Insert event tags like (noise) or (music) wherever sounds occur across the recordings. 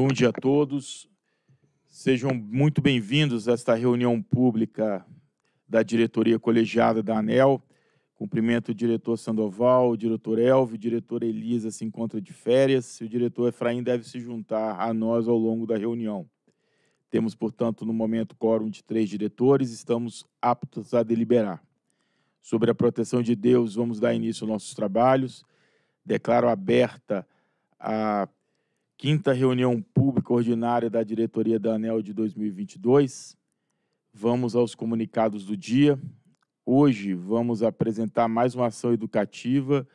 Bom dia a todos. Sejam muito bem-vindos a esta reunião pública da diretoria colegiada da ANEL. Cumprimento o diretor Sandoval, o diretor Elvio, o diretor Elisa se encontra de férias, e o diretor Efraim deve se juntar a nós ao longo da reunião. Temos, portanto, no momento, quórum de três diretores, estamos aptos a deliberar. Sobre a proteção de Deus, vamos dar início aos nossos trabalhos. Declaro aberta a quinta reunião pública ordinária da diretoria da ANEL de 2022. Vamos aos comunicados do dia. Hoje vamos apresentar mais uma ação educativa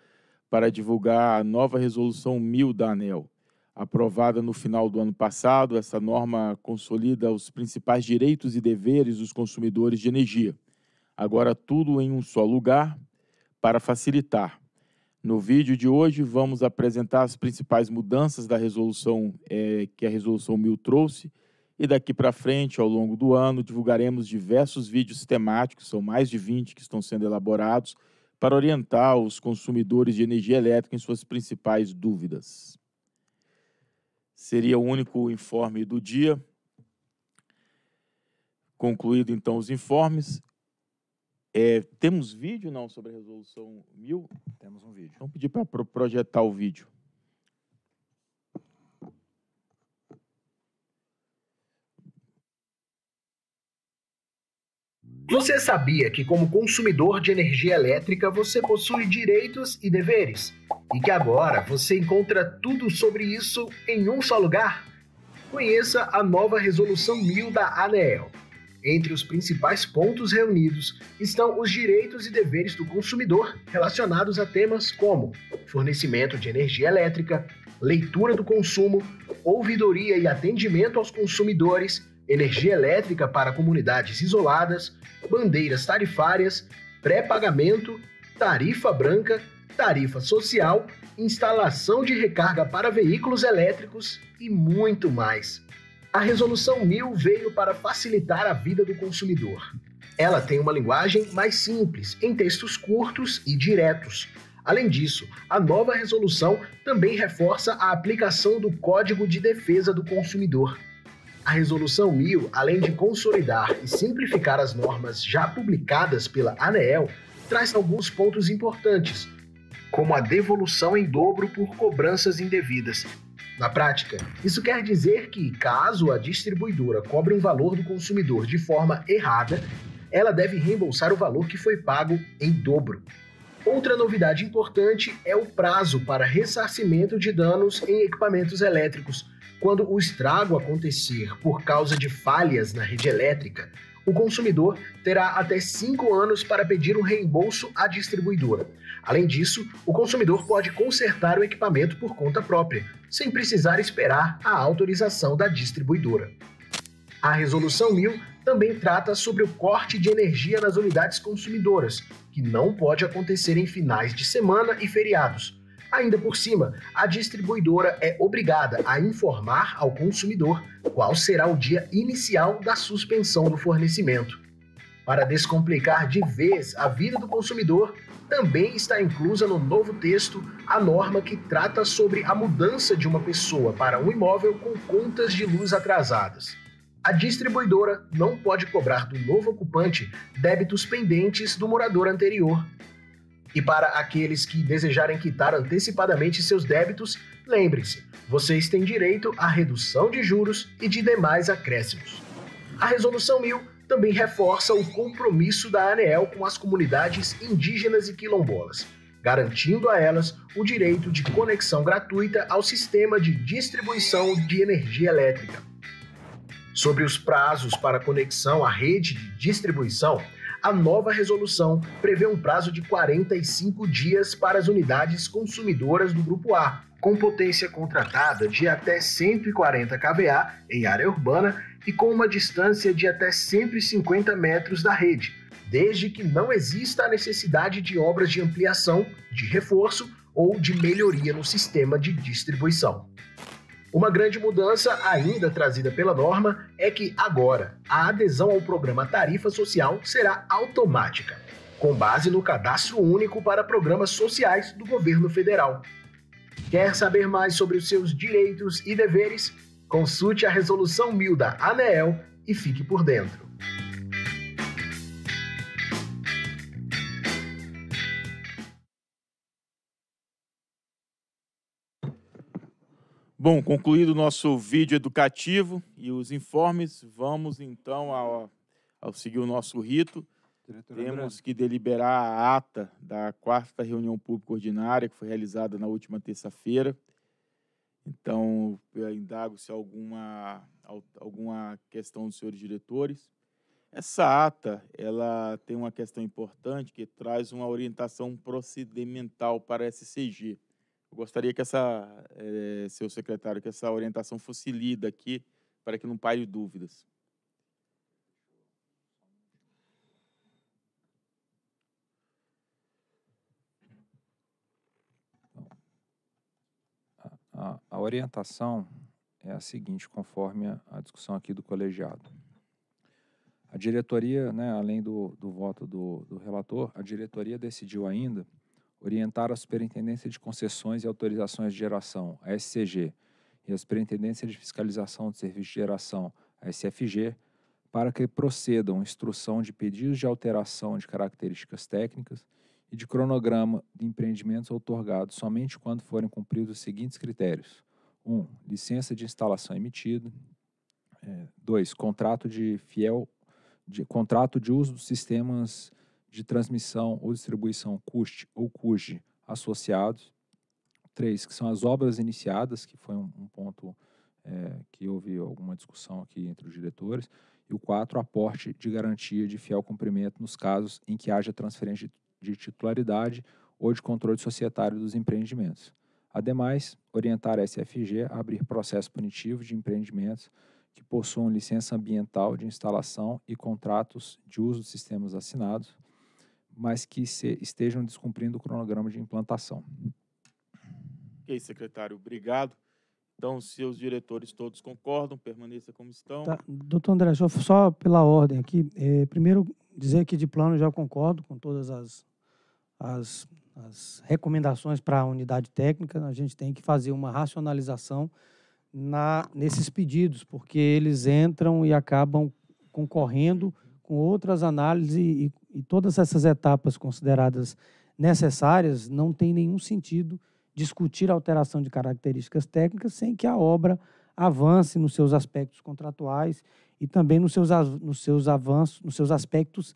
para divulgar a nova resolução 1000 da ANEL. Aprovada no final do ano passado, essa norma consolida os principais direitos e deveres dos consumidores de energia. Agora tudo em um só lugar para facilitar no vídeo de hoje, vamos apresentar as principais mudanças da resolução é, que a Resolução 1000 trouxe e daqui para frente, ao longo do ano, divulgaremos diversos vídeos temáticos, são mais de 20 que estão sendo elaborados, para orientar os consumidores de energia elétrica em suas principais dúvidas. Seria o único informe do dia. Concluído então os informes, é, temos vídeo não sobre a resolução 1000? Temos um vídeo. Vamos pedir para projetar o vídeo. Você sabia que, como consumidor de energia elétrica, você possui direitos e deveres? E que agora você encontra tudo sobre isso em um só lugar? Conheça a nova Resolução 1000 da ANEEL entre os principais pontos reunidos estão os direitos e deveres do consumidor relacionados a temas como fornecimento de energia elétrica, leitura do consumo, ouvidoria e atendimento aos consumidores, energia elétrica para comunidades isoladas, bandeiras tarifárias, pré-pagamento, tarifa branca, tarifa social, instalação de recarga para veículos elétricos e muito mais. A Resolução 1000 veio para facilitar a vida do consumidor. Ela tem uma linguagem mais simples, em textos curtos e diretos. Além disso, a nova resolução também reforça a aplicação do Código de Defesa do Consumidor. A Resolução 1000, além de consolidar e simplificar as normas já publicadas pela ANEEL, traz alguns pontos importantes, como a devolução em dobro por cobranças indevidas na prática, isso quer dizer que, caso a distribuidora cobre um valor do consumidor de forma errada, ela deve reembolsar o valor que foi pago em dobro. Outra novidade importante é o prazo para ressarcimento de danos em equipamentos elétricos. Quando o estrago acontecer por causa de falhas na rede elétrica, o consumidor terá até cinco anos para pedir um reembolso à distribuidora. Além disso, o consumidor pode consertar o equipamento por conta própria, sem precisar esperar a autorização da distribuidora. A Resolução 1000 também trata sobre o corte de energia nas unidades consumidoras, que não pode acontecer em finais de semana e feriados. Ainda por cima, a distribuidora é obrigada a informar ao consumidor qual será o dia inicial da suspensão do fornecimento. Para descomplicar de vez a vida do consumidor, também está inclusa no novo texto a norma que trata sobre a mudança de uma pessoa para um imóvel com contas de luz atrasadas. A distribuidora não pode cobrar do novo ocupante débitos pendentes do morador anterior, e para aqueles que desejarem quitar antecipadamente seus débitos, lembre-se, vocês têm direito à redução de juros e de demais acréscimos. A Resolução 1000 também reforça o compromisso da ANEEL com as comunidades indígenas e quilombolas, garantindo a elas o direito de conexão gratuita ao sistema de distribuição de energia elétrica. Sobre os prazos para conexão à rede de distribuição, a nova resolução prevê um prazo de 45 dias para as unidades consumidoras do Grupo A, com potência contratada de até 140 kVA em área urbana e com uma distância de até 150 metros da rede, desde que não exista a necessidade de obras de ampliação, de reforço ou de melhoria no sistema de distribuição. Uma grande mudança ainda trazida pela norma é que agora a adesão ao programa Tarifa Social será automática, com base no cadastro único para programas sociais do governo federal. Quer saber mais sobre os seus direitos e deveres? Consulte a resolução 1000 da ANEEL e fique por dentro. Bom, concluído o nosso vídeo educativo e os informes, vamos então ao, ao seguir o nosso rito. Diretor Temos André. que deliberar a ata da quarta reunião pública ordinária, que foi realizada na última terça-feira. Então, eu indago se alguma, alguma questão dos senhores diretores. Essa ata, ela tem uma questão importante que traz uma orientação procedimental para a SCG. Eu gostaria que essa, é, seu secretário, que essa orientação fosse lida aqui, para que não paire dúvidas. A, a orientação é a seguinte, conforme a, a, discussão aqui do colegiado. A diretoria, né, além do, do voto do, do relator, a diretoria decidiu ainda orientar a Superintendência de Concessões e Autorizações de Geração, a SCG, e a Superintendência de Fiscalização de Serviços de Geração, a SFG, para que procedam instrução de pedidos de alteração de características técnicas e de cronograma de empreendimentos outorgados somente quando forem cumpridos os seguintes critérios: 1. Um, licença de instalação emitida. 2. É, contrato de fiel de, contrato de uso dos sistemas de transmissão ou distribuição CUST ou CUSG associados. 3. Que são as obras iniciadas, que foi um, um ponto é, que houve alguma discussão aqui entre os diretores. E o 4. Aporte de garantia de fiel cumprimento nos casos em que haja transferência de de titularidade ou de controle societário dos empreendimentos. Ademais, orientar a SFG a abrir processo punitivo de empreendimentos que possuam licença ambiental de instalação e contratos de uso de sistemas assinados, mas que estejam descumprindo o cronograma de implantação. Ok, secretário, obrigado. Então, se os diretores todos concordam, permaneça como estão. Tá. Doutor André, só pela ordem aqui. É, primeiro, dizer que de plano já concordo com todas as as, as recomendações para a unidade técnica, a gente tem que fazer uma racionalização na, nesses pedidos, porque eles entram e acabam concorrendo com outras análises e, e todas essas etapas consideradas necessárias, não tem nenhum sentido discutir alteração de características técnicas sem que a obra avance nos seus aspectos contratuais e também nos seus, nos seus avanços, nos seus aspectos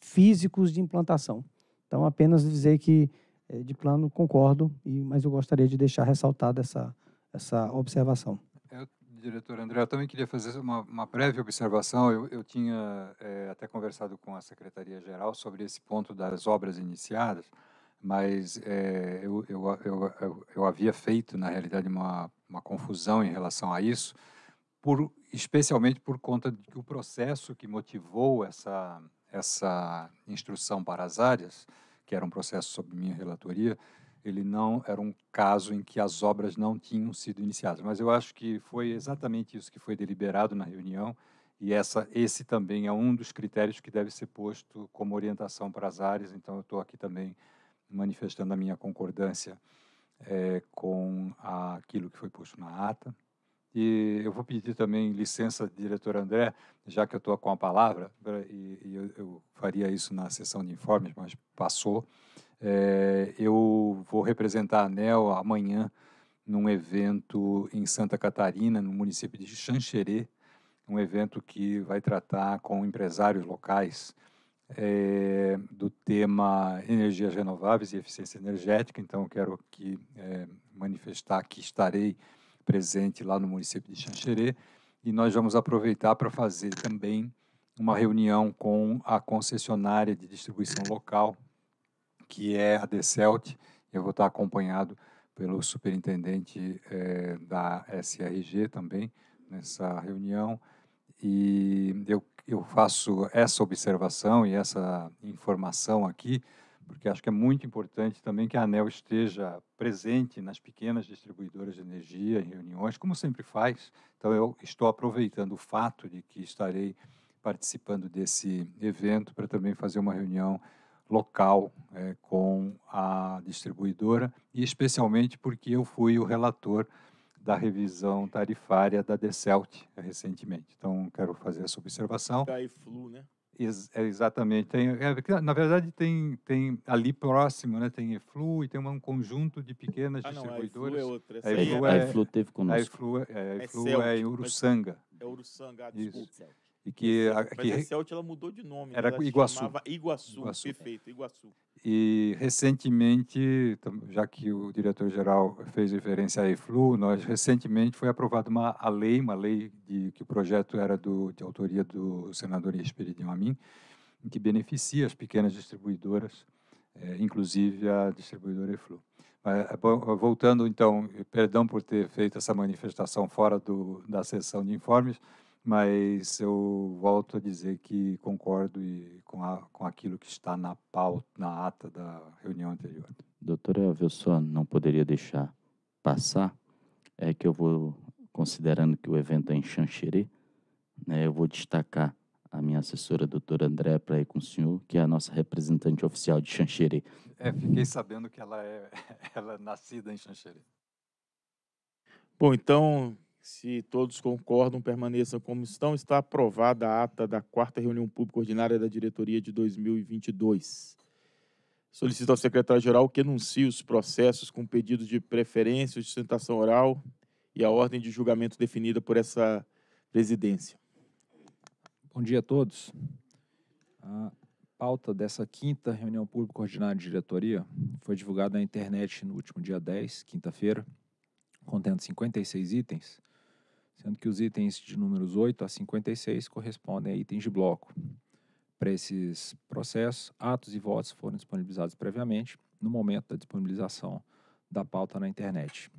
físicos de implantação. Então, apenas dizer que, eh, de plano, concordo, mas eu gostaria de deixar ressaltada essa, essa observação. Eu, diretor André, eu também queria fazer uma, uma breve observação. Eu, eu tinha é, até conversado com a Secretaria-Geral sobre esse ponto das obras iniciadas, mas é, eu, eu, eu, eu, havia feito, na realidade, uma, uma confusão em relação a isso, por, especialmente por conta de que o processo que motivou essa essa instrução para as áreas, que era um processo sob minha relatoria, ele não era um caso em que as obras não tinham sido iniciadas. Mas eu acho que foi exatamente isso que foi deliberado na reunião e essa, esse também é um dos critérios que deve ser posto como orientação para as áreas. Então, eu estou aqui também manifestando a minha concordância é, com aquilo que foi posto na ata. E eu vou pedir também licença, diretor André, já que eu estou com a palavra, e, e eu, eu, faria isso na sessão de informes, mas passou. É, eu vou representar a ANEL amanhã num evento em Santa Catarina, no município de Xanxerê, um evento que vai tratar com empresários locais é, do tema energias renováveis e eficiência energética. Então, quero aqui é, manifestar que estarei presente lá no município de Xanxerê e nós vamos aproveitar para fazer também uma reunião com a concessionária de distribuição local, que é a Decelt. Eu vou estar acompanhado pelo superintendente eh, da SRG também nessa reunião. E eu, eu faço essa observação e essa informação aqui porque acho que é muito importante também que a ANEL esteja presente nas pequenas distribuidoras de energia, em reuniões, como sempre faz. Então, eu estou aproveitando o fato de que estarei participando desse evento para também fazer uma reunião local é, com a distribuidora, e especialmente porque eu fui o relator da revisão tarifária da Decelt recentemente. Então, quero fazer essa observação. Da Eflu, né? Ex é, exatamente. Tem, é, na verdade, tem, tem ali próximo, né? Tem Eflu e tem um conjunto de pequenas ah, não, distribuidoras. A Eflu é outra. A Eflu é, a Eflu teve conosco. A Eflu, é, a Eflu é, é em Uruçanga. É Uruçanga, desculpa. Isso. E que, a, que, Mas a Celt, ela mudou de nome. Era Iguaçu. chamava Iguaçu. Iguaçu. Perfeito, Iguaçu. E recentemente, já que o diretor-geral fez referência à EFLU, nós recentemente foi aprovada uma a lei, uma lei de que o projeto era do, de autoria do senador Esperidião Amin, que beneficia as pequenas distribuidoras, é, inclusive a distribuidora EFLU. É, voltando então, perdão por ter feito essa manifestação fora do, da sessão de informes, mas eu volto a dizer que concordo e com, a, com aquilo que está na pauta, na ata da reunião anterior. Doutora eu só não poderia deixar passar, é que eu vou, considerando que o evento é em Xanxerê, né, eu vou destacar a minha assessora, a doutora André, para ir com o senhor, que é a nossa representante oficial de Xanxerê. É, fiquei sabendo que ela é, (laughs) ela é nascida em Xanxerê. Bom, então, se todos concordam, permaneçam como estão. Está aprovada a ata da quarta reunião pública ordinária da diretoria de 2022. Solicito ao secretário-geral que anuncie os processos com pedidos de preferência, sustentação oral e a ordem de julgamento definida por essa presidência. Bom dia a todos. A pauta dessa quinta reunião pública ordinária de diretoria foi divulgada na internet no último dia 10, quinta-feira, contendo 56 itens sendo que os itens de números 8 a 56 correspondem a itens de bloco. Para esses processos, atos e votos foram disponibilizados previamente no momento da disponibilização da pauta na internet.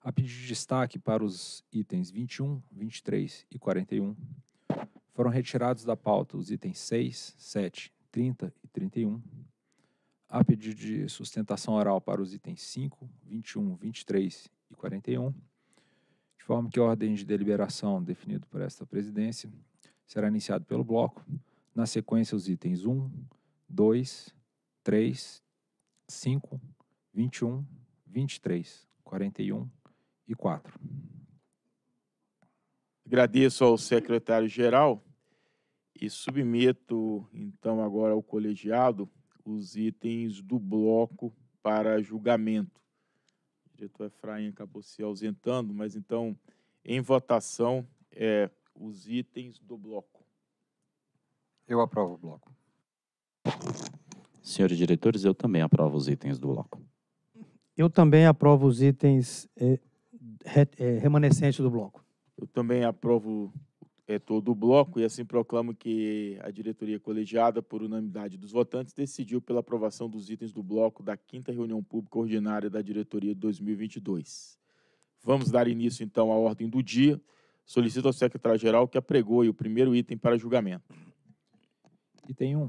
A pedido de destaque para os itens 21, 23 e 41, foram retirados da pauta os itens 6, 7, 30 e 31. A pedido de sustentação oral para os itens 5, 21, 23 e 41 de forma que a ordem de deliberação definida por esta presidência será iniciada pelo bloco, na sequência os itens 1, 2, 3, 5, 21, 23, 41 e 4. Agradeço ao secretário-geral e submeto, então, agora ao colegiado os itens do bloco para julgamento diretor Efraim acabou se ausentando, mas então, em votação, é, os itens do bloco. Eu aprovo o bloco. Senhores diretores, eu também aprovo os itens do bloco. Eu também aprovo os itens é, re, é, remanescentes do bloco. Eu também aprovo é, todo o bloco e assim proclamo que a diretoria colegiada, por unanimidade dos votantes, decidiu pela aprovação dos itens do bloco da quinta reunião pública ordinária da diretoria de 2022. Vamos dar início, então, à ordem do dia. Solicito ao secretário-geral que apregoe o primeiro item para julgamento. Item 1.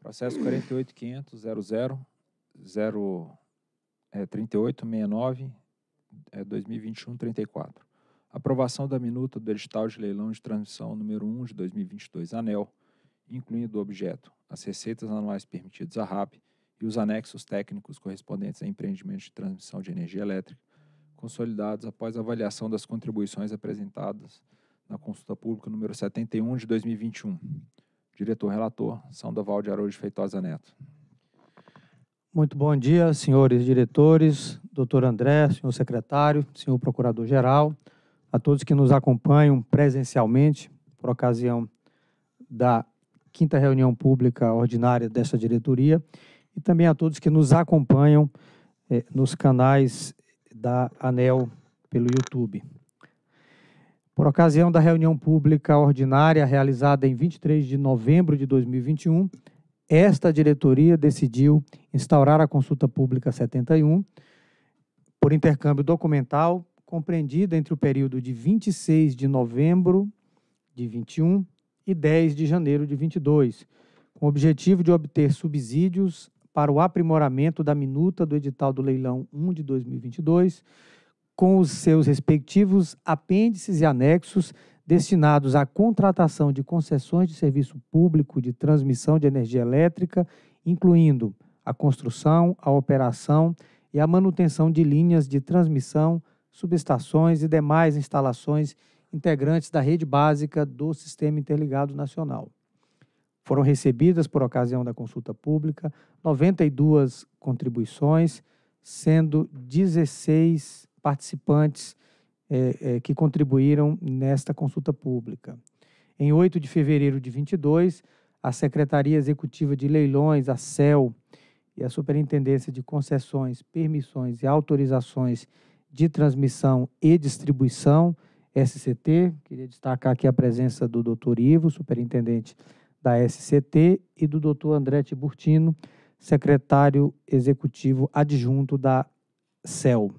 Processo 48.500.00.038.69 3869 2021-34 Aprovação da minuta do edital de leilão de transmissão número 1 de 2022, ANEL, incluindo o objeto, as receitas anuais permitidas à RAP e os anexos técnicos correspondentes a empreendimentos de transmissão de energia elétrica, consolidados após avaliação das contribuições apresentadas na consulta pública número 71 de 2021. Diretor-relator, Sandoval de Araújo Feitosa Neto. Muito bom dia, senhores diretores, doutor André, senhor secretário, senhor procurador-geral, a todos que nos acompanham presencialmente por ocasião da quinta reunião pública ordinária desta diretoria e também a todos que nos acompanham eh, nos canais da ANEL pelo YouTube. Por ocasião da reunião pública ordinária realizada em 23 de novembro de 2021, esta diretoria decidiu instaurar a consulta pública 71 por intercâmbio documental compreendida entre o período de 26 de novembro de 21 e 10 de janeiro de 22, com o objetivo de obter subsídios para o aprimoramento da minuta do edital do leilão 1 de 2022, com os seus respectivos apêndices e anexos destinados à contratação de concessões de serviço público de transmissão de energia elétrica, incluindo a construção, a operação e a manutenção de linhas de transmissão subestações e demais instalações integrantes da rede básica do Sistema Interligado Nacional. Foram recebidas, por ocasião da consulta pública, 92 contribuições, sendo 16 participantes é, é, que contribuíram nesta consulta pública. Em 8 de fevereiro de 22, a Secretaria Executiva de Leilões, a CEL, e a Superintendência de Concessões, Permissões e Autorizações de Transmissão e Distribuição, SCT, queria destacar aqui a presença do Dr. Ivo, superintendente da SCT, e do Dr. André Tiburtino, secretário executivo adjunto da CEL.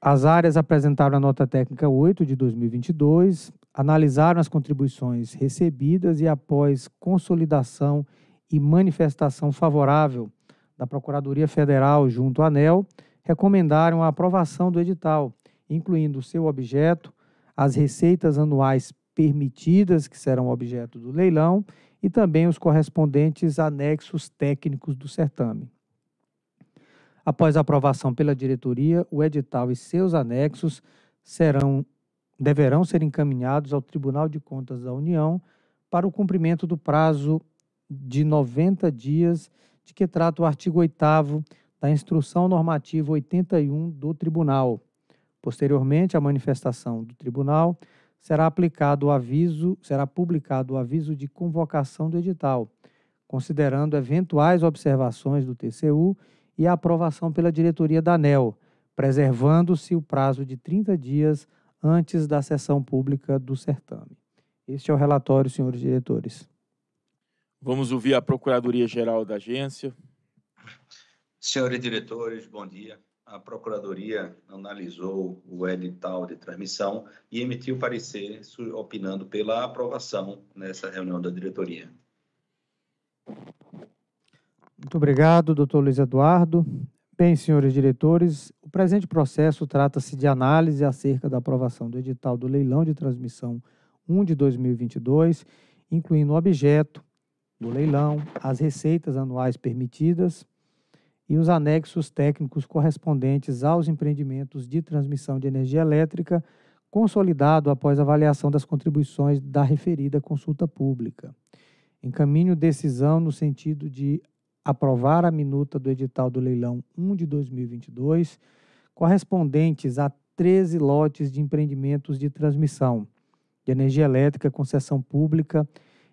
As áreas apresentaram a nota técnica 8 de 2022, analisaram as contribuições recebidas e, após consolidação e manifestação favorável da Procuradoria Federal junto à ANEL, recomendaram a aprovação do edital, incluindo seu objeto, as receitas anuais permitidas, que serão objeto do leilão, e também os correspondentes anexos técnicos do certame. Após a aprovação pela diretoria, o edital e seus anexos serão deverão ser encaminhados ao Tribunal de Contas da União para o cumprimento do prazo de 90 dias de que trata o artigo 8 da Instrução Normativa 81 do Tribunal. Posteriormente à manifestação do Tribunal, será aplicado o aviso, será publicado o aviso de convocação do edital, considerando eventuais observações do TCU e a aprovação pela diretoria da ANEL, preservando-se o prazo de 30 dias antes da sessão pública do certame. Este é o relatório, senhores diretores. Vamos ouvir a Procuradoria-Geral da agência. Senhores diretores, bom dia. A Procuradoria analisou o edital de transmissão e emitiu parecer opinando pela aprovação nessa reunião da diretoria. Muito obrigado, doutor Luiz Eduardo. Bem, senhores diretores, o presente processo trata-se de análise acerca da aprovação do edital do leilão de transmissão 1 de 2022, incluindo o objeto, do leilão, as receitas anuais permitidas e os anexos técnicos correspondentes aos empreendimentos de transmissão de energia elétrica, consolidado após avaliação das contribuições da referida consulta pública. Encaminho decisão no sentido de aprovar a minuta do edital do leilão 1 de 2022, correspondentes a 13 lotes de empreendimentos de transmissão de energia elétrica concessão pública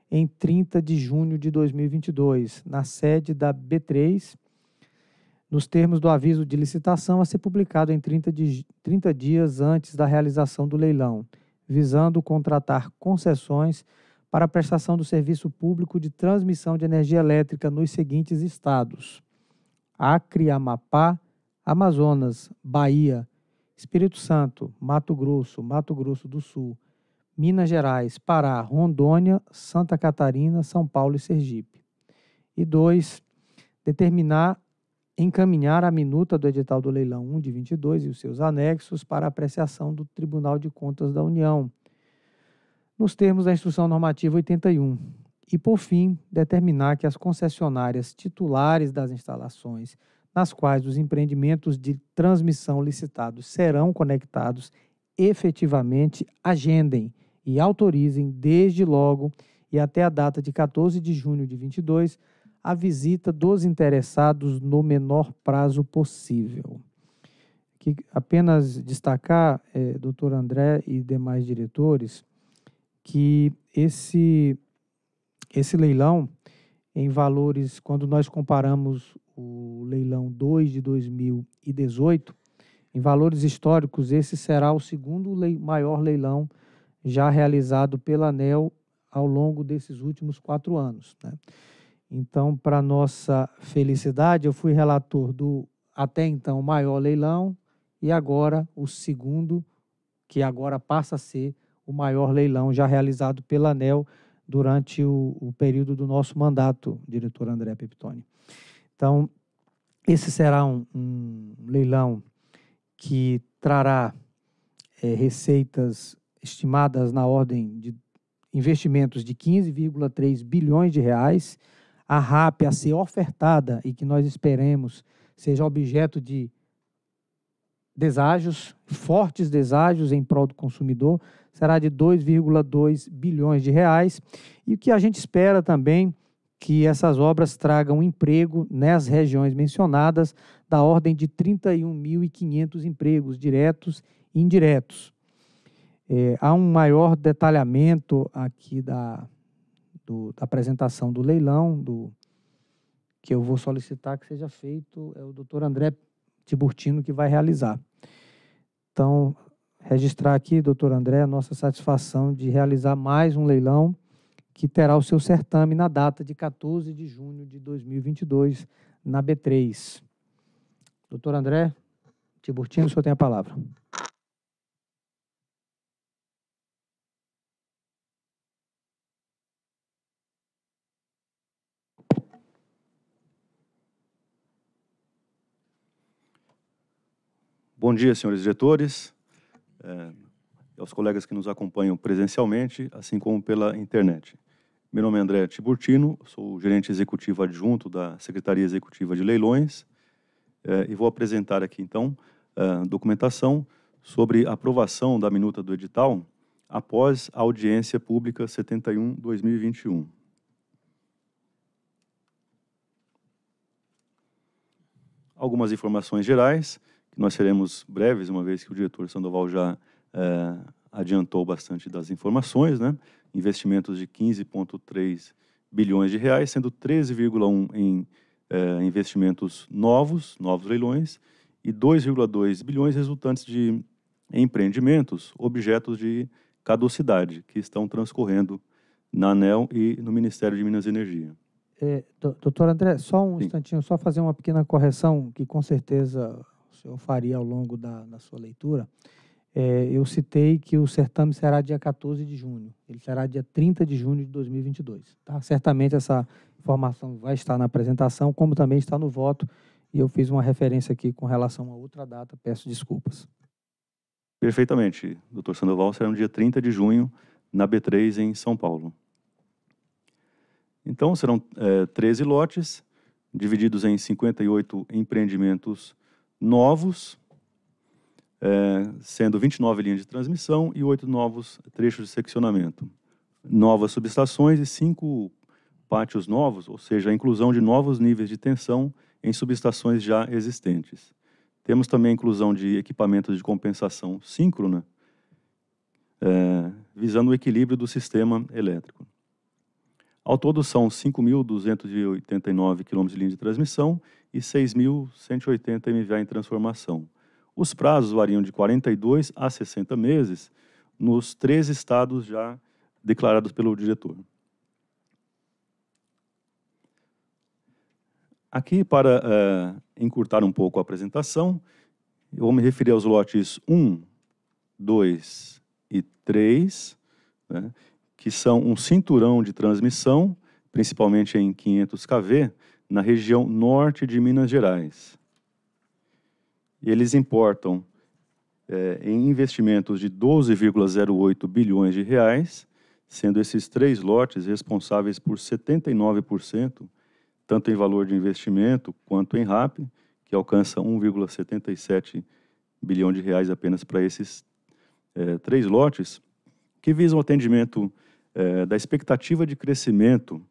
em 30 de junho de 2022, na sede da B3, nos termos do aviso de licitação a ser publicado em 30, de, 30 dias antes da realização do leilão, visando contratar concessões para a prestação do serviço público de transmissão de energia elétrica nos seguintes estados: Acre, Amapá, Amazonas, Bahia, Espírito Santo, Mato Grosso, Mato Grosso do Sul, Minas Gerais, Pará, Rondônia, Santa Catarina, São Paulo e Sergipe. E dois, determinar encaminhar a minuta do edital do leilão 1 de 22 e os seus anexos para apreciação do Tribunal de Contas da União, nos termos da Instrução Normativa 81. E, por fim, determinar que as concessionárias titulares das instalações nas quais os empreendimentos de transmissão licitados serão conectados efetivamente agendem e autorizem, desde logo e até a data de 14 de junho de 22, a visita dos interessados no menor prazo possível. Aqui, apenas destacar, é, doutor André e demais diretores, que esse, esse leilão, em valores, quando nós comparamos o leilão 2 de 2018, em valores históricos, esse será o segundo lei, maior leilão já realizado pela ANEL ao longo desses últimos quatro anos. Né? Então, para nossa felicidade, eu fui relator do até então maior leilão e agora o segundo, que agora passa a ser o maior leilão já realizado pela ANEL durante o, o período do nosso mandato, diretor André Peptoni. Então, esse será um, um leilão que trará é, receitas estimadas na ordem de investimentos de 15,3 bilhões de reais, a RAP a ser ofertada e que nós esperemos seja objeto de deságios, fortes deságios em prol do consumidor, será de 2,2 bilhões de reais. E o que a gente espera também que essas obras tragam emprego nas regiões mencionadas, da ordem de 31.500 empregos diretos e indiretos. É, há um maior detalhamento aqui da, do, da apresentação do leilão, do, que eu vou solicitar que seja feito, é o doutor André Tiburtino que vai realizar. Então, registrar aqui, doutor André, a nossa satisfação de realizar mais um leilão que terá o seu certame na data de 14 de junho de 2022, na B3. Doutor André Tiburtino, o senhor tem a palavra. Bom dia, senhores diretores, é, aos colegas que nos acompanham presencialmente, assim como pela internet. Meu nome é André Tiburtino, sou gerente executivo adjunto da Secretaria Executiva de Leilões é, e vou apresentar aqui, então, a documentação sobre aprovação da minuta do edital após a audiência pública 71-2021. Algumas informações gerais nós seremos breves, uma vez que o diretor Sandoval já é, adiantou bastante das informações, né? Investimentos de 15,3 bilhões de reais, sendo 13,1 em é, investimentos novos, novos leilões, e 2,2 bilhões resultantes de empreendimentos, objetos de caducidade, que estão transcorrendo na ANEL e no Ministério de Minas e Energia. É, doutor André, só um Sim. instantinho, só fazer uma pequena correção, que com certeza senhor faria ao longo da, da sua leitura, é, eu citei que o certame será dia 14 de junho. Ele será dia 30 de junho de 2022. Tá? Certamente essa informação vai estar na apresentação, como também está no voto, e eu fiz uma referência aqui com relação a outra data, peço desculpas. Perfeitamente, doutor Sandoval, será no dia 30 de junho, na B3, em São Paulo. Então, serão é, 13 lotes, divididos em 58 empreendimentos novos, é, sendo 29 linhas de transmissão e oito novos trechos de seccionamento. Novas subestações e cinco pátios novos, ou seja, a inclusão de novos níveis de tensão em subestações já existentes. Temos também a inclusão de equipamentos de compensação síncrona, é, visando o equilíbrio do sistema elétrico. Ao todo, são 5.289 km de linha de transmissão e 6.180 MVA em transformação. Os prazos variam de 42 a 60 meses nos três estados já declarados pelo diretor. Aqui, para uh, encurtar um pouco a apresentação, eu vou me referir aos lotes 1, 2 e 3, né, que são um cinturão de transmissão, principalmente em 500 kV, na região norte de Minas Gerais. E eles importam é, em investimentos de 12,08 bilhões de reais, sendo esses três lotes responsáveis por 79%, tanto em valor de investimento quanto em RAP, que alcança 1,77 bilhão de reais apenas para esses é, três lotes, que visam o atendimento é, da expectativa de crescimento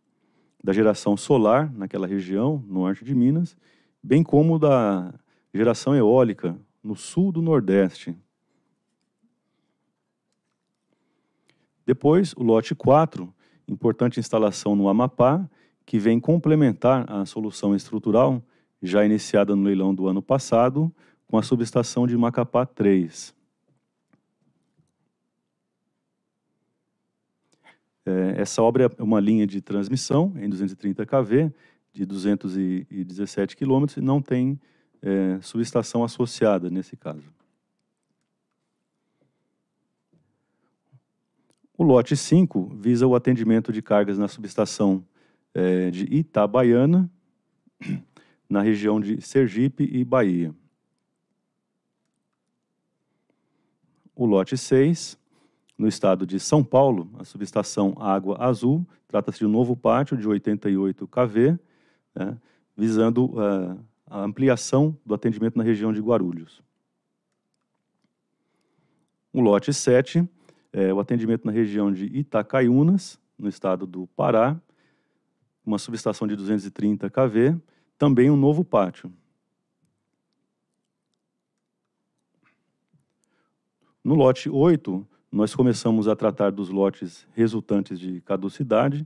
da geração solar naquela região, norte de Minas, bem como da geração eólica no sul do Nordeste. Depois, o lote 4, importante instalação no Amapá, que vem complementar a solução estrutural já iniciada no leilão do ano passado, com a subestação de Macapá 3. Essa obra é uma linha de transmissão em 230 kV, de 217 quilômetros, e não tem é, subestação associada nesse caso. O lote 5 visa o atendimento de cargas na subestação é, de Itabaiana, na região de Sergipe e Bahia. O lote 6 no estado de São Paulo, a subestação Água Azul, trata-se de um novo pátio de 88 kV, né, visando uh, a ampliação do atendimento na região de Guarulhos. O lote 7 é o atendimento na região de Itacaiunas, no estado do Pará, uma subestação de 230 kV, também um novo pátio. No lote 8, nós começamos a tratar dos lotes resultantes de caducidade,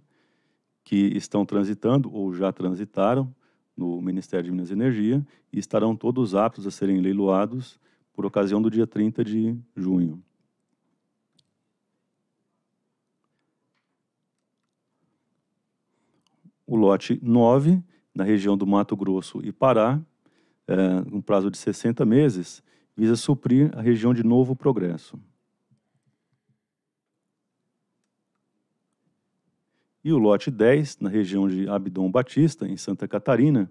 que estão transitando ou já transitaram no Ministério de Minas e Energia e estarão todos aptos a serem leiloados por ocasião do dia 30 de junho. O lote 9, na região do Mato Grosso e Pará, é, um prazo de 60 meses, visa suprir a região de Novo Progresso. E o lote 10, na região de Abdom Batista, em Santa Catarina,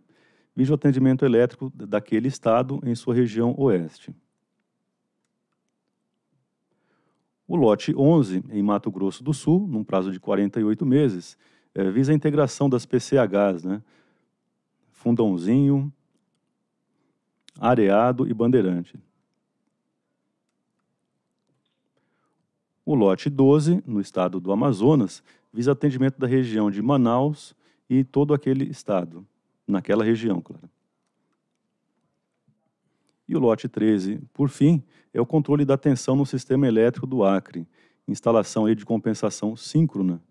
visa o atendimento elétrico daquele estado em sua região oeste. O lote 11, em Mato Grosso do Sul, num prazo de 48 meses, é, visa a integração das PCHs, né? Fundãozinho, Areado e Bandeirante. O lote 12, no estado do Amazonas, visa atendimento da região de Manaus e todo aquele estado, naquela região, claro. E o lote 13, por fim, é o controle da tensão no sistema elétrico do Acre, instalação de compensação síncrona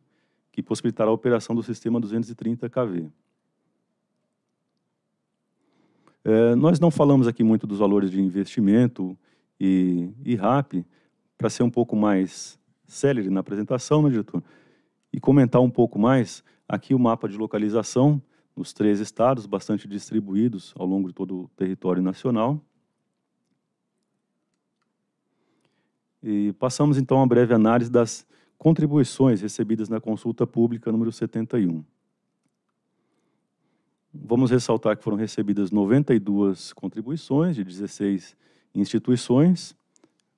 que possibilitará a operação do sistema 230 kV. É, nós não falamos aqui muito dos valores de investimento e, e RAP, para ser um pouco mais célere na apresentação, né, diretor? E comentar um pouco mais aqui o mapa de localização nos três estados, bastante distribuídos ao longo de todo o território nacional. E passamos então a breve análise das contribuições recebidas na consulta pública número 71. Vamos ressaltar que foram recebidas 92 contribuições de 16 instituições,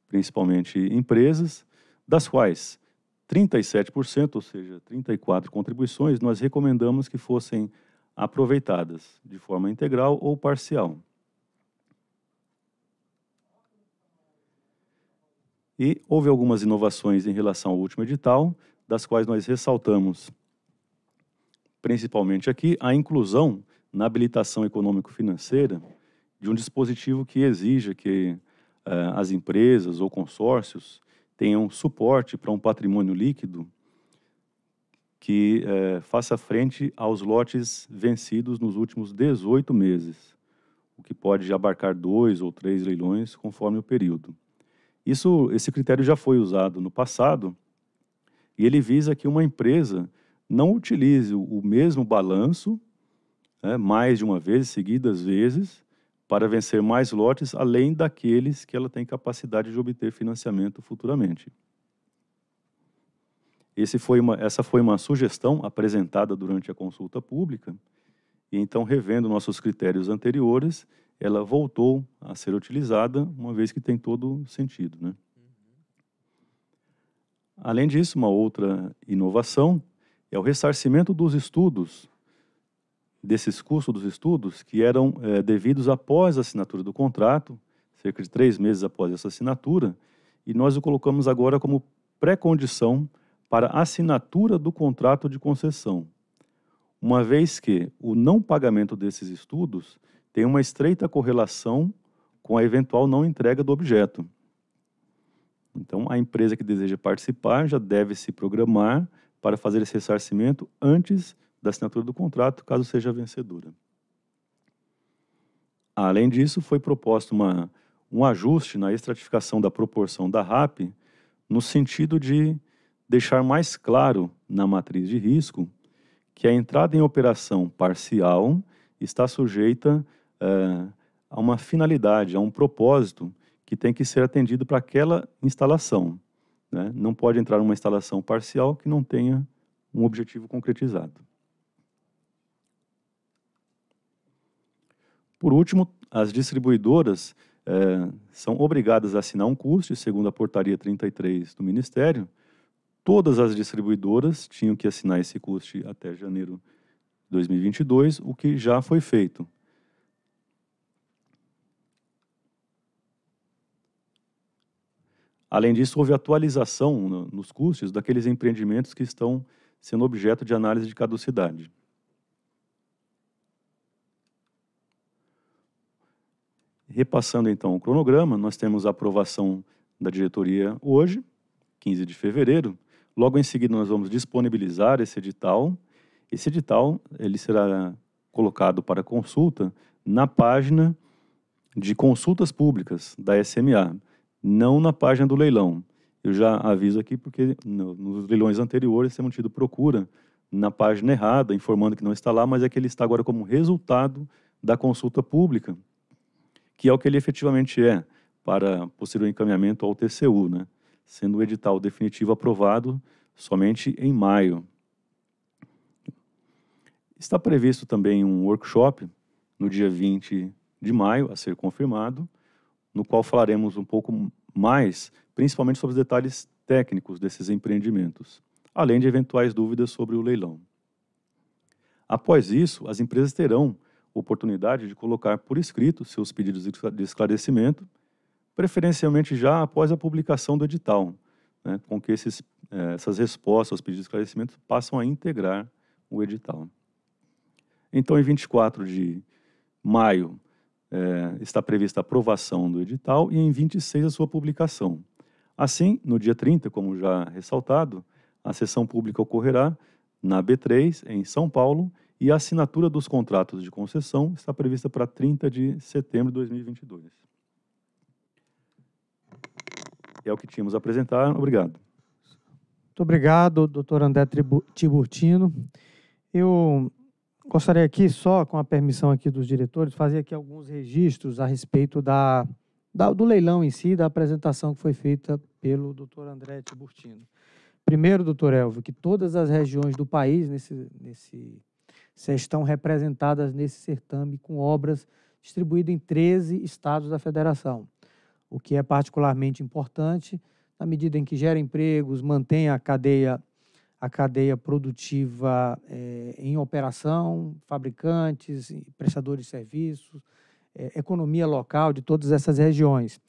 principalmente empresas, das quais 37%, ou seja, 34 contribuições, nós recomendamos que fossem aproveitadas de forma integral ou parcial. E houve algumas inovações em relação ao último edital, das quais nós ressaltamos, principalmente aqui, a inclusão na habilitação econômico-financeira de um dispositivo que exija que as empresas ou consórcios tenham suporte para um patrimônio líquido que uh, faça frente aos lotes vencidos nos últimos 18 meses, o que pode abarcar dois ou três leilões conforme o período. Isso, esse critério já foi usado no passado e ele visa que uma empresa não utilize o mesmo balanço né, mais de uma vez, seguidas vezes, para vencer mais lotes além daqueles que ela tem capacidade de obter financiamento futuramente. Foi uma, essa foi uma sugestão apresentada durante a consulta pública, e então, revendo nossos critérios anteriores, ela voltou a ser utilizada, uma vez que tem todo sentido. Né? Além disso, uma outra inovação é o ressarcimento dos estudos, desses custos dos estudos, que eram é, devidos após a assinatura do contrato, cerca de três meses após essa assinatura, e nós o colocamos agora como pré-condição para assinatura do contrato de concessão, uma vez que o não pagamento desses estudos tem uma estreita correlação com a eventual não entrega do objeto. Então, a empresa que deseja participar já deve se programar para fazer esse ressarcimento antes da assinatura do contrato, caso seja vencedora. Além disso, foi proposto uma, um ajuste na estratificação da proporção da RAP, no sentido de deixar mais claro na matriz de risco que a entrada em operação parcial está sujeita uh, a uma finalidade, a um propósito que tem que ser atendido para aquela instalação. Né? Não pode entrar uma instalação parcial que não tenha um objetivo concretizado. Por último, as distribuidoras eh, são obrigadas a assinar um custo, segundo a portaria 33 do Ministério. Todas as distribuidoras tinham que assinar esse custo até janeiro de 2022, o que já foi feito. Além disso, houve atualização nos custos daqueles empreendimentos que estão sendo objeto de análise de caducidade. Repassando então o cronograma, nós temos a aprovação da diretoria hoje, 15 de fevereiro. Logo em seguida nós vamos disponibilizar esse edital. Esse edital ele será colocado para consulta na página de consultas públicas da SMA, não na página do leilão. Eu já aviso aqui porque nos leilões anteriores temos tido procura na página errada, informando que não está lá, mas é que ele está agora como resultado da consulta pública, que é o que ele efetivamente é, para posterior encaminhamento ao TCU, né? sendo o edital definitivo aprovado somente em maio. Está previsto também um workshop no dia 20 de maio, a ser confirmado, no qual falaremos um pouco mais, principalmente sobre os detalhes técnicos desses empreendimentos, além de eventuais dúvidas sobre o leilão. Após isso, as empresas terão oportunidade de colocar por escrito seus pedidos de esclarecimento, preferencialmente já após a publicação do edital, né, com que esses, eh, essas respostas aos pedidos de esclarecimento passam a integrar o edital. Então, em 24 de maio, é, está prevista a aprovação do edital e em 26 a sua publicação. Assim, no dia 30, como já ressaltado, a sessão pública ocorrerá na B3, em São Paulo, e a assinatura dos contratos de concessão está prevista para 30 de setembro de 2022. É o que tínhamos a apresentar. Obrigado. Muito obrigado, doutor André Tiburtino. Eu Gostaria aqui, só com a permissão aqui dos diretores, fazer aqui alguns registros a respeito da, da do leilão em si, da apresentação que foi feita pelo doutor André Tiburtino. Primeiro, doutor Elvio, que todas as regiões do país nesse, nesse, estão representadas nesse certame com obras distribuídas em 13 estados da federação, o que é particularmente importante na medida em que gera empregos, mantém a cadeia a cadeia produtiva é, em operação, fabricantes, prestadores de serviços, é, economia local de todas essas regiões.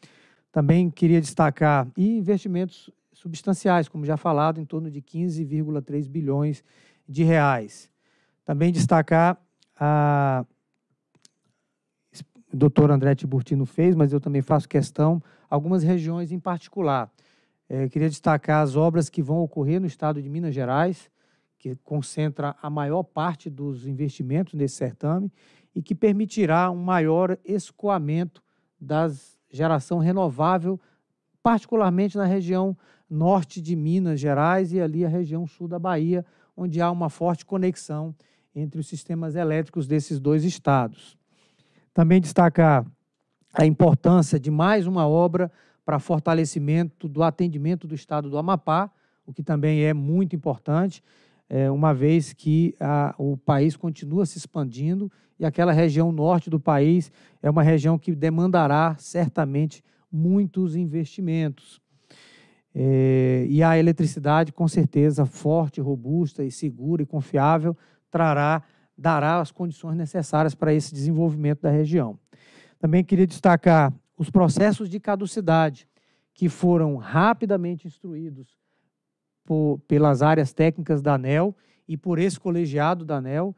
Também queria destacar e investimentos substanciais, como já falado, em torno de 15,3 bilhões de reais. Também destacar a o doutor André Tiburtino fez, mas eu também faço questão, algumas regiões em particular. É, queria destacar as obras que vão ocorrer no estado de Minas Gerais, que concentra a maior parte dos investimentos nesse certame e que permitirá um maior escoamento da geração renovável, particularmente na região norte de Minas Gerais e ali a região sul da Bahia, onde há uma forte conexão entre os sistemas elétricos desses dois estados. Também destacar a importância de mais uma obra para fortalecimento do atendimento do estado do Amapá, o que também é muito importante, é, uma vez que a, o país continua se expandindo e aquela região norte do país é uma região que demandará certamente muitos investimentos. É, e a eletricidade, com certeza, forte, robusta e segura e confiável, trará, dará as condições necessárias para esse desenvolvimento da região. Também queria destacar os processos de caducidade, que foram rapidamente instruídos por, pelas áreas técnicas da ANEL e por esse colegiado da ANEL,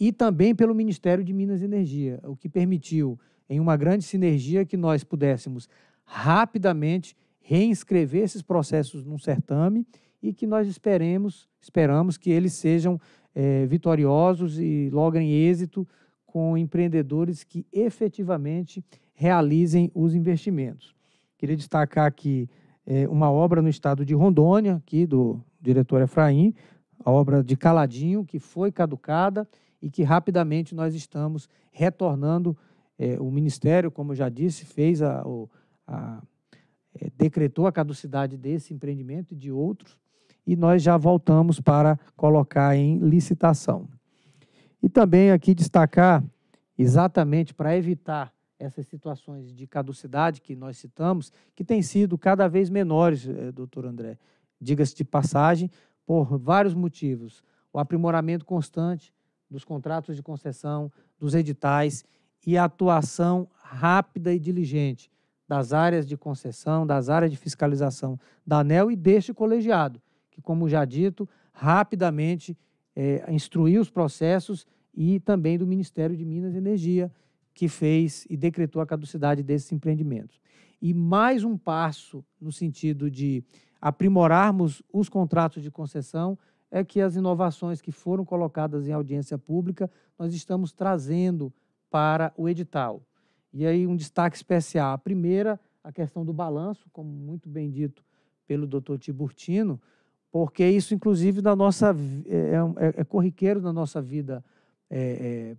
e também pelo Ministério de Minas e Energia, o que permitiu, em uma grande sinergia, que nós pudéssemos rapidamente reinscrever esses processos num certame e que nós esperemos, esperamos que eles sejam é, vitoriosos e logrem êxito com empreendedores que efetivamente realizem os investimentos. Queria destacar aqui é, uma obra no estado de Rondônia, aqui do diretor Efraim, a obra de Caladinho, que foi caducada e que rapidamente nós estamos retornando. É, o Ministério, como já disse, fez a, a é, decretou a caducidade desse empreendimento e de outros, e nós já voltamos para colocar em licitação. E também aqui destacar, exatamente para evitar essas situações de caducidade que nós citamos, que têm sido cada vez menores, eh, doutor André, diga-se de passagem, por vários motivos. O aprimoramento constante dos contratos de concessão, dos editais e a atuação rápida e diligente das áreas de concessão, das áreas de fiscalização da ANEL e deste colegiado, que, como já dito, rapidamente é, instruiu os processos e também do Ministério de Minas e Energia, que fez e decretou a caducidade desses empreendimentos. E mais um passo no sentido de aprimorarmos os contratos de concessão é que as inovações que foram colocadas em audiência pública nós estamos trazendo para o edital. E aí um destaque especial. A primeira, a questão do balanço, como muito bem dito pelo doutor Tiburtino, porque isso, inclusive, na nossa, é, é, é corriqueiro na nossa vida é, é,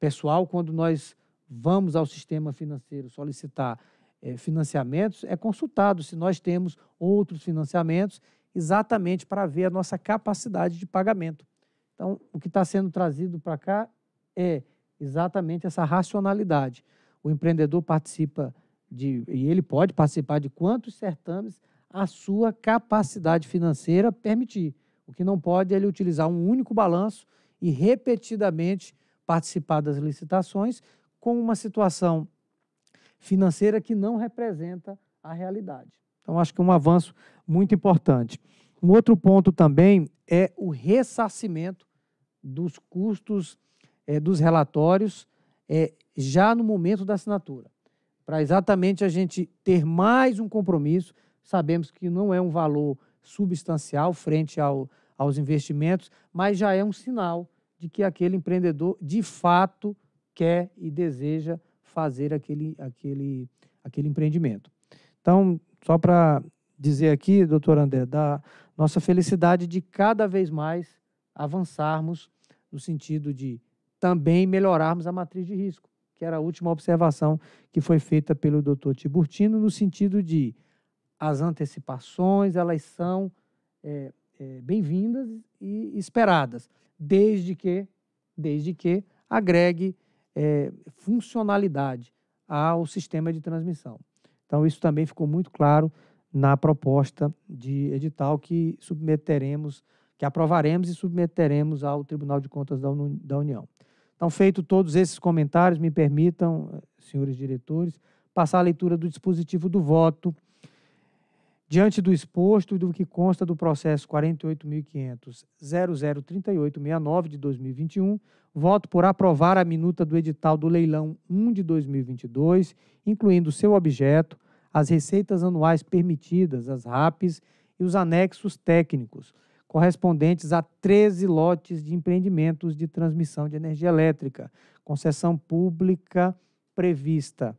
pessoal, quando nós vamos ao sistema financeiro solicitar é, financiamentos, é consultado se nós temos outros financiamentos, exatamente para ver a nossa capacidade de pagamento. Então, o que está sendo trazido para cá é exatamente essa racionalidade. O empreendedor participa de, e ele pode participar de quantos certames a sua capacidade financeira permitir. O que não pode é ele utilizar um único balanço e repetidamente participar das licitações com uma situação financeira que não representa a realidade. Então, acho que é um avanço muito importante. Um outro ponto também é o ressarcimento dos custos é, dos relatórios é, já no momento da assinatura, para exatamente a gente ter mais um compromisso. Sabemos que não é um valor substancial frente ao, aos investimentos, mas já é um sinal de que aquele empreendedor de fato quer e deseja fazer aquele, aquele, aquele empreendimento. Então, só para dizer aqui, doutor André, da nossa felicidade de cada vez mais avançarmos no sentido de também melhorarmos a matriz de risco, que era a última observação que foi feita pelo doutor Tiburtino, no sentido de as antecipações, elas são é, é, bem-vindas e esperadas, desde que, desde que agregue é, funcionalidade ao sistema de transmissão. Então, isso também ficou muito claro na proposta de edital que submeteremos, que aprovaremos e submeteremos ao Tribunal de Contas da, União. Então, feito todos esses comentários, me permitam, senhores diretores, passar a leitura do dispositivo do voto. Diante do exposto e do que consta do processo 48.500.003869 de 2021, voto por aprovar a minuta do edital do leilão 1 de 2022, incluindo seu objeto, as receitas anuais permitidas, as RAPs e os anexos técnicos, correspondentes a 13 lotes de empreendimentos de transmissão de energia elétrica, concessão pública prevista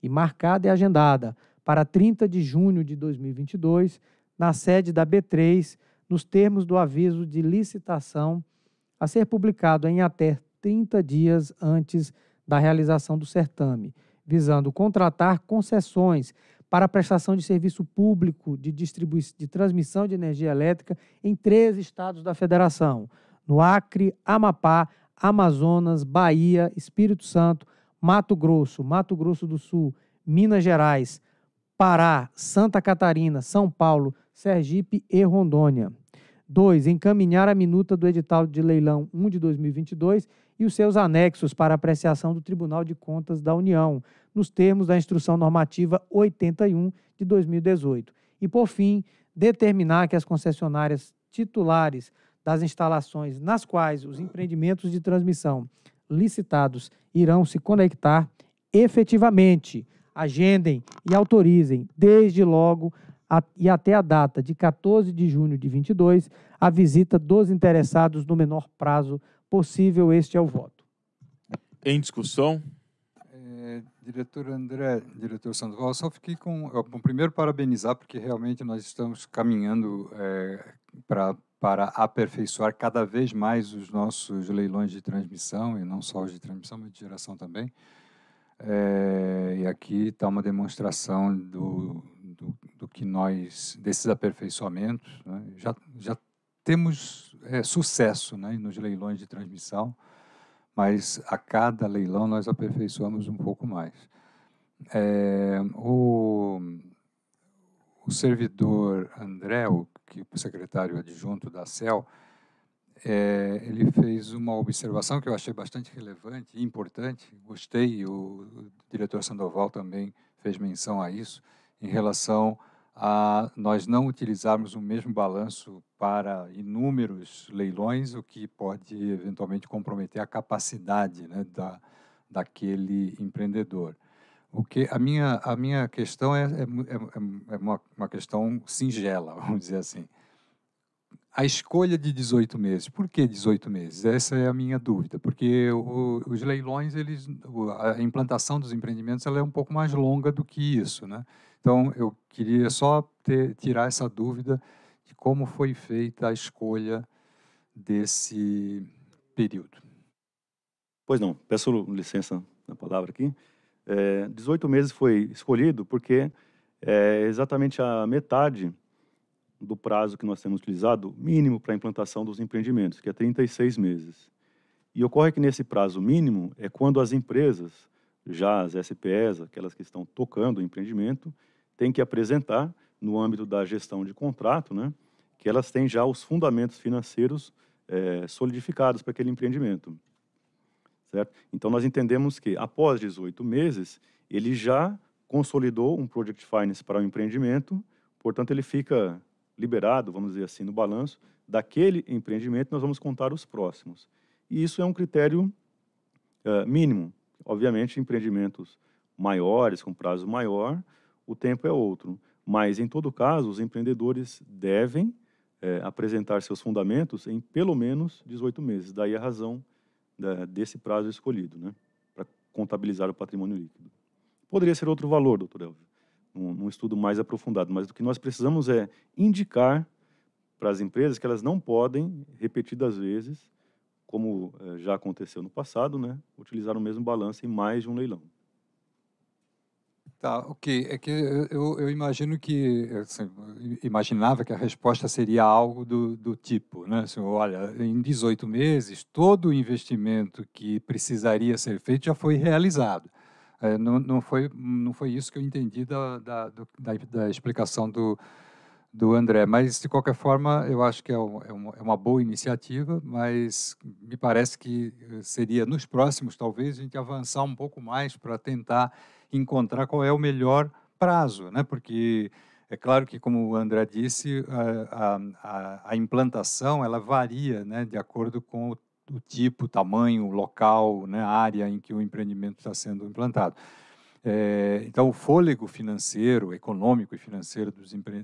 e marcada e agendada para 30 de junho de 2022, na sede da B3, nos termos do aviso de licitação a ser publicado em até 30 dias antes da realização do certame, visando contratar concessões para a prestação de serviço público de, de transmissão de energia elétrica em três estados da federação: no Acre, Amapá, Amazonas, Bahia, Espírito Santo, Mato Grosso, Mato Grosso do Sul, Minas Gerais, Pará, Santa Catarina, São Paulo, Sergipe e Rondônia. 2. Encaminhar a minuta do edital de leilão 1 de 2022 e os seus anexos para apreciação do Tribunal de Contas da União, nos termos da Instrução Normativa 81 de 2018. E, por fim, determinar que as concessionárias titulares das instalações nas quais os empreendimentos de transmissão licitados irão se conectar efetivamente, agendem e autorizem, desde logo a, e até a data de 14 de junho de 22, a visita dos interessados no menor prazo possível. Este é o voto. Em discussão? Diretor André, diretor Sandoval, só fiquei com, bom, primeiro parabenizar porque realmente nós estamos caminhando é, pra, para aperfeiçoar cada vez mais os nossos leilões de transmissão e não só os de transmissão, mas de geração também. É, e aqui está uma demonstração do, do, do, que nós desses aperfeiçoamentos né, já já temos é, sucesso né, nos leilões de transmissão mas a cada leilão nós aperfeiçoamos um pouco mais. É, o, o, servidor André, o, que, o secretário adjunto da CEL, é, ele fez uma observação que eu achei bastante relevante e importante, gostei, o, o diretor Sandoval também fez menção a isso, em relação a nós não utilizarmos o mesmo balanço para inúmeros leilões, o que pode eventualmente comprometer a capacidade né, da, daquele empreendedor. O que a minha a minha questão é, é, é, é uma, uma questão singela, (laughs) vamos dizer assim. A escolha de 18 meses. Por que 18 meses? Essa é a minha dúvida, porque o, os leilões, eles, a implantação dos empreendimentos, ela é um pouco mais longa do que isso, né? Então, eu queria só ter, tirar essa dúvida de como foi feita a escolha desse período. Pois não, peço licença na palavra aqui. É, 18 meses foi escolhido porque é exatamente a metade do prazo que nós temos utilizado mínimo para a implantação dos empreendimentos, que é 36 meses. E ocorre que nesse prazo mínimo é quando as empresas, já as SPEs, aquelas que estão tocando o empreendimento, têm que apresentar, no âmbito da gestão de contrato, né, que elas têm já os fundamentos financeiros é, solidificados para aquele empreendimento. Certo? Então, nós entendemos que, após 18 meses, ele já consolidou um Project Finance para o empreendimento, portanto, ele fica liberado, vamos dizer assim, no balanço daquele empreendimento, nós vamos contar os próximos. E isso é um critério uh, mínimo. Obviamente, empreendimentos maiores, com prazo maior, o tempo é outro. Mas, em todo caso, os empreendedores devem eh, apresentar seus fundamentos em pelo menos 18 meses. Daí a razão da, desse prazo escolhido, né, para contabilizar o patrimônio líquido. Poderia ser outro valor, doutor Elvio, num, estudo mais aprofundado, mas o que nós precisamos é indicar para as empresas que elas não podem, repetidas vezes, como eh, já aconteceu no passado, né, utilizar o mesmo balanço em mais de um leilão. Tá, ok. É que eu, eu imagino que, assim, imaginava que a resposta seria algo do, do tipo, né? Assim, olha, em 18 meses, todo o investimento que precisaria ser feito já foi realizado. É, não, não, foi, não foi isso que eu entendi da, da, do, da, da, explicação do, do André. Mas, de qualquer forma, eu acho que é, um, é, uma, é uma boa iniciativa, mas me parece que seria, nos próximos, talvez, a gente avançar um pouco mais para tentar encontrar qual é o melhor prazo, né? Porque é claro que, como o André disse, a, a, a implantação ela varia, né, de acordo com o, o tipo, tamanho, local, né, área em que o empreendimento está sendo implantado. É, então, o fôlego financeiro, econômico e financeiro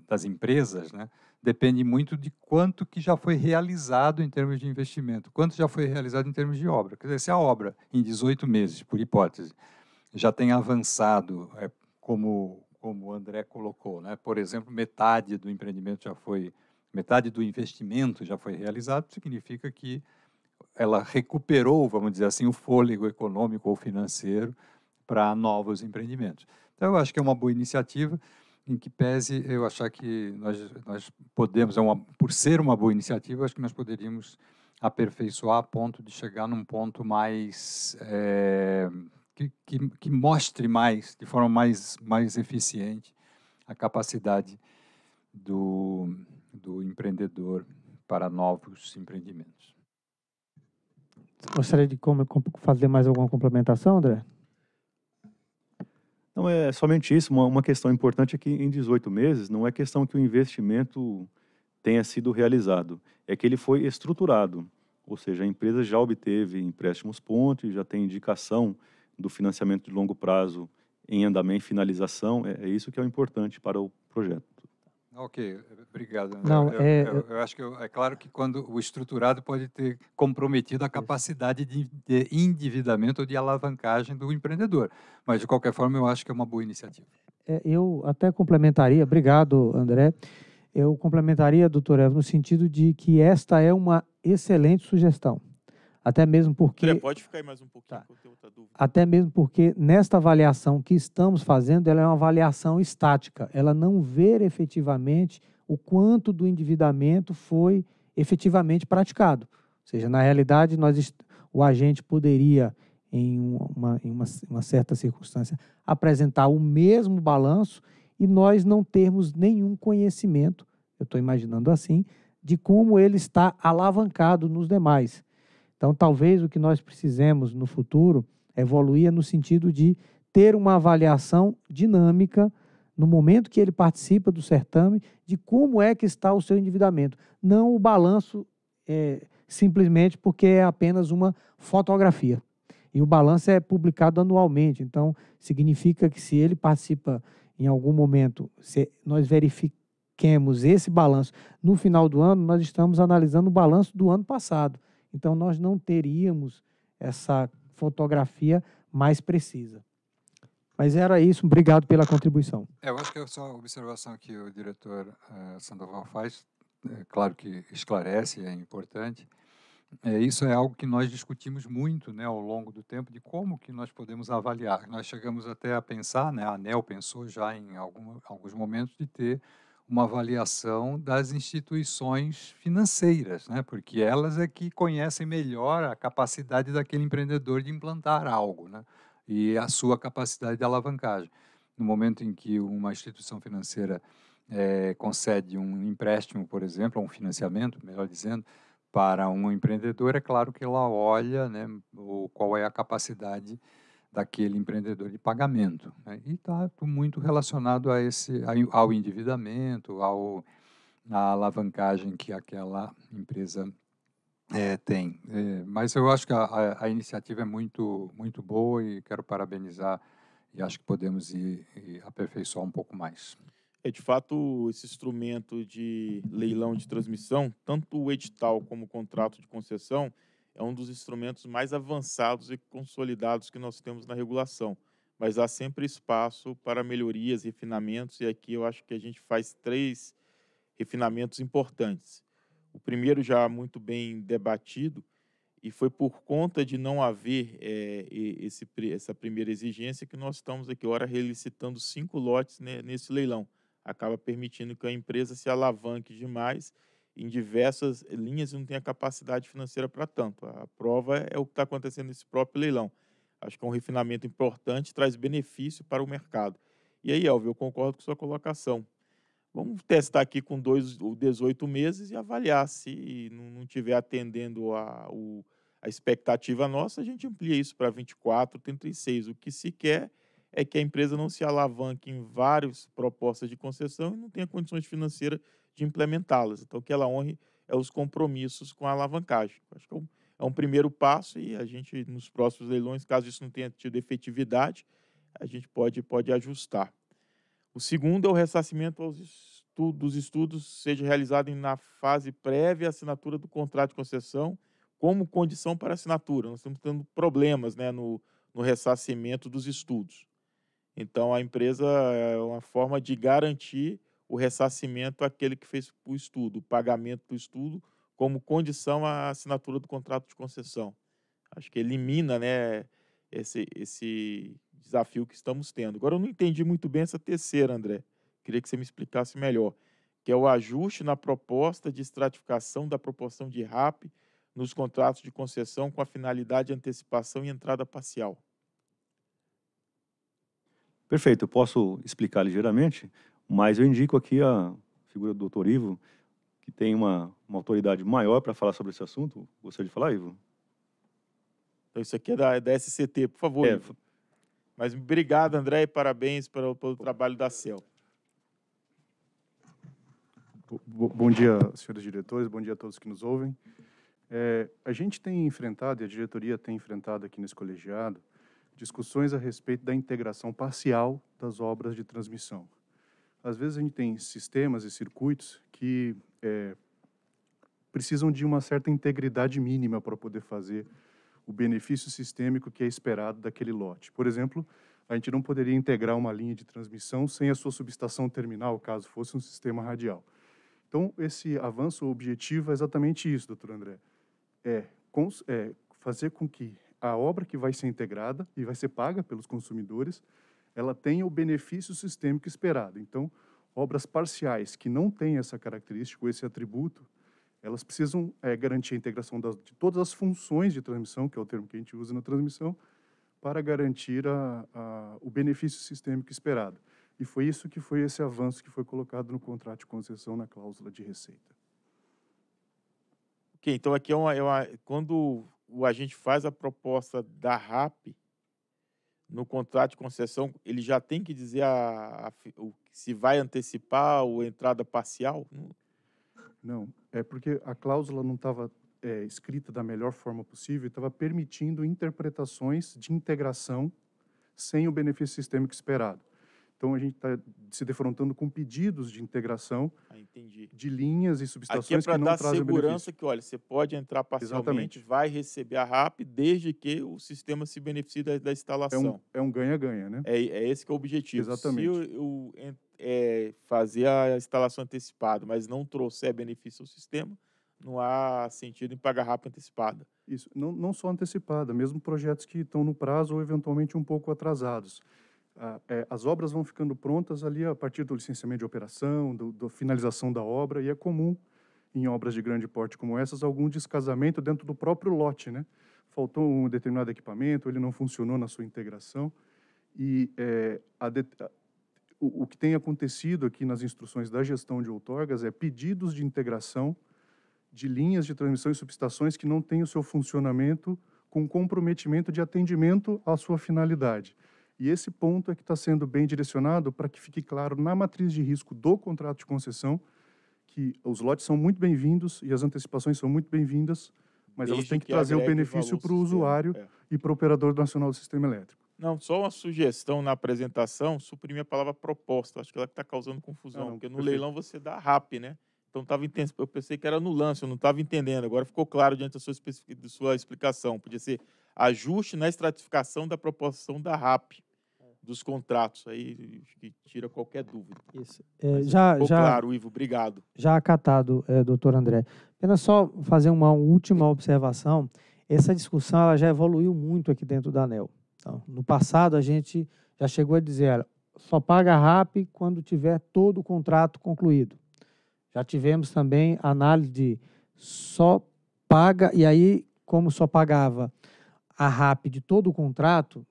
das empresas, né, depende muito de quanto que já foi realizado em termos de investimento, quanto já foi realizado em termos de obra. Quer dizer, se a obra, em 18 meses, por hipótese, já tem avançado, é, como, como o André colocou. Né? Por exemplo, metade do empreendimento já foi, metade do investimento já foi realizado, significa que ela recuperou, vamos dizer assim, o fôlego econômico ou financeiro para novos empreendimentos. Então, eu acho que é uma boa iniciativa, em que pese eu achar que nós, nós podemos, é uma, por ser uma boa iniciativa, acho que nós poderíamos aperfeiçoar a ponto de chegar num ponto mais é, que, que, que mostre mais, de forma mais, mais eficiente, a capacidade do, do empreendedor para novos empreendimentos. Gostaria de fazer mais alguma complementação, André? Não, é somente isso. Uma, questão importante é que em 18 meses não é questão que o investimento tenha sido realizado, é que ele foi estruturado. Ou seja, a empresa já obteve empréstimos ponte, já tem indicação do financiamento de longo prazo em andamento e finalização, é, é isso que é o importante para o projeto. Ok, obrigado. Não, eu, é, eu, eu, acho que é claro que quando o estruturado pode ter comprometido a capacidade de, de, endividamento ou de alavancagem do empreendedor, mas de qualquer forma eu acho que é uma boa iniciativa. É, eu até complementaria, obrigado André, eu complementaria, doutor Evo, no sentido de que esta é uma excelente sugestão. Até mesmo porque. André, pode ficar aí mais um pouquinho, tá. eu outra dúvida. Até mesmo porque nesta avaliação que estamos fazendo, ela é uma avaliação estática. Ela não vê efetivamente o quanto do endividamento foi efetivamente praticado. Ou seja, na realidade, nós, o agente poderia, em uma, em uma, uma certa circunstância, apresentar o mesmo balanço e nós não termos nenhum conhecimento, eu estou imaginando assim, de como ele está alavancado nos demais. Então, talvez o que nós precisemos no futuro evoluir no sentido de ter uma avaliação dinâmica no momento que ele participa do certame de como é que está o seu endividamento, não o balanço é, simplesmente porque é apenas uma fotografia. E o balanço é publicado anualmente, então significa que se ele participa em algum momento, se nós verifiquemos esse balanço no final do ano, nós estamos analisando o balanço do ano passado. Então nós não teríamos essa fotografia mais precisa. Mas era isso, obrigado pela contribuição. É, eu acho que é só a observação que o diretor uh, Sandoval faz, é, claro que esclarece, é importante. É, isso é algo que nós discutimos muito né, ao longo do tempo, de como que nós podemos avaliar. Nós chegamos até a pensar, né, a ANEL pensou já em algum, alguns momentos de ter uma avaliação das instituições financeiras, né, porque elas é que conhecem melhor a capacidade daquele empreendedor de implantar algo. Né e a sua capacidade de alavancagem. No momento em que uma instituição financeira é, concede um empréstimo, por exemplo, ou um financiamento, melhor dizendo, para um empreendedor, é claro que ela olha né, qual é a capacidade daquele empreendedor de pagamento. Né? E está muito relacionado a esse, ao endividamento, ao, à alavancagem que aquela empresa é, tem. É, mas eu acho que a, a, iniciativa é muito, muito boa e quero parabenizar e acho que podemos ir, ir aperfeiçoar um pouco mais. É, de fato, esse instrumento de leilão de transmissão, tanto o edital como o contrato de concessão, é um dos instrumentos mais avançados e consolidados que nós temos na regulação. Mas há sempre espaço para melhorias, refinamentos, e aqui eu acho que a gente faz três refinamentos importantes. O primeiro já muito bem debatido, e foi por conta de não haver é, esse, essa primeira exigência que nós estamos aqui, ora, relicitando cinco lotes nesse leilão. Acaba permitindo que a empresa se alavanque demais em diversas linhas e não tenha capacidade financeira para tanto. A prova é o que está acontecendo nesse próprio leilão. Acho que é um refinamento importante, traz benefício para o mercado. E aí, Elvio, eu concordo com sua colocação. Vamos testar aqui com dois, 18 meses e avaliar se não estiver atendendo a, o, a expectativa nossa, a gente amplia isso para 24, 36. O que se quer é que a empresa não se alavanque em várias propostas de concessão e não tenha condições financeiras de implementá-las. Então, que ela honre é os compromissos com a alavancagem. Acho que é um, é um primeiro passo e a gente, nos próximos leilões, caso isso não tenha tido efetividade, a gente pode, pode ajustar. O segundo é o ressarcimento aos estudos, dos estudos seja realizado na fase prévia à assinatura do contrato de concessão, como condição para assinatura. Nós estamos tendo problemas né, no, no ressarcimento dos estudos. Então, a empresa é uma forma de garantir o ressarcimento àquele que fez o estudo, o pagamento do estudo, como condição à assinatura do contrato de concessão. Acho que elimina né, esse, esse desafio que estamos tendo. Agora, eu não entendi muito bem essa terceira, André. Queria que você me explicasse melhor, que é o ajuste na proposta de estratificação da proporção de RAP nos contratos de concessão com a finalidade de antecipação e entrada parcial. Perfeito, eu posso explicar ligeiramente, mas eu indico aqui a figura do doutor Ivo, que tem uma, uma autoridade maior para falar sobre esse assunto. Gostaria de falar, Ivo? Então, isso aqui é da, é da SCT, por favor. É, mas obrigado, André, e parabéns pelo, pelo trabalho da CEL. Bom dia, senhores diretores, bom dia a todos que nos ouvem. É, a gente tem enfrentado, e a diretoria tem enfrentado aqui nesse colegiado, discussões a respeito da integração parcial das obras de transmissão. Às vezes a gente tem sistemas e circuitos que é, precisam de uma certa integridade mínima para poder fazer o benefício sistêmico que é esperado daquele lote. Por exemplo, a gente não poderia integrar uma linha de transmissão sem a sua subestação terminal, caso fosse um sistema radial. Então, esse avanço objetivo é exatamente isso, doutor André. É, é fazer com que a obra que vai ser integrada e vai ser paga pelos consumidores, ela tenha o benefício sistêmico esperado. Então, obras parciais que não têm essa característica, esse atributo, elas precisam é, garantir a integração das, de todas as funções de transmissão, que é o termo que a gente usa na transmissão, para garantir a, a, o benefício sistêmico esperado. E foi isso que foi esse avanço que foi colocado no contrato de concessão na cláusula de receita. Ok, então aqui é uma, é uma, quando o agente faz a proposta da RAP, no contrato de concessão, ele já tem que dizer a, a, o, se vai antecipar ou entrada parcial? Não, é porque a cláusula não estava é, escrita da melhor forma possível, estava permitindo interpretações de integração sem o benefício sistêmico esperado. Então, a gente está se defrontando com pedidos de integração ah, de linhas e subestações Aqui é que não dar trazem segurança benefício. que, olha, você pode entrar parcialmente, Exatamente. vai receber a RAP, desde que o sistema se beneficie da, da É instalação. um é um ganha-ganha, né? É, é esse que é o objetivo. Exatamente. Se eu, eu é, fazer a instalação antecipada, mas não trouxer benefício ao sistema, não há sentido em pagar RAP antecipada. Isso, não, não só antecipada, mesmo projetos que estão no prazo ou eventualmente um pouco atrasados. É, as obras vão ficando prontas ali a partir do licenciamento de operação, do, da finalização da obra, e é comum em obras de grande porte como essas algum descasamento dentro do próprio lote, né? Faltou um determinado equipamento, ele não funcionou na sua integração, e é, a det- a- o, o que tem acontecido aqui nas instruções da gestão de outorgas é pedidos de integração de linhas de transmissão e subestações que não têm o seu funcionamento com comprometimento de atendimento à sua finalidade. E esse ponto é que está sendo bem direcionado para que fique claro na matriz de risco do contrato de concessão que os lotes são muito bem-vindos e as antecipações são muito bem-vindas, mas elas Desde têm que, que trazer o benefício para o usuário É. e para o operador nacional do sistema elétrico. Não, só uma sugestão na apresentação, suprimir a palavra proposta. Acho que ela está causando confusão, Não, não, porque no perfeito. leilão você dá RAP, né? Então tava enten- eu pensei que era no lance, eu não estava entendendo. Agora ficou claro diante da sua, da sua explicação. Podia ser ajuste na estratificação da proporção da RAP dos contratos. Aí que tira qualquer dúvida. Isso. É, já, já, claro, Ivo, obrigado. já acatado, é, doutor André. Apenas só fazer uma última observação. Essa discussão ela já evoluiu muito aqui dentro da ANEL. Então, no passado, a gente já chegou a dizer, olha, só paga RAP quando tiver todo o contrato concluído. Já tivemos também a análise de só paga, e aí, como só pagava a RAP de todo o contrato,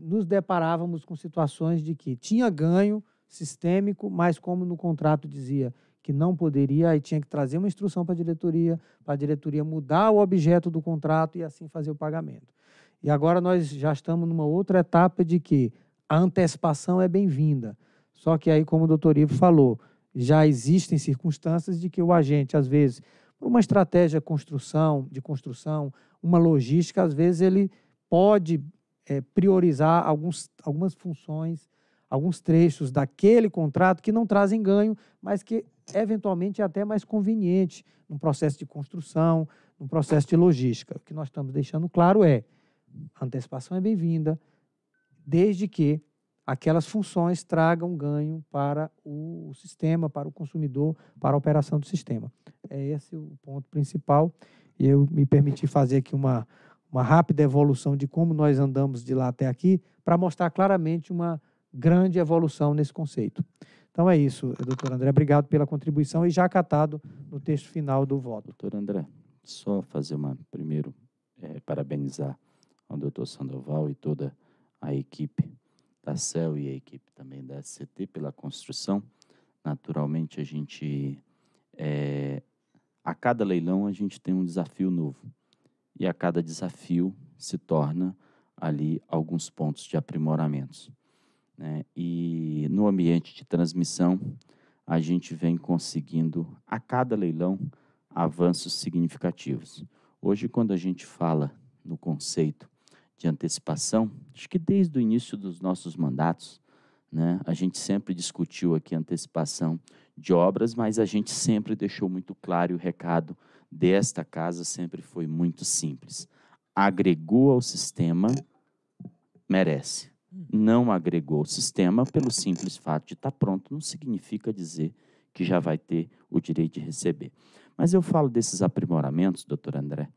nos deparávamos com situações de que tinha ganho sistêmico, mas como no contrato dizia que não poderia, aí tinha que trazer uma instrução para a diretoria, para a diretoria mudar o objeto do contrato e assim fazer o pagamento. E agora nós já estamos numa outra etapa de que a antecipação é bem-vinda. Só que aí, como o doutor Ivo falou, já existem circunstâncias de que o agente, às vezes, por uma estratégia de construção, de construção, uma logística, às vezes ele pode eh, priorizar alguns, algumas funções, alguns trechos daquele contrato que não trazem ganho, mas que eventualmente é até mais conveniente num processo de construção, num processo de logística. O que nós estamos deixando claro é a antecipação é bem-vinda, desde que aquelas funções tragam ganho para o sistema, para o consumidor, para a operação do sistema. É esse o ponto principal. E eu me permiti fazer aqui uma, uma rápida evolução de como nós andamos de lá até aqui, para mostrar claramente uma grande evolução nesse conceito. Então é isso, doutor André. Obrigado pela contribuição e já acatado no texto final do voto. Doutor André, só fazer uma, primeiro, eh, parabenizar ao doutor Sandoval e toda a equipe da CEL e a equipe também da SCT pela construção. Naturalmente, a gente, eh, a cada leilão, a gente tem um desafio novo. E a cada desafio se torna ali alguns pontos de aprimoramentos. Né? E no ambiente de transmissão, a gente vem conseguindo, a cada leilão, avanços significativos. Hoje, quando a gente fala no conceito de antecipação, acho que desde o início dos nossos mandatos, né, a gente sempre discutiu aqui antecipação de obras, mas a gente sempre deixou muito claro o recado desta casa sempre foi muito simples. Agregou ao sistema, merece. Não agregou ao sistema pelo simples fato de estar pronto, não significa dizer que já vai ter o direito de receber. Mas eu falo desses aprimoramentos, doutor André,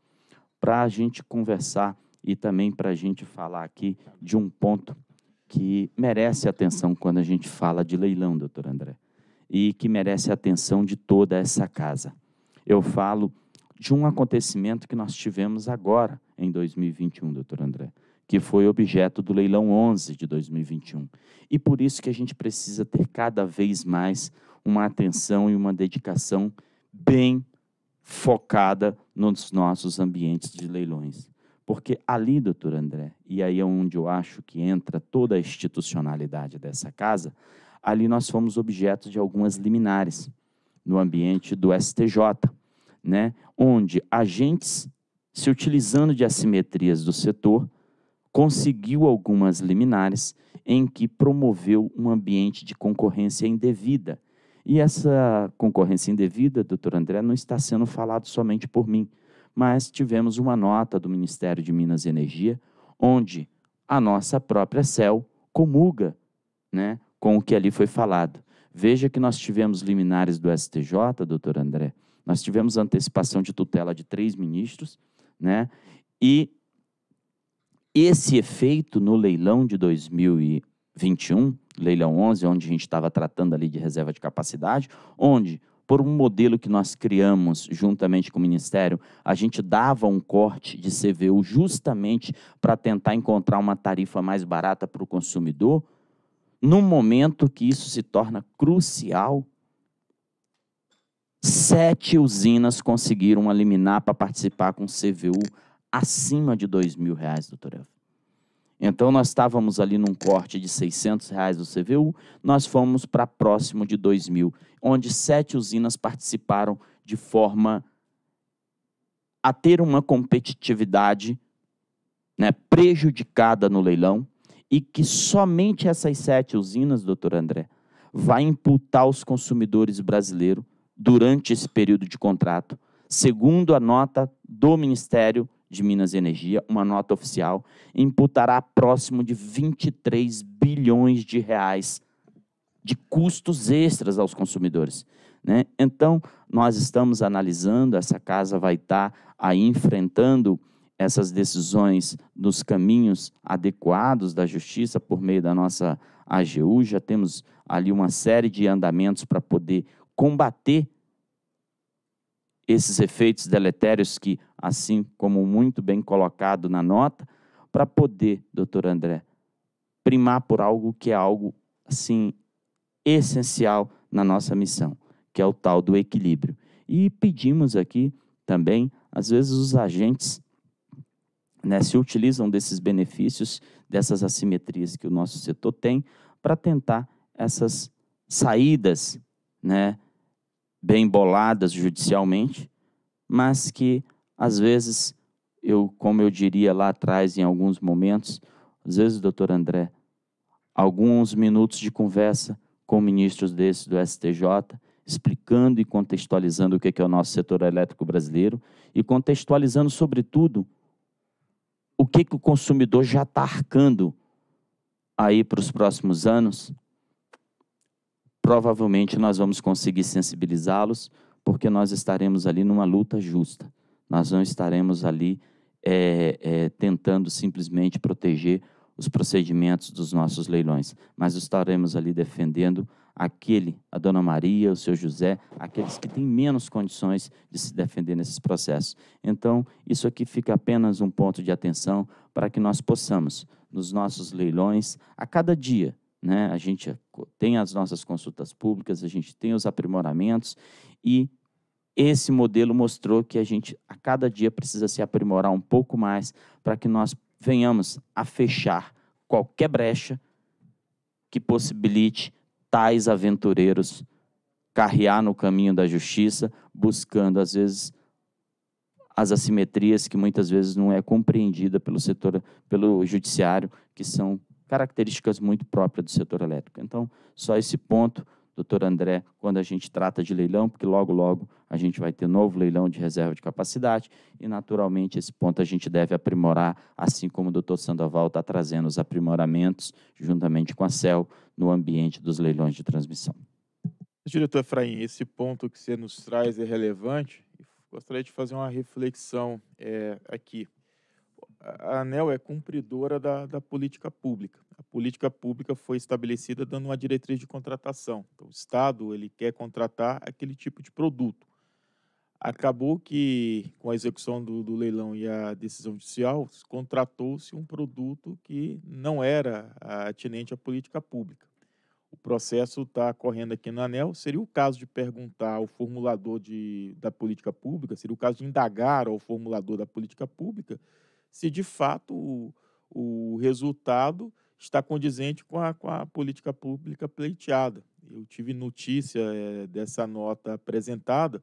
para a gente conversar e também para a gente falar aqui de um ponto que merece atenção quando a gente fala de leilão, doutor André, e que merece atenção de toda essa casa. Eu falo de um acontecimento que nós tivemos agora, em 2021, doutor André, que foi objeto do leilão 11 de 2021. E por isso que a gente precisa ter cada vez mais uma atenção e uma dedicação bem focada nos nossos ambientes de leilões. Porque ali, doutor André, e aí é onde eu acho que entra toda a institucionalidade dessa casa, ali nós fomos objeto de algumas liminares no ambiente do STJ, né? onde agentes, se utilizando de assimetrias do setor, conseguiu algumas liminares em que promoveu um ambiente de concorrência indevida. E essa concorrência indevida, doutor André, não está sendo falado somente por mim, mas tivemos uma nota do Ministério de Minas e Energia, onde a nossa própria CEL comuga né, com o que ali foi falado. Veja que nós tivemos liminares do STJ, doutor André, nós tivemos antecipação de tutela de três ministros, né, e esse efeito no leilão de 2021, leilão 11, onde a gente estava tratando ali de reserva de capacidade, onde, por um modelo que nós criamos juntamente com o Ministério, a gente dava um corte de CVU justamente para tentar encontrar uma tarifa mais barata para o consumidor, no momento que isso se torna crucial, sete usinas conseguiram eliminar para participar com CVU acima de dois mil reais, doutor Elvio. Então, nós estávamos ali num corte de 600 reais do CVU, nós fomos para próximo de 2 mil, onde sete usinas participaram de forma a ter uma competitividade né, prejudicada no leilão e que somente essas sete usinas, doutor André, vai imputar aos consumidores brasileiros durante esse período de contrato, segundo a nota do Ministério de Minas e Energia, uma nota oficial, imputará próximo de 23 bilhões de reais de custos extras aos consumidores. Né? Então, nós estamos analisando, essa casa vai estar aí enfrentando essas decisões nos caminhos adequados da justiça por meio da nossa AGU, já temos ali uma série de andamentos para poder combater esses efeitos deletérios que, assim como muito bem colocado na nota, para poder, doutor André, primar por algo que é algo, assim, essencial na nossa missão, que é o tal do equilíbrio. E pedimos aqui também, às vezes os agentes né, se utilizam desses benefícios, dessas assimetrias que o nosso setor tem, para tentar essas saídas né, bem boladas judicialmente, mas que às vezes eu, como eu diria lá atrás em alguns momentos, às vezes, doutor André, alguns minutos de conversa com ministros desses do STJ, explicando e contextualizando o que é o nosso setor elétrico brasileiro e contextualizando, sobretudo, o que, que o consumidor já está arcando aí para os próximos anos, provavelmente nós vamos conseguir sensibilizá-los, porque nós estaremos ali numa luta justa. Nós não estaremos ali é, é, tentando simplesmente proteger os procedimentos dos nossos leilões, mas estaremos ali defendendo aquele, a Dona Maria, o seu José, aqueles que têm menos condições de se defender nesses processos. Então, isso aqui fica apenas um ponto de atenção para que nós possamos, nos nossos leilões, a cada dia, né? A gente tem as nossas consultas públicas, a gente tem os aprimoramentos e esse modelo mostrou que a gente a cada dia precisa se aprimorar um pouco mais para que nós venhamos a fechar qualquer brecha que possibilite tais aventureiros carrear no caminho da justiça, buscando às vezes as assimetrias que muitas vezes não é compreendida pelo setor, pelo judiciário, que são características muito próprias do setor elétrico. Então, só esse ponto, doutor André, quando a gente trata de leilão, porque logo, logo a gente vai ter novo leilão de reserva de capacidade e, naturalmente, esse ponto a gente deve aprimorar, assim como o doutor Sandoval está trazendo os aprimoramentos, juntamente com a CEL, no ambiente dos leilões de transmissão. Diretor Efraim, esse ponto que você nos traz é relevante. Gostaria de fazer uma reflexão é, aqui a ANEL é cumpridora da, da política pública. A política pública foi estabelecida dando uma diretriz de contratação. Então, o Estado ele quer contratar aquele tipo de produto. Acabou que, com a execução do, do leilão e a decisão judicial, contratou-se um produto que não era atinente à política pública. O processo está correndo aqui na ANEL. Seria o caso de perguntar ao formulador de, da política pública, seria o caso de indagar ao formulador da política pública se de fato o, o resultado está condizente com a, com a política pública pleiteada. Eu tive notícia é, dessa nota apresentada,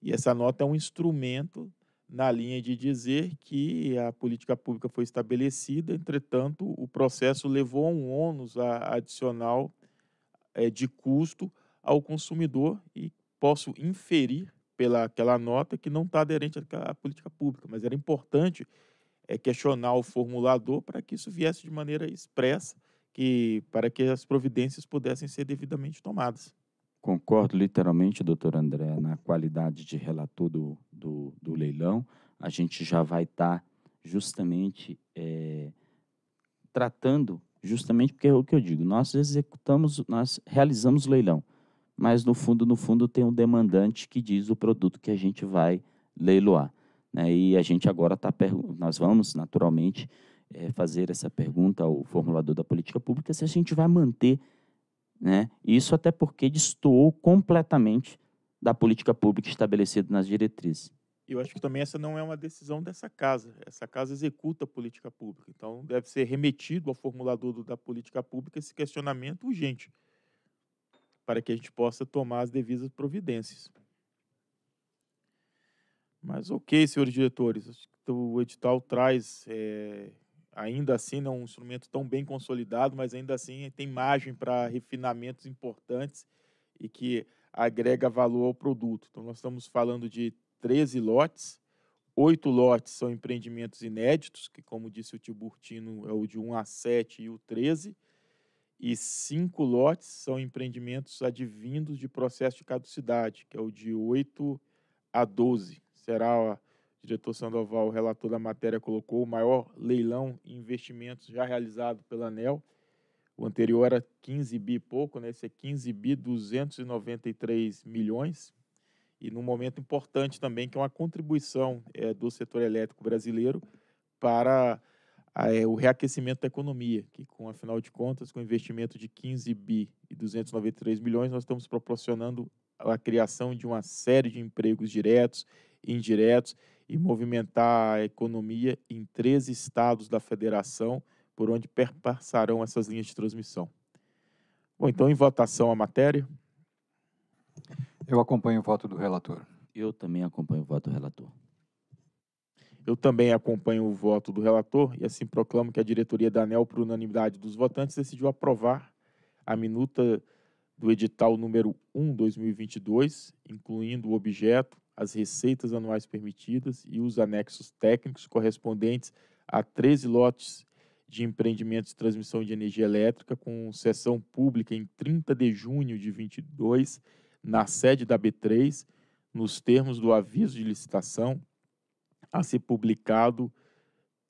e essa nota é um instrumento na linha de dizer que a política pública foi estabelecida, entretanto, o processo levou a um ônus adicional é, de custo ao consumidor e posso inferir pela aquela nota que não está aderente à política pública, mas era importante é, questionar o formulador para que isso viesse de maneira expressa, que, para que as providências pudessem ser devidamente tomadas. Concordo literalmente, doutor André, na qualidade de relator do, do, do leilão. A gente já vai estar tá justamente é, tratando, justamente porque é o que eu digo, nós executamos, nós realizamos o leilão, mas no fundo, no fundo tem um demandante que diz o produto que a gente vai leiloar. Né? E a gente agora está, nós vamos naturalmente é, fazer essa pergunta ao formulador da política pública se a gente vai manter né? Isso até porque destoou completamente da política pública estabelecida nas diretrizes. Eu acho que também essa não é uma decisão dessa casa. Essa casa executa a política pública. Então, deve ser remetido ao formulador da política pública esse questionamento urgente, para que a gente possa tomar as devidas providências. Mas, ok, senhores diretores, o edital traz é, ainda assim não é um instrumento tão bem consolidado, mas ainda assim tem margem para refinamentos importantes e que agrega valor ao produto. Então, nós estamos falando de 13 lotes, oito lotes são empreendimentos inéditos, que, como disse o Tiburtino, é o de 1 a 7 e o 13, e cinco lotes são empreendimentos advindos de processo de caducidade, que é o de 8 a 12. Será o diretor Sandoval, relator da matéria, colocou o maior leilão em investimentos já realizado pela ANEL. O anterior era 15 bi pouco, né? esse é 15 bi 293 milhões. E num momento importante também, que é uma contribuição é, do setor elétrico brasileiro para é, o reaquecimento da economia, que com, afinal de contas, com investimento de 15 bi e 293 milhões, nós estamos proporcionando a criação de uma série de empregos diretos indiretos e movimentar a economia em 13 estados da federação, por onde perpassarão essas linhas de transmissão. Bom, então, em votação a matéria. Eu acompanho o voto do relator. Eu também acompanho o voto do relator. Eu também acompanho o voto do relator e assim proclamo que a diretoria da ANEL, por unanimidade dos votantes, decidiu aprovar a minuta do edital número 1 2022, incluindo o objeto, as receitas anuais permitidas e os anexos técnicos correspondentes a 13 lotes de empreendimentos de transmissão de energia elétrica com sessão pública em 30 de junho de 22 na sede da B3, nos termos do aviso de licitação a ser publicado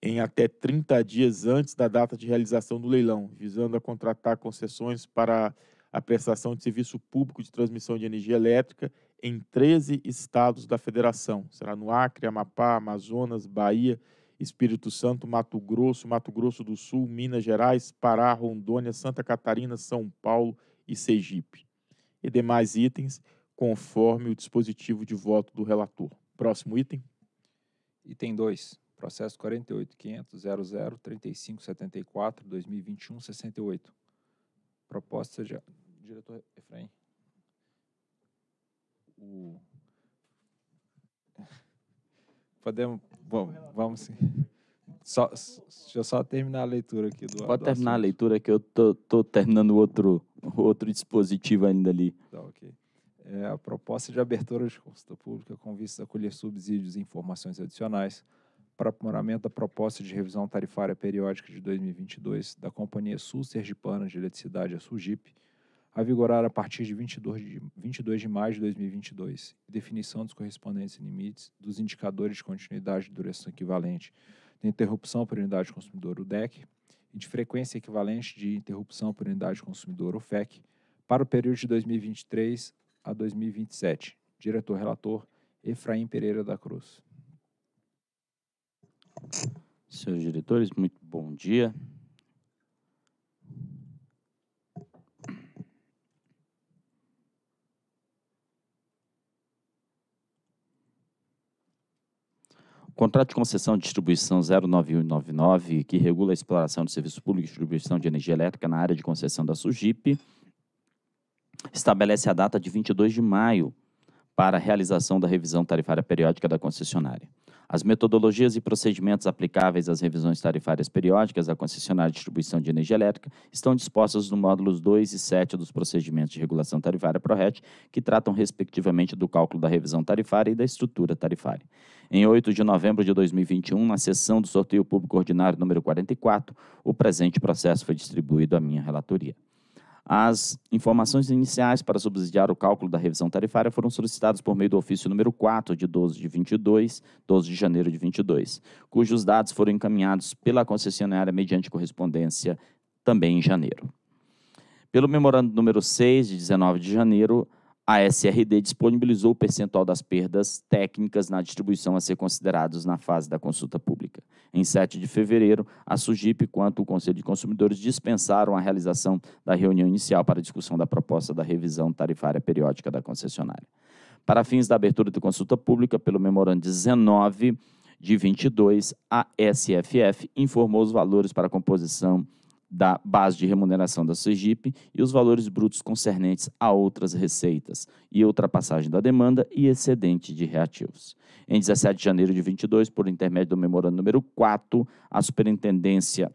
em até 30 dias antes da data de realização do leilão, visando a contratar concessões para a prestação de serviço público de transmissão de energia elétrica em 13 estados da federação. Será no Acre, Amapá, Amazonas, Bahia, Espírito Santo, Mato Grosso, Mato Grosso do Sul, Minas Gerais, Pará, Rondônia, Santa Catarina, São Paulo e Sergipe. E demais itens conforme o dispositivo de voto do relator. Próximo item. Item 2. Processo 48.500.00.3574.2021.68. Proposta de... Diretor Efraim o (laughs) podemos bom vamos sim. Só deixa eu só terminar a leitura aqui do pode do terminar assunto. a leitura que eu tô, tô terminando outro outro dispositivo ainda ali. Tá ok. É, a proposta de abertura de consulta pública com vista a colher subsídios e informações adicionais para aprimoramento da proposta de revisão tarifária periódica de 2022 da Companhia Sul Sergipana de Eletricidade, a SUGIP, a vigorar a partir de 22 de, 22 de maio de 2022, definição dos correspondentes limites dos indicadores de continuidade de duração equivalente de interrupção por unidade de consumidor, o DEC, e de frequência equivalente de interrupção por unidade de consumidor, o FEC, para o período de 2023 a 2027. Diretor-relator, Efraim Pereira da Cruz. Senhores diretores, muito bom dia. Contrato de concessão de distribuição 09199, que regula a exploração do serviço público de distribuição de energia elétrica na área de concessão da SUGIP, estabelece a data de 22 de maio para a realização da revisão tarifária periódica da concessionária. As metodologias e procedimentos aplicáveis às revisões tarifárias periódicas da concessionária de distribuição de energia elétrica estão dispostas no módulos 2 e 7 dos procedimentos de regulação tarifária PRORET, que tratam respectivamente do cálculo da revisão tarifária e da estrutura tarifária. Em 8 de novembro de 2021, na sessão do sorteio público ordinário número 44, o presente processo foi distribuído à minha relatoria. As informações iniciais para subsidiar o cálculo da revisão tarifária foram solicitadas por meio do ofício número 4 de 12 de 22, 12 de janeiro de 22, cujos dados foram encaminhados pela concessionária mediante correspondência também em janeiro. Pelo memorando número 6 de 19 de janeiro, a SRD disponibilizou o percentual das perdas técnicas na distribuição a ser considerados na fase da consulta pública. Em 7 de fevereiro, a SUGIP quanto o Conselho de Consumidores dispensaram a realização da reunião inicial para discussão da proposta da revisão tarifária periódica da concessionária. Para fins da abertura de consulta pública, pelo memorando 19 de 22, a SFF informou os valores para a composição da base de remuneração da SEGIP e os valores brutos concernentes a outras receitas e ultrapassagem da demanda e excedente de reativos. Em 17 de janeiro de 22, por intermédio do memorando número 4, a Superintendência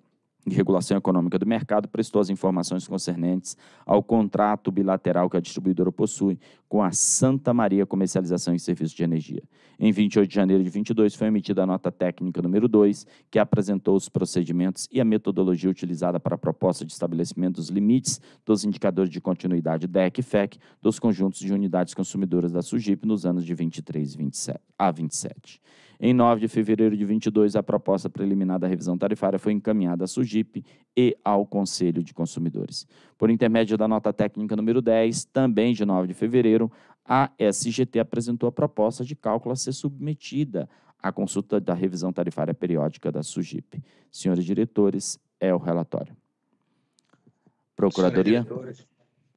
de Regulação Econômica do Mercado prestou as informações concernentes ao contrato bilateral que a distribuidora possui com a Santa Maria Comercialização e Serviços de Energia. Em 28 de janeiro de 22 foi emitida a nota técnica número 2, que apresentou os procedimentos e a metodologia utilizada para a proposta de estabelecimento dos limites dos indicadores de continuidade DEC e FEC dos conjuntos de unidades consumidoras da SUGIP nos anos de 23 27, a 27. Em 9 de fevereiro de 22, a proposta preliminar da revisão tarifária foi encaminhada à SUGIP e ao Conselho de Consumidores. Por intermédio da nota técnica número 10, também de 9 de fevereiro, a SGT apresentou a proposta de cálculo a ser submetida à consulta da revisão tarifária periódica da SUGIP. Senhores diretores, é o relatório. Procuradoria.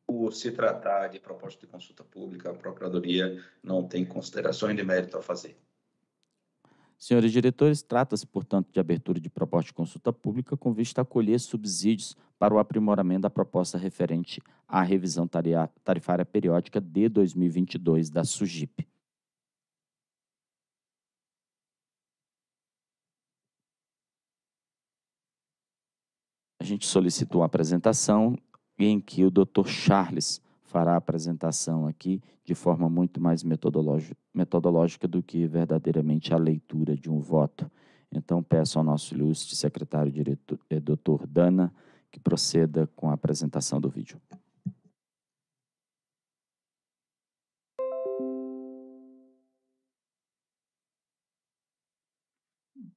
Por se tratar de proposta de consulta pública, a Procuradoria não tem considerações de mérito a fazer. Senhores diretores, trata-se, portanto, de abertura de proposta de consulta pública com vista a colher subsídios para o aprimoramento da proposta referente à revisão tarifária periódica de 2022 da SUGIP. A gente solicitou a apresentação em que o Dr. Charles fará a apresentação aqui de forma muito mais metodológica do que verdadeiramente a leitura de um voto. Então, peço ao nosso ilustre secretário diretor, eh, doutor Dana, que proceda com a apresentação do vídeo.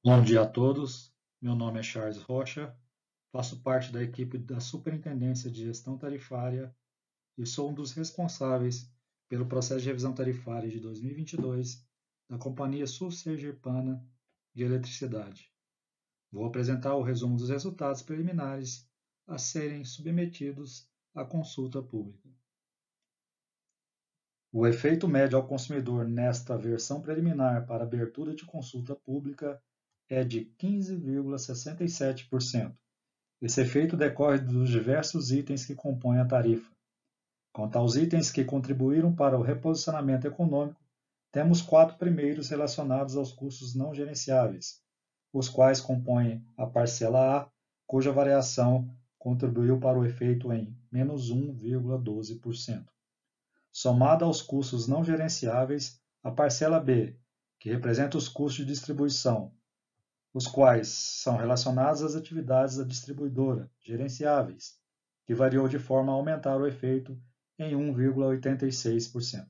Bom dia a todos. Meu nome é Charles Rocha, faço parte da equipe da Superintendência de Gestão Tarifária e sou um dos responsáveis pelo processo de revisão tarifária de 2022 da Companhia Sul Sergipana de Eletricidade. Vou apresentar o resumo dos resultados preliminares a serem submetidos à consulta pública. O efeito médio ao consumidor nesta versão preliminar para abertura de consulta pública é de 15,67%. Esse efeito decorre dos diversos itens que compõem a tarifa, Quanto aos itens que contribuíram para o reposicionamento econômico, temos quatro primeiros relacionados aos custos não gerenciáveis, os quais compõem a parcela A, cuja variação contribuiu para o efeito em menos 1,12%. Somada aos custos não gerenciáveis, a parcela B, que representa os custos de distribuição, os quais são relacionados às atividades da distribuidora, gerenciáveis, que variou de forma a aumentar o efeito em 1,86%.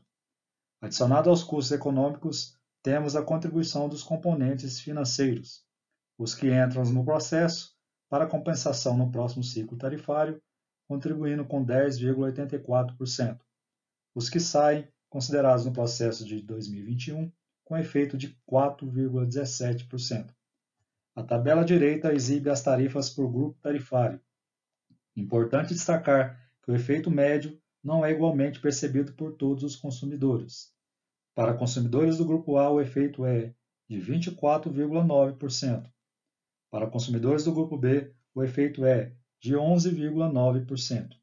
Adicionado aos custos econômicos, temos a contribuição dos componentes financeiros, os que entram no processo para compensação no próximo ciclo tarifário, contribuindo com 10,84%. Os que saem, considerados no processo de 2021, com efeito de 4,17%. A tabela direita exibe as tarifas por grupo tarifário. Importante destacar que o efeito médio não é igualmente percebido por todos os consumidores. Para consumidores do grupo A, o efeito é de 24,9%. Para consumidores do grupo B, o efeito é de 11,9%.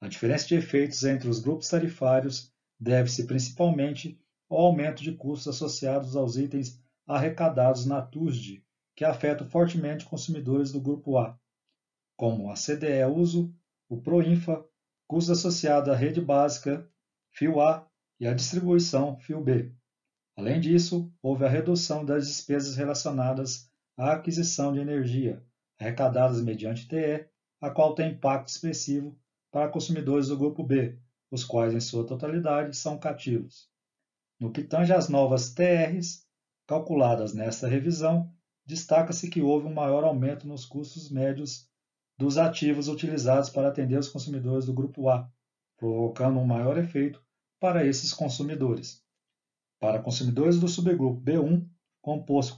A diferença de efeitos entre os grupos tarifários deve-se principalmente ao aumento de custos associados aos itens arrecadados na TUSD, que afetam fortemente consumidores do grupo A, como a CDE Uso, o Proinfa, custos associados à rede básica, fio A e a distribuição fio B. Além disso, houve a redução das despesas relacionadas à aquisição de energia, arrecadadas mediante TE, a qual tem impacto expressivo para consumidores do grupo B, os quais, em sua totalidade, são cativos. No que tange às novas TRs, calculadas nesta revisão, destaca-se que houve um maior aumento nos custos médios dos ativos utilizados para atender os consumidores do grupo A, provocando um maior efeito para esses consumidores. Para consumidores do subgrupo B1, composto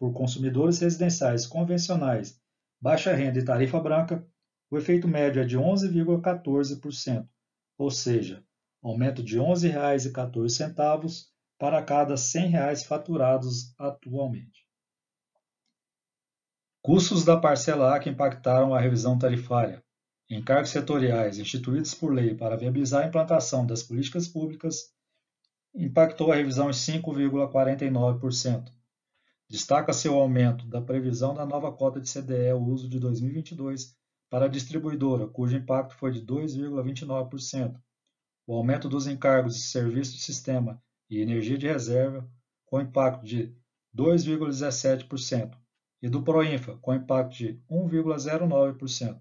por consumidores residenciais convencionais, baixa renda e tarifa branca, o efeito médio é de 11,14%, ou seja, aumento de R$ 11,14 para cada R$ 100 faturados atualmente. Custos da parcela A que impactaram a revisão tarifária. Encargos setoriais instituídos por lei para viabilizar a implantação das políticas públicas impactou a revisão em 5,49%. Destaca-se o aumento da previsão da nova cota de CDE uso de 2022 para a distribuidora, cujo impacto foi de 2,29%. O aumento dos encargos de serviço de sistema e energia de reserva, com impacto de 2,17%, e do Proinfa, com impacto de 1,09%.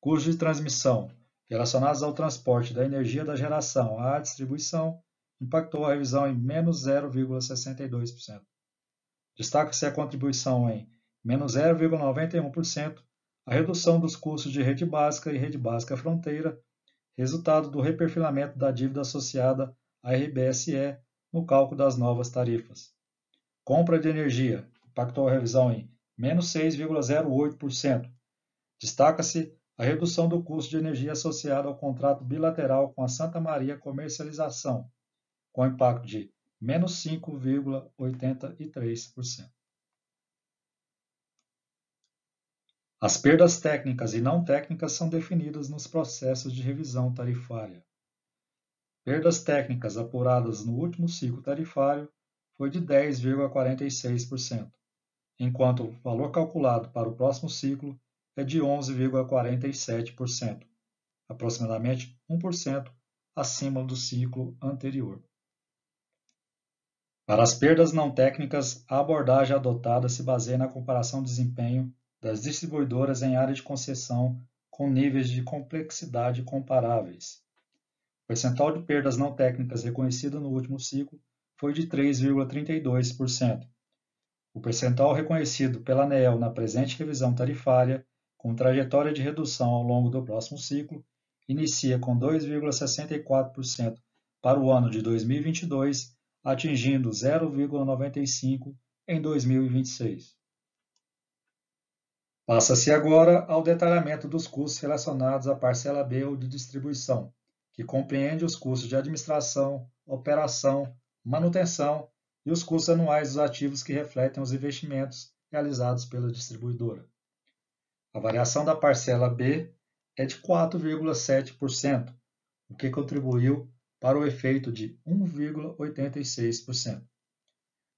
Custos de transmissão relacionados ao transporte da energia da geração à distribuição impactou a revisão em menos 0,62%. Destaca-se a contribuição em menos 0,91%, a redução dos custos de rede básica e rede básica fronteira, resultado do reperfilamento da dívida associada à RBSE no cálculo das novas tarifas. Compra de energia, impactou a revisão em menos 6,08%. Destaca-se a redução do custo de energia associado ao contrato bilateral com a Santa Maria Comercialização, com impacto de menos 5,83%. As perdas técnicas e não técnicas são definidas nos processos de revisão tarifária. Perdas técnicas apuradas no último ciclo tarifário foi de 10,46% enquanto o valor calculado para o próximo ciclo é de 11,47%, aproximadamente 1% acima do ciclo anterior. Para as perdas não técnicas, a abordagem adotada se baseia na comparação de desempenho das distribuidoras em área de concessão com níveis de complexidade comparáveis. O percentual de perdas não técnicas reconhecido no último ciclo foi de 3,32%, o percentual reconhecido pela ANEEL na presente revisão tarifária, com trajetória de redução ao longo do próximo ciclo, inicia com 2,64% para o ano de 2022, atingindo 0,95% em 2026. Passa-se agora ao detalhamento dos custos relacionados à parcela B ou de distribuição, que compreende os custos de administração, operação, manutenção e os custos anuais dos ativos que refletem os investimentos realizados pela distribuidora. A variação da parcela B é de 4,7%, o que contribuiu para o efeito de 1,86%.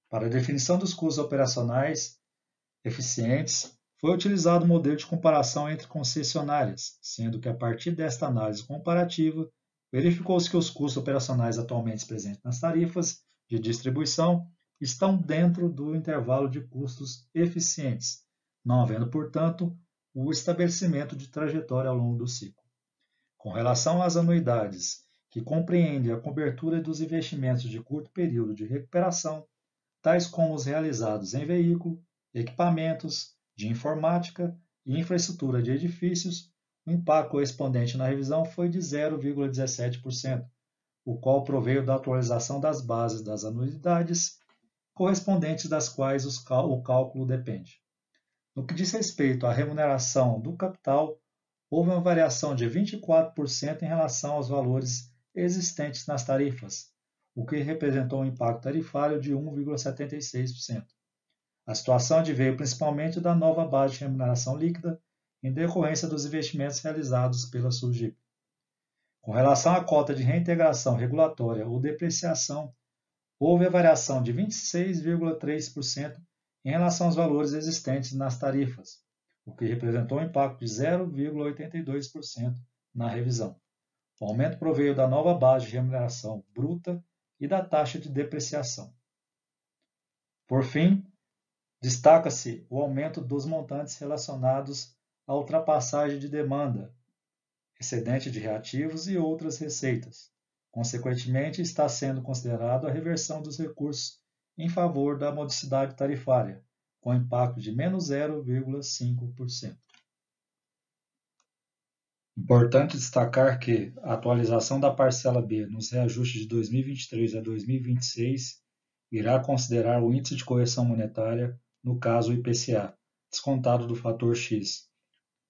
Para a definição dos custos operacionais eficientes, foi utilizado o modelo de comparação entre concessionárias, sendo que a partir desta análise comparativa, verificou-se que os custos operacionais atualmente presentes nas tarifas de distribuição estão dentro do intervalo de custos eficientes, não havendo, portanto, o estabelecimento de trajetória ao longo do ciclo. Com relação às anuidades, que compreendem a cobertura dos investimentos de curto período de recuperação, tais como os realizados em veículo, equipamentos de informática e infraestrutura de edifícios, o impacto correspondente na revisão foi de 0,17%, o qual proveio da atualização das bases das anuidades, correspondentes das quais o cálculo depende. No que diz respeito à remuneração do capital, houve uma variação de 24% em relação aos valores existentes nas tarifas, o que representou um impacto tarifário de 1,76%. A situação adveio principalmente da nova base de remuneração líquida em decorrência dos investimentos realizados pela SUGIP. Com relação à cota de reintegração regulatória ou depreciação, houve a variação de 26,3% em relação aos valores existentes nas tarifas, o que representou um impacto de 0,82% na revisão. O aumento proveio da nova base de remuneração bruta e da taxa de depreciação. Por fim, destaca-se o aumento dos montantes relacionados à ultrapassagem de demanda, excedente de reativos e outras receitas. Consequentemente, está sendo considerado a reversão dos recursos em favor da modicidade tarifária, com impacto de menos 0,5%. Importante destacar que a atualização da parcela B nos reajustes de 2023 a 2026 irá considerar o índice de correção monetária, no caso o IPCA, descontado do fator X.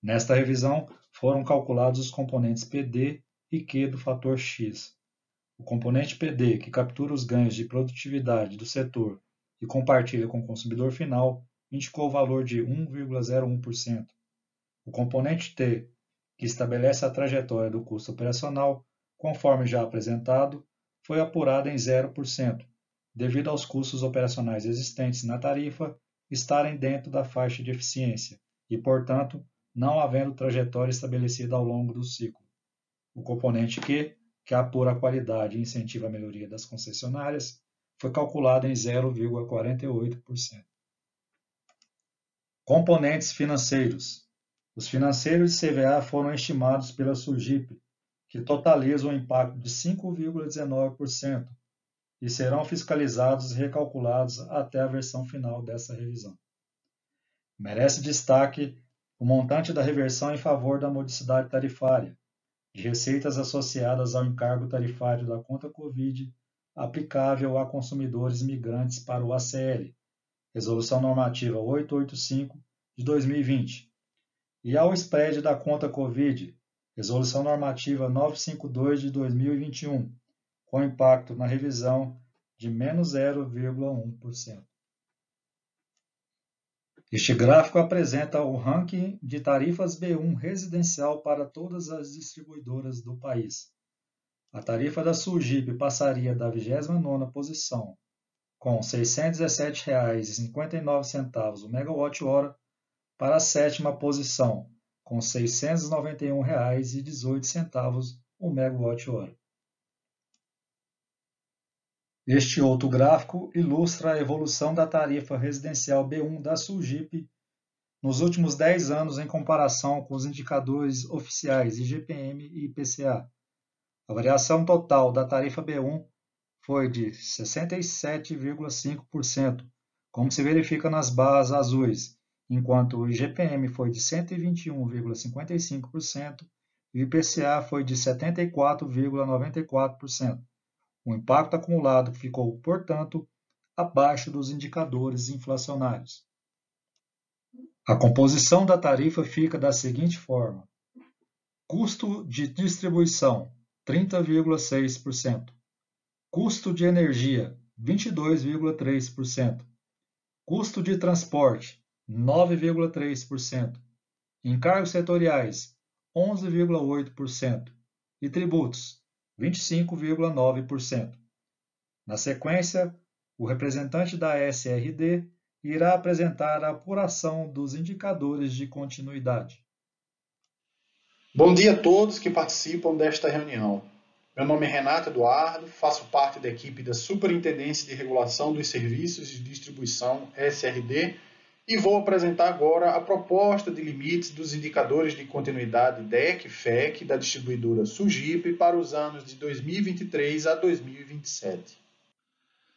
Nesta revisão, foram calculados os componentes PD e Q do fator X. O componente PD, que captura os ganhos de produtividade do setor e compartilha com o consumidor final, indicou o valor de 1,01%. O componente T, que estabelece a trajetória do custo operacional, conforme já apresentado, foi apurado em 0%, devido aos custos operacionais existentes na tarifa estarem dentro da faixa de eficiência e, portanto, não havendo trajetória estabelecida ao longo do ciclo. O componente Q, que apura a qualidade e incentiva a melhoria das concessionárias, foi calculado em 0,48%. Componentes financeiros. Os financeiros de CVA foram estimados pela SUGIP, que totalizam um impacto de 5,19% e serão fiscalizados e recalculados até a versão final dessa revisão. Merece destaque o montante da reversão em favor da modicidade tarifária, de receitas associadas ao encargo tarifário da conta Covid aplicável a consumidores migrantes para o ACL, Resolução Normativa 885 de 2020, e ao spread da conta Covid, Resolução Normativa 952 de 2021, com impacto na revisão de menos 0,1%. Este gráfico apresenta o ranking de tarifas B1 residencial para todas as distribuidoras do país. A tarifa da Surgip passaria da 29ª posição, com R$ 617,59 o megawatt-hora, para a sétima posição, com R$ 691,18 o megawatt-hora. Este outro gráfico ilustra a evolução da tarifa residencial B1 da Sulgip nos últimos 10 anos em comparação com os indicadores oficiais IGPM e IPCA. A variação total da tarifa B1 foi de 67,5%, como se verifica nas barras azuis, enquanto o IGPM foi de 121,55% e o IPCA foi de 74,94%. O impacto acumulado ficou, portanto, abaixo dos indicadores inflacionários. A composição da tarifa fica da seguinte forma: custo de distribuição 30,6%, custo de energia 22,3%, custo de transporte 9,3%, encargos setoriais, 11,8% e tributos, 25,9%. Na sequência, o representante da SRD irá apresentar a apuração dos indicadores de continuidade. Bom dia a todos que participam desta reunião. Meu nome é Renato Eduardo, faço parte da equipe da Superintendência de Regulação dos Serviços de Distribuição SRD e vou apresentar agora a proposta de limites dos indicadores de continuidade DEC FEC da distribuidora Sugip para os anos de 2023 a 2027.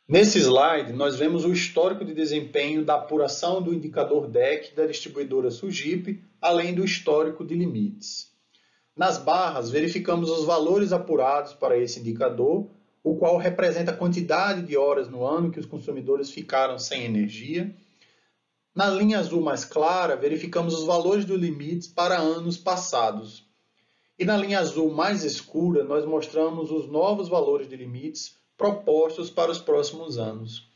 Nesse slide, nós vemos o histórico de desempenho da apuração do indicador DEC da distribuidora Sugip, além do histórico de limites. Nas barras, verificamos os valores apurados para esse indicador, o qual representa a quantidade de horas no ano que os consumidores ficaram sem energia, na linha azul mais clara, verificamos os valores dos limites para anos passados. E na linha azul mais escura, nós mostramos os novos valores de limites propostos para os próximos anos.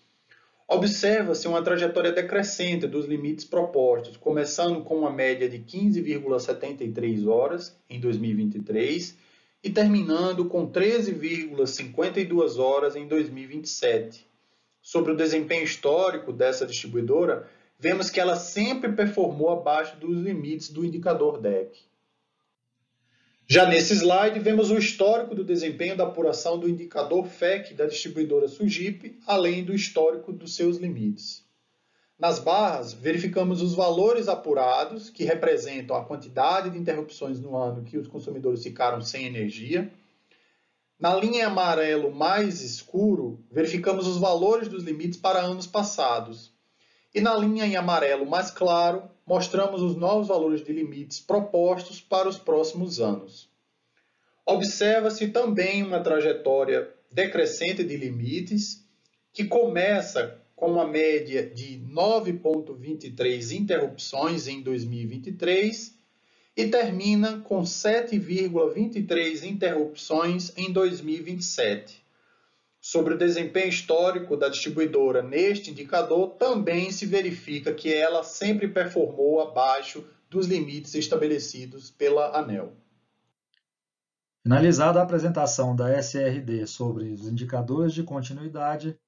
Observa-se uma trajetória decrescente dos limites propostos, começando com uma média de 15,73 horas em 2023 e terminando com 13,52 horas em 2027. Sobre o desempenho histórico dessa distribuidora, vemos que ela sempre performou abaixo dos limites do indicador DEC. Já nesse slide, vemos o histórico do desempenho da apuração do indicador FEC da distribuidora Sugip, além do histórico dos seus limites. Nas barras, verificamos os valores apurados, que representam a quantidade de interrupções no ano que os consumidores ficaram sem energia. Na linha amarelo mais escuro, verificamos os valores dos limites para anos passados. E na linha em amarelo mais claro, mostramos os novos valores de limites propostos para os próximos anos. Observa-se também uma trajetória decrescente de limites, que começa com uma média de 9,23 interrupções em 2023 e termina com 7,23 interrupções em 2027. Sobre o desempenho histórico da distribuidora neste indicador, também se verifica que ela sempre performou abaixo dos limites estabelecidos pela ANEL. Finalizada a apresentação da SRD sobre os indicadores de continuidade,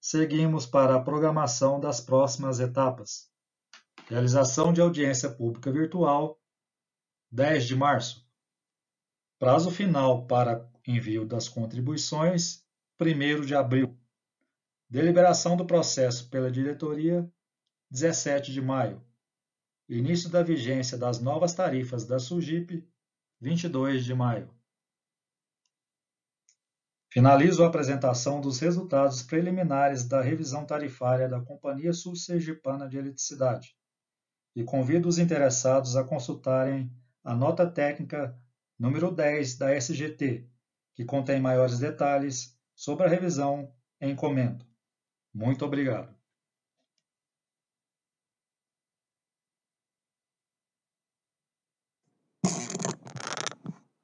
seguimos para a programação das próximas etapas. Realização de audiência pública virtual, 10 de março. Prazo final para envio das contribuições, 1 de abril. Deliberação do processo pela diretoria, 17 de maio. Início da vigência das novas tarifas da SUGIP, 22 de maio. Finalizo a apresentação dos resultados preliminares da revisão tarifária da Companhia Sul Sergipana de Eletricidade e convido os interessados a consultarem a nota técnica número 10 da SGT, que contém maiores detalhes sobre a revisão em comento. Muito obrigado.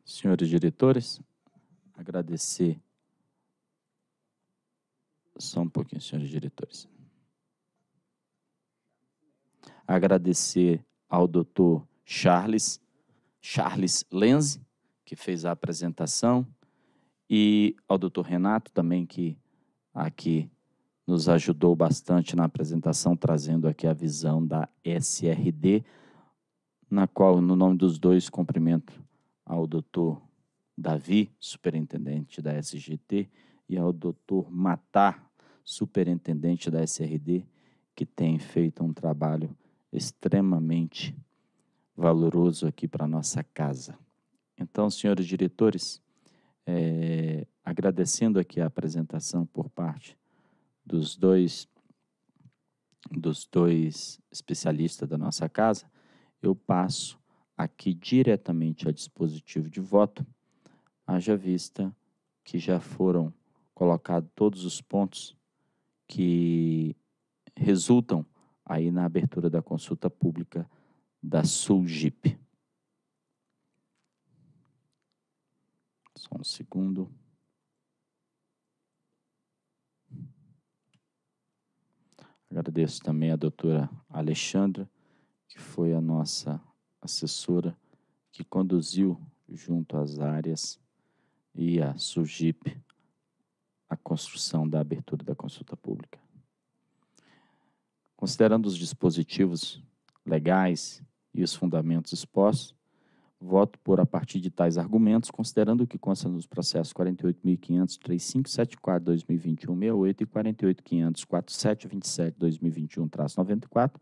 Senhores diretores, agradecer. Só um pouquinho, senhores diretores. Agradecer ao doutor Charles, Charles Lenz, que fez a apresentação, e ao doutor Renato também, que aqui nos ajudou bastante na apresentação, trazendo aqui a visão da SRD, na qual, no nome dos dois, cumprimento ao doutor Davi, superintendente da SGT, e ao doutor Matar, superintendente da SRD, que tem feito um trabalho extremamente valoroso aqui para nossa casa. Então, senhores diretores, é, agradecendo aqui a apresentação por parte dos dois dos dois especialistas da nossa casa, eu passo aqui diretamente a dispositivo de voto, haja vista que já foram colocados todos os pontos que resultam aí na abertura da consulta pública da SULGIP. Só um segundo. Agradeço também a doutora Alexandra, que foi a nossa assessora, que conduziu junto às áreas e a SUGIP a construção da abertura da consulta pública. Considerando os dispositivos legais e os fundamentos expostos, Voto por a partir de tais argumentos, considerando o que consta nos processos 48.500-3574-2021-68 e 48.500-4727-2021-94,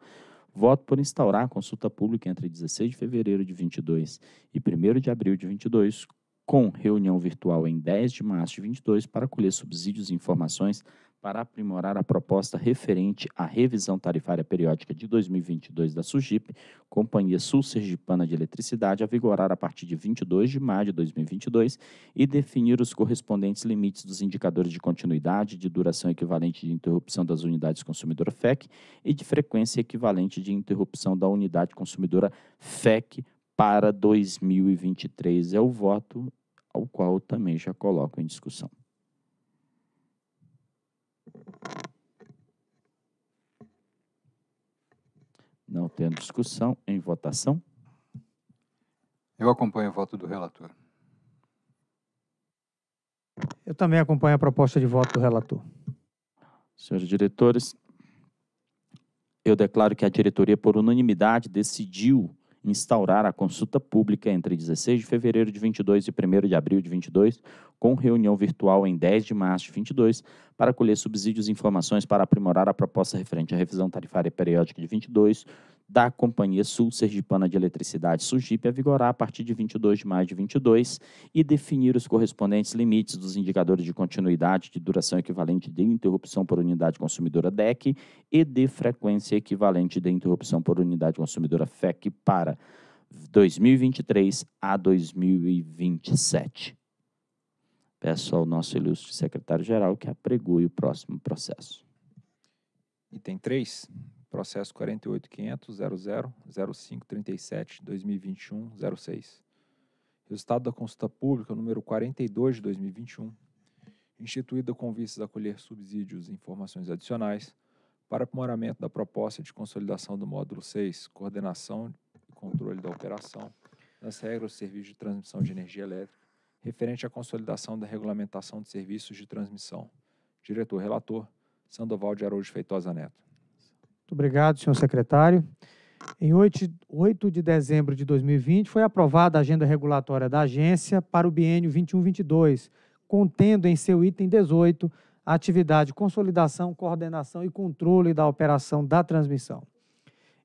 voto por instaurar a consulta pública entre 16 de fevereiro de 22 e 1 de abril de 22, com reunião virtual em 10 de março de 22 para colher subsídios e informações para aprimorar a proposta referente à revisão tarifária periódica de 2022 da SUGIP, Companhia Sul Sergipana de Eletricidade, a vigorar a partir de 22 de maio de 2022 e definir os correspondentes limites dos indicadores de continuidade, de duração equivalente de interrupção das unidades consumidora FEC e de frequência equivalente de interrupção da unidade consumidora FEC para 2023. É o voto ao qual também já coloco em discussão. Não tendo discussão, em votação. Eu acompanho o voto do relator. Eu também acompanho a proposta de voto do relator. Senhores diretores, eu declaro que a diretoria, por unanimidade, decidiu instaurar a consulta pública entre 16 de fevereiro de 22 e 1 de abril de 22, com reunião virtual em 10 de março de 22, para colher subsídios e informações para aprimorar a proposta referente à revisão tarifária periódica de 22 da Companhia Sul Sergipana de Eletricidade Sugip a vigorar a partir de 22 de maio de 22 e definir os correspondentes limites dos indicadores de continuidade de duração equivalente de interrupção por unidade consumidora DEC e de frequência equivalente de interrupção por unidade consumidora FEC para 2023 a 2027. Peço ao nosso ilustre secretário-geral que apregue o próximo processo. Item 3, processo 48.500.00.0537.2021.06. Resultado da consulta pública número 42 de 2021, instituída com vistas a colher subsídios e informações adicionais para aprimoramento da proposta de consolidação do módulo 6, coordenação e controle da operação das regras do serviço de transmissão de energia elétrica, referente à consolidação da regulamentação de serviços de transmissão. Diretor-relator, Sandoval de Araújo Feitosa Neto. Muito obrigado, senhor secretário. Em 8, 8 de dezembro de 2020, foi aprovada a agenda regulatória da agência para o biênio 21-22, contendo em seu item 18 a atividade consolidação, coordenação e controle da operação da transmissão.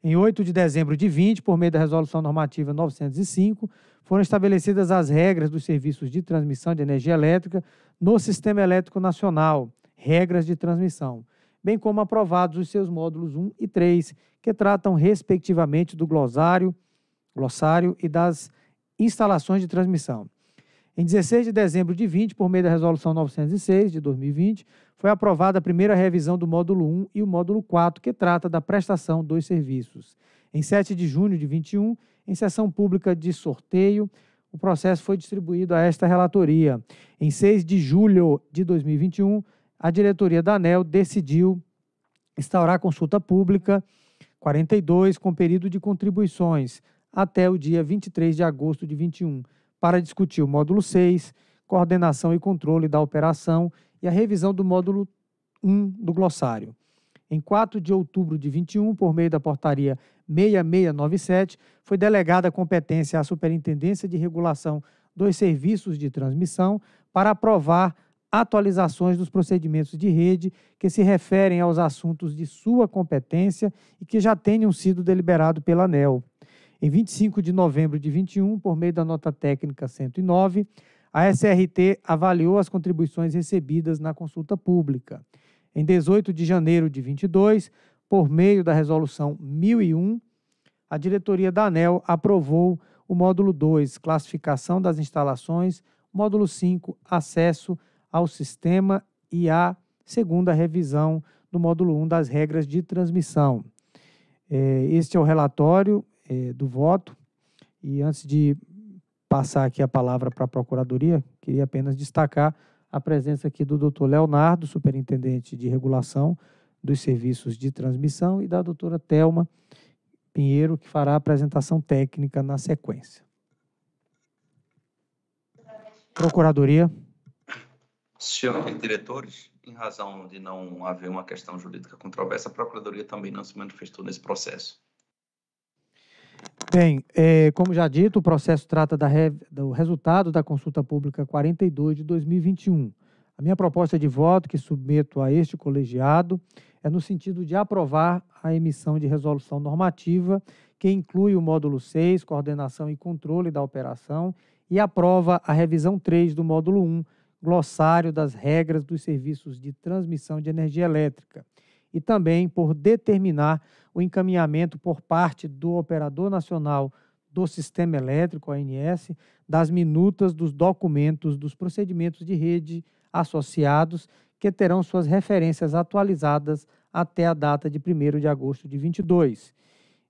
Em 8 de dezembro de 20, por meio da Resolução Normativa 905, foram estabelecidas as regras dos serviços de transmissão de energia elétrica no Sistema Elétrico Nacional, regras de transmissão, bem como aprovados os seus módulos 1 e 3, que tratam respectivamente do glossário, glossário e das instalações de transmissão. Em 16 de dezembro de 20, por meio da Resolução 906 de 2020, foi aprovada a primeira revisão do módulo 1 e o módulo 4, que trata da prestação dos serviços. Em 7 de junho de 21, em sessão pública de sorteio, o processo foi distribuído a esta relatoria. Em 6 de julho de 2021, a diretoria da ANEL decidiu instaurar consulta pública 42 com período de contribuições até o dia 23 de agosto de 21 para discutir o módulo 6, coordenação e controle da operação e a revisão do módulo 1 do glossário. Em 4 de outubro de 21, por meio da portaria 6697, foi delegada a competência à Superintendência de Regulação dos Serviços de Transmissão para aprovar atualizações dos procedimentos de rede que se referem aos assuntos de sua competência e que já tenham sido deliberados pela ANEL. Em 25 de novembro de 21, por meio da nota técnica 109, a SRT avaliou as contribuições recebidas na consulta pública. Em 18 de janeiro de 22, por meio da resolução 1001, a diretoria da ANEL aprovou o módulo 2, classificação das instalações, módulo 5, acesso ao sistema e à segunda revisão do módulo 1 das regras de transmissão. É, este é o relatório é, do voto. E antes de passar aqui a palavra para a Procuradoria, queria apenas destacar a presença aqui do doutor Leonardo, superintendente de regulação dos serviços de transmissão, e da doutora Telma Pinheiro, que fará a apresentação técnica na sequência. Procuradoria. Senhores diretores, em razão de não haver uma questão jurídica controversa, a Procuradoria também não se manifestou nesse processo. Bem, é, como já dito, o processo trata da, do resultado da consulta pública 42 de 2021. A minha proposta de voto, que submeto a este colegiado, é no sentido de aprovar a emissão de resolução normativa, que inclui o módulo 6, coordenação e controle da operação, e aprova a revisão 3 do módulo 1, glossário das regras dos serviços de transmissão de energia elétrica e também por determinar o encaminhamento por parte do Operador Nacional do Sistema Elétrico, ANS, das minutas dos documentos dos procedimentos de rede associados que terão suas referências atualizadas até a data de 1 de agosto de 22.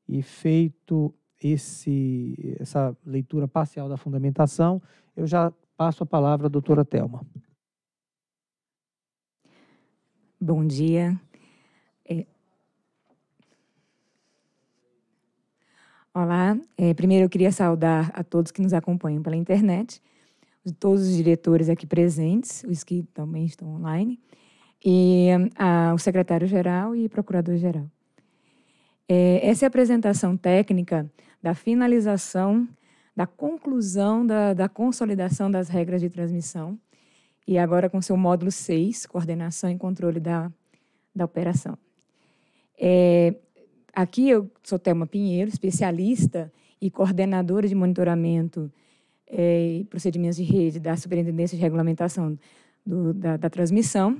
E feito esse, essa leitura parcial da fundamentação, eu já Passo a palavra à doutora Thelma. Bom dia. É... Olá, é, primeiro eu queria saudar a todos que nos acompanham pela internet, todos os diretores aqui presentes, os que também estão online, e a, o secretário-geral e procurador-geral. É, essa é a apresentação técnica da finalização, da conclusão da, da consolidação das regras de transmissão, e agora com seu módulo 6, coordenação e controle da, da operação. É, aqui eu sou Thelma Pinheiro, especialista e coordenadora de monitoramento é, e procedimentos de rede da Superintendência de Regulamentação do, da, da transmissão.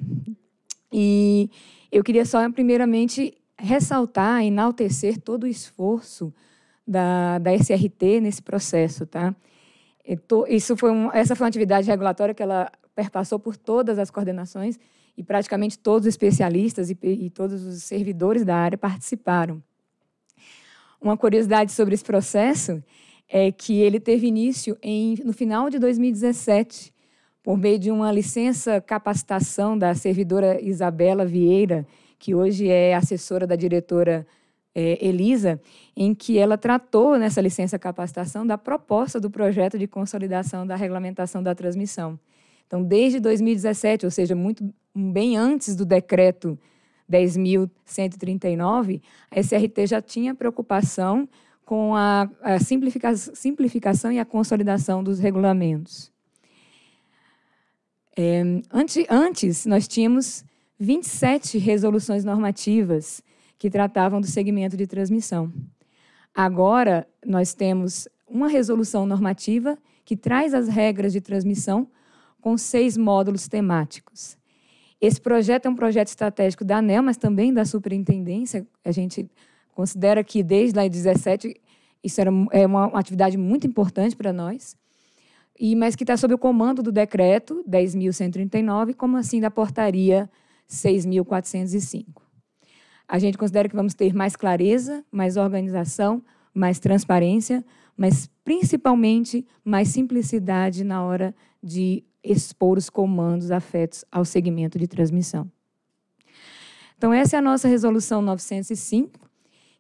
E eu queria só, primeiramente, ressaltar, enaltecer todo o esforço da, da SRT nesse processo, tá? Isso foi um, essa foi uma atividade regulatória que ela perpassou por todas as coordenações e praticamente todos os especialistas e, e todos os servidores da área participaram. Uma curiosidade sobre esse processo é que ele teve início em, no final de 2017, por meio de uma licença capacitação da servidora Isabela Vieira, que hoje é assessora da diretora é, Elisa, em que ela tratou nessa licença capacitação da proposta do projeto de consolidação da regulamentação da transmissão. Então, desde 2017, ou seja, muito bem antes do decreto 10.139, a SRT já tinha preocupação com a, a simplifica, simplificação e a consolidação dos regulamentos. É, antes, antes, nós tínhamos 27 resoluções normativas que tratavam do segmento de transmissão. Agora, nós temos uma resolução normativa que traz as regras de transmissão com seis módulos temáticos. Esse projeto é um projeto estratégico da ANEL, mas também da superintendência. A gente considera que desde lá em 2017 isso era é uma, uma atividade muito importante para nós, e mas que está sob o comando do decreto 10.139, como assim da portaria 6.405. A gente considera que vamos ter mais clareza, mais organização, mais transparência, mas principalmente mais simplicidade na hora de expor os comandos afetos ao segmento de transmissão. Então, essa é a nossa resolução 905,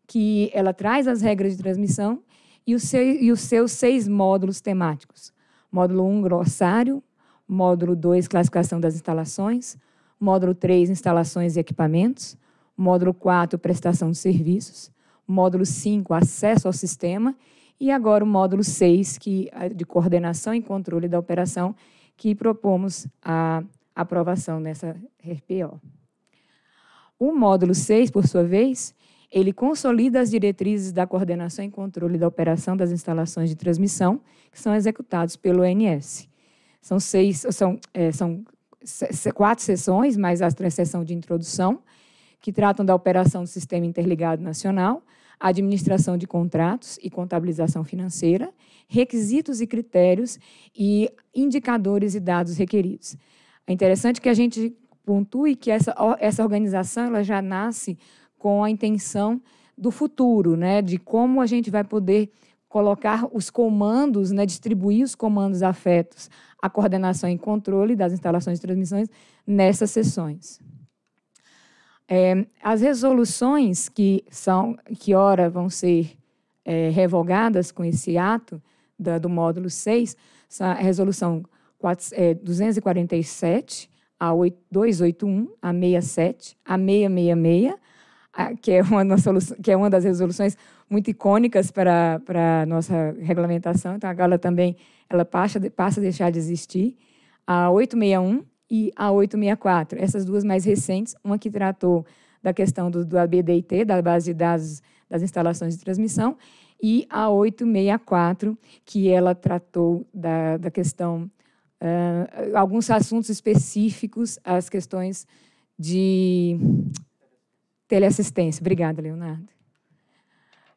que ela traz as regras de transmissão e, seu, e os seus seis módulos temáticos. Módulo 1, glossário. Módulo 2, classificação das instalações. Módulo 3, instalações e equipamentos. Módulo 4, prestação de serviços. Módulo 5, acesso ao sistema. E agora o módulo 6, que, de coordenação e controle da operação, que propomos a aprovação nessa RPO. O módulo 6, por sua vez, ele consolida as diretrizes da coordenação e controle da operação das instalações de transmissão que são executados pelo ONS. São seis, são, é, são quatro sessões, mais a sessão de introdução, que tratam da operação do Sistema Interligado Nacional, administração de contratos e contabilização financeira, requisitos e critérios e indicadores e dados requeridos. É interessante que a gente pontue que essa, essa organização ela já nasce com a intenção do futuro, né, de como a gente vai poder colocar os comandos, né, distribuir os comandos afetos à coordenação e controle das instalações de transmissões nessas sessões. É, as resoluções que são que ora vão ser é, revogadas com esse ato da, do módulo 6 são a resolução 4, é, 247, a 8, 281, a 67, a 666, a, que, é uma solução, que é uma das resoluções muito icônicas para, para a nossa regulamentação. Então, agora também ela passa, passa a deixar de existir. A 861 e a 864. Essas duas mais recentes, uma que tratou da questão do, do ABDIT, da base de dados das instalações de transmissão, e a 864, que ela tratou da, da questão, uh, alguns assuntos específicos, as questões de teleassistência. Obrigada, Leonardo.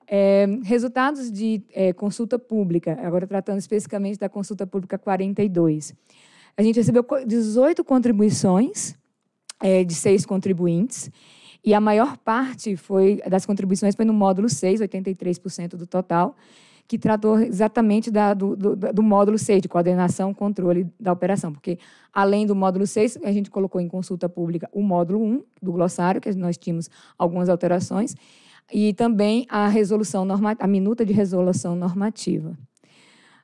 É, resultados de é, consulta pública, agora tratando especificamente da consulta pública 42. A gente recebeu 18 contribuições é, de seis contribuintes, e a maior parte foi das contribuições foi no módulo 6, 83% do total, que tratou exatamente da, do, do, do, módulo 6, de coordenação controle da operação, porque além do módulo 6, a gente colocou em consulta pública o módulo 1 do glossário, que nós tínhamos algumas alterações, e também a resolução norma, a minuta de resolução normativa.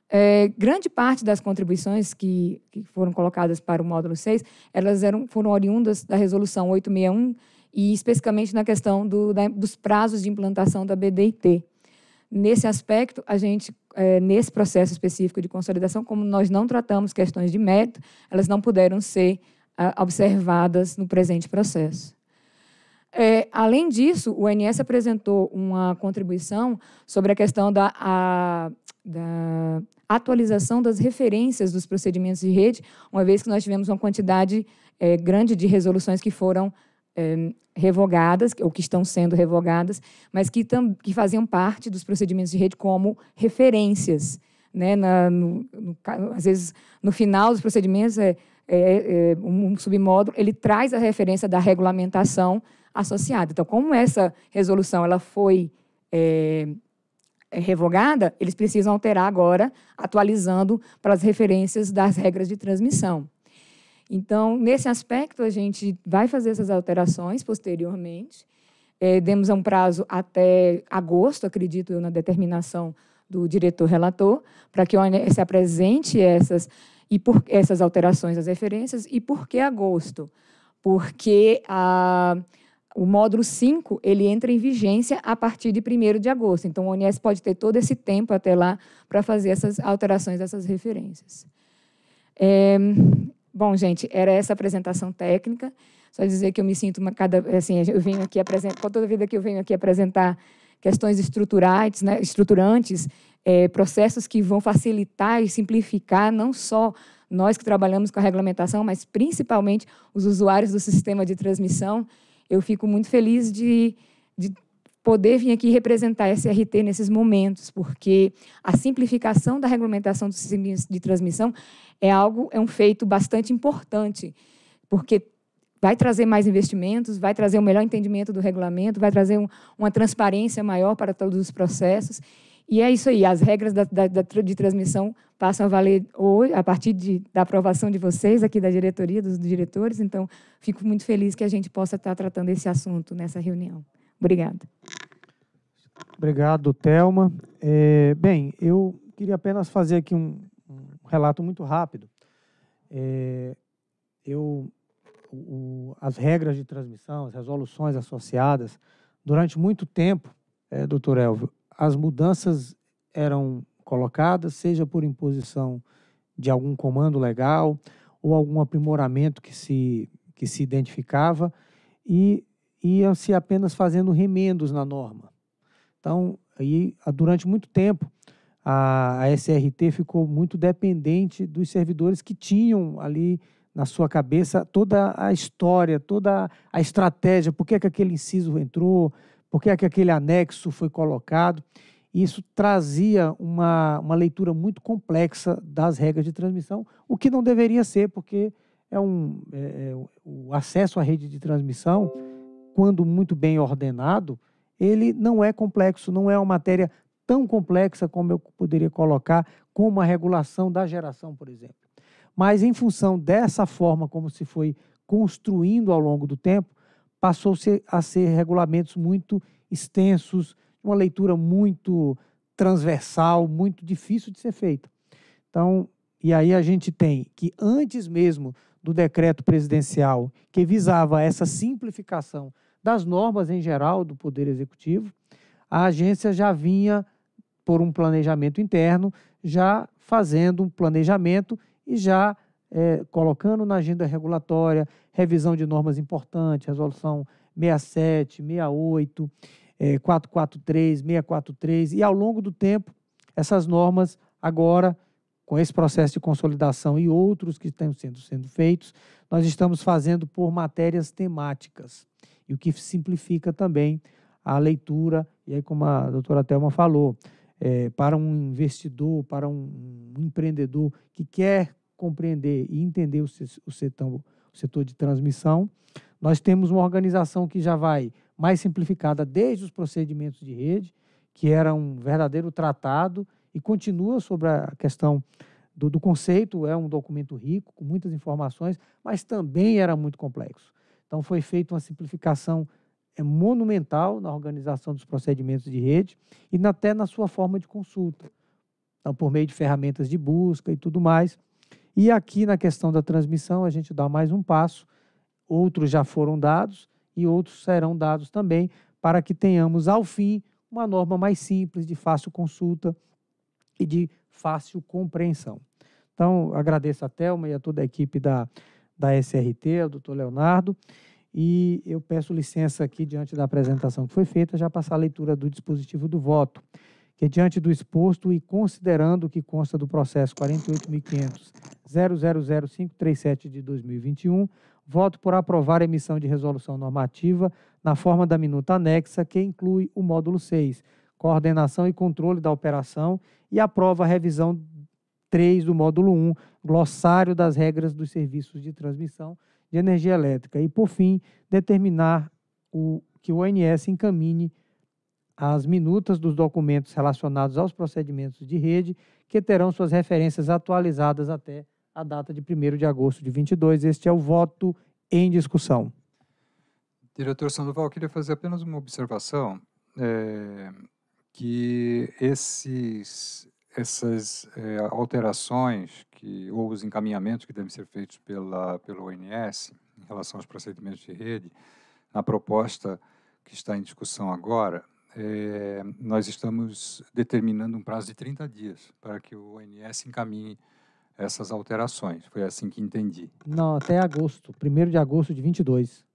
É, grande parte das contribuições que, que, foram colocadas para o módulo 6, elas eram, foram oriundas da resolução 861 e especificamente na questão do, da, dos prazos de implantação da BDIT. Nesse aspecto, a gente, é, nesse processo específico de consolidação, como nós não tratamos questões de mérito, elas não puderam ser a, observadas no presente processo. É, além disso, o ONS apresentou uma contribuição sobre a questão da, a, da atualização das referências dos procedimentos de rede, uma vez que nós tivemos uma quantidade é, grande de resoluções que foram é, revogadas, ou que estão sendo revogadas, mas que, tam, que faziam parte dos procedimentos de rede como referências. Né, na, no, no, às vezes, no final dos procedimentos, é, é, é, um submódulo, ele traz a referência da regulamentação associada. Então, como essa resolução ela foi é, revogada, eles precisam alterar agora, atualizando para as referências das regras de transmissão. Então, nesse aspecto, a gente vai fazer essas alterações posteriormente. É, demos um prazo até agosto, acredito eu, na determinação do diretor relator, para que ONS apresente essas, e por, essas alterações das referências. E por que agosto? Porque a o módulo 5, ele entra em vigência a partir de 1 de agosto. Então, o ONS pode ter todo esse tempo até lá para fazer essas alterações dessas referências. É, bom, gente, era essa apresentação técnica. Só dizer que eu me sinto uma cada assim, eu venho aqui apresentar, toda vida que eu venho aqui apresentar questões estruturais, né, estruturantes, é, processos que vão facilitar e simplificar não só nós que trabalhamos com a regulamentação, mas principalmente os usuários do sistema de transmissão eu fico muito feliz de, de poder vir aqui representar a SRT nesses momentos, porque a simplificação da regulamentação dos sistemas de transmissão é algo, é um feito bastante importante, porque vai trazer mais investimentos, vai trazer um melhor entendimento do regulamento, vai trazer um, uma transparência maior para todos os processos. E é isso aí, as regras da, da, da, de transmissão passam a valer hoje, a partir de, da aprovação de vocês, aqui da diretoria, dos diretores. Então, fico muito feliz que a gente possa estar tratando esse assunto nessa reunião. Obrigada. Obrigado, Thelma. É, bem, eu queria apenas fazer aqui um, um relato muito rápido. É, eu, o, as regras de transmissão, as resoluções associadas, durante muito tempo, é, doutor Elvio, as mudanças eram colocadas, seja por imposição de algum comando legal ou algum aprimoramento que se, que se identificava, e ia-se apenas fazendo remendos na norma. Então, aí, durante muito tempo, a, a SRT ficou muito dependente dos servidores que tinham ali na sua cabeça toda a história, toda a estratégia, por que, é que aquele inciso entrou, por que, é que aquele anexo foi colocado. Isso trazia uma, uma leitura muito complexa das regras de transmissão, o que não deveria ser, porque é um, é, é, o acesso à rede de transmissão, quando muito bem ordenado, ele não é complexo, não é uma matéria tão complexa como eu poderia colocar, como a regulação da geração, por exemplo. Mas, em função dessa forma como se foi construindo ao longo do tempo, passou-se a ser regulamentos muito extensos, uma leitura muito transversal, muito difícil de ser feita. Então, e aí a gente tem que antes mesmo do decreto presidencial que visava essa simplificação das normas em geral do Poder Executivo, a agência já vinha por um planejamento interno, já fazendo um planejamento e já é, colocando na agenda regulatória revisão de normas importantes, resolução 67, 68, é, 443, 643, e ao longo do tempo, essas normas, agora, com esse processo de consolidação e outros que estão sendo, sendo feitos, nós estamos fazendo por matérias temáticas, e o que simplifica também a leitura, e aí, como a doutora Thelma falou, é, para um investidor, para um, um, empreendedor que quer compreender e entender o, setor, o setor de transmissão, nós temos uma organização que já vai mais simplificada desde os procedimentos de rede, que era um verdadeiro tratado e continua sobre a questão do, do, conceito, é um documento rico, com muitas informações, mas também era muito complexo. Então, foi feita uma simplificação é monumental na organização dos procedimentos de rede e até na sua forma de consulta, então, por meio de ferramentas de busca e tudo mais. E aqui na questão da transmissão, a gente dá mais um passo, outros já foram dados e outros serão dados também, para que tenhamos, ao fim, uma norma mais simples, de fácil consulta e de fácil compreensão. Então, agradeço a Thelma e a toda a equipe da, da SRT, ao doutor Leonardo, e eu peço licença aqui, diante da apresentação que foi feita, já passar a leitura do dispositivo do voto, que diante do exposto e considerando o que consta do processo 48.500.000.537 de 2021, voto por aprovar a emissão de resolução normativa na forma da minuta anexa, que inclui o módulo 6, coordenação e controle da operação, e aprova a revisão 3 do módulo 1, glossário das regras dos serviços de transmissão de energia elétrica. E, por fim, determinar o, que o ONS encaminhe as minutas dos documentos relacionados aos procedimentos de rede, que terão suas referências atualizadas até a data de 1 de agosto de 22. Este é o voto em discussão. Diretor Sandoval, queria fazer apenas uma observação, é, que esses, essas é, alterações que, ou os encaminhamentos que devem ser feitos pela, pelo ONS em relação aos procedimentos de rede, na proposta que está em discussão agora, é, nós estamos determinando um prazo de 30 dias para que o ONS encaminhe essas alterações. Foi assim que entendi. Não, até agosto, 1 de agosto de 22.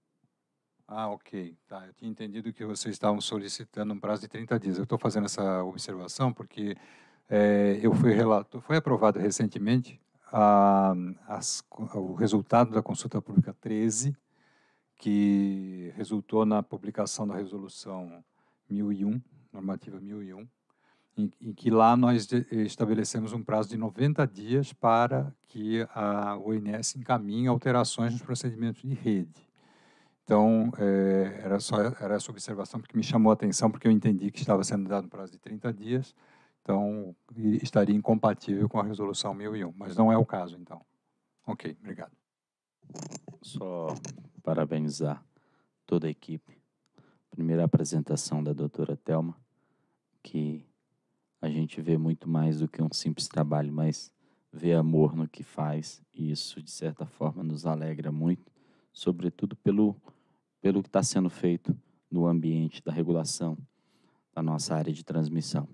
Ah, ok. Tá. Eu tinha entendido que vocês estavam solicitando um prazo de 30 dias. Eu estou fazendo essa observação porque é, eu fui relato, foi aprovado recentemente a, as, o resultado da consulta pública 13, que resultou na publicação da resolução 1001, normativa 1001, em, em que lá nós de, estabelecemos um prazo de 90 dias para que a ONS encaminhe alterações nos procedimentos de rede. Então, é, era só era essa observação porque me chamou a atenção, porque eu entendi que estava sendo dado um prazo de 30 dias, então estaria incompatível com a resolução 1001, mas não é o caso, então. Ok, obrigado. Só parabenizar toda a equipe. Primeira apresentação da doutora Telma, que a gente vê muito mais do que um simples trabalho, mas vê amor no que faz, e isso, de certa forma, nos alegra muito, sobretudo pelo pelo que está sendo feito no ambiente da regulação da nossa área de transmissão.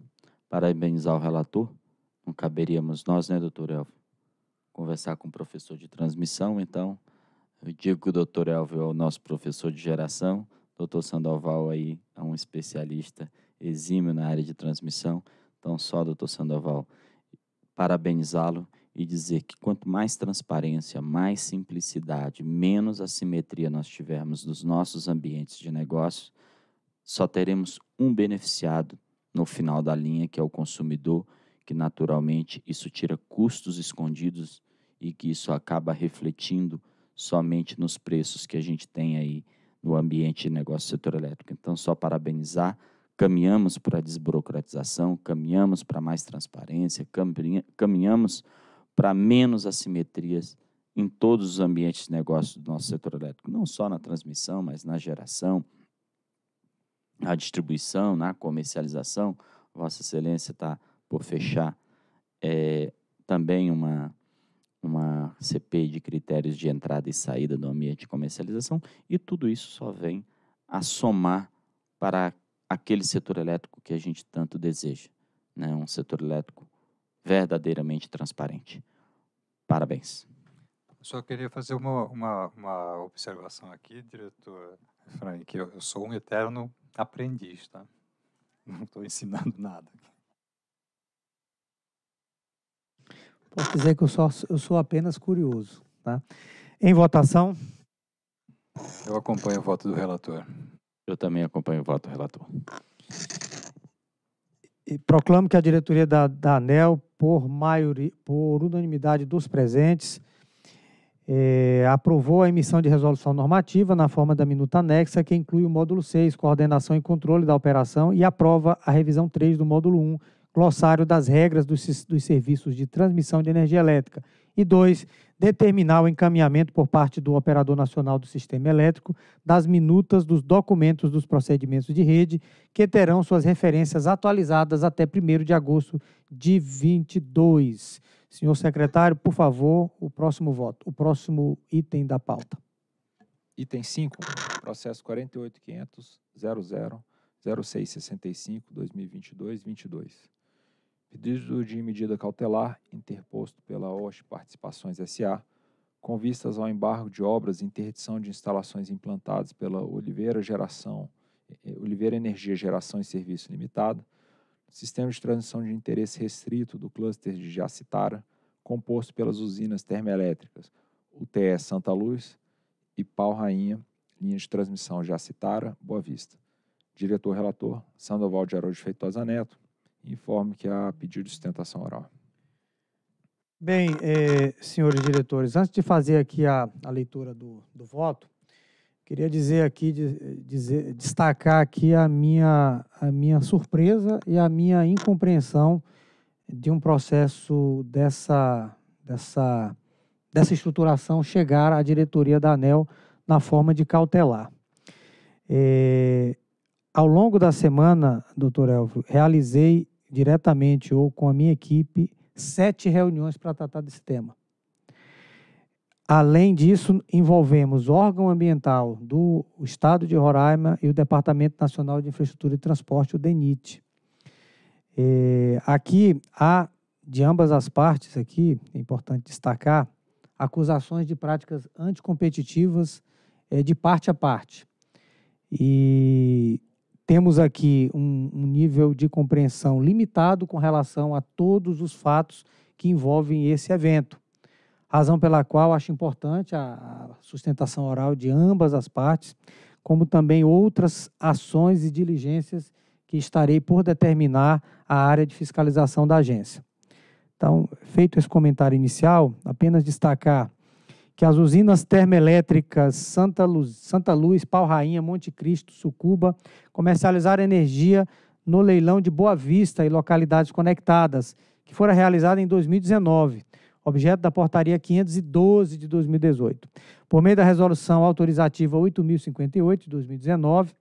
Parabenizar o relator, não caberíamos nós, né, doutor Elvio, conversar com o professor de transmissão, então. Eu digo que o doutor Elvio é o nosso professor de geração, doutor Sandoval aí é um especialista exímio na área de transmissão, então só doutor Sandoval parabenizá-lo e dizer que quanto mais transparência, mais simplicidade, menos assimetria nós tivermos nos nossos ambientes de negócio, só teremos um beneficiado no final da linha, que é o consumidor, que naturalmente isso tira custos escondidos e que isso acaba refletindo somente nos preços que a gente tem aí no ambiente de negócio setor elétrico. Então, só parabenizar, caminhamos para a desburocratização, caminhamos para mais transparência, caminhamos para menos assimetrias em todos os ambientes de negócio do nosso setor elétrico, não só na transmissão, mas na geração, na distribuição, na comercialização. Vossa Excelência está por fechar é, também uma, uma CPI de critérios de entrada e saída do ambiente de comercialização, e tudo isso só vem a somar para aquele setor elétrico que a gente tanto deseja, né? um setor elétrico verdadeiramente transparente. Parabéns. Só queria fazer uma, uma, uma observação aqui, diretor que eu, eu sou um eterno aprendiz, tá? (laughs) Não estou ensinando nada. Posso dizer que eu sou, eu sou apenas curioso. Tá? Em votação. Eu acompanho o voto do relator. Eu também acompanho o voto relator. E proclamo que a diretoria da, da ANEL, por, maioria, por unanimidade dos presentes, é, aprovou a emissão de resolução normativa na forma da minuta anexa, que inclui o módulo 6, coordenação e controle da operação, e aprova a revisão 3 do módulo 1, glossário das regras dos, dos serviços de transmissão de energia elétrica, E dois, determinar o encaminhamento por parte do Operador Nacional do Sistema Elétrico das minutas dos documentos dos procedimentos de rede, que terão suas referências atualizadas até 1 de agosto de 22. Senhor secretário, por favor, o próximo voto, o próximo item da pauta. Item 5, processo 48.500.00.0665.2022-22. Pedido de medida cautelar interposto pela OSH Participações S.A., com vistas ao embargo de obras e interdição de instalações implantadas pela Oliveira Geração, eh, Oliveira Energia Geração e Serviço Limitado, sistema de transmissão de interesse restrito do cluster de Jacitara, composto pelas usinas termoelétricas UTE Santa Luz e Pau Rainha, linha de transmissão Jacitara, Boa Vista. Diretor-relator, Sandoval de Araújo Feitosa Neto, informe que há pedido de sustentação oral. Bem, eh, senhores diretores, antes de fazer aqui a, a leitura do, do voto, queria dizer aqui, dizer, destacar aqui a minha, a minha surpresa e a minha incompreensão de um processo dessa, dessa, dessa estruturação chegar à diretoria da ANEL na forma de cautelar. É, ao longo da semana, doutor Elvio, realizei diretamente ou com a minha equipe, sete reuniões para tratar desse tema. Além disso, envolvemos órgão ambiental do Estado de Roraima e o Departamento Nacional de Infraestrutura e Transporte, o DENIT. É, aqui há, de ambas as partes, aqui, é importante destacar, acusações de práticas anticompetitivas é, de parte a parte. E temos aqui um, um, nível de compreensão limitado com relação a todos os fatos que envolvem esse evento. Razão pela qual acho importante a, a sustentação oral de ambas as partes, como também outras ações e diligências que estarei por determinar a área de fiscalização da agência. Então, feito esse comentário inicial, apenas destacar que as usinas termoelétricas Santa Luz, Santa Luz, Pau Rainha, Monte Cristo, Sucuba comercializaram energia no leilão de Boa Vista e localidades conectadas, que fora realizado em 2019, objeto da portaria 512 de 2018. Por meio da resolução autorizativa 8058 de 2019,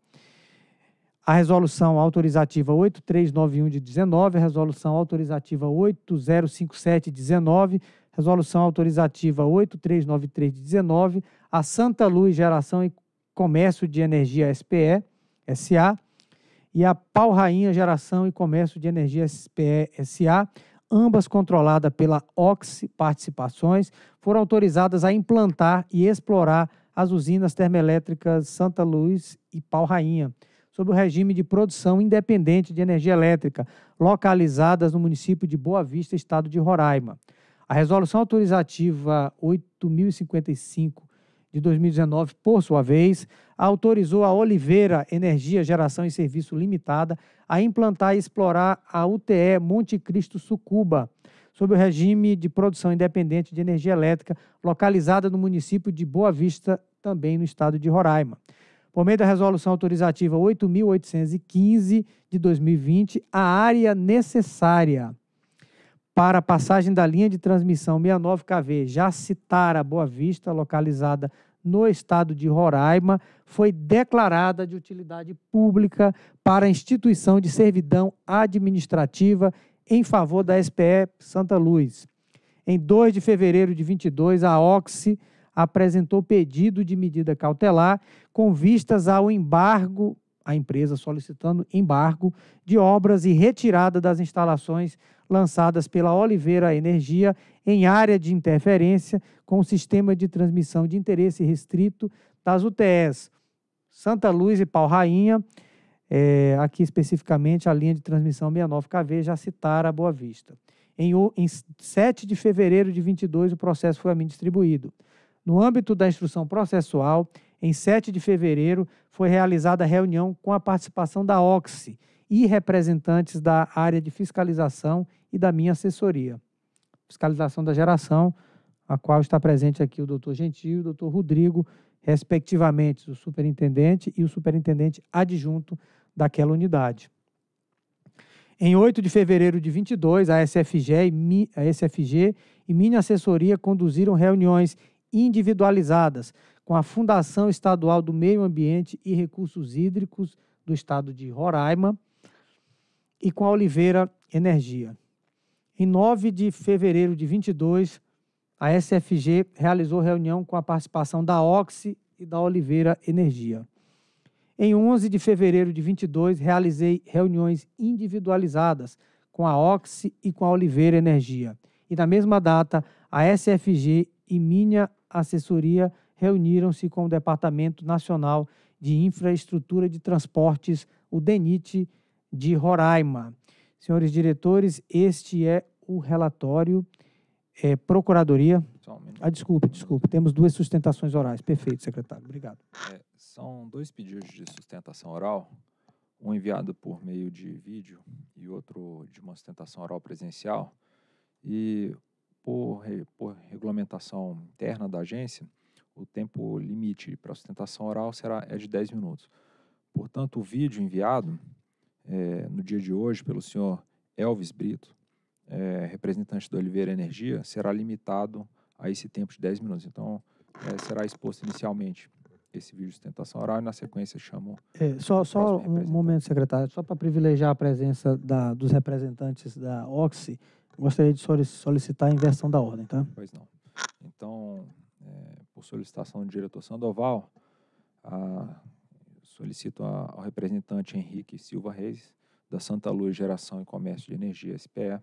a resolução autorizativa 8391 de 19, a resolução autorizativa 8057 de 19, resolução autorizativa 8393 de 19, a Santa Luz Geração e Comércio de Energia SPE, SA, e a Pau Rainha Geração e Comércio de Energia SPE, SA, ambas controladas pela Oxy Participações, foram autorizadas a implantar e explorar as usinas termoelétricas Santa Luz e Pau Rainha, sob o regime de produção independente de energia elétrica, localizadas no município de Boa Vista, estado de Roraima. A resolução autorizativa 8055 de 2019, por sua vez, autorizou a Oliveira Energia Geração e Serviço Limitada a implantar e explorar a UTE Monte Cristo Sucuba, sob o regime de produção independente de energia elétrica, localizada no município de Boa Vista, também no estado de Roraima. Por meio da resolução autorizativa 8.815 de 2020, a área necessária para a passagem da linha de transmissão 69KV Jacitara Boa Vista, localizada no estado de Roraima, foi declarada de utilidade pública para a instituição de servidão administrativa em favor da SPE Santa Luz. Em 2 de fevereiro de 22, a Oxy apresentou pedido de medida cautelar com vistas ao embargo, a empresa solicitando embargo de obras e retirada das instalações lançadas pela Oliveira Energia em área de interferência com o sistema de transmissão de interesse restrito das UTS Santa Luz e Pau Rainha, é, aqui especificamente a linha de transmissão 69KV, já citara a Boa Vista. Em, em 7 de fevereiro de 22, o processo foi a mim distribuído. No âmbito da instrução processual, em 7 de fevereiro, foi realizada a reunião com a participação da Oxy, e representantes da área de fiscalização e da minha assessoria. Fiscalização da geração, a qual está presente aqui o doutor Gentil e o doutor Rodrigo, respectivamente, o superintendente e o superintendente adjunto daquela unidade. Em 8 de fevereiro de 22, a SFG, e a SFG e minha assessoria conduziram reuniões individualizadas com a Fundação Estadual do Meio Ambiente e Recursos Hídricos do Estado de Roraima e com a Oliveira Energia. Em 9 de fevereiro de 22, a SFG realizou reunião com a participação da Oxy e da Oliveira Energia. Em 11 de fevereiro de 22, realizei reuniões individualizadas com a Oxy e com a Oliveira Energia. E na mesma data, a SFG e minha assessoria reuniram-se com o Departamento Nacional de Infraestrutura de Transportes, o DENIT, de Roraima. Senhores diretores, este é o relatório. É, Procuradoria. Ah, desculpe, desculpe. Temos duas sustentações orais. Perfeito, secretário. Obrigado. É, são dois pedidos de sustentação oral, um enviado por meio de vídeo e outro de uma sustentação oral presencial. E por, por regulamentação interna da agência, o tempo limite para sustentação oral será é de 10 minutos. Portanto, o vídeo enviado eh, no dia de hoje pelo senhor Elvis Brito, eh, representante da Oliveira Energia, será limitado a esse tempo de 10 minutos. Então, eh, será exposto inicialmente esse vídeo de sustentação oral e, na sequência, chamo É, só só um momento, secretário. Só para privilegiar a presença da, dos representantes da Oxy, gostaria de solic- solicitar a inversão da ordem, tá? Pois não. Então, eh, por solicitação do diretor Sandoval, a- solicito a- ao representante Henrique Silva Reis, da Santa Luz Geração e Comércio de Energia, SPE,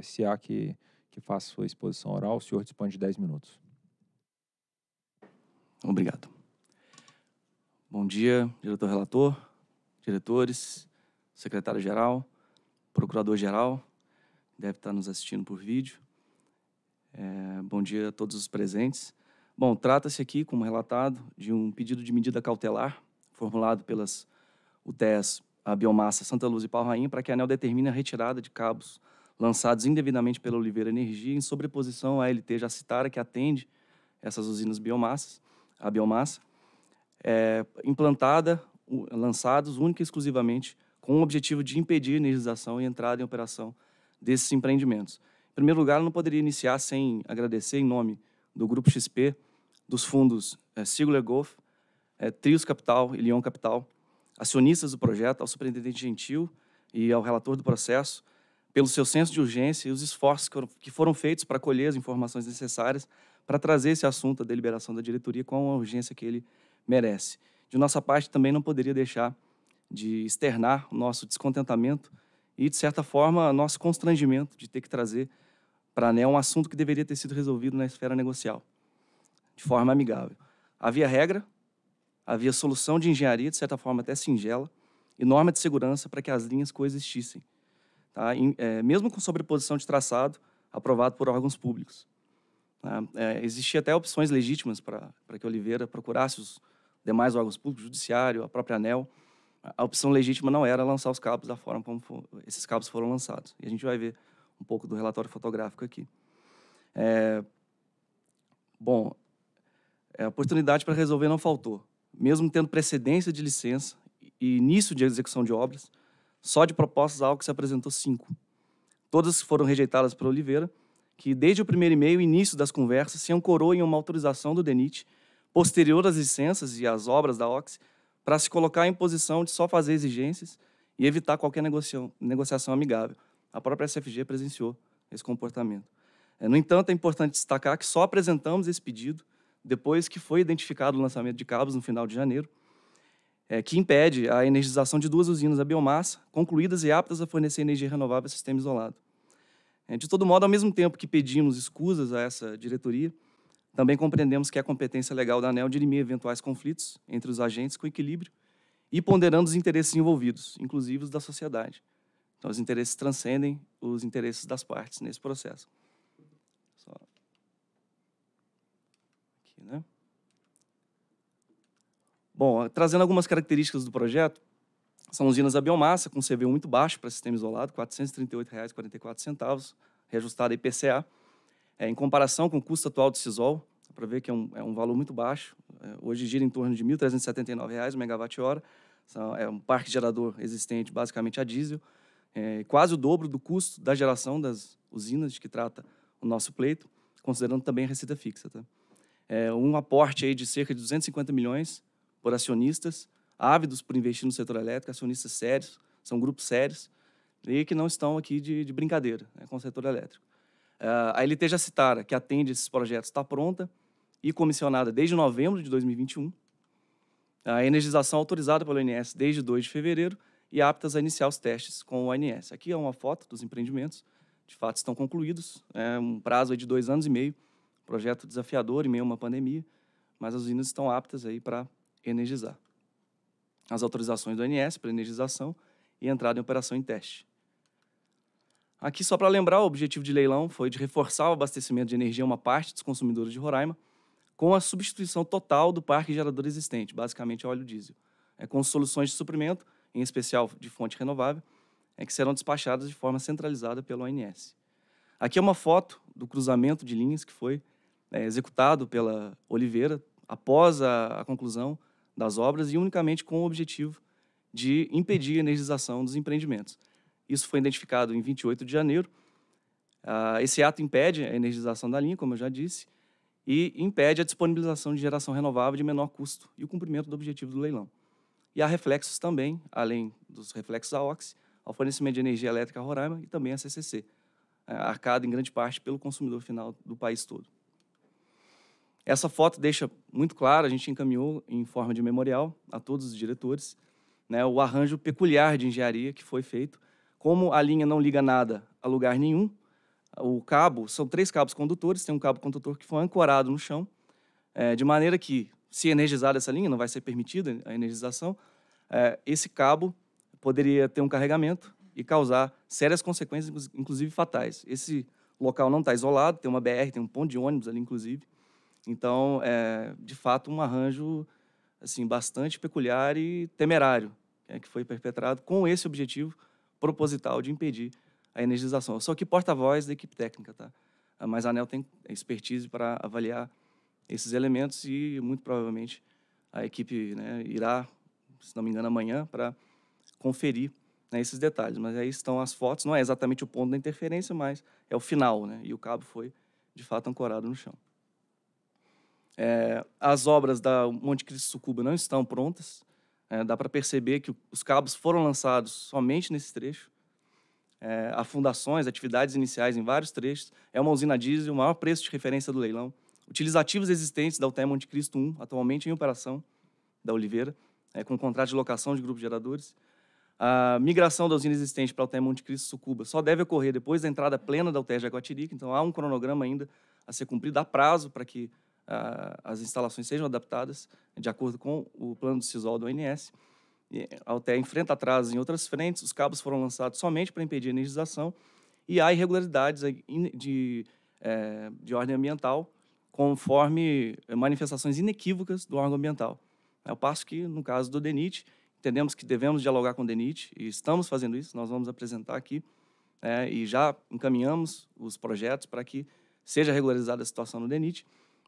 SA, que, que faça sua exposição oral. O senhor dispõe de 10 minutos. Obrigado. Bom dia, diretor relator, diretores, secretário-geral, procurador-geral, deve estar nos assistindo por vídeo. É, bom dia a todos os presentes. Bom, trata-se aqui, como relatado, de um pedido de medida cautelar formulado pelas UTES, a Biomassa Santa Luz e Pau Rainha, para que a ANEL determine a retirada de cabos lançados indevidamente pela Oliveira Energia em sobreposição à LT Jacitara, que atende essas usinas biomassas, a biomassa, é, implantada, lançados única e exclusivamente com o objetivo de impedir a energização e entrada em operação desses empreendimentos. Em primeiro lugar, eu não poderia iniciar sem agradecer em nome do Grupo XP, dos fundos é, Sigler Golf, é, Trios Capital e Leon Capital, acionistas do projeto, ao superintendente Gentil e ao relator do processo, pelo seu senso de urgência e os esforços que foram feitos para colher as informações necessárias para trazer esse assunto à deliberação da diretoria com a urgência que ele merece. De nossa parte, também não poderia deixar de externar o nosso descontentamento e, de certa forma, nosso constrangimento de ter que trazer para a ANEL um assunto que deveria ter sido resolvido na esfera negocial, de forma amigável. Havia regra, havia solução de engenharia, de certa forma até singela, e norma de segurança para que as linhas coexistissem, tá? Em- eh, mesmo com sobreposição de traçado aprovado por órgãos públicos. tá? Eh, existia até opções legítimas para que Oliveira procurasse os demais órgãos públicos, judiciário, a própria ANEL. A a opção legítima não era lançar os cabos da forma como fo- esses cabos foram lançados. E a gente vai ver um pouco do relatório fotográfico aqui. É, bom, é, a oportunidade para resolver não faltou. Mesmo tendo precedência de licença e início de execução de obras, só de propostas algo que se apresentou cinco. Todas foram rejeitadas por Oliveira, que desde o primeiro e-mail, início das conversas, se ancorou em uma autorização do DENIT, posterior às licenças e às obras da Ox, para se colocar em posição de só fazer exigências e evitar qualquer negociação, negociação amigável. A própria SFG presenciou esse comportamento. É, no entanto, é importante destacar que só apresentamos esse pedido depois que foi identificado o lançamento de cabos no final de janeiro, é, que impede a energização de duas usinas a biomassa, concluídas e aptas a fornecer energia renovável ao sistema isolado. É, de todo modo, ao mesmo tempo que pedimos escusas a essa diretoria, também compreendemos que é competência legal da ANEL dirimir eventuais conflitos entre os agentes com equilíbrio e ponderando os interesses envolvidos, inclusive os da sociedade. Então, os interesses transcendem os interesses das partes nesse processo. Só aqui, né? Bom, trazendo algumas características do projeto, são usinas a biomassa com CVU muito baixo para sistema isolado, R$ 438,44, reajustado a IPCA. É, em comparação com o custo atual do Cisol, para ver que é um, é um valor muito baixo. É, hoje gira em torno de R$ 1.379 o megawatt-hora. É um parque gerador existente basicamente a diesel. é, quase o dobro do custo da geração das usinas de que trata o nosso pleito, considerando também a receita fixa. Tá? É, um aporte aí de cerca de 250 milhões por acionistas, ávidos por investir no setor elétrico, acionistas sérios, são grupos sérios, e que não estão aqui de, de brincadeira né, com o setor elétrico. É, a LT já citara, que atende esses projetos, está pronta e comissionada desde novembro de 2021. A energização autorizada pelo INS desde 2 de fevereiro e aptas a iniciar os testes com o ANS. Aqui é uma foto dos empreendimentos, de fato estão concluídos, é um prazo de dois anos e meio, projeto desafiador em meio a uma pandemia, mas as usinas estão aptas aí para energizar. As autorizações do ANS para energização e entrada em operação em teste. Aqui, só para lembrar, o objetivo de leilão foi de reforçar o abastecimento de energia a uma parte dos consumidores de Roraima, com a substituição total do parque gerador existente, basicamente óleo diesel, é, com soluções de suprimento em especial de fonte renovável, é que serão despachadas de forma centralizada pelo ONS. Aqui é uma foto do cruzamento de linhas que foi é, executado pela Oliveira após a, a, conclusão das obras e unicamente com o objetivo de impedir a energização dos empreendimentos. Isso foi identificado em 28 de janeiro. Ah, esse ato impede a energização da linha, como eu já disse, e impede a disponibilização de geração renovável de menor custo e o cumprimento do objetivo do leilão. E há reflexos também, além dos reflexos da OX, ao fornecimento de energia elétrica a Roraima e também a CCC, é, arcada em grande parte pelo consumidor final do país todo. Essa foto deixa muito claro, a gente encaminhou em forma de memorial a todos os diretores, né, o arranjo peculiar de engenharia que foi feito. Como a linha não liga nada a lugar nenhum, o cabo, são três cabos condutores, tem um cabo condutor que foi ancorado no chão, é, de maneira que se energizar essa linha, não vai ser permitida a energização, é, esse cabo poderia ter um carregamento e causar sérias consequências, inclusive fatais. Esse local não está isolado, tem uma BR, tem um ponto de ônibus ali, inclusive. Então, é, de fato, um arranjo assim bastante peculiar e temerário é, que foi perpetrado com esse objetivo proposital de impedir a energização. Eu sou aqui porta-voz da equipe técnica, tá? Mas a ANEL tem expertise para avaliar esses elementos e muito provavelmente a equipe né, irá, se não me engano, amanhã para conferir né, esses detalhes. Mas aí estão as fotos, não é exatamente o ponto da interferência, mas é o final, né? E o cabo foi de fato ancorado no chão. É, as obras da Monte Cristo Sucuba não estão prontas. É, dá para perceber que os cabos foram lançados somente nesse trecho. É, há fundações, atividades iniciais em vários trechos. É uma usina diesel, o maior preço de referência do leilão utilizativos existentes da UTE Monte Cristo 1, atualmente em operação da Oliveira, é, com contrato de locação de grupos geradores. A migração da usina existente para a UTE Monte Cristo Sucuba só deve ocorrer depois da entrada plena da UTE Jaguatirica, então há um cronograma ainda a ser cumprido, há prazo para que ah, as instalações sejam adaptadas de acordo com o plano do CISOL do ONS. E a UTE enfrenta atrasos em outras frentes, os cabos foram lançados somente para impedir a energização e há irregularidades de, de, é, de ordem ambiental conforme manifestações inequívocas do órgão ambiental. Ao passo que, no caso do DENIT, entendemos que devemos dialogar com o DENIT e estamos fazendo isso, nós vamos apresentar aqui é, e já encaminhamos os projetos para que seja regularizada a situação no DENIT,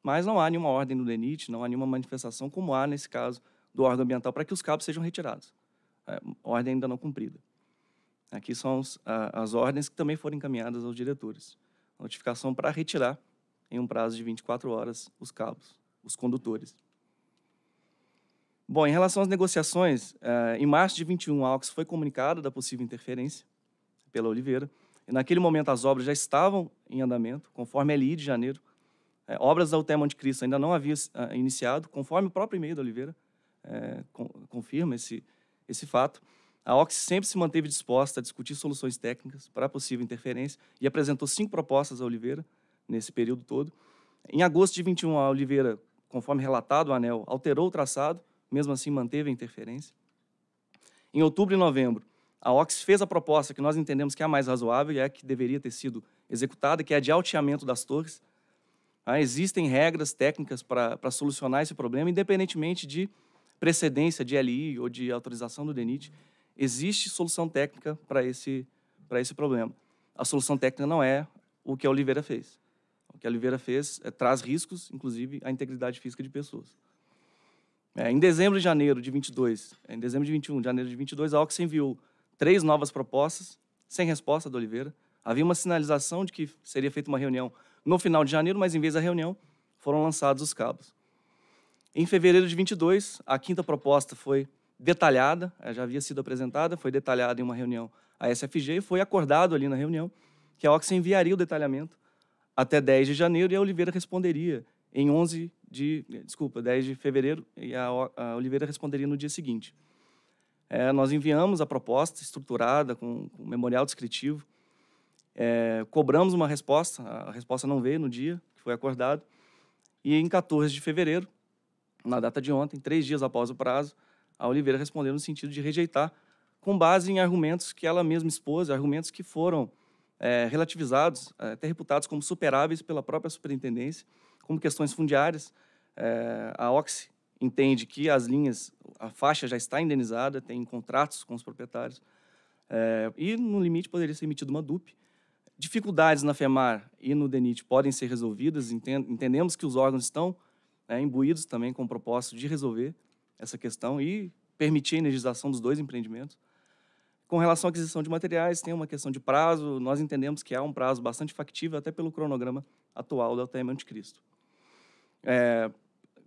mas não há nenhuma ordem no DENIT, não há nenhuma manifestação como há nesse caso do órgão ambiental para que os cabos sejam retirados. É, ordem ainda não cumprida. Aqui são as, as ordens que também foram encaminhadas aos diretores. Notificação para retirar em um prazo de 24 horas os cabos, os condutores. Bom, em relação às negociações, eh, em março de 21, a AUX foi comunicada da possível interferência pela Oliveira. E naquele momento as obras já estavam em andamento, conforme a LI de janeiro. Eh, obras da UTE Monte Cristo ainda não haviam eh, iniciado, conforme o próprio e-mail da Oliveira confirma esse, esse fato. A OX sempre se manteve disposta a discutir soluções técnicas para possível interferência e apresentou cinco propostas à Oliveira, nesse período todo. Em agosto de 21, a Oliveira, conforme relatado, o ANEL alterou o traçado, mesmo assim manteve a interferência. Em outubro e novembro, a OX fez a proposta que nós entendemos que é a mais razoável e é a que deveria ter sido executada, que é a de alteamento das torres. Ah, existem regras técnicas para solucionar esse problema, independentemente de precedência de LI ou de autorização do DENIT. Existe solução técnica para esse, esse problema. A solução técnica não é o que a Oliveira fez. O que a Oliveira fez é, traz riscos, inclusive, à integridade física de pessoas. É, em dezembro de janeiro de 22, é, em dezembro de 21, janeiro de 22, a Ox enviou três novas propostas sem resposta da Oliveira. Havia uma sinalização de que seria feita uma reunião no final de janeiro, mas em vez da reunião, foram lançados os cabos. Em fevereiro de 22, a quinta proposta foi detalhada, eh, já havia sido apresentada, foi detalhada em uma reunião a SFG e foi acordado ali na reunião que a Ox enviaria o detalhamento até 10 de janeiro e a Oliveira responderia em 11 de, desculpa, 10 de fevereiro e a, a Oliveira responderia no dia seguinte. É, nós enviamos a proposta estruturada com, com memorial descritivo é, cobramos uma resposta, a resposta não veio no dia que foi acordado, e em 14 de fevereiro, na data de ontem, três dias após o prazo, a Oliveira respondeu no sentido de rejeitar, com base em argumentos que ela mesma expôs, argumentos que foram é, relativizados, é, até reputados como superáveis pela própria superintendência, como questões fundiárias. É, a Oxy entende que as linhas, a faixa já está indenizada, tem contratos com os proprietários, é, e no limite poderia ser emitida uma DUP, Dificuldades na FEMAR e no DENIT podem ser resolvidas, entendemos que os órgãos estão né, imbuídos também com o propósito de resolver essa questão e permitir a energização dos dois empreendimentos. Com relação à aquisição de materiais, tem uma questão de prazo, nós entendemos que há um prazo bastante factível, até pelo cronograma atual da UTM Anticristo. É,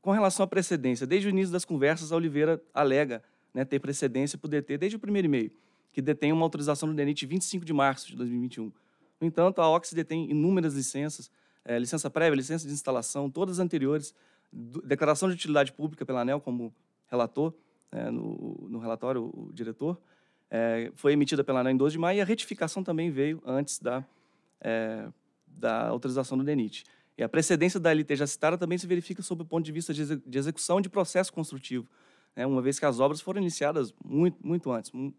com relação à precedência, desde o início das conversas, a Oliveira alega né, ter precedência para o DT desde o primeiro e-mail, que detém uma autorização do DENIT 25 de março de 2021. No entanto, a Oxy detém inúmeras licenças, é, licença prévia, licença de instalação, todas anteriores, do, declaração de utilidade pública pela ANEL, como relator, é, no, no, relatório, o, diretor, é, foi emitida pela ANEL em 12 de maio e a retificação também veio antes da, da autorização do DENIT. E a precedência da LT já citada também se verifica sob o ponto de vista de, de execução de processo construtivo, né, uma vez que as obras foram iniciadas muito, muito antes, um,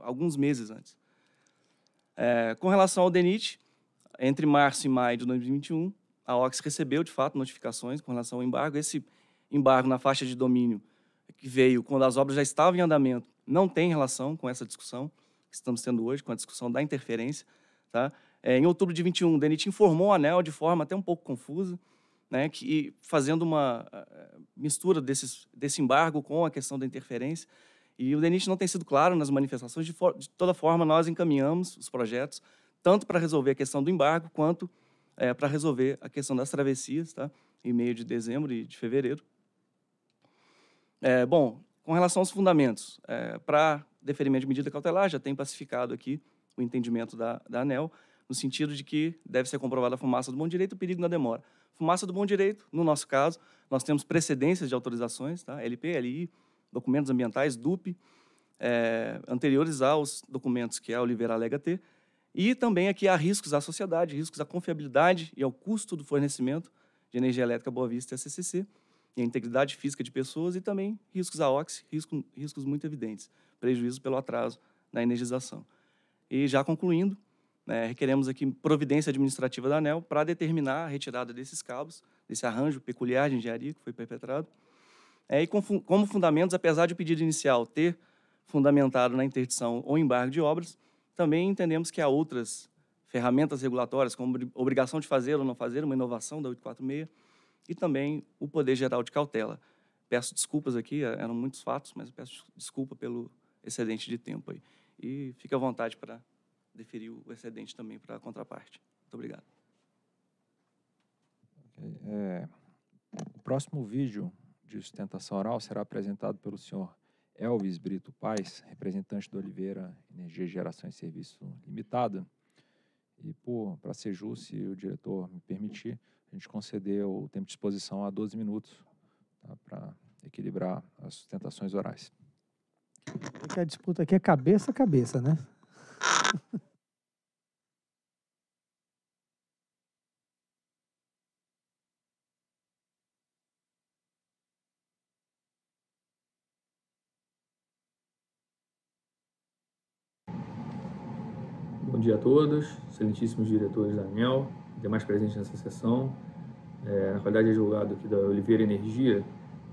alguns meses antes. É, com relação ao DENIT, entre março e maio de 2021, a OX recebeu, de fato, notificações com relação ao embargo. Esse embargo na faixa de domínio que veio quando as obras já estavam em andamento não tem relação com essa discussão que estamos tendo hoje, com a discussão da interferência. Tá? É, em outubro de 21, o DENIT informou o ANEL de forma até um pouco confusa, né, que, fazendo uma uh, mistura desses, desse embargo com a questão da interferência, e o DENIT não tem sido claro nas manifestações, de, de toda forma, nós encaminhamos os projetos, tanto para resolver a questão do embargo, quanto é, para resolver a questão das travessias, tá? em meio de dezembro e de fevereiro. É, bom, com relação aos fundamentos, é, para deferimento de medida cautelar, já tem pacificado aqui o entendimento da, da ANEL, no sentido de que deve ser comprovada a fumaça do bom direito e o perigo na demora. Fumaça do bom direito, no nosso caso, nós temos precedências de autorizações, tá? LP, LI, documentos ambientais, DUP, é, anteriores aos documentos que a Oliveira alega ter, e também aqui há riscos à sociedade, riscos à confiabilidade e ao custo do fornecimento de energia elétrica Boa Vista e a CCC, e a integridade física de pessoas, e também riscos à OX, risco, riscos muito evidentes, prejuízo pelo atraso na energização. E já concluindo, né, requeremos aqui providência administrativa da ANEL para determinar a retirada desses cabos, desse arranjo peculiar de engenharia que foi perpetrado, é, e com, como fundamentos, apesar de o pedido inicial ter fundamentado na interdição ou embargo de obras, também entendemos que há outras ferramentas regulatórias, como obrigação de fazer ou não fazer, uma inovação da 846, e também o poder geral de cautela. Peço desculpas aqui, é, eram muitos fatos, mas peço desculpa pelo excedente de tempo aí. E fique à vontade para deferir o excedente também para a contraparte. Muito obrigado. É, o próximo vídeo de sustentação oral será apresentado pelo senhor Elvis Brito Paz, representante do Oliveira Energia Geração e Serviço Limitada. E, para ser justo, se o diretor me permitir, a gente concedeu o tempo de exposição a 12 minutos tá, para equilibrar as sustentações orais. A disputa aqui é cabeça a cabeça, né? (laughs) dia a todos, excelentíssimos diretores da ANEL, demais presentes nessa sessão. É, na qualidade de advogado aqui da Oliveira Energia,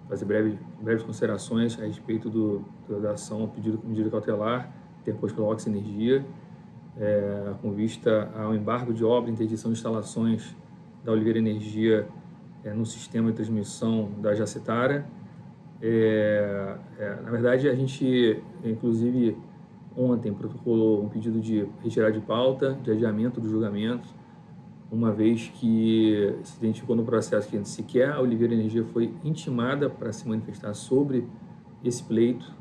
fazer breve, breves considerações a respeito do, da ação pedido com medida cautelar depois pela Ox Energia, é, com vista ao embargo de obra e interdição de instalações da Oliveira Energia é, no sistema de transmissão da Jacetara. É, é, na verdade, a gente, inclusive, ontem protocolou um pedido de retirada de pauta, de adiamento do julgamento, uma vez que se identificou no processo que sequer a Oliveira Energia foi intimada para se manifestar sobre esse pleito.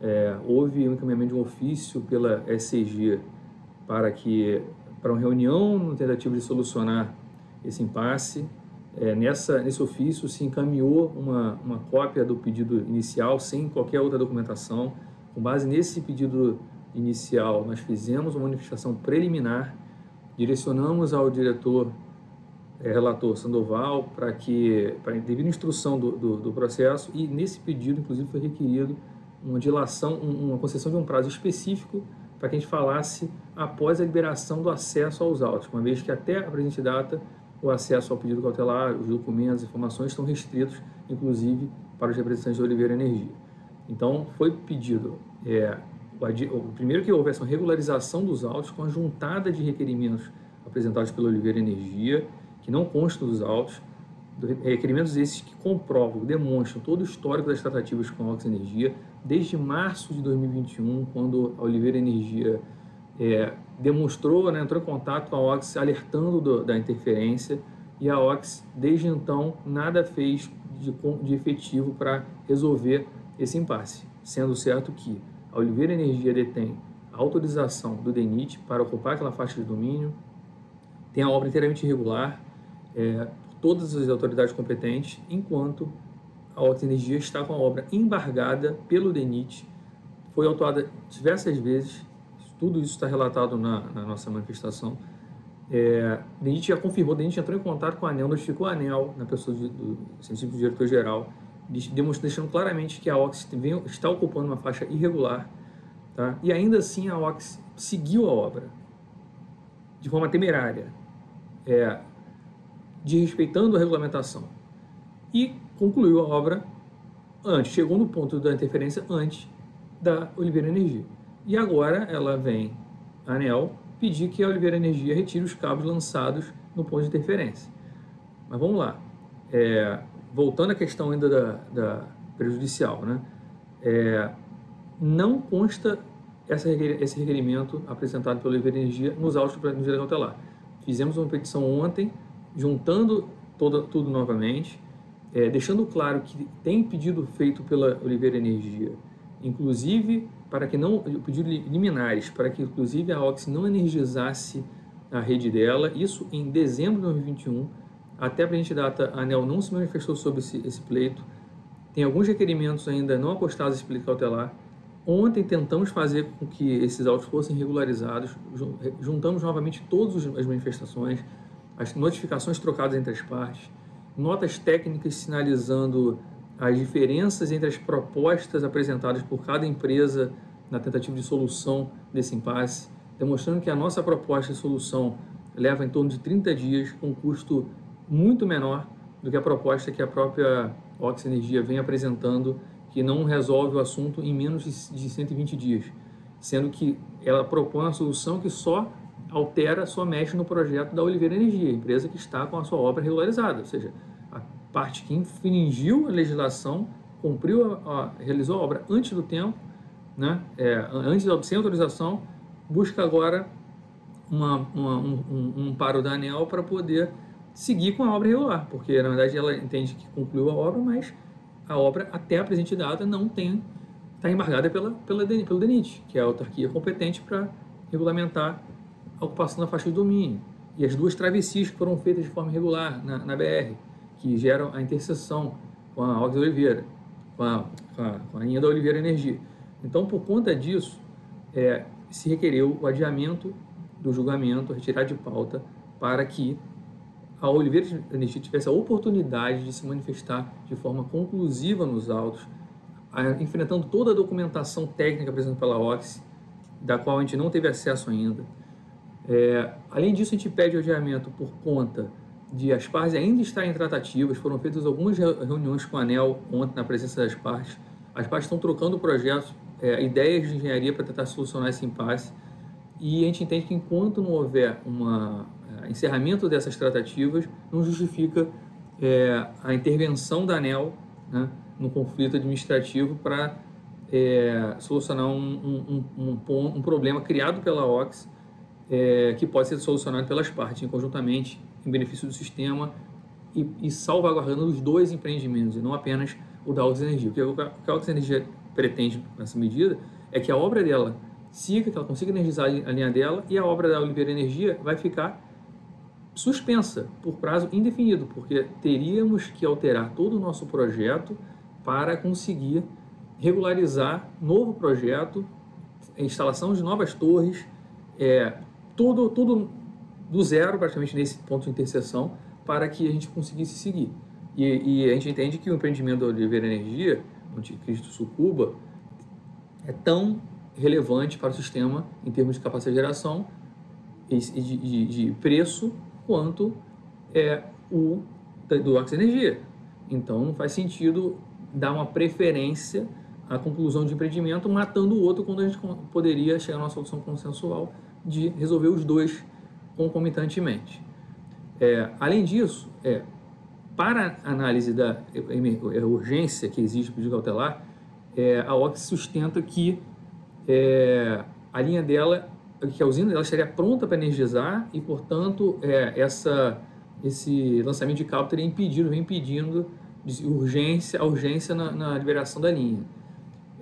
É, houve um encaminhamento de um ofício pela SCG para que para uma reunião no tentativa de solucionar esse impasse. É, nessa, nesse ofício se encaminhou uma, uma cópia do pedido inicial sem qualquer outra documentação. Com base nesse pedido inicial, nós fizemos uma manifestação preliminar, direcionamos ao diretor é, relator Sandoval para que, para devido instrução do, do, do, processo, e nesse pedido, inclusive, foi requerido uma dilação, uma concessão de um prazo específico para que a gente falasse após a liberação do acesso aos autos, uma vez que até a presente data o acesso ao pedido cautelar, os documentos, as informações estão restritos, inclusive para os representantes da Oliveira Energia. Então, foi pedido, é, o, primeiro que houvesse uma regularização dos autos com a juntada de requerimentos apresentados pela Oliveira Energia, que não constam dos autos, requerimentos esses que comprovam, demonstram todo o histórico das tratativas com a Ox Energia, desde março de 2021, quando a Oliveira Energia é, demonstrou, né, entrou em contato com a Ox alertando do, da interferência e a Ox, desde então, nada fez de, de efetivo para resolver esse impasse, sendo certo que a Oliveira Energia detém a autorização do DENIT para ocupar aquela faixa de domínio, tem a obra inteiramente irregular, é, por todas as autoridades competentes, enquanto a Ox Energia está com a obra embargada pelo DENIT, foi autuada diversas vezes tudo isso está relatado na, na nossa manifestação. É, gente já confirmou, gente entrou em contato com a ANEL, notificou a ANEL, na pessoa do, do científico diretor-geral, deixando claramente que a OX está ocupando uma faixa irregular, tá? e ainda assim a OX seguiu a obra de forma temerária, é, desrespeitando a regulamentação, e concluiu a obra antes, chegou no ponto da interferência antes da Oliveira Energia. E agora ela vem, a ANEL, pedir que a Oliveira Energia retire os cabos lançados no ponto de interferência. Mas vamos lá. É, voltando à questão ainda da, da prejudicial, né? É, não consta essa, esse requerimento apresentado pela Oliveira Energia nos autos do medida cautelar. Fizemos uma petição ontem, juntando toda, tudo novamente, é, deixando claro que tem pedido feito pela Oliveira Energia, inclusive para que não pedido liminares para que inclusive a Ox não energizasse a rede dela, isso em dezembro de 2021. Até a gente data, a ANEL não se manifestou sobre esse, esse pleito. Tem alguns requerimentos ainda não acostados esse pleito cautelar. Ontem tentamos fazer com que esses autos fossem regularizados, juntamos novamente todas as manifestações, as notificações trocadas entre as partes, notas técnicas sinalizando as diferenças entre as propostas apresentadas por cada empresa na tentativa de solução desse impasse, demonstrando que a nossa proposta de solução leva em torno de 30 dias, com custo muito menor do que a proposta que a própria Ox Energia vem apresentando, que não resolve o assunto em menos de 120 dias, sendo que ela propõe uma solução que só altera, só mexe no projeto da Oliveira Energia, empresa que está com a sua obra regularizada, ou seja, parte que infringiu a legislação, cumpriu, a, a, realizou a obra antes do tempo, né? É, antes da sem autorização, busca agora uma, uma, um, um, um paro da ANEL para poder seguir com a obra regular, porque na verdade ela entende que concluiu a obra, mas a obra até a presente data não tem está embargada pela, pela, pelo DENIT, que é a autarquia competente para regulamentar a ocupação da faixa de domínio. E as duas travessias que foram feitas de forma irregular na, na BR que geram a interseção com a Ox Oliveira, com a, com a, com a linha da Oliveira Energia. Então, por conta disso, é, se requereu o adiamento do julgamento, retirar de pauta, para que a Oliveira Energia tivesse a oportunidade de se manifestar de forma conclusiva nos autos, enfrentando toda a documentação técnica apresentada pela OX, da qual a gente não teve acesso ainda. É, além disso, a gente pede o adiamento por conta de as partes ainda estarem tratativas, foram feitas algumas reuniões com a ANEL ontem na presença das partes. As partes estão trocando projetos, é, ideias de engenharia para tentar solucionar esse impasse. E a gente entende que enquanto não houver um é, encerramento dessas tratativas, não justifica é, a intervenção da ANEL né, no conflito administrativo para é, solucionar um, um, um, um, problema criado pela OX é, que pode ser solucionado pelas partes, conjuntamente, em benefício do sistema e, e salvaguardando os dois empreendimentos, e não apenas o da Ox Energia. O que a Ox Energia pretende nessa medida é que a obra dela siga, que ela consiga energizar a linha dela, e a obra da Oliveira Energia vai ficar suspensa por prazo indefinido, porque teríamos que alterar todo o nosso projeto para conseguir regularizar novo projeto, instalação de novas torres, é, tudo, tudo do zero, praticamente nesse ponto de interseção, para que a gente conseguisse seguir. E, e a gente entende que o empreendimento da Oliveira Energia, onde Cristo Sucuba, é tão relevante para o sistema em termos de capacidade de geração e de, de, de preço quanto é o do Ox Energia. Então não faz sentido dar uma preferência à conclusão de empreendimento matando o outro quando a gente poderia chegar a uma solução consensual de resolver os dois concomitantemente. É, além disso, é, para análise da urgência que existe pedido cautelar, é, a OX sustenta que é, a linha dela, que a usina dela estaria pronta para energizar e, portanto, é, essa, esse lançamento de cabo teria impedido, vem impedindo urgência, a urgência na, na liberação da linha.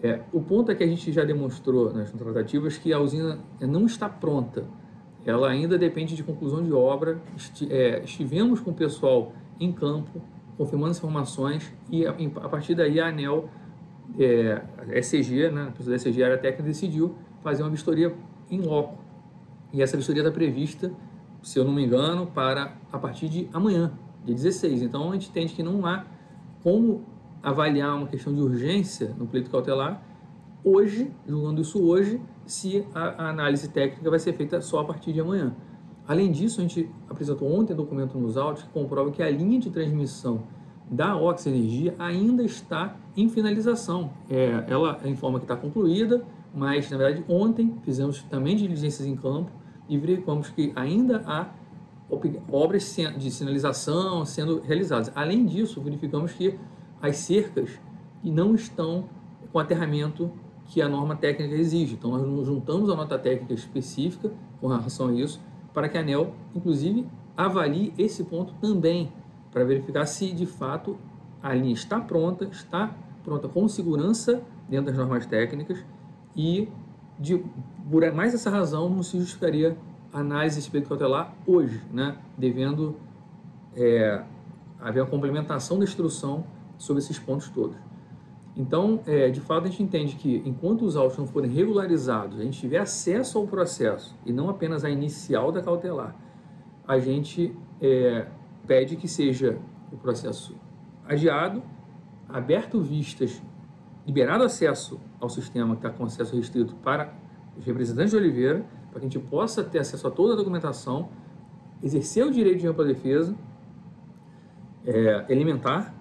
É, o ponto é que a gente já demonstrou nas tratativas que a usina não está pronta. Ela ainda depende de conclusão de obra. É, estivemos com o pessoal em campo, confirmando as informações, e a, a partir daí a ANEL é, a SCG, né, a pessoa da a área técnica, decidiu fazer uma vistoria em loco. E essa vistoria está prevista, se eu não me engano, para a partir de amanhã, dia 16. Então a gente entende que não há como avaliar uma questão de urgência no pleito cautelar hoje, julgando isso hoje, se a, a análise técnica vai ser feita só a partir de amanhã. Além disso, a gente apresentou ontem um documento nos autos que comprova que a linha de transmissão da Ox Energia ainda está em finalização. É, ela informa que está concluída, mas na verdade ontem fizemos também diligências em campo e verificamos que ainda há obras de sinalização sendo realizadas. Além disso, verificamos que as cercas não estão com aterramento que a norma técnica exige. Então, nós juntamos a nota técnica específica com relação a isso, para que a ANEL, inclusive, avalie esse ponto também para verificar se de fato a linha está pronta, está pronta com segurança dentro das normas técnicas e de, por mais essa razão não se justificaria análise de cautelar hoje, né, devendo é, haver uma complementação da instrução sobre esses pontos todos. Então, é, de fato, a gente entende que enquanto os autos não forem regularizados, a gente tiver acesso ao processo e não apenas a inicial da cautelar, a gente é, pede que seja o processo adiado, aberto vistas, liberado acesso ao sistema que está com acesso restrito para os representantes de Oliveira, para que a gente possa ter acesso a toda a documentação, exercer o direito de ampla defesa, é, elementar,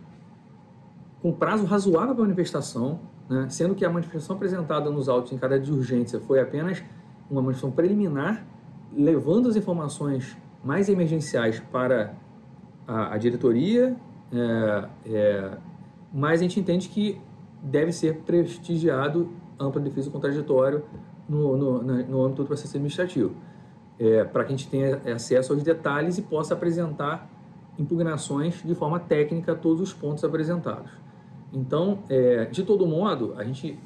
com prazo razoável para a manifestação, né, sendo que a manifestação apresentada nos autos em caráter de urgência foi apenas uma manifestação preliminar, levando as informações mais emergenciais para a, a diretoria, é, é, mas a gente entende que deve ser prestigiado ampla defesa contraditório no, no, no âmbito do processo administrativo, é, para que a gente tenha acesso aos detalhes e possa apresentar impugnações de forma técnica a todos os pontos apresentados. Então, é, de todo modo, a gente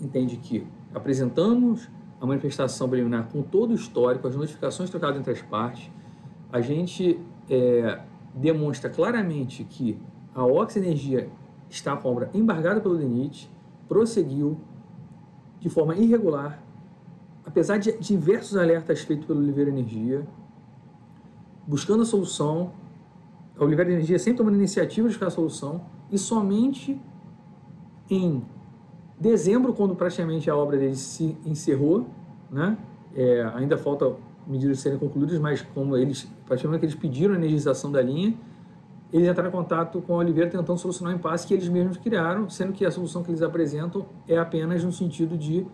entende que apresentamos a manifestação preliminar com todo o histórico, as notificações trocadas entre as partes, a gente é, demonstra claramente que a Ox Energia está a obra embargada pelo DENIT, prosseguiu de forma irregular, apesar de diversos alertas feitos pelo Oliveira Energia, buscando a solução, a Oliveira Energia sempre tomando iniciativa de buscar a solução, e somente em dezembro, quando praticamente a obra deles se encerrou, né? É, ainda falta medidas serem concluídas, mas como eles, momento que eles pediram a energização da linha, eles entraram em contato com a Oliveira tentando solucionar o impasse que eles mesmos criaram, sendo que a solução que eles apresentam é apenas no sentido de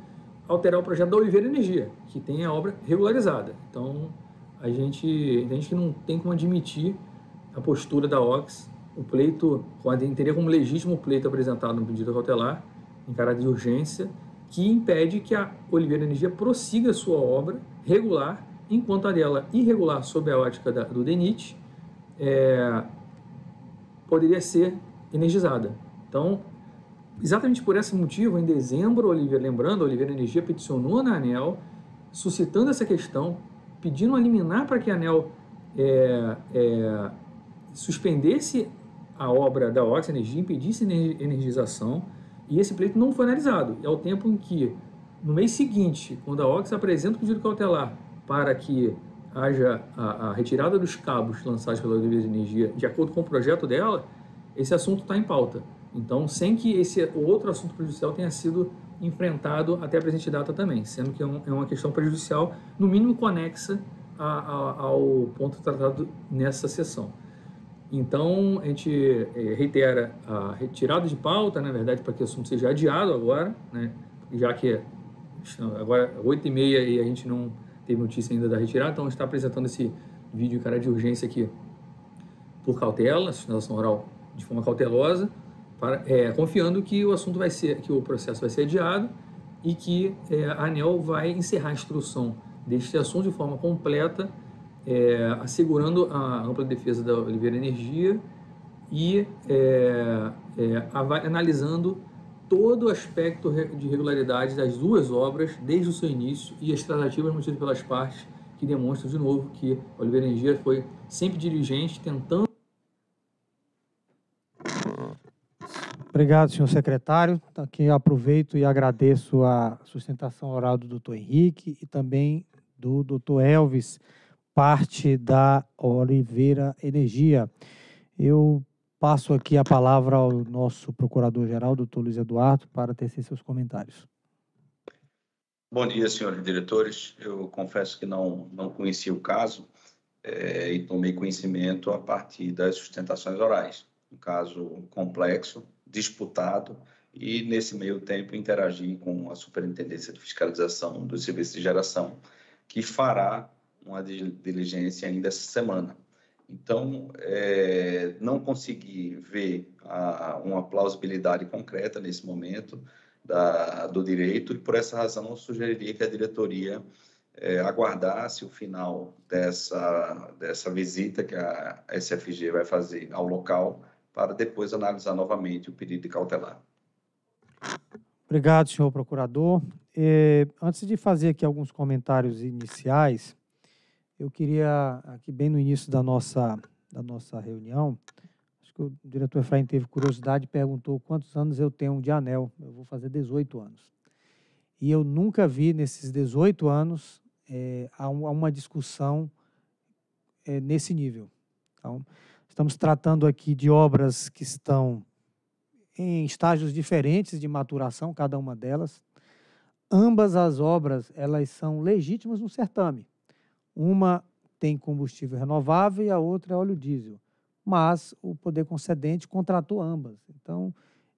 alterar o projeto da Oliveira Energia, que tem a obra regularizada. Então, a gente entende que não tem como admitir a postura da OX, o pleito, teria como legítimo o pleito apresentado no pedido cautelar, em de urgência que impede que a Oliveira Energia prossiga sua obra regular, enquanto a dela irregular sob a ótica da, do DENIT é, poderia ser energizada. Então, exatamente por esse motivo, em dezembro, Oliveira, lembrando, Oliveira Energia peticionou na ANEL, suscitando essa questão, pedindo a liminar para que a ANEL é, é, suspendesse a obra da Ox Energia, impedisse energização, e esse pleito não foi analisado. É o tempo em que, no mês seguinte, quando a Ox apresenta o pedido cautelar para que haja a, a retirada dos cabos lançados pela Oliveira de Energia, de acordo com o projeto dela, esse assunto está em pauta. Então, sem que esse outro assunto prejudicial tenha sido enfrentado até a presente data também, sendo que é, um, é uma questão prejudicial, no mínimo conexa a, a, ao ponto tratado nessa sessão. Então, a gente é, reitera a retirada de pauta, na verdade, para que o assunto seja adiado agora, né? já que agora é 8 e meia e a gente não teve notícia ainda da retirada, então está apresentando esse vídeo em cara de urgência aqui por cautela, sustentação oral de forma cautelosa, para, é, confiando que o assunto vai ser, que o processo vai ser adiado e que é, a ANEL vai encerrar a instrução deste assunto de forma completa, é, assegurando a ampla defesa da Oliveira Energia e é, é, analisando todo o aspecto de regularidade das duas obras desde o seu início e as tratativas mantidas pelas partes que demonstram de novo que Oliveira Energia foi sempre dirigente, tentando Obrigado, senhor secretário. Aqui aproveito e agradeço a sustentação oral do doutor Henrique e também do doutor Elvis, parte da Oliveira Energia. Eu passo aqui a palavra ao nosso procurador-geral, doutor Luiz Eduardo, para tecer seus comentários. Bom dia, senhores diretores. Eu confesso que não, não conhecia o caso é, e tomei conhecimento a partir das sustentações orais. Um caso complexo, disputado e, nesse meio tempo, interagir com a Superintendência de Fiscalização dos Serviços de Geração, que fará uma diligência ainda essa semana. Então, é, não consegui ver a, uma plausibilidade concreta nesse momento da, do direito e, por essa razão, eu sugeriria que a diretoria é, aguardasse o final dessa, dessa visita que a SFG vai fazer ao local para depois analisar novamente o pedido de cautelar. Obrigado, senhor procurador. É, antes de fazer aqui alguns comentários iniciais, eu queria, aqui bem no início da nossa, da nossa reunião, acho que o diretor Efraim teve curiosidade e perguntou quantos anos eu tenho de anel. Eu vou fazer 18 anos. E eu nunca vi nesses 18 anos é, uma discussão é, nesse nível. Então, Estamos tratando aqui de obras que estão em estágios diferentes de maturação, cada uma delas. Ambas as obras, elas são legítimas no certame. Uma tem combustível renovável e a outra é óleo diesel. Mas o poder concedente contratou ambas. Então,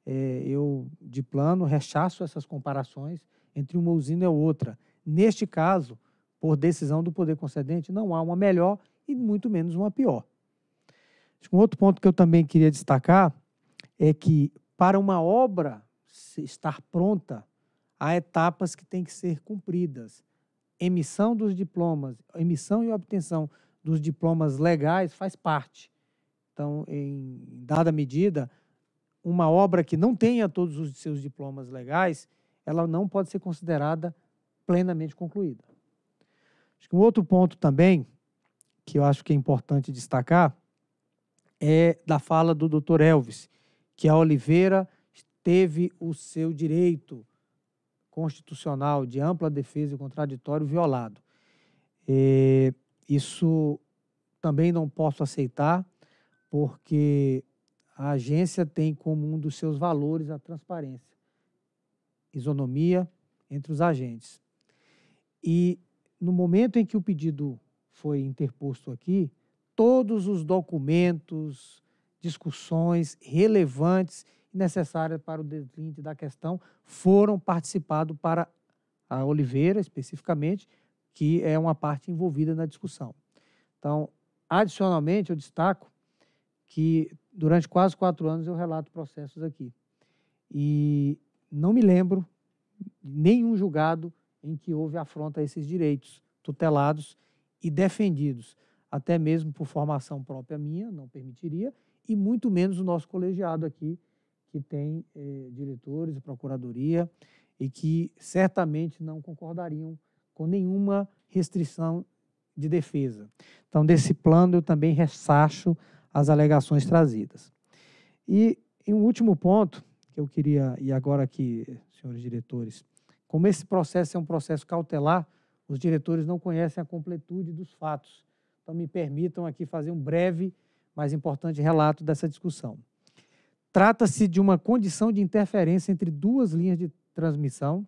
é, eu, de plano, rechaço essas comparações entre uma usina e outra. Neste caso, por decisão do poder concedente, não há uma melhor e muito menos uma pior. Um outro ponto que eu também queria destacar é que para uma obra estar pronta, há etapas que têm que ser cumpridas. Emissão dos diplomas, emissão e obtenção dos diplomas legais faz parte. Então, em dada medida, uma obra que não tenha todos os seus diplomas legais, ela não pode ser considerada plenamente concluída. Acho que um outro ponto também, que eu acho que é importante destacar, é da fala do Dr. Elvis, que a Oliveira teve o seu direito constitucional de ampla defesa e contraditório violado. É, isso também não posso aceitar, porque a agência tem como um dos seus valores a transparência, isonomia entre os agentes. E no momento em que o pedido foi interposto aqui, todos os documentos, discussões relevantes e necessárias para o deslinde da questão foram participados para a Oliveira, especificamente, que é uma parte envolvida na discussão. Então, adicionalmente, eu destaco que durante quase quatro anos eu relato processos aqui. E não me lembro nenhum julgado em que houve afronta a esses direitos tutelados e defendidos, até mesmo por formação própria minha, não permitiria, e muito menos o nosso colegiado aqui, que tem eh, diretores, procuradoria, e que certamente não concordariam com nenhuma restrição de defesa. Então, desse plano, eu também ressacho as alegações trazidas. E, um último ponto, que eu queria, e agora aqui, senhores diretores, como esse processo é um processo cautelar, os diretores não conhecem a completude dos fatos. Então, me permitam aqui fazer um breve, mas importante relato dessa discussão. Trata-se de uma condição de interferência entre duas linhas de transmissão,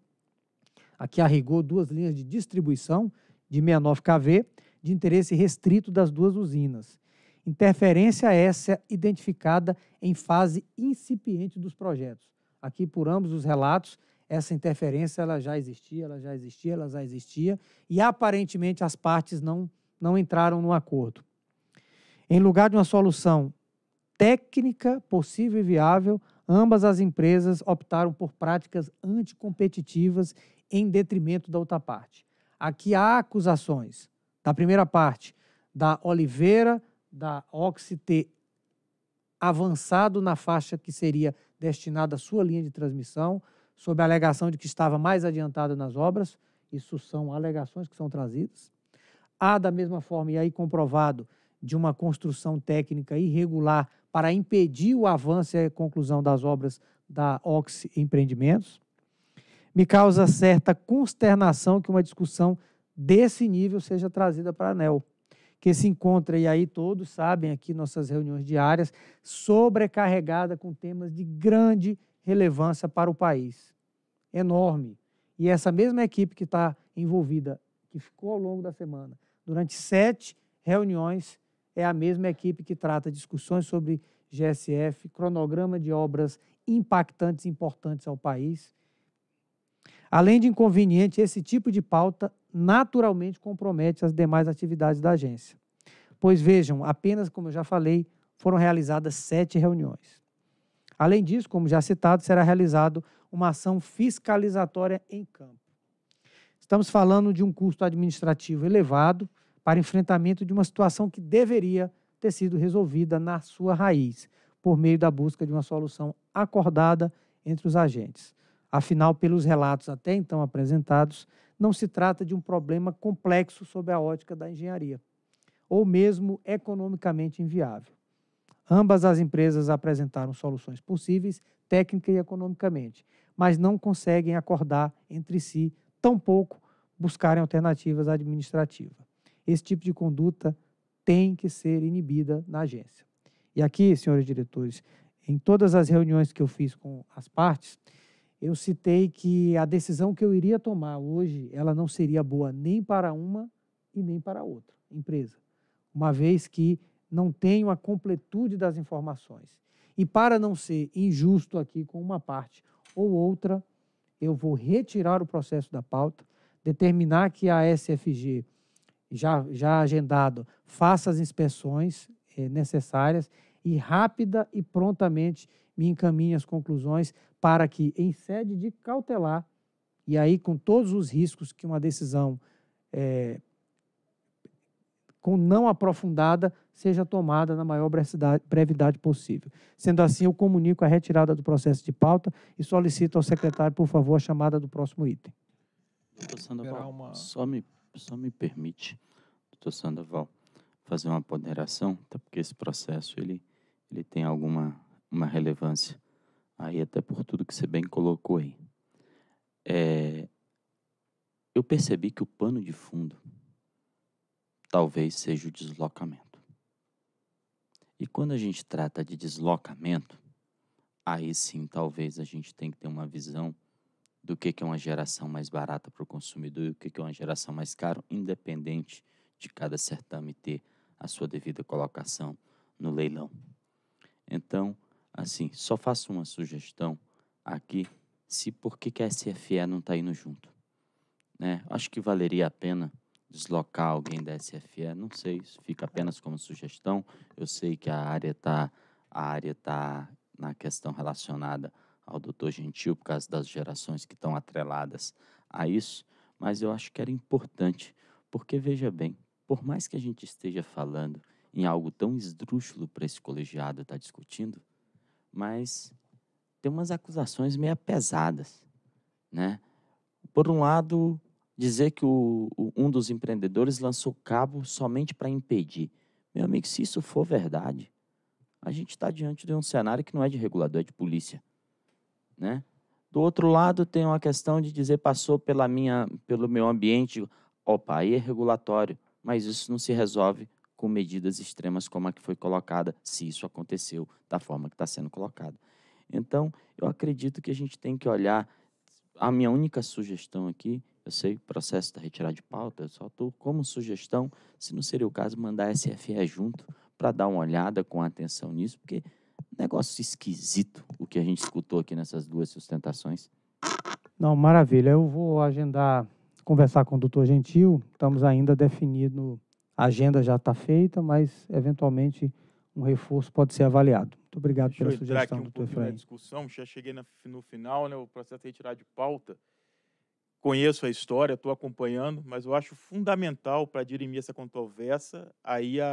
aqui a rigor, duas linhas de distribuição de 69 kV, de interesse restrito das duas usinas. Interferência essa identificada em fase incipiente dos projetos. Aqui, por ambos os relatos, essa interferência ela já existia, ela já existia, ela já existia, e aparentemente as partes não, não entraram no acordo. Em lugar de uma solução técnica possível e viável, ambas as empresas optaram por práticas anticompetitivas em detrimento da outra parte. Aqui há acusações da primeira parte da Oliveira, da Oxy ter avançado na faixa que seria destinada à sua linha de transmissão, sob a alegação de que estava mais adiantada nas obras. Isso são alegações que são trazidas. Há, da mesma forma, e aí comprovado, de uma construção técnica irregular para impedir o avanço e a conclusão das obras da Oxy Empreendimentos. Me causa certa consternação que uma discussão desse nível seja trazida para a ANEL, que se encontra, e aí todos sabem aqui nossas reuniões diárias, sobrecarregada com temas de grande relevância para o país. Enorme. E essa mesma equipe que está envolvida, que ficou ao longo da semana, durante sete reuniões, é a mesma equipe que trata discussões sobre GSF, cronograma de obras impactantes e importantes ao país. Além de inconveniente, esse tipo de pauta naturalmente compromete as demais atividades da agência. Pois vejam, apenas, como eu já falei, foram realizadas sete reuniões. Além disso, como já citado, será realizado uma ação fiscalizatória em campo. Estamos falando de um custo administrativo elevado, para enfrentamento de uma situação que deveria ter sido resolvida na sua raiz, por meio da busca de uma solução acordada entre os agentes. Afinal, pelos relatos até então apresentados, não se trata de um problema complexo sob a ótica da engenharia, ou mesmo economicamente inviável. Ambas as empresas apresentaram soluções possíveis, técnica e economicamente, mas não conseguem acordar entre si, tampouco buscarem alternativas administrativas. Esse tipo de conduta tem que ser inibida na agência. E aqui, senhores diretores, em todas as reuniões que eu fiz com as partes, eu citei que a decisão que eu iria tomar hoje, ela não seria boa nem para uma e nem para outra empresa, uma vez que não tenho a completude das informações. E para não ser injusto aqui com uma parte ou outra, eu vou retirar o processo da pauta, determinar que a SFG já, já agendado, faça as inspeções eh, necessárias e rápida e prontamente me encaminhe as conclusões para que, em sede de cautelar, e aí com todos os riscos que uma decisão eh, com não aprofundada seja tomada na maior brevidade possível. Sendo assim, eu comunico a retirada do processo de pauta e solicito ao secretário, por favor, a chamada do próximo item. Doutor Sandoval, uma... só, me, só me permite, doutor Sandoval, fazer uma ponderação, até porque esse processo ele, ele tem alguma uma relevância aí, até por tudo que você bem colocou aí. É, eu percebi que o pano de fundo talvez seja o deslocamento. E quando a gente trata de deslocamento, aí sim talvez a gente tem que ter uma visão do que, é uma geração mais barata para o consumidor e o que, que é uma geração mais cara, independente de cada certame ter a sua devida colocação no leilão. Então, assim, só faço uma sugestão aqui, se por que, que a SFE não está indo junto. Né? Acho que valeria a pena deslocar alguém da SFE, não sei, isso fica apenas como sugestão. Eu sei que a área está a área tá na questão relacionada ao doutor Gentil por causa das gerações que estão atreladas a isso, mas eu acho que era importante, porque veja bem, por mais que a gente esteja falando em algo tão esdrúxulo para esse colegiado estar tá discutindo, mas tem umas acusações meio pesadas, né? Por um lado, dizer que o, o, um dos empreendedores lançou cabo somente para impedir. Meu amigo, se isso for verdade, a gente está diante de um cenário que não é de regulador, é de polícia. Né? Do outro lado, tem uma questão de dizer passou pela minha, pelo meu ambiente. Opa, aí é regulatório, mas isso não se resolve com medidas extremas como a que foi colocada, se isso aconteceu da forma que está sendo colocada. Então, eu acredito que a gente tem que olhar. A minha única sugestão aqui eu sei, o processo está retirado de pauta, eu só estou como sugestão, se não seria o caso, mandar a SFE junto para dar uma olhada com atenção nisso, porque negócio esquisito o que a gente escutou aqui nessas duas sustentações. Não, maravilha. Eu vou agendar, conversar com o doutor Gentil. Estamos ainda definindo, a agenda já está feita, mas eventualmente um reforço pode ser avaliado. Muito obrigado Deixa pela sugestão, doutor Efraim. discussão, já cheguei no final, né, o processo é retirado de pauta conheço a história, estou acompanhando, mas eu acho fundamental para dirimir essa controvérsia aí a,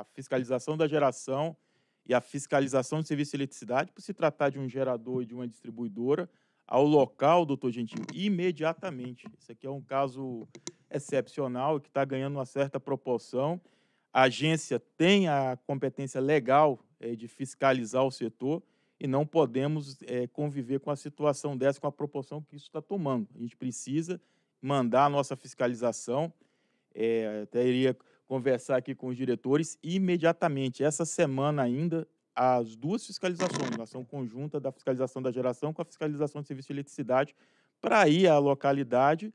a, fiscalização da geração e a fiscalização do serviço de eletricidade, por se tratar de um gerador e de uma distribuidora, ao local, doutor Gentil, imediatamente. Isso aqui é um caso excepcional que está ganhando uma certa proporção. A agência tem a competência legal é, de fiscalizar o setor, e não podemos é, conviver com a situação dessa, com a proporção que isso está tomando. A gente precisa mandar a nossa fiscalização, é, até iria conversar aqui com os diretores imediatamente, essa semana ainda, as duas fiscalizações, ação conjunta da fiscalização da geração com a fiscalização do serviço de eletricidade, para ir à localidade,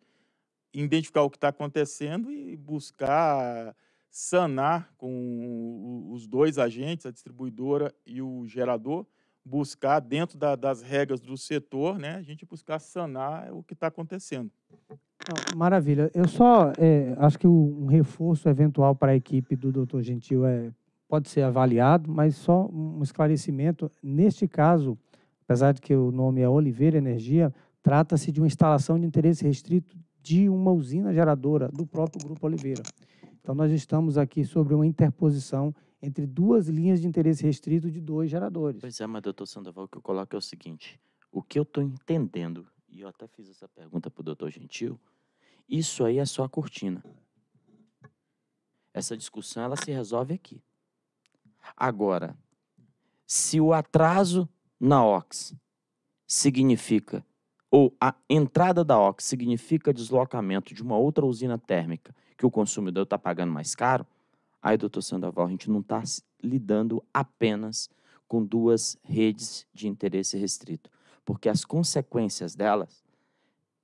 identificar o que está acontecendo e buscar sanar com os dois agentes, a distribuidora e o gerador, buscar, dentro da, das regras do setor, né, a gente buscar sanar o que está acontecendo. Maravilha. Eu só é, acho que um reforço eventual para a equipe do doutor Gentil é, pode ser avaliado, mas só um esclarecimento. Neste caso, apesar de que o nome é Oliveira Energia, trata-se de uma instalação de interesse restrito de uma usina geradora do próprio Grupo Oliveira. Então, nós estamos aqui sobre uma interposição entre duas linhas de interesse restrito de dois geradores. Pois é, mas doutor Sandoval, o que eu coloco é o seguinte, o que eu estou entendendo, e eu até fiz essa pergunta para o doutor Gentil, isso aí é só a cortina. Essa discussão, ela se resolve aqui. Agora, se o atraso na OX significa, ou a entrada da OX significa deslocamento de uma outra usina térmica que o consumidor está pagando mais caro, Aí, doutor Sandoval, a gente não está lidando apenas com duas redes de interesse restrito, porque as consequências delas,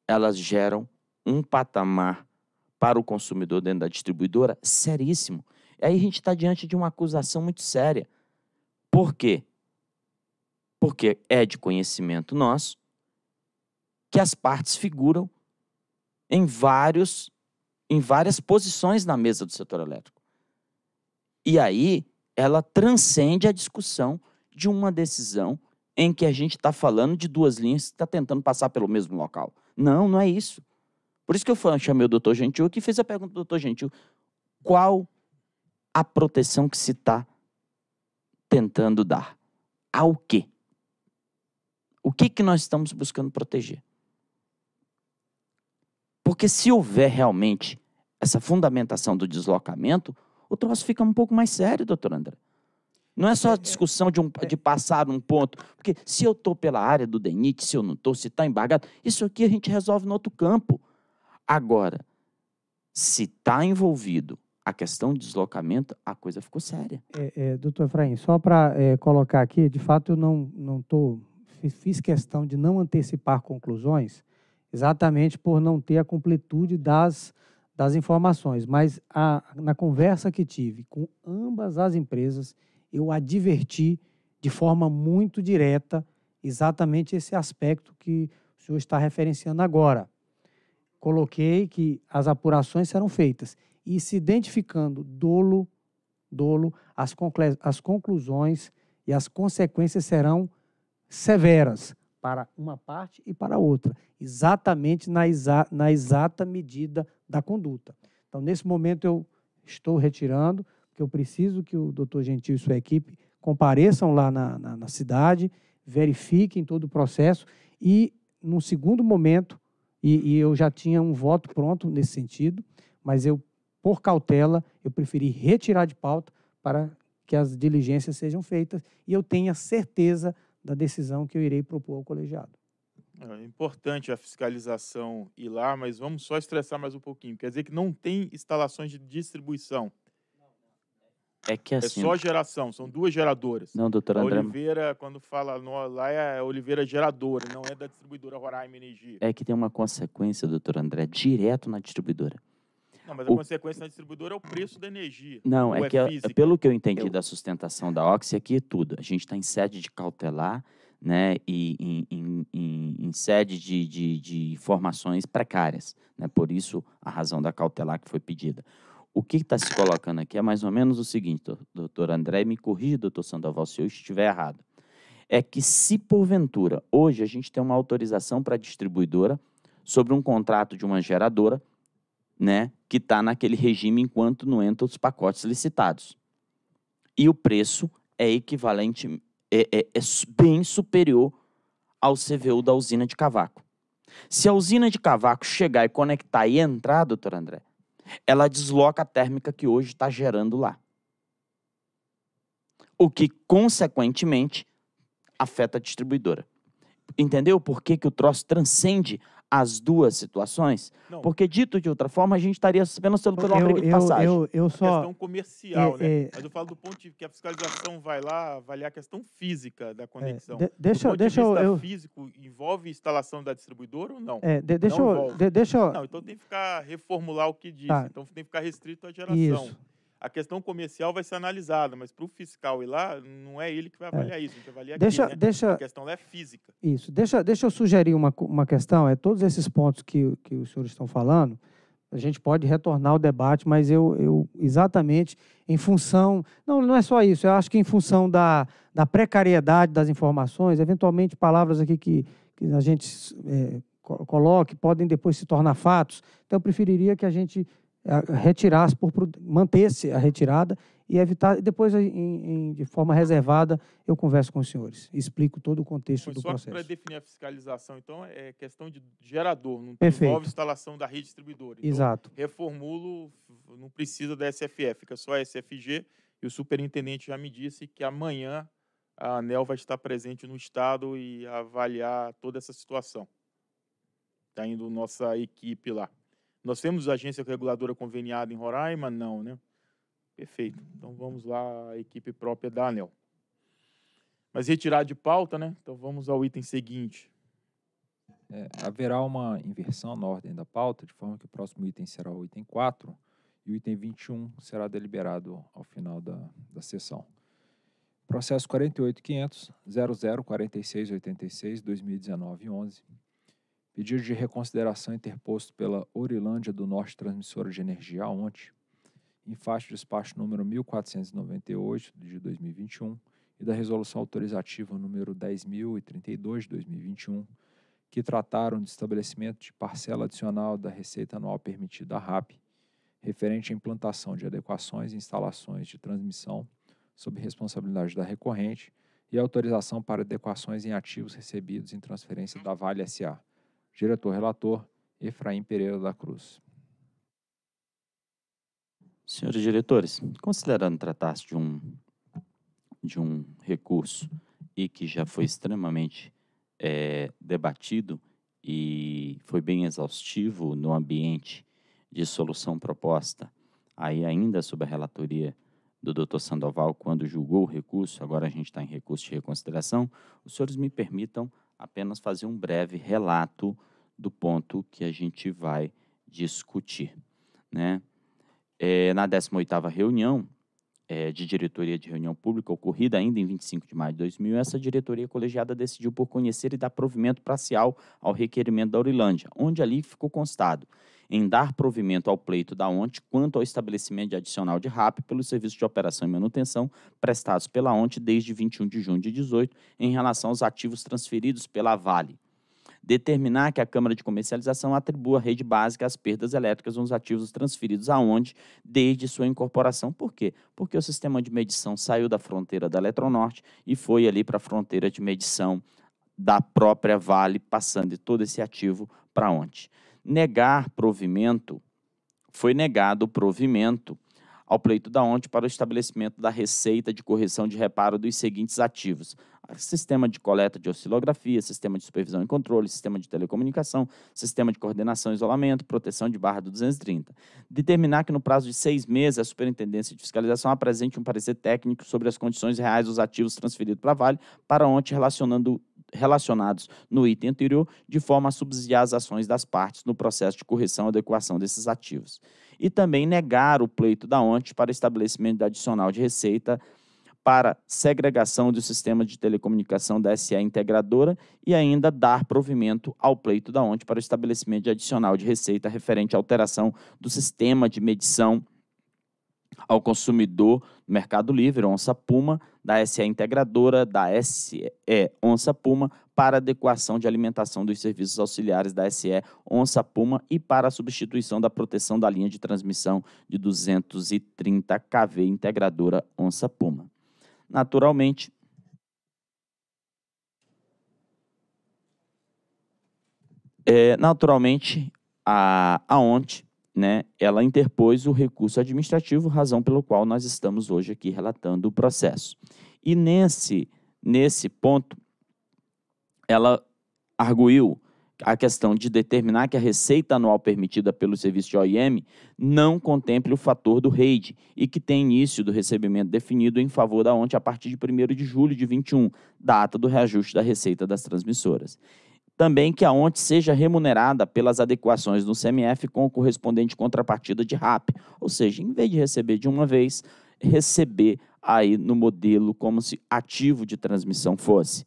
elas geram um patamar para o consumidor dentro da distribuidora seríssimo. E aí a gente está diante de uma acusação muito séria. Por quê? Porque é de conhecimento nosso que as partes figuram em vários em várias posições na mesa do setor elétrico. E aí ela transcende a discussão de uma decisão em que a gente está falando de duas linhas que está tentando passar pelo mesmo local. Não, não é isso. Por isso que eu chamei o doutor Gentil aqui e fiz a pergunta do doutor Gentil. Qual a proteção que se está tentando dar? Ao quê? O que, que nós estamos buscando proteger? Porque se houver realmente essa fundamentação do deslocamento, o troço fica um pouco mais sério, doutor André. Não é só a é, é. discussão de, um, de passar um ponto. Porque se eu estou pela área do DENIT, se eu não estou, se está embargado, isso aqui a gente resolve no outro campo. Agora, se está envolvido a questão de deslocamento, a coisa ficou séria. É, é, doutor Efraim, só para é, colocar aqui, de fato eu não, não tô, fiz questão de não antecipar conclusões, exatamente por não ter a completude das das informações, mas a, na conversa que tive com ambas as empresas, eu adverti de forma muito direta exatamente esse aspecto que o senhor está referenciando agora. Coloquei que as apurações serão feitas e se identificando dolo, dolo, as, conclu as conclusões e as consequências serão severas para uma parte e para outra, exatamente na, exa na exata medida da conduta. Então, nesse momento, eu estou retirando, porque eu preciso que o doutor Gentil e sua equipe compareçam lá na, na, na cidade, verifiquem todo o processo e, num segundo momento, e, e eu já tinha um voto pronto nesse sentido, mas eu, por cautela, eu preferi retirar de pauta para que as diligências sejam feitas e eu tenha certeza da decisão que eu irei propor ao colegiado. É importante a fiscalização ir lá, mas vamos só estressar mais um pouquinho. Quer dizer que não tem instalações de distribuição. É que assim. É só geração, são duas geradoras. Não, doutor a André. Oliveira, quando fala no, lá, é a Oliveira geradora, não é da distribuidora Roraima Energia. É que tem uma consequência, doutor André, direto na distribuidora. Não, mas a O- consequência na distribuidora é o preço da energia. Não, ou é que, a- física? pelo que eu entendi da sustentação da Oxy, aqui é tudo. A gente está em sede de cautelar, né, e em, em- em- em sede de, de, de informações precárias, né, por isso a razão da cautelar que foi pedida. O que está se colocando aqui é mais ou menos o seguinte, dou- doutor André, me corrija, doutor Sandoval, se eu estiver errado. É que se porventura, hoje a gente tem uma autorização para a distribuidora sobre um contrato de uma geradora, né, que está naquele regime enquanto não entram os pacotes licitados. E o preço é equivalente, é, é- é bem superior ao CVU da usina de Cavaco. Se a usina de Cavaco chegar e conectar e entrar, doutor André, ela desloca a térmica que hoje está gerando lá. O que, consequentemente, afeta a distribuidora. Entendeu por que, que o troço transcende as duas situações? Não. Porque, dito de outra forma, a gente estaria apenas pelo, pelo uma Eu- briga de eu- passagem. eu- eu A só- questão comercial, é, né? é- Mas eu falo do ponto de que a fiscalização vai lá avaliar a questão física da conexão. de- deixa- do deixa de eu- vista eu- físico, envolve instalação da distribuidora ou não? É, de- deixa Não eu- envolve. de- deixa eu- Não, então tem que ficar, reformular o que disse. Tá. Então tem que ficar restrito à geração. Isso. A questão comercial vai ser analisada, mas para o fiscal ir lá, não é ele que vai avaliar isso. A gente avalia Deixa- aqui, né? deixa- A questão lá é física. Isso. Deixa, deixa eu sugerir uma, uma questão. É todos esses pontos que, que os senhores estão falando, a gente pode retornar ao debate, mas eu, eu exatamente em função. Não, não é só isso. Eu acho que em função da, da precariedade das informações, eventualmente palavras aqui que, que a gente é, co- coloque podem depois se tornar fatos. Então, eu preferiria que a gente retirasse, por, mantesse a retirada e evitar. Depois, em- em- de forma reservada, eu converso com os senhores, explico todo o contexto Foi do só para processo. definir a fiscalização, então, é questão de gerador, não Perfeito. envolve instalação da rede distribuidora. Então, Exato. Reformulo, não precisa da SFE, fica só a SFG, e o superintendente já me disse que amanhã a ANEL vai estar presente no estado e avaliar toda essa situação. Está indo nossa equipe lá. Nós temos agência reguladora conveniada em Roraima? Não, né? Perfeito. Então vamos lá, a equipe própria da ANEL. Mas retirar de pauta, né? Então vamos ao item seguinte. É, haverá uma inversão na ordem da pauta, de forma que o próximo item será o item 4 e o item 21 será deliberado ao final da, da sessão. Processo 48.500, 004686, 2019, 11. Pedido de reconsideração interposto pela Orilândia do Norte Transmissora de Energia ontem, em face do despacho número 1498 de 2021 e da resolução autorizativa número 10.032 de 2021, que trataram de estabelecimento de parcela adicional da receita anual permitida à RAP, referente à implantação de adequações e instalações de transmissão sob responsabilidade da recorrente e autorização para adequações em ativos recebidos em transferência da Vale SA. Diretor-relator, Efraim Pereira da Cruz. Senhores diretores, considerando tratar-se de um, de um recurso e que já foi extremamente eh, debatido e foi bem exaustivo no ambiente de solução proposta, aí ainda sob a relatoria do Dr. Sandoval, quando julgou o recurso, agora a gente está em recurso de reconsideração, os senhores me permitam apenas fazer um breve relato do ponto que a gente vai discutir. Né? Eh, na 18ª reunião eh, de diretoria de reunião pública, ocorrida ainda em 25 de maio de 2000, essa diretoria colegiada decidiu por conhecer e dar provimento parcial ao requerimento da Aurilândia, onde ali ficou constado em dar provimento ao pleito da ONT quanto ao estabelecimento de adicional de RAP pelos serviços de operação e manutenção prestados pela ONT desde 21 de junho de 18 em relação aos ativos transferidos pela Vale. Determinar que a Câmara de Comercialização atribua à rede básica as perdas elétricas nos ativos transferidos aonde desde sua incorporação. Por quê? Porque o sistema de medição saiu da fronteira da Eletronorte e foi ali para a fronteira de medição da própria Vale, passando todo esse ativo para onde? Negar provimento, foi negado o provimento ao pleito da ONT para o estabelecimento da receita de correção de reparo dos seguintes ativos: sistema de coleta de oscilografia, sistema de supervisão e controle, sistema de telecomunicação, sistema de coordenação e isolamento, proteção de barra do 230. Determinar que no prazo de seis meses a Superintendência de Fiscalização apresente um parecer técnico sobre as condições reais dos ativos transferidos para a Vale para a ONT relacionando relacionados no item anterior, de forma a subsidiar as ações das partes no processo de correção e adequação desses ativos. E também negar o pleito da ONT para estabelecimento adicional de receita para segregação do sistema de telecomunicação da SE integradora e ainda dar provimento ao pleito da ONT para o estabelecimento de adicional de receita referente à alteração do sistema de medição ao consumidor Mercado Livre, Onça Puma, da SE Integradora, da SE Onça Puma, para adequação de alimentação dos serviços auxiliares da SE Onça Puma e para a substituição da proteção da linha de transmissão de 230 kV Integradora Onça Puma. Naturalmente, é, naturalmente, a, a ONT né, ela interpôs o recurso administrativo, razão pelo qual nós estamos hoje aqui relatando o processo. E nesse, nesse ponto, ela arguiu a questão de determinar que a receita anual permitida pelo serviço de OIM não contemple o fator do REID e que tem início do recebimento definido em favor da ONT a partir de 1 de julho de 21, data do reajuste da receita das transmissoras. Também que a ONT seja remunerada pelas adequações no CMF com o correspondente contrapartida de RAP, ou seja, em vez de receber de uma vez, receber aí no modelo como se ativo de transmissão fosse.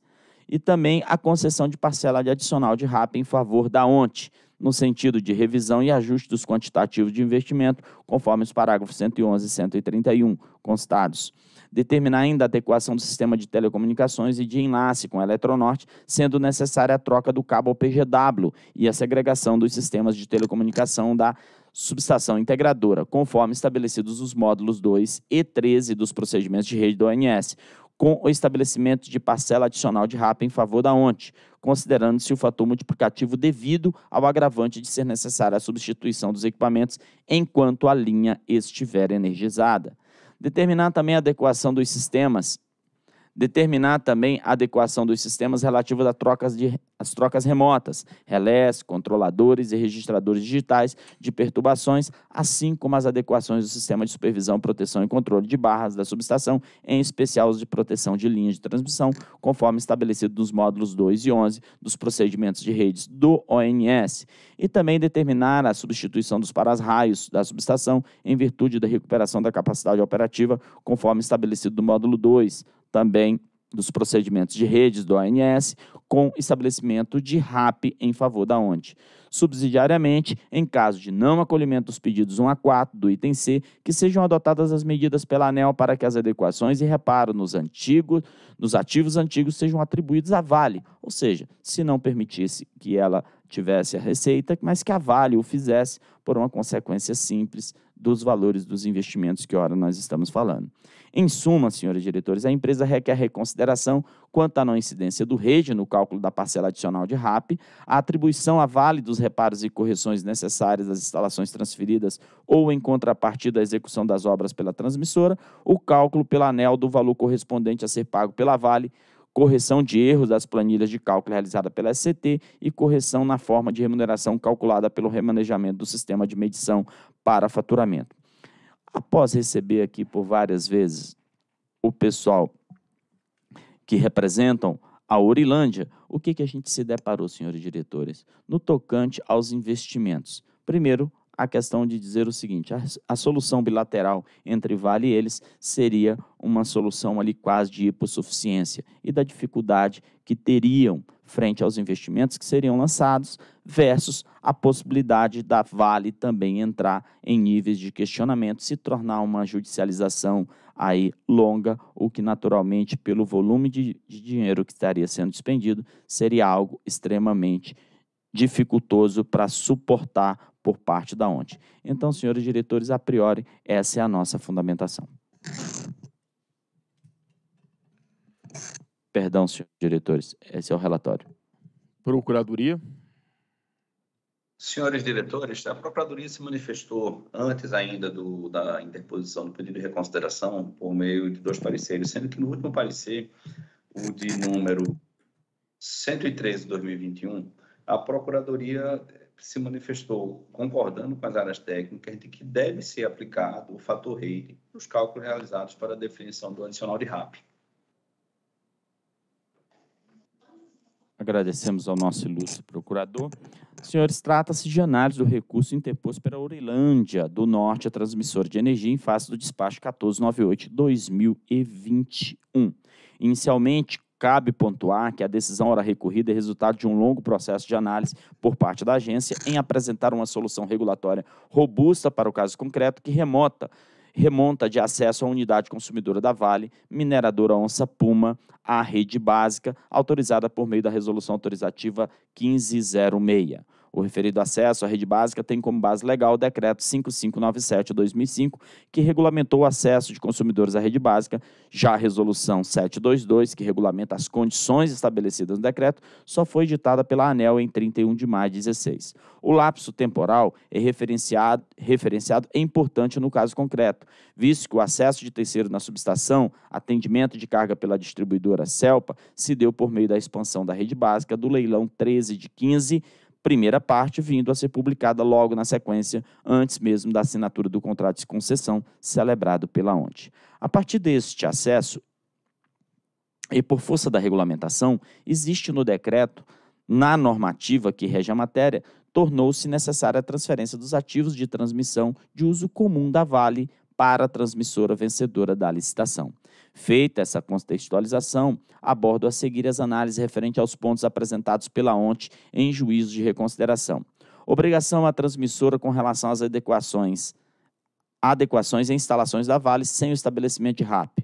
E também a concessão de parcela de adicional de RAP em favor da ONT, no sentido de revisão e ajuste dos quantitativos de investimento, conforme os parágrafos 111 e 131 constados determinar ainda a adequação do sistema de telecomunicações e de enlace com a Eletronorte, sendo necessária a troca do cabo PGW e a segregação dos sistemas de telecomunicação da subestação integradora, conforme estabelecidos os módulos 2 e 13 dos procedimentos de rede do ONS, com o estabelecimento de parcela adicional de RAP em favor da ONT, considerando-se o fator multiplicativo devido ao agravante de ser necessária a substituição dos equipamentos enquanto a linha estiver energizada. Determinar também a adequação dos sistemas determinar também a adequação dos sistemas relativos às trocas, de, às trocas remotas, relés, controladores e registradores digitais de perturbações, assim como as adequações do sistema de supervisão, proteção e controle de barras da subestação, em especial os de proteção de linhas de transmissão, conforme estabelecido nos módulos 2 e 11 dos procedimentos de redes do ONS, e também determinar a substituição dos paras-raios da subestação em virtude da recuperação da capacidade operativa, conforme estabelecido no módulo 2 também dos procedimentos de redes do ANS, com estabelecimento de RAP em favor da ONT. Subsidiariamente, em caso de não acolhimento dos pedidos 1 a 4 do item C, que sejam adotadas as medidas pela ANEL para que as adequações e reparo nos antigos, nos ativos antigos sejam atribuídos à Vale, ou seja, se não permitisse que ela tivesse a receita, mas que a Vale o fizesse por uma consequência simples dos valores dos investimentos que ora nós estamos falando. Em suma, senhores diretores, a empresa requer reconsideração quanto à não incidência do RED no cálculo da parcela adicional de RAP, a atribuição a vale dos reparos e correções necessárias das instalações transferidas ou em contrapartida à execução das obras pela transmissora, o cálculo pela ANEL do valor correspondente a ser pago pela Vale, correção de erros das planilhas de cálculo realizada pela SCT e correção na forma de remuneração calculada pelo remanejamento do sistema de medição para faturamento. Após receber aqui por várias vezes o pessoal que representam a Orilândia, o que, que a gente se deparou, senhores diretores? No tocante aos investimentos. Primeiro, a questão de dizer o seguinte: a, a, solução bilateral entre Vale e eles seria uma solução ali quase de hipossuficiência e da dificuldade que teriam frente aos investimentos que seriam lançados versus a possibilidade da Vale também entrar em níveis de questionamento, se tornar uma judicialização aí longa, o que naturalmente, pelo volume de, de dinheiro que estaria sendo despendido, seria algo extremamente dificultoso para suportar por parte da ONT. Então, senhores diretores, a priori, essa é a nossa fundamentação. Perdão, senhores diretores, esse é o relatório. Procuradoria. Senhores diretores, a Procuradoria se manifestou antes ainda do, da interposição do pedido de reconsideração por meio de dois pareceres, sendo que no último parecer, o de número 113 de 2021, a Procuradoria se manifestou concordando com as áreas técnicas de que deve ser aplicado o fator rate nos cálculos realizados para a definição do adicional de RAP. Agradecemos ao nosso ilustre procurador. Senhores, trata-se de análise do recurso interposto pela Orilândia do Norte, a transmissora de energia, em face do despacho 1498 de 2021. Inicialmente, Cabe pontuar que a decisão ora recorrida é resultado de um longo processo de análise por parte da agência em apresentar uma solução regulatória robusta para o caso concreto que remota remonta de acesso à unidade consumidora da Vale, mineradora Onça Puma, à rede básica, autorizada por meio da resolução autorizativa 1506. O referido acesso à rede básica tem como base legal o decreto 5597/2005, que regulamentou o acesso de consumidores à rede básica. Já a resolução 722, que regulamenta as condições estabelecidas no decreto, só foi editada pela ANEL em 31 de maio de 16. O lapso temporal é referenciado, referenciado é importante no caso concreto, visto que o acesso de terceiro na subestação, atendimento de carga pela distribuidora CELPA, se deu por meio da expansão da rede básica do leilão 13 de 15 primeira parte vindo a ser publicada logo na sequência, antes mesmo da assinatura do contrato de concessão celebrado pela ONT. A partir deste acesso, e por força da regulamentação, existe no decreto, na normativa que rege a matéria, tornou-se necessária a transferência dos ativos de transmissão de uso comum da Vale para a transmissora vencedora da licitação. Feita essa contextualização, abordo a seguir as análises referentes aos pontos apresentados pela ONT em juízo de reconsideração. Obrigação à transmissora com relação às adequações, adequações em instalações da Vale sem o estabelecimento de RAP.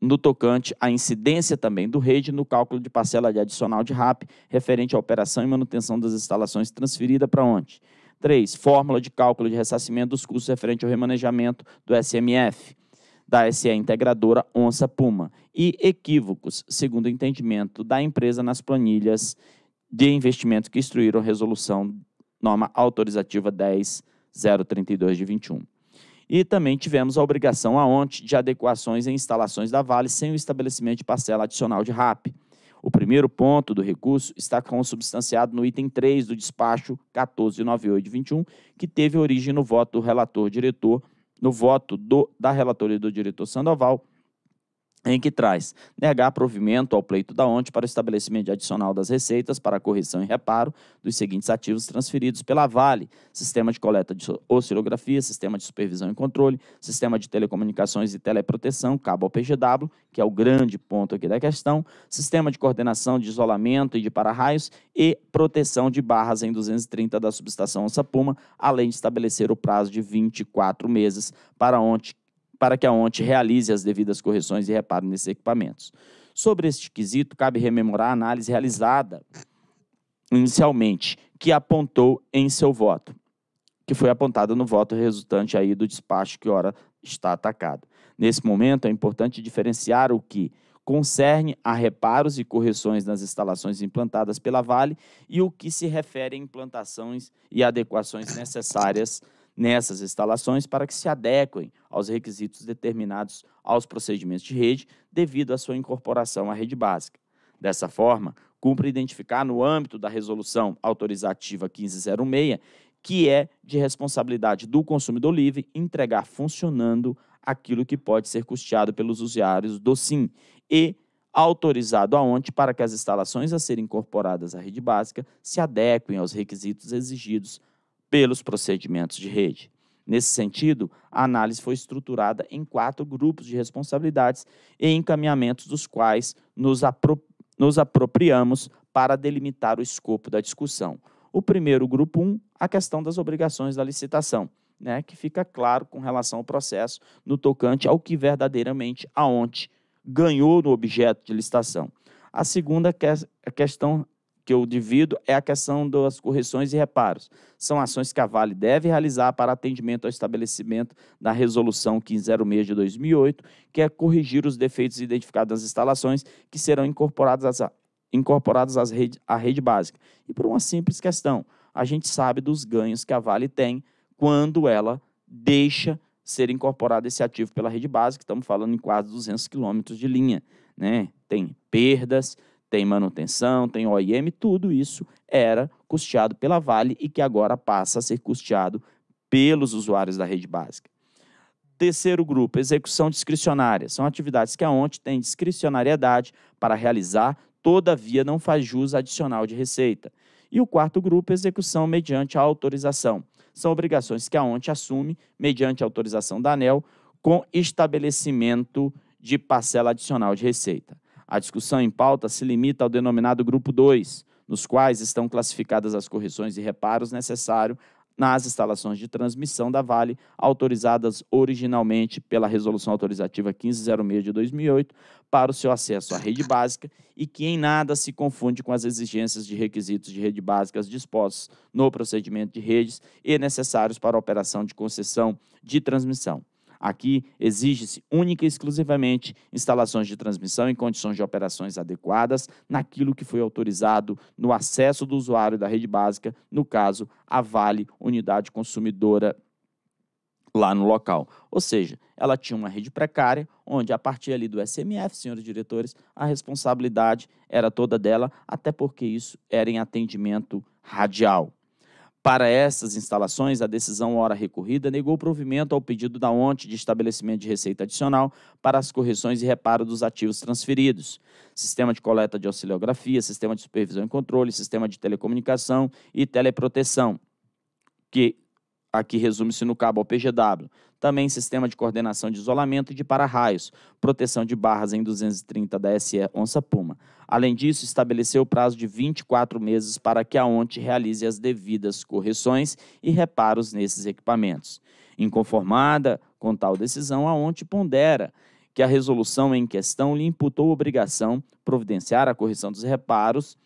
No tocante à incidência também do rede no cálculo de parcela de adicional de RAP referente à operação e manutenção das instalações transferida para onde? 3. Fórmula de cálculo de ressarcimento dos custos referente ao remanejamento do SMF da SE integradora Onça Puma e equívocos, segundo o entendimento da empresa nas planilhas de investimento que instruíram a resolução norma autorizativa 10032 de 21. E também tivemos a obrigação aonde de adequações em instalações da Vale sem o estabelecimento de parcela adicional de RAP. O primeiro ponto do recurso está consubstanciado no item 3 do despacho 1498 de 21, que teve origem no voto do relator diretor no voto do, da relatoria do diretor Sandoval, em que traz negar provimento ao pleito da ONT para o estabelecimento de adicional das receitas para correção e reparo dos seguintes ativos transferidos pela Vale: sistema de coleta de oscilografia, sistema de supervisão e controle, sistema de telecomunicações e teleproteção, cabo PGW, que é o grande ponto aqui da questão, sistema de coordenação de isolamento e de para-raios e proteção de barras em 230 da subestação Onça Puma, além de estabelecer o prazo de 24 meses para ONT para que a ONT realize as devidas correções e reparo nesses equipamentos. Sobre este quesito, cabe rememorar a análise realizada inicialmente, que apontou em seu voto, que foi apontada no voto resultante aí do despacho que ora está atacado. Nesse momento, é importante diferenciar o que concerne a reparos e correções nas instalações implantadas pela Vale e o que se refere a implantações e adequações necessárias nessas instalações para que se adequem aos requisitos determinados aos procedimentos de rede devido à sua incorporação à rede básica. Dessa forma, cumpre identificar no âmbito da resolução autorizativa 1506 que é de responsabilidade do consumidor livre entregar funcionando aquilo que pode ser custeado pelos usuários do SIM e autorizado aonde para que as instalações a serem incorporadas à rede básica se adequem aos requisitos exigidos pelos procedimentos de rede. Nesse sentido, a análise foi estruturada em quatro grupos de responsabilidades e encaminhamentos dos quais nos, apro nos apropriamos para delimitar o escopo da discussão. O primeiro grupo 1, um, a questão das obrigações da licitação, né, que fica claro com relação ao processo no tocante ao que verdadeiramente a ONT ganhou no objeto de licitação. A segunda que a questão que eu divido é a questão das correções e reparos. São ações que a Vale deve realizar para atendimento ao estabelecimento da Resolução 1506 de 2008, que é corrigir os defeitos identificados nas instalações que serão incorporados às, incorporados às rede, à rede básica. E por uma simples questão, a gente sabe dos ganhos que a Vale tem quando ela deixa ser incorporado esse ativo pela rede básica, estamos falando em quase 200 quilômetros de linha. Né? Tem perdas, tem manutenção, tem OIM, tudo isso era custeado pela Vale e que agora passa a ser custeado pelos usuários da rede básica. Terceiro grupo, execução discricionária. São atividades que a ONT tem discricionariedade para realizar, todavia não faz jus adicional de receita. E o quarto grupo, execução mediante autorização. São obrigações que a ONT assume mediante autorização da ANEL com estabelecimento de parcela adicional de receita. A discussão em pauta se limita ao denominado grupo 2, nos quais estão classificadas as correções e reparos necessários nas instalações de transmissão da Vale, autorizadas originalmente pela Resolução Autorizativa 1506 de 2008, para o seu acesso à rede básica e que em nada se confunde com as exigências de requisitos de rede básicas dispostos no procedimento de redes e necessários para a operação de concessão de transmissão. Aqui exige-se única e exclusivamente instalações de transmissão em condições de operações adequadas naquilo que foi autorizado no acesso do usuário da rede básica, no caso, a Vale Unidade Consumidora lá no local. Ou seja, ela tinha uma rede precária, onde a partir ali do SMF, senhores diretores, a responsabilidade era toda dela, até porque isso era em atendimento radial. Para essas instalações, a decisão hora recorrida negou provimento ao pedido da ONT de estabelecimento de receita adicional para as correções e reparo dos ativos transferidos. Sistema de coleta de oscilografia, sistema de supervisão e controle, sistema de telecomunicação e teleproteção, que aqui resume-se no cabo ao PGW. Também sistema de coordenação de isolamento e de para-raios, proteção de barras em 230 da SE Onça Puma. Além disso, estabeleceu o prazo de 24 meses para que a ONT realize as devidas correções e reparos nesses equipamentos. Inconformada com tal decisão, a ONT pondera que a resolução em questão lhe imputou obrigação providenciar a correção dos reparos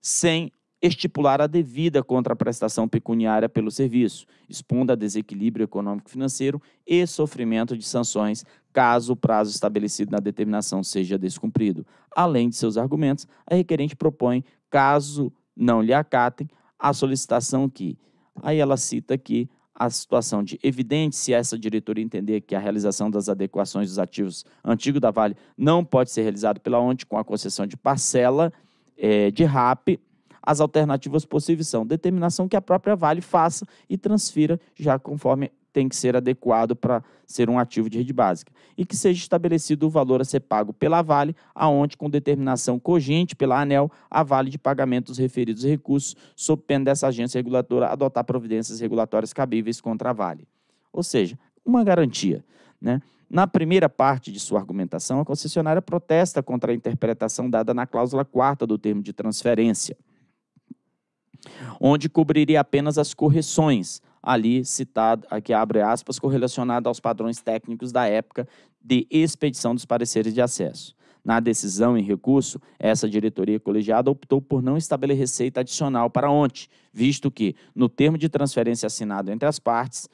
sem estipular a devida contraprestação pecuniária pelo serviço, expondo a desequilíbrio econômico-financeiro e sofrimento de sanções caso o prazo estabelecido na determinação seja descumprido. Além de seus argumentos, a requerente propõe, caso não lhe acatem, a solicitação que, aí ela cita aqui, a situação de evidente se essa diretoria entender que a realização das adequações dos ativos antigos da Vale não pode ser realizado pela ONT com a concessão de parcela é, de RAP as alternativas possíveis são determinação que a própria Vale faça e transfira, já conforme tem que ser adequado para ser um ativo de rede básica, e que seja estabelecido o valor a ser pago pela Vale, aonde com determinação cogente pela ANEL, a Vale de pagamento dos referidos recursos, sob pena dessa agência reguladora adotar providências regulatórias cabíveis contra a Vale. Ou seja, uma garantia. Né? Na primeira parte de sua argumentação, a concessionária protesta contra a interpretação dada na cláusula quarta do termo de transferência onde cobriria apenas as correções, ali citado, aqui abre aspas, correlacionado aos padrões técnicos da época de expedição dos pareceres de acesso. Na decisão em recurso, essa diretoria colegiada optou por não estabelecer receita adicional para ontem, visto que, no termo de transferência assinado entre as partes,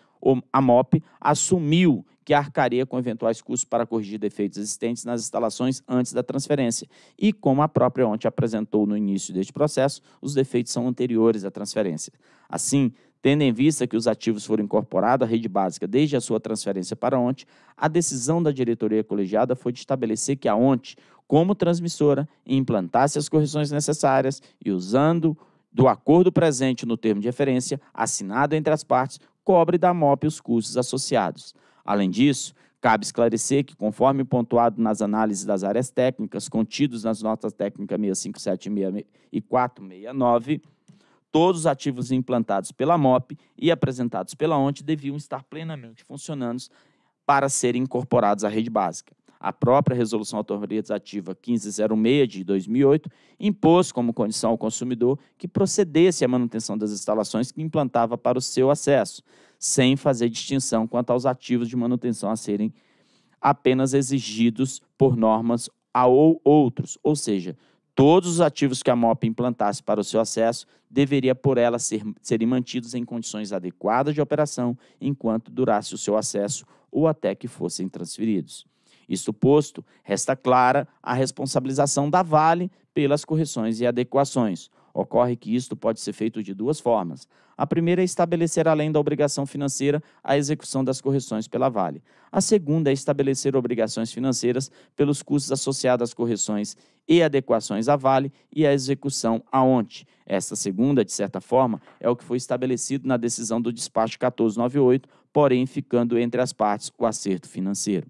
a MOP assumiu que arcaria com eventuais custos para corrigir defeitos existentes nas instalações antes da transferência. E, como a própria ONT apresentou no início deste processo, os defeitos são anteriores à transferência. Assim, tendo em vista que os ativos foram incorporados à rede básica desde a sua transferência para a ONT, a decisão da diretoria colegiada foi de estabelecer que a ONT, como transmissora, implantasse as correções necessárias e, usando do acordo presente no termo de referência, assinado entre as partes, cobre da MOP os custos associados. Além disso, cabe esclarecer que, conforme pontuado nas análises das áreas técnicas contidos nas notas técnicas 657 e 469, todos os ativos implantados pela MOP e apresentados pela ONT deviam estar plenamente funcionando para serem incorporados à rede básica. A própria Resolução Autorizativa 1506 de 2008 impôs como condição ao consumidor que procedesse à manutenção das instalações que implantava para o seu acesso, sem fazer distinção quanto aos ativos de manutenção a serem apenas exigidos por normas ou outros, ou seja, todos os ativos que a MOP implantasse para o seu acesso deveria por ela ser, serem mantidos em condições adequadas de operação enquanto durasse o seu acesso ou até que fossem transferidos. Isto posto, resta clara a responsabilização da Vale pelas correções e adequações. Ocorre que isto pode ser feito de duas formas. A primeira é estabelecer, além da obrigação financeira, a execução das correções pela Vale. A segunda é estabelecer obrigações financeiras pelos custos associados às correções e adequações à Vale e à execução aonde. Esta segunda, de certa forma, é o que foi estabelecido na decisão do despacho 1498, porém ficando entre as partes o acerto financeiro.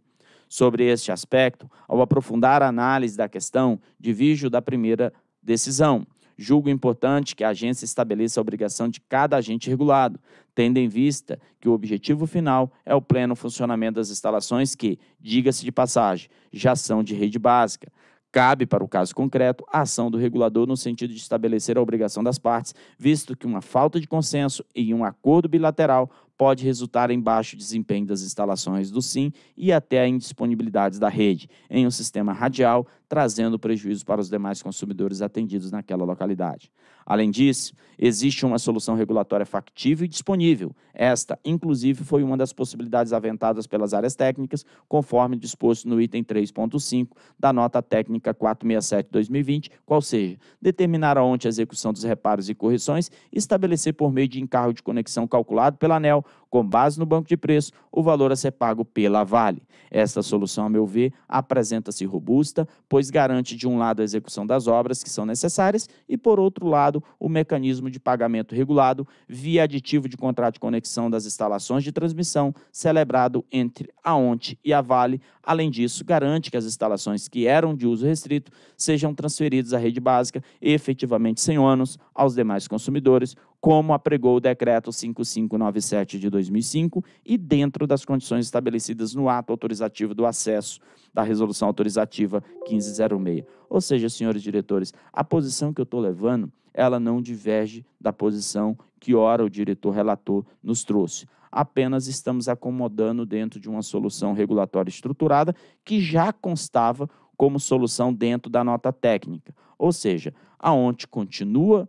Sobre este aspecto, ao aprofundar a análise da questão, divijo da primeira decisão. Julgo importante que a agência estabeleça a obrigação de cada agente regulado, tendo em vista que o objetivo final é o pleno funcionamento das instalações que, diga-se de passagem, já são de rede básica. Cabe, para o caso concreto, a ação do regulador no sentido de estabelecer a obrigação das partes, visto que uma falta de consenso em um acordo bilateral pode resultar em baixo desempenho das instalações do SIM e até a indisponibilidade da rede em um sistema radial, trazendo prejuízo para os demais consumidores atendidos naquela localidade. Além disso, existe uma solução regulatória factível e disponível. Esta, inclusive, foi uma das possibilidades aventadas pelas áreas técnicas, conforme disposto no item 3.5 da nota técnica 467-2020, qual seja, determinar aonde a execução dos reparos e correções e estabelecer por meio de encargo de conexão calculado pela ANEL com base no banco de preço, o valor a ser pago pela Vale. Esta solução, a meu ver, apresenta-se robusta, pois garante, de um lado, a execução das obras que são necessárias e, por outro lado, o mecanismo de pagamento regulado via aditivo de contrato de conexão das instalações de transmissão celebrado entre a ONT e a Vale. Além disso, garante que as instalações que eram de uso restrito sejam transferidas à rede básica efetivamente sem ônus aos demais consumidores, como apregou o decreto 5597 de 2005 e dentro das condições estabelecidas no ato autorizativo do acesso da resolução autorizativa 1506. Ou seja, senhores diretores, a posição que eu estou levando, ela não diverge da posição que ora o diretor relator nos trouxe. Apenas estamos acomodando dentro de uma solução regulatória estruturada que já constava como solução dentro da nota técnica. Ou seja, a ONT continua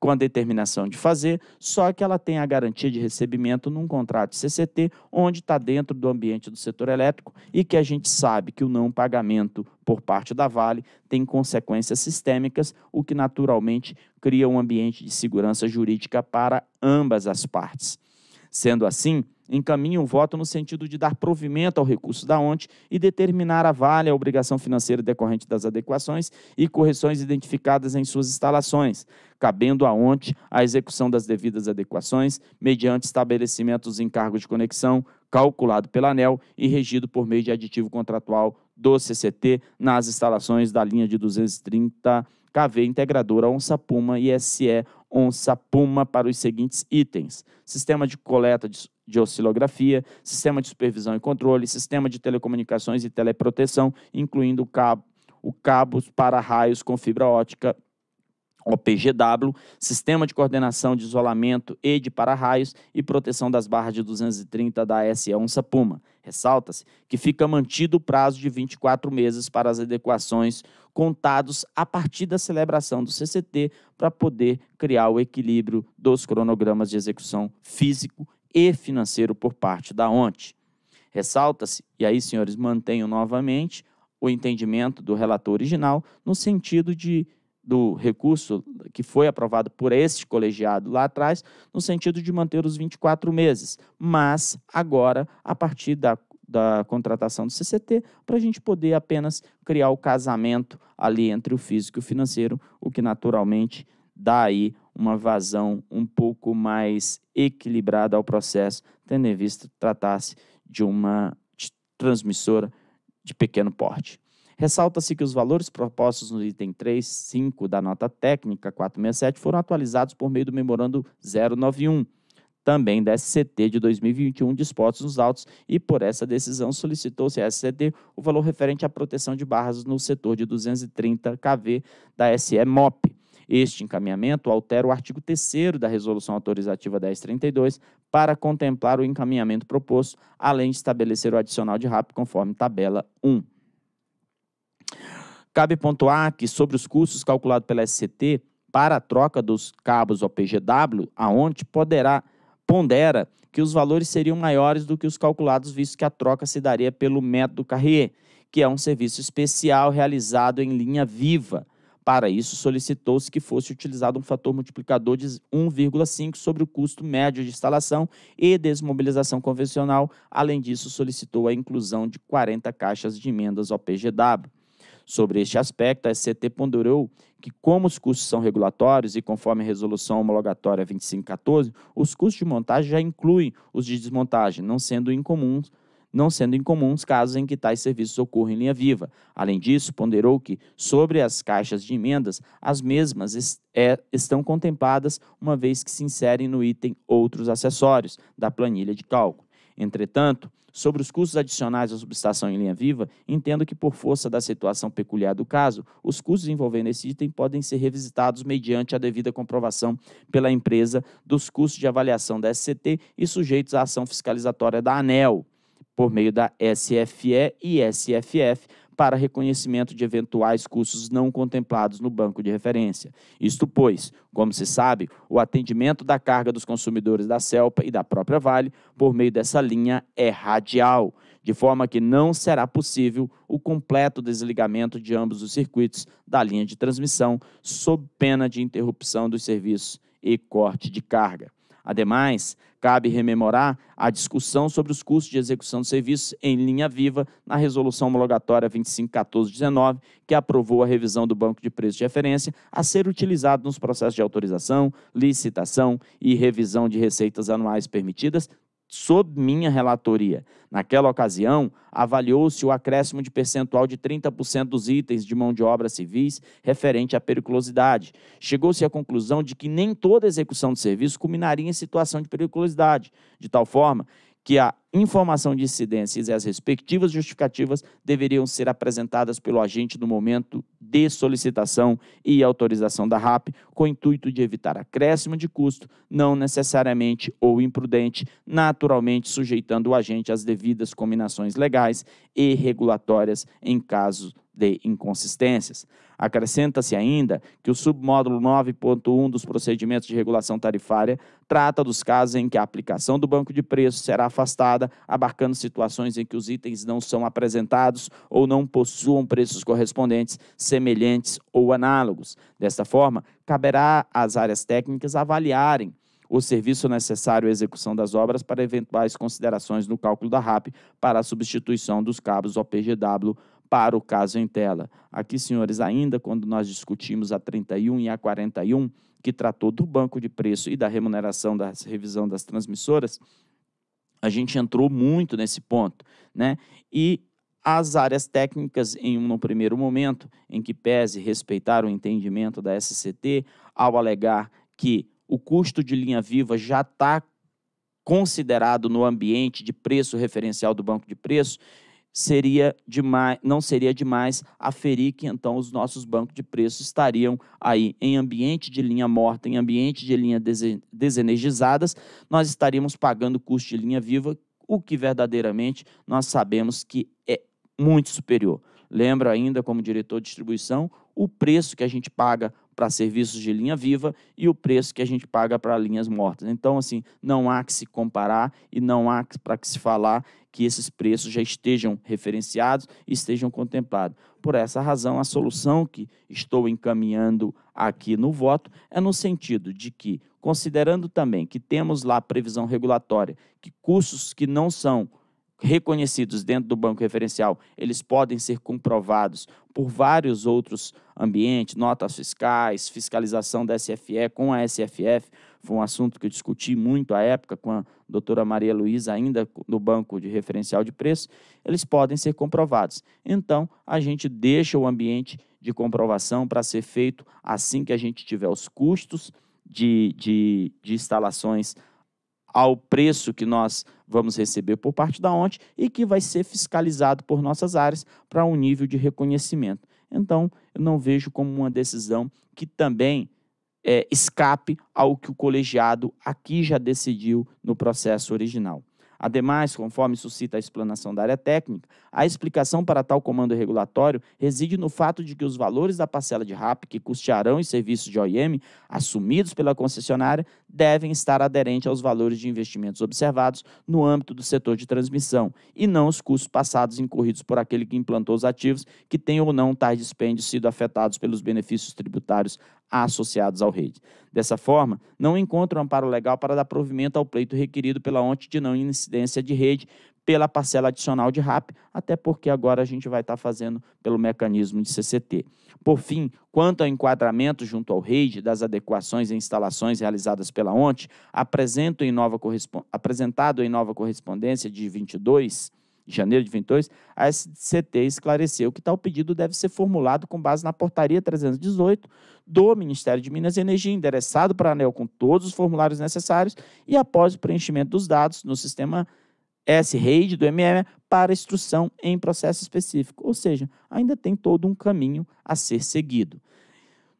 com a determinação de fazer, só que ela tem a garantia de recebimento num contrato CCT, onde está dentro do ambiente do setor elétrico e que a gente sabe que o não pagamento por parte da Vale tem consequências sistêmicas, o que naturalmente cria um ambiente de segurança jurídica para ambas as partes. Sendo assim, encaminha o voto no sentido de dar provimento ao recurso da ONT e determinar a Vale a obrigação financeira decorrente das adequações e correções identificadas em suas instalações, cabendo à ONT a execução das devidas adequações mediante estabelecimento dos encargos de conexão calculado pela ANEL e regido por meio de aditivo contratual do CCT nas instalações da linha de 230 KV integradora Onça Puma e SE Onça Puma para os seguintes itens: sistema de coleta de de oscilografia, sistema de supervisão e controle, sistema de telecomunicações e teleproteção, incluindo cabo, o cabos para raios com fibra ótica OPGW, sistema de coordenação de isolamento e de para-raios e proteção das barras de 230 da SE Onça Puma. Ressalta-se que fica mantido o prazo de 24 meses para as adequações contados a partir da celebração do CCT para poder criar o equilíbrio dos cronogramas de execução físico e financeiro por parte da ONT. Ressalta-se, e aí, senhores, mantenho novamente o entendimento do relator original no sentido de do recurso que foi aprovado por este colegiado lá atrás, no sentido de manter os 24 meses, mas agora, a partir da, da contratação do CCT, para a gente poder apenas criar o casamento ali entre o físico e o financeiro, o que naturalmente dá aí uma vazão um pouco mais equilibrada ao processo, tendo em vista tratar-se de uma transmissora de pequeno porte. Ressalta-se que os valores propostos no item 3, 5 da nota técnica 467 foram atualizados por meio do memorando 091, também da SCT de 2021, dispostos nos autos, e por essa decisão solicitou-se à SCT o valor referente à proteção de barras no setor de 230 kV da SE MOP. Este encaminhamento altera o artigo 3 da Resolução Autorizativa 1032 para contemplar o encaminhamento proposto, além de estabelecer o adicional de RAP conforme tabela 1. Cabe pontuar que, sobre os custos calculados pela SCT para a troca dos cabos OPGW, a ONT poderá, pondera que os valores seriam maiores do que os calculados, visto que a troca se daria pelo método Carrier, que é um serviço especial realizado em linha viva, para isso, solicitou-se que fosse utilizado um fator multiplicador de 1,5 sobre o custo médio de instalação e desmobilização convencional. Além disso, solicitou a inclusão de 40 caixas de emendas OPGW. Sobre este aspecto, a SCT ponderou que, como os custos são regulatórios e conforme a resolução homologatória 2514, os custos de montagem já incluem os de desmontagem, não sendo incomuns não sendo incomuns casos em que tais serviços ocorram em linha viva. Além disso, ponderou que, sobre as caixas de emendas, as mesmas est é, estão contempladas uma vez que se inserem no item outros acessórios da planilha de cálculo. Entretanto, sobre os custos adicionais da subestação em linha viva, entendo que, por força da situação peculiar do caso, os custos envolvendo esse item podem ser revisitados mediante a devida comprovação pela empresa dos custos de avaliação da SCT e sujeitos à ação fiscalizatória da ANEL por meio da SFE e SFF para reconhecimento de eventuais custos não contemplados no banco de referência. Isto pois, como se sabe, o atendimento da carga dos consumidores da CELPA e da própria Vale por meio dessa linha é radial, de forma que não será possível o completo desligamento de ambos os circuitos da linha de transmissão, sob pena de interrupção dos serviços e corte de carga. Ademais, cabe rememorar a discussão sobre os custos de execução de serviços em linha viva na Resolução Homologatória 251419, que aprovou a revisão do banco de preços de referência a ser utilizado nos processos de autorização, licitação e revisão de receitas anuais permitidas sob minha relatoria. Naquela ocasião, avaliou-se o acréscimo de percentual de 30% dos itens de mão de obra civis referente à periculosidade. Chegou-se à conclusão de que nem toda execução de serviço culminaria em situação de periculosidade, de tal forma que a informação de incidências e as respectivas justificativas deveriam ser apresentadas pelo agente no momento de solicitação e autorização da RAP, com o intuito de evitar acréscimo de custo, não necessariamente ou imprudente, naturalmente sujeitando o agente às devidas combinações legais e regulatórias em caso de inconsistências. Acrescenta-se ainda que o submódulo 9.1 dos procedimentos de regulação tarifária trata dos casos em que a aplicação do banco de preços será afastada, abarcando situações em que os itens não são apresentados ou não possuam preços correspondentes, semelhantes ou análogos. Desta forma, caberá às áreas técnicas avaliarem o serviço necessário à execução das obras para eventuais considerações no cálculo da RAP para a substituição dos cabos OPGW para o caso em tela. Aqui, senhores, ainda quando nós discutimos a 31 e a 41, que tratou do banco de preço e da remuneração da revisão das transmissoras, a gente entrou muito nesse ponto, né? E as áreas técnicas, em um primeiro momento, em que pese respeitar o entendimento da SCT, ao alegar que o custo de linha viva já está considerado no ambiente de preço referencial do banco de preço, seria demais, não seria demais aferir que então os nossos bancos de preços estariam aí em ambiente de linha morta, em ambiente de linha desenergizadas, nós estaríamos pagando custo de linha viva, o que verdadeiramente nós sabemos que é muito superior. Lembro ainda, como diretor de distribuição, o preço que a gente paga para serviços de linha viva e o preço que a gente paga para linhas mortas. Então, assim, não há que se comparar e não há para que se falar que esses preços já estejam referenciados e estejam contemplados. Por essa razão, a solução que estou encaminhando aqui no voto é no sentido de que, considerando também que temos lá previsão regulatória que custos que não são reconhecidos dentro do banco referencial, eles podem ser comprovados por vários outros ambientes, notas fiscais, fiscalização da SFE com a SFF, foi um assunto que eu discuti muito à época com a doutora Maria Luísa, ainda no banco de referencial de preço, eles podem ser comprovados. Então, a gente deixa o ambiente de comprovação para ser feito assim que a gente tiver os custos de, de, de instalações ao preço que nós vamos receber por parte da ONT e que vai ser fiscalizado por nossas áreas para um nível de reconhecimento. Então, eu não vejo como uma decisão que também é, escape ao que o colegiado aqui já decidiu no processo original. Ademais, conforme suscita a explanação da área técnica, a explicação para tal comando regulatório reside no fato de que os valores da parcela de RAP que custearão os serviços de OIM assumidos pela concessionária devem estar aderentes aos valores de investimentos observados no âmbito do setor de transmissão e não os custos passados incorridos por aquele que implantou os ativos que tenham ou não tais dispêndios sido afetados pelos benefícios tributários associados ao rede. Dessa forma, não encontra um amparo legal para dar provimento ao pleito requerido pela ONT de não incidência de rede pela parcela adicional de RAP, até porque agora a gente vai estar fazendo pelo mecanismo de CCT. Por fim, quanto ao enquadramento junto ao REID das adequações e instalações realizadas pela ONT, apresentado em nova correspondência de 22 janeiro de 22, a SCT esclareceu que tal pedido deve ser formulado com base na portaria 318 do Ministério de Minas e Energia, endereçado para a ANEL com todos os formulários necessários e após o preenchimento dos dados no sistema S-RAID do MM para instrução em processo específico. Ou seja, ainda tem todo um caminho a ser seguido.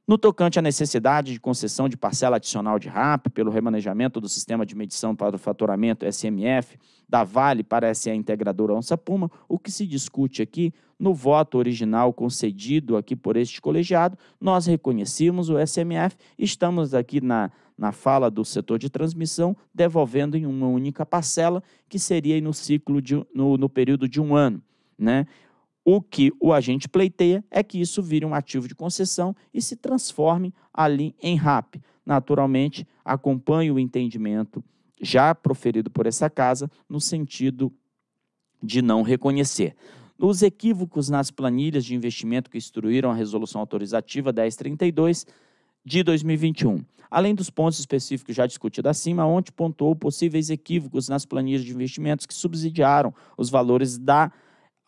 No tocante à necessidade de concessão de parcela adicional de RAP pelo remanejamento do sistema de medição para o faturamento SMF da Vale para a SA integradora Onça Puma, o que se discute aqui no voto original concedido aqui por este colegiado, nós reconhecemos o SMF, estamos aqui na, na fala do setor de transmissão, devolvendo em uma única parcela, que seria no ciclo de, no, no período de um ano. Né? O que o agente pleiteia é que isso vire um ativo de concessão e se transforme ali em RAP. Naturalmente, acompanhe o entendimento já proferido por essa casa no sentido de não reconhecer. Os equívocos nas planilhas de investimento que instruíram a resolução autorizativa 1032 de 2021. Além dos pontos específicos já discutidos acima, ontem pontuou possíveis equívocos nas planilhas de investimentos que subsidiaram os valores da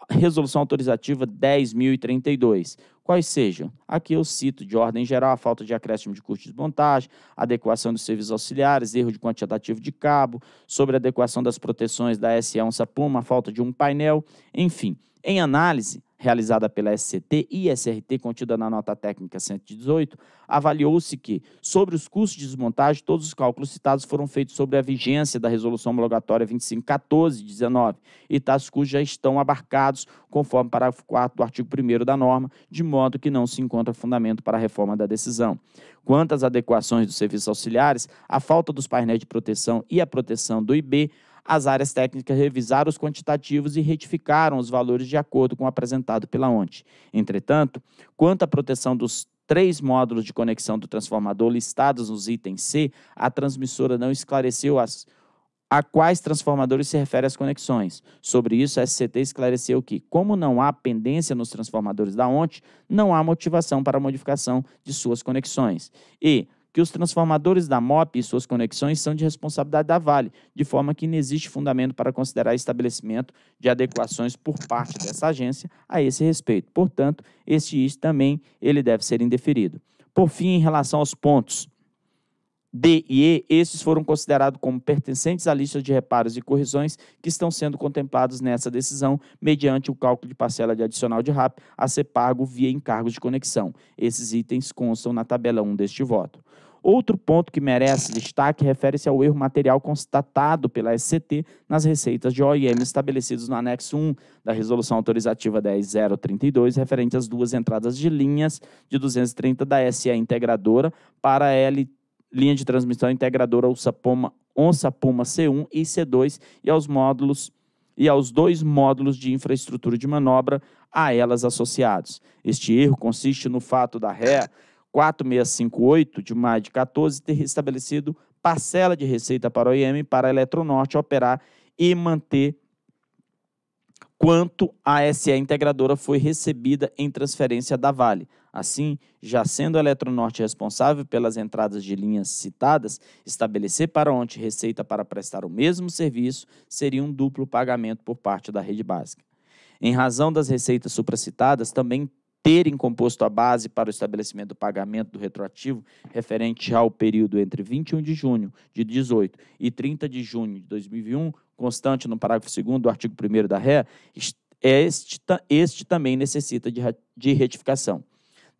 resolução autorizativa 10.032. Quais sejam? Aqui eu cito de ordem geral a falta de acréscimo de custo de montagem, adequação dos serviços auxiliares, erro de quantitativo de cabo, sobre adequação das proteções da S1 Sapuma, a falta de um painel, enfim. Em análise, realizada pela SCT e SRT, contida na nota técnica 118, avaliou-se que, sobre os custos de desmontagem, todos os cálculos citados foram feitos sobre a vigência da Resolução Homologatória 2514 de 19, e tais custos já estão abarcados conforme o parágrafo 4 do artigo 1 da norma, de modo que não se encontra fundamento para a reforma da decisão. Quanto às adequações dos serviços auxiliares, a falta dos painéis de proteção e a proteção do IB as áreas técnicas revisaram os quantitativos e retificaram os valores de acordo com o apresentado pela ONT. Entretanto, quanto à proteção dos três módulos de conexão do transformador listados nos itens C, a transmissora não esclareceu as, a quais transformadores se refere as conexões. Sobre isso, a SCT esclareceu que, como não há pendência nos transformadores da ONT, não há motivação para a modificação de suas conexões. E, que os transformadores da MOP e suas conexões são de responsabilidade da Vale, de forma que não existe fundamento para considerar estabelecimento de adequações por parte dessa agência a esse respeito. Portanto, este item também ele deve ser indeferido. Por fim, em relação aos pontos D e E, esses foram considerados como pertencentes à lista de reparos e correções que estão sendo contemplados nessa decisão, mediante o cálculo de parcela de adicional de RAP a ser pago via encargos de conexão. Esses itens constam na tabela 1 deste voto. Outro ponto que merece destaque refere-se ao erro material constatado pela SCT nas receitas de OIM estabelecidos no anexo 1 da Resolução Autorizativa 10032, referente às duas entradas de linhas de 230 da SA integradora para a L, linha de transmissão integradora Onça Puma, Onça Puma C1 e C2 e aos módulos e aos dois módulos de infraestrutura de manobra a elas associados. Este erro consiste no fato da ré 4658 de maio de 14 ter estabelecido parcela de receita para o IEM para a Eletronorte operar e manter quanto a SE integradora foi recebida em transferência da Vale. Assim, já sendo a Eletronorte responsável pelas entradas de linhas citadas, estabelecer para onde receita para prestar o mesmo serviço seria um duplo pagamento por parte da rede básica. Em razão das receitas supracitadas, também terem composto a base para o estabelecimento do pagamento do retroativo referente ao período entre 21 de junho de 18 e 30 de junho de 2001, constante no parágrafo 2 do artigo 1 da RE, este, este também necessita de, de retificação.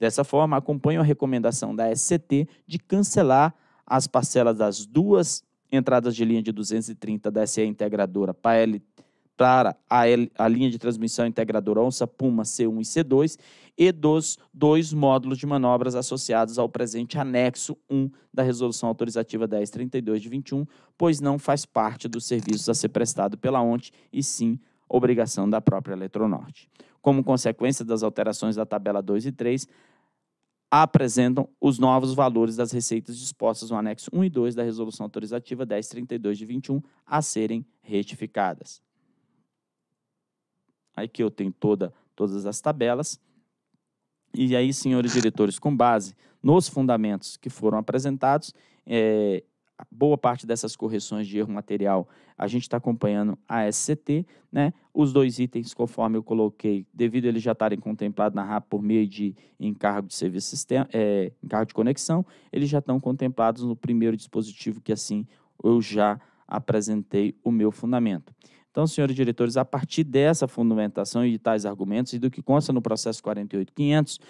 Dessa forma, acompanho a recomendação da SCT de cancelar as parcelas das duas entradas de linha de 230 da SE integradora para a, a, linha de transmissão integradora Onça Puma C1 e C2 e dos dois módulos de manobras associados ao presente anexo 1 da Resolução Autorizativa 1032 de 21, pois não faz parte dos serviços a ser prestado pela ONT e sim obrigação da própria Eletronorte. Como consequência das alterações da tabela 2 e 3, apresentam os novos valores das receitas dispostas no anexo 1 e 2 da Resolução Autorizativa 1032 de 21 a serem retificadas. Aqui eu tenho toda, todas as tabelas. E aí, senhores diretores, com base nos fundamentos que foram apresentados, é, boa parte dessas correções de erro material a gente está acompanhando a SCT, né? Os dois itens, conforme eu coloquei, devido a eles já estarem contemplados na RAP por meio de encargo de serviço sistema, é, encargo de conexão, eles já estão contemplados no primeiro dispositivo que assim eu já apresentei o meu fundamento. Então, senhores diretores, a partir dessa fundamentação e de tais argumentos e do que consta no processo 48500,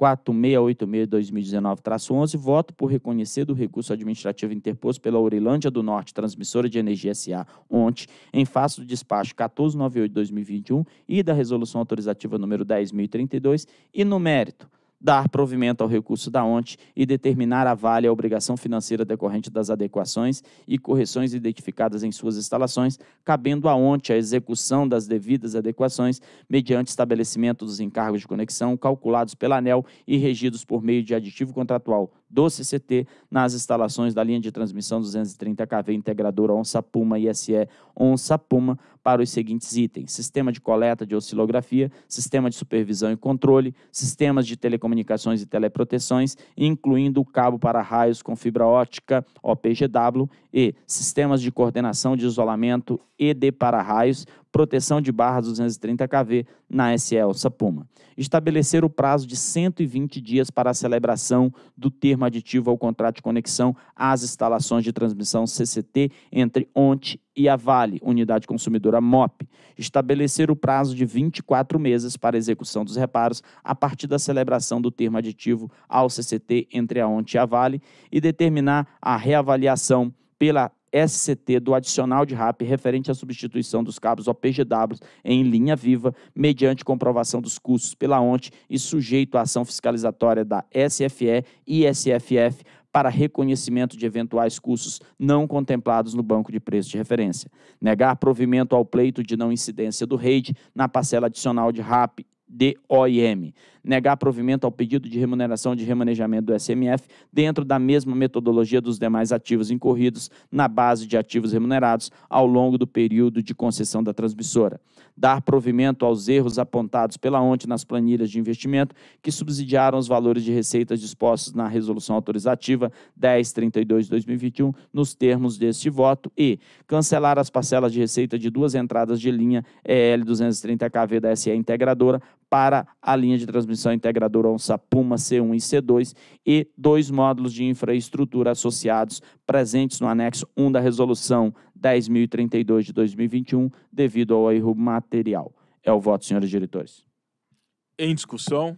4686-2019-11, voto por reconhecer do recurso administrativo interposto pela Orilândia do Norte, transmissora de energia SA, ontem, em face do despacho 1498-2021 e da resolução autorizativa número 10.032, e no mérito dar provimento ao recurso da ONT e determinar a vale a obrigação financeira decorrente das adequações e correções identificadas em suas instalações, cabendo à ONT a execução das devidas adequações mediante estabelecimento dos encargos de conexão calculados pela ANEL e regidos por meio de aditivo contratual do CCT nas instalações da linha de transmissão 230 kV integradora Onça Puma ISE Onça Puma para os seguintes itens: sistema de coleta de oscilografia, sistema de supervisão e controle, sistemas de telecomunicações e teleproteções, incluindo o cabo para raios com fibra ótica OPGW e sistemas de coordenação de isolamento ED para raios, proteção de barras 230 kV na SL Sapuma. Estabelecer o prazo de 120 dias para a celebração do termo aditivo ao contrato de conexão às instalações de transmissão CCT entre ONT e a Vale, unidade consumidora MOP. Estabelecer o prazo de 24 meses para execução dos reparos a partir da celebração do termo aditivo ao CCT entre a ONT e a Vale e determinar a reavaliação pela SCT do adicional de RAP referente à substituição dos cabos OPGW em linha viva, mediante comprovação dos custos pela ONT e sujeito à ação fiscalizatória da SFE e SFF para reconhecimento de eventuais custos não contemplados no banco de preço de referência. Negar provimento ao pleito de não incidência do REID na parcela adicional de RAP DOIM. Negar provimento ao pedido de remuneração de remanejamento do SMF dentro da mesma metodologia dos demais ativos incorridos na base de ativos remunerados ao longo do período de concessão da transmissora. Dar provimento aos erros apontados pela ONT nas planilhas de investimento que subsidiaram os valores de receitas dispostos na resolução autorizativa 1032-2021 nos termos deste voto e cancelar as parcelas de receita de duas entradas de linha EL 230KV da SE integradora para a linha de transmissão integradora ONSA Puma C1 e C2 e dois módulos de infraestrutura associados presentes no anexo 1 da resolução 10.032 de 2021, devido ao erro material. É o voto, senhores diretores. Em discussão.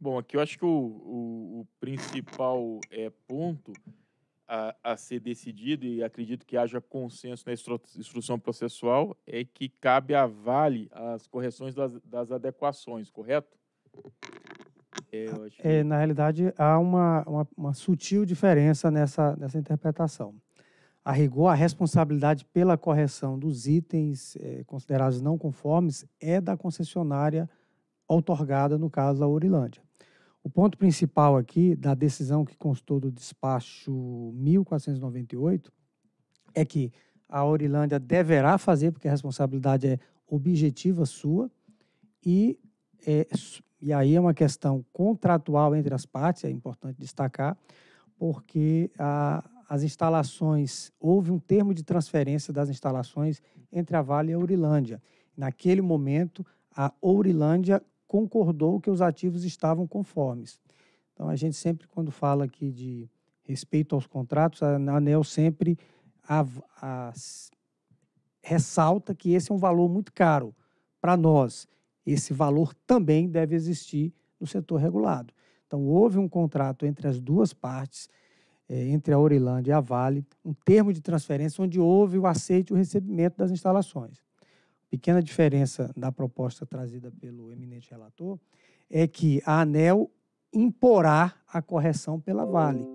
Bom, aqui eu acho que o, o, o principal é, ponto a, a, ser decidido, e acredito que haja consenso na instru, instrução processual, é que cabe à Vale as correções das, das adequações, correto? É, é, na realidade, há uma, uma, uma, sutil diferença nessa, nessa interpretação. A rigor, a responsabilidade pela correção dos itens é, considerados não conformes é da concessionária outorgada, no caso da Urilândia. O ponto principal aqui da decisão que constou do despacho 1498 é que a Orilândia deverá fazer, porque a responsabilidade é objetiva sua, e, é, e aí é uma questão contratual entre as partes, é importante destacar, porque a, as instalações, houve um termo de transferência das instalações entre a Vale e a Ourilândia. Naquele momento, a Ourilândia concordou que os ativos estavam conformes. Então, a gente sempre, quando fala aqui de respeito aos contratos, a ANEL sempre a, a, ressalta que esse é um valor muito caro para nós. Esse valor também deve existir no setor regulado. Então, houve um contrato entre as duas partes, é, entre a Orilândia e a Vale, um termo de transferência onde houve o aceite e o recebimento das instalações. Pequena diferença da proposta trazida pelo eminente relator é que a ANEL imporá a correção pela Vale.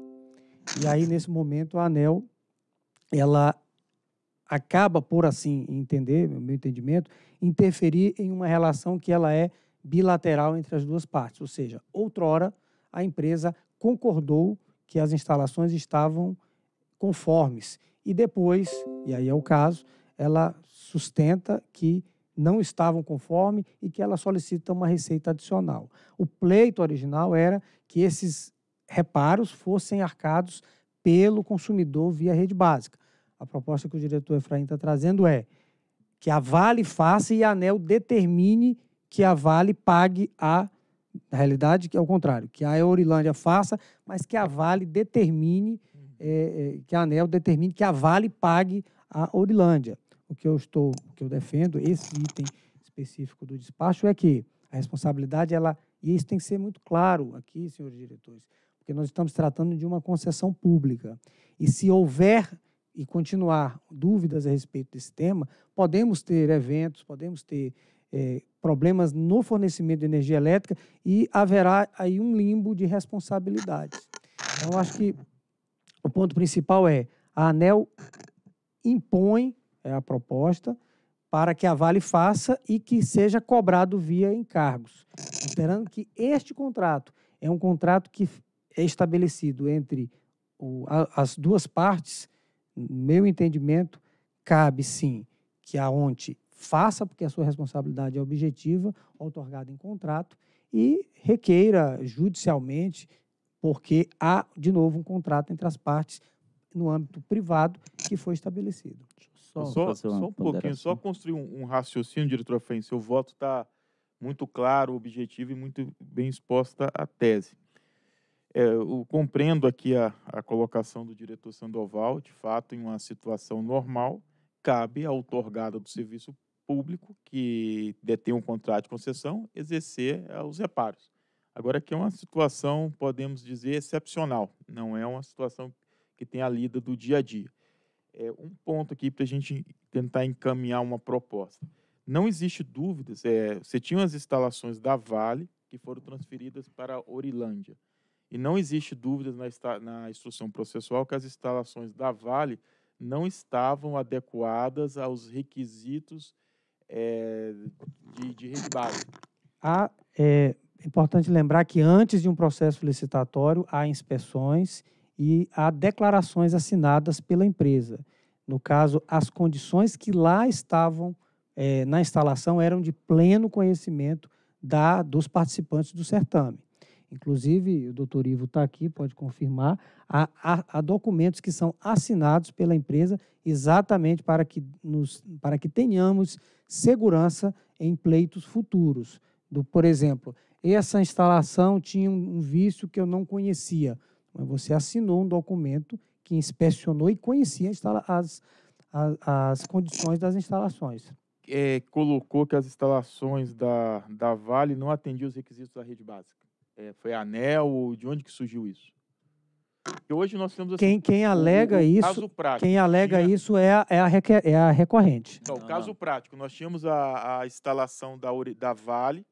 E aí, nesse momento, a ANEL ela acaba, por assim entender, meu entendimento, interferir em uma relação que ela é bilateral entre as duas partes. Ou seja, outrora, a empresa concordou que as instalações estavam conformes. E depois, e aí é o caso, ela sustenta que não estavam conformes e que ela solicita uma receita adicional. O pleito original era que esses reparos fossem arcados pelo consumidor via rede básica. A proposta que o diretor Efraim está trazendo é que a Vale faça e a ANEL determine que a Vale pague a na realidade, que é o contrário, que a Eurilândia faça, mas que a Vale determine, é, é, que a ANEL determine que a Vale pague a Eurilândia. O que eu estou, o que eu defendo, esse item específico do despacho é que a responsabilidade, ela, e isso tem que ser muito claro aqui, senhores diretores, porque nós estamos tratando de uma concessão pública. E se houver e continuar dúvidas a respeito desse tema, podemos ter eventos, podemos ter é, problemas no fornecimento de energia elétrica e haverá aí um limbo de responsabilidades. Então, acho que o ponto principal é a ANEL impõe é a proposta para que a Vale faça e que seja cobrado via encargos, esperando que este contrato é um contrato que é estabelecido entre o, a, as duas partes, no meu entendimento, cabe sim que a ONTE faça, porque a sua responsabilidade é objetiva, otorgada em contrato, e requeira judicialmente, porque há, de novo, um contrato entre as partes no âmbito privado que foi estabelecido. Só, só, só um pouquinho, só construir um, um raciocínio, diretor Fém, seu voto está muito claro, objetivo e muito bem exposta a tese. É, eu compreendo aqui a, a colocação do diretor Sandoval, de fato, em uma situação normal, cabe à otorgada do serviço público que detém um contrato de concessão exercer eh, os reparos. Agora, aqui é uma situação, podemos dizer, excepcional, não é uma situação que tem a lida do dia a dia. É um ponto aqui para a gente tentar encaminhar uma proposta. Não existe dúvidas, é, você tinha as instalações da Vale que foram transferidas para Orilândia. E não existe dúvidas na, na instrução processual que as instalações da Vale não estavam adequadas aos requisitos é, de, de rede básica. Há, é importante lembrar que antes de um processo licitatório, há inspeções e há declarações assinadas pela empresa. No caso, as condições que lá estavam é, na instalação eram de pleno conhecimento da, dos participantes do certame. Inclusive, o doutor Ivo está aqui, pode confirmar, há, há, há, documentos que são assinados pela empresa exatamente para que, nos, para que tenhamos segurança em pleitos futuros. Do, por exemplo, essa instalação tinha um, um vício que eu não conhecia, mas você assinou um documento que inspecionou e conhecia as, as, as condições das instalações. É, colocou que as instalações da, da Vale não atendiam os requisitos da rede básica. É, foi a ANEL? De onde que surgiu isso? E hoje nós temos assim, quem, quem alega o, o isso, prático, quem alega tinha... isso é a, é a, é a recorrente. Então, o caso prático, nós tínhamos a, a instalação da, da Vale,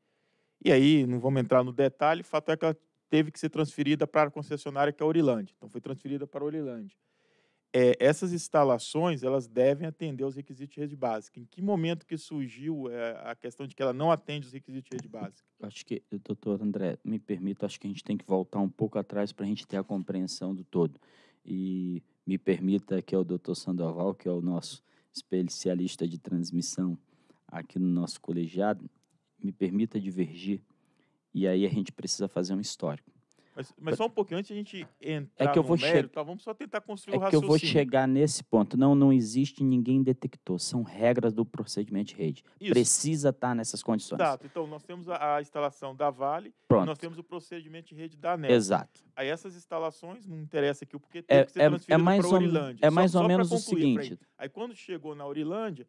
e aí não vamos entrar no detalhe, o fato é que ela teve que ser transferida para a concessionária que é a Orilândia. Então foi transferida para a Orilândia. é, essas instalações elas devem atender aos requisitos de rede básica. Em que momento que surgiu é, a questão de que ela não atende os requisitos de rede básica? Acho que, doutor André, me permita, acho que a gente tem que voltar um pouco atrás para a gente ter a compreensão do todo. E me permita que é o doutor Sandoval, que é o nosso especialista de transmissão aqui no nosso colegiado, me permita divergir. E aí a gente precisa fazer um histórico. Mas, mas só um pouquinho antes a gente entrar é que eu vou no mérito, tá, vamos só tentar construir é o que raciocínio. eu vou chegar nesse ponto. Não, não existe ninguém detector. São regras do procedimento de rede. Isso. Precisa estar nessas condições. Exato. Então, nós temos a, a instalação da Vale Pronto. e nós temos o procedimento de rede da ANEL. Exato. Aí essas instalações, não interessa aqui o porquê, tem É, que ser é, transferido é mais, para a ou, Aurilândia. é Só- mais só ou pra menos o seguinte. Aí quando chegou na Aurilândia,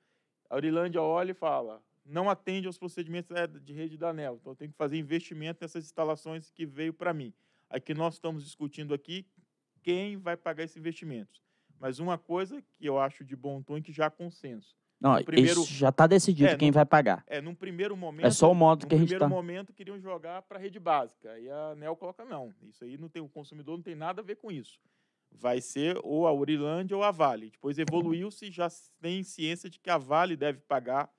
a Aurilândia olha e fala, não atende aos procedimentos eh, de rede da ANEL, então eu tenho que fazer investimento nessas instalações que veio para mim. Aí que nós estamos discutindo aqui, quem vai pagar esses investimentos. Mas uma coisa que eu acho de bom tom e que já há consenso. Não, No primeiro- isso já está decidido É, quem no- vai pagar. É, num primeiro momento. É só o modo que a gente primeiro está. momento queriam jogar para a rede básica. Aí a ANEL coloca não. Isso aí não tem o consumidor não tem nada a ver com isso. Vai ser ou a Urilândia ou a Vale. Depois evoluiu-se e já tem ciência de que a Vale deve pagar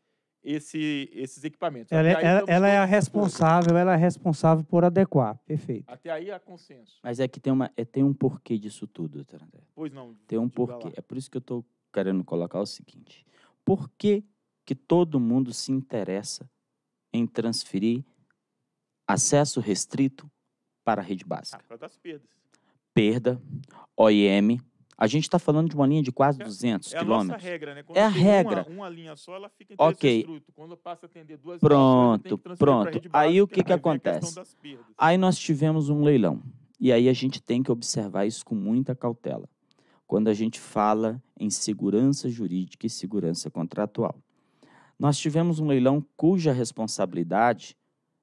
esse, esses equipamentos. Ela, é- ela, ela é a responsável, ela é responsável por adequar. Perfeito. Até aí há consenso. Mas é que tem, uma, é, tem um porquê disso tudo, doutor André. Pois não. Tem um porquê. lá. É por isso que eu estou querendo colocar o seguinte. Por que, que todo mundo se interessa em transferir acesso restrito para a rede Ah, básica? causa das perdas. Perda, OIM. A gente está falando de uma linha de quase 200 É a nossa quilômetros. regra, né? Quando É a regra. Uma, uma linha só, ela fica em Ok. Quando passa a atender duas Pronto, pra pronto. Aí o que, que a acontece? Aí nós tivemos um leilão. E aí a gente tem que observar isso com muita cautela. Quando a gente fala em segurança jurídica e segurança contratual. Nós tivemos um leilão cuja responsabilidade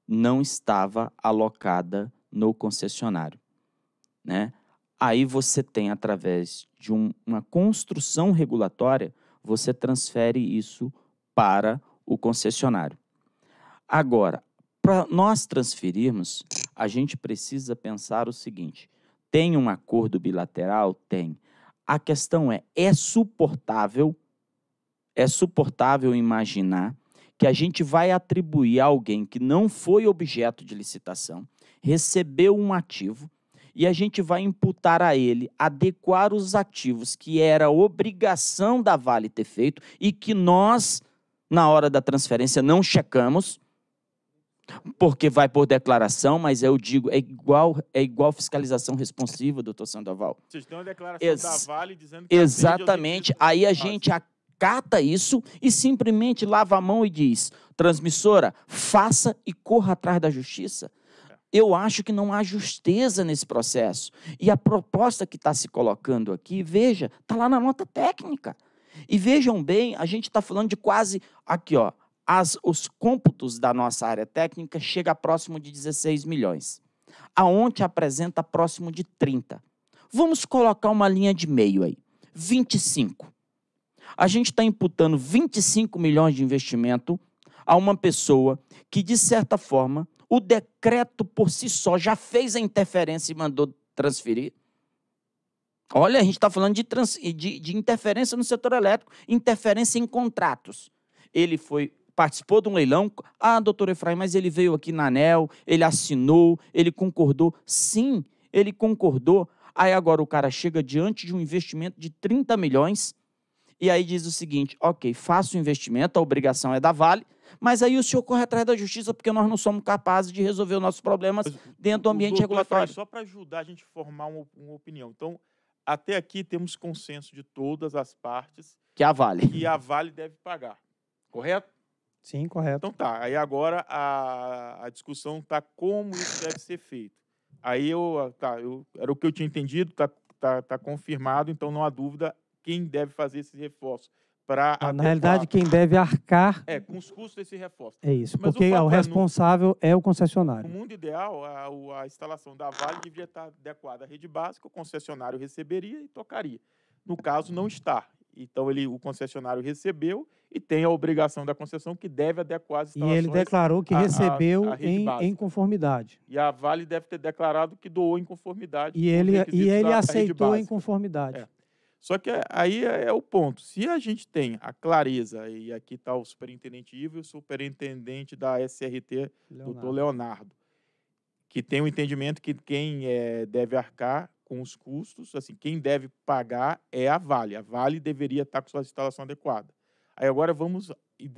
não estava alocada no concessionário. Né? Aí você tem, através de um- uma construção regulatória, você transfere isso para o concessionário. Agora, para nós transferirmos, a gente precisa pensar o seguinte: tem um acordo bilateral? Tem. A questão é: é suportável? É suportável imaginar que a gente vai atribuir a alguém que não foi objeto de licitação, recebeu um ativo, e a gente vai imputar a ele adequar os ativos que era obrigação da Vale ter feito e que nós, na hora da transferência, não checamos, porque vai por declaração, mas eu digo, é igual, é igual fiscalização responsiva, doutor Sandoval. Vocês têm uma declaração Ex- da Vale dizendo que Exatamente. Aí a gente acata isso e simplesmente lava a mão e diz: transmissora, faça e corra atrás da justiça. Eu acho que não há justeza nesse processo. E a proposta que está se colocando aqui, veja, está lá na nota técnica. E vejam bem, a gente está falando de quase. Aqui, ó. As, os cômputos da nossa área técnica chega próximo de 16 milhões. A ontem apresenta próximo de 30. Vamos colocar uma linha de meio aí. 25. A gente está imputando 25 milhões de investimento a uma pessoa que, de certa forma, o decreto por si só já fez a interferência e mandou transferir. Olha, a gente está falando de, trans- de- de interferência no setor elétrico, interferência em contratos. Ele foi participou de um leilão. Ah, doutor Efraim, mas ele veio aqui na ANEL, ele assinou, ele concordou. Sim, ele concordou. Aí agora o cara chega diante de um investimento de 30 milhões e aí diz o seguinte: ok, faça o investimento, a obrigação é da Vale, mas aí o senhor corre atrás da justiça porque nós não somos capazes de resolver os nossos problemas dentro do ambiente regulatório. Só para ajudar a gente a formar uma, uma opinião. Então, até aqui temos consenso de todas as partes Que a Vale. que a Vale deve pagar. Correto? Sim, correto. Então tá. Aí agora a, a discussão está como isso deve ser feito. Aí eu, tá, eu, era o que eu tinha entendido, tá, tá, tá confirmado, então não há dúvida quem deve fazer esse reforço. Para Na realidade, quem deve arcar É, com os custos desse reforço. é isso, Mas o porque fato o é, no- responsável é o No concessionário. mundo ideal, a, o- a instalação da Vale deveria estar adequada à rede básica, o concessionário receberia e tocaria. No caso, não está. Então, ele, o concessionário recebeu e tem a obrigação da concessão que deve adequar as E instalações. ele declarou que recebeu à rede em, em conformidade. E a Vale deve ter declarado que doou em conformidade. E ele, e ele aceitou em conformidade. É. Só que aí é, é o ponto. Se a gente tem a clareza, e aqui está o superintendente Ivo e o superintendente da SRT, Leonardo. doutor Leonardo, que tem o entendimento que quem é, deve arcar com os custos, assim, quem deve pagar é a Vale. A Vale deveria estar com sua instalação adequada. Aí agora vamos,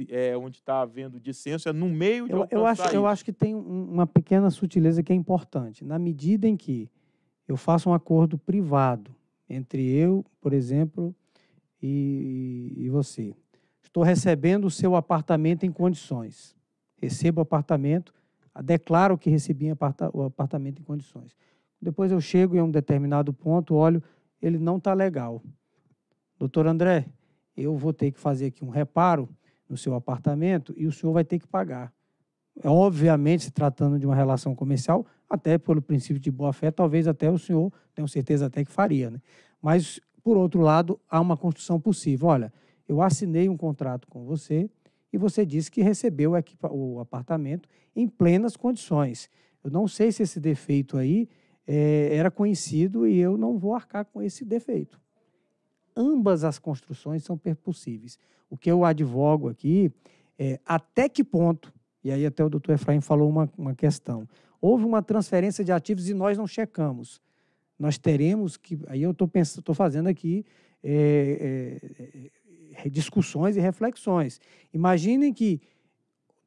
é, onde está havendo dissenso, é no meio de Eu, eu, acho, eu acho que tem um- uma pequena sutileza que é importante. Na medida em que eu faço um acordo privado entre eu, por exemplo, e, e você. Estou recebendo o seu apartamento em condições. Recebo o apartamento, declaro que recebi o apartamento em condições. Depois eu chego em um determinado ponto, olho, ele não está legal. Doutor André, eu vou ter que fazer aqui um reparo no seu apartamento e o senhor vai ter que pagar. É, Obviamente, se tratando de uma relação comercial, até pelo princípio de boa-fé, talvez até o senhor, tenho certeza até que faria. Né? Mas, por outro lado, há uma construção possível. Olha, eu assinei um contrato com você e você disse que recebeu o apartamento em plenas condições. Eu não sei se esse defeito aí eh, era conhecido e eu não vou arcar com esse defeito. Ambas as construções são possíveis. O que eu advogo aqui é até que ponto, e aí até o doutor Efraim falou uma, uma questão, houve uma transferência de ativos e nós não checamos. Nós teremos que, aí eu estou fazendo aqui é, é, é, discussões e reflexões. Imaginem que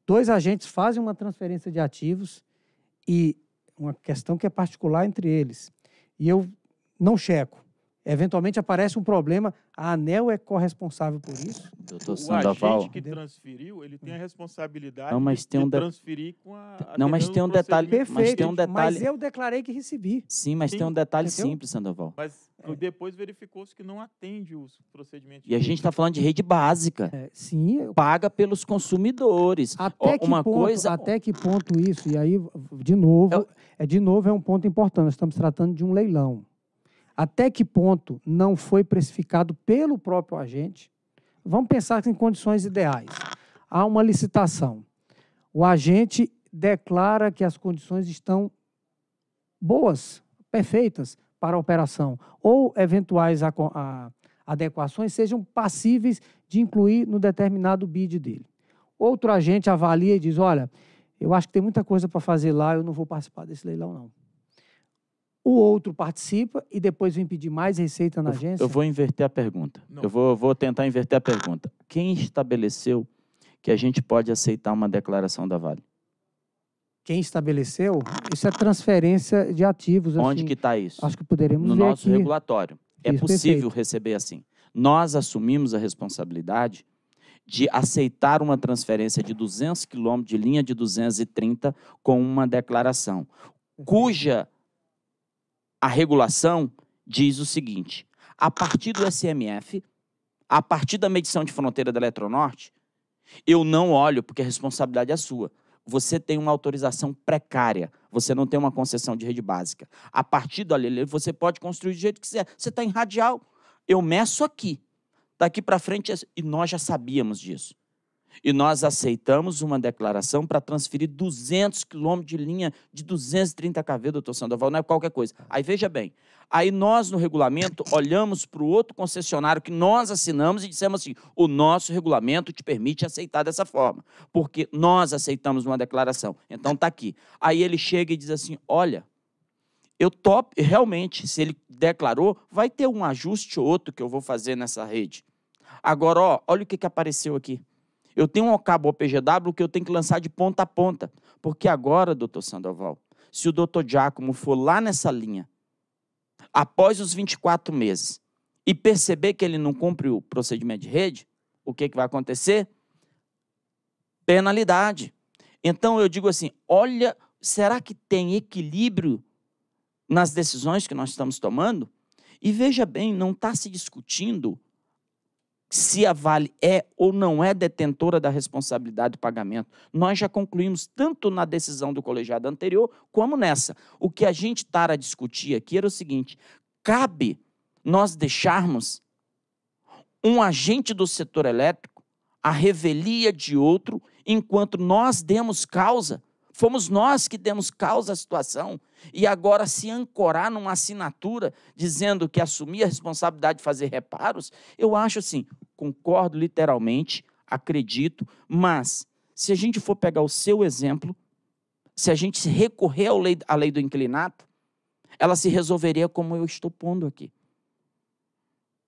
dois agentes fazem uma transferência de ativos e uma questão que é particular entre eles. E eu não checo. Eventualmente aparece um problema, a ANEL é corresponsável por isso. Doutor O Sandoval. agente que transferiu, ele tem a responsabilidade Não, mas de, tem um de de- transferir com a... Não, mas tem um o detalhe, procedimento. mas tem um Perfeito, detalhe. Mas eu declarei que recebi. Sim, mas Sim, tem um detalhe entendeu? simples, Sandoval. Mas depois verificou-se que não atende os procedimentos. E a gente está falando de rede básica. É, sim, eu- Paga pelos consumidores. Até que uma ponto, coisa. até que ponto isso? E aí, de novo, é de novo é um ponto importante. Nós estamos tratando de um leilão. Até que ponto não foi precificado pelo próprio agente? Vamos pensar em condições ideais. Há uma licitação. O agente declara que as condições estão boas, perfeitas para a operação, ou eventuais aco- a- adequações sejam passíveis de incluir no determinado bid dele. Outro agente avalia e diz: olha, eu acho que tem muita coisa para fazer lá, eu não vou participar desse leilão, não. O outro participa e depois vem pedir mais receita na agência. Eu vou inverter a pergunta. Eu vou, vou tentar inverter a pergunta. Quem estabeleceu que a gente pode aceitar uma declaração da Vale? Quem estabeleceu, isso é transferência de ativos. Onde assim, que está isso? Acho que poderemos no ver nosso aqui. regulatório. É Isso, possível perfeito. receber assim. Nós assumimos a responsabilidade de aceitar uma transferência de 200 quilômetros de linha de 230 com uma declaração, cuja a regulação diz o seguinte: a partir do SMF, a partir da medição de fronteira da Eletronorte, eu não olho, porque a responsabilidade é sua. Você tem uma autorização precária, você não tem uma concessão de rede básica. A partir dali, você pode construir do jeito que quiser. Você está em radial, eu meço aqui. Daqui para frente, e nós já sabíamos disso. E nós aceitamos uma declaração para transferir 200 quilômetros de linha de 230 kV, doutor Sandoval, não é qualquer coisa. Aí veja bem, aí nós no regulamento (coughs) olhamos para o outro concessionário que nós assinamos e dissemos assim: o nosso regulamento te permite aceitar dessa forma, porque nós aceitamos uma declaração. Então está aqui. Aí ele chega e diz assim: olha, eu top, realmente, se ele declarou, vai ter um ajuste ou outro que eu vou fazer nessa rede. Agora, ó, olha o que, que apareceu aqui. Eu tenho um cabo OPGW que eu tenho que lançar de ponta a ponta. Porque agora, doutor Sandoval, se o doutor Giacomo for lá nessa linha, após os 24 meses, e perceber que ele não cumpre o procedimento de rede, o que, que vai acontecer? Penalidade. Então eu digo assim: olha, será que tem equilíbrio nas decisões que nós estamos tomando? E veja bem, não está se discutindo se a Vale é ou não é detentora da responsabilidade do pagamento. Nós já concluímos tanto na decisão do colegiado anterior como nessa. O que a gente está a discutir aqui era o seguinte: cabe nós deixarmos um agente do setor elétrico a revelia de outro enquanto nós demos causa Fomos nós que demos causa à situação e agora se ancorar numa assinatura dizendo que assumir a responsabilidade de fazer reparos, eu acho assim, concordo literalmente, acredito, mas se a gente for pegar o seu exemplo, se a gente se recorrer à lei, à lei do inclinato, ela se resolveria como eu estou pondo aqui.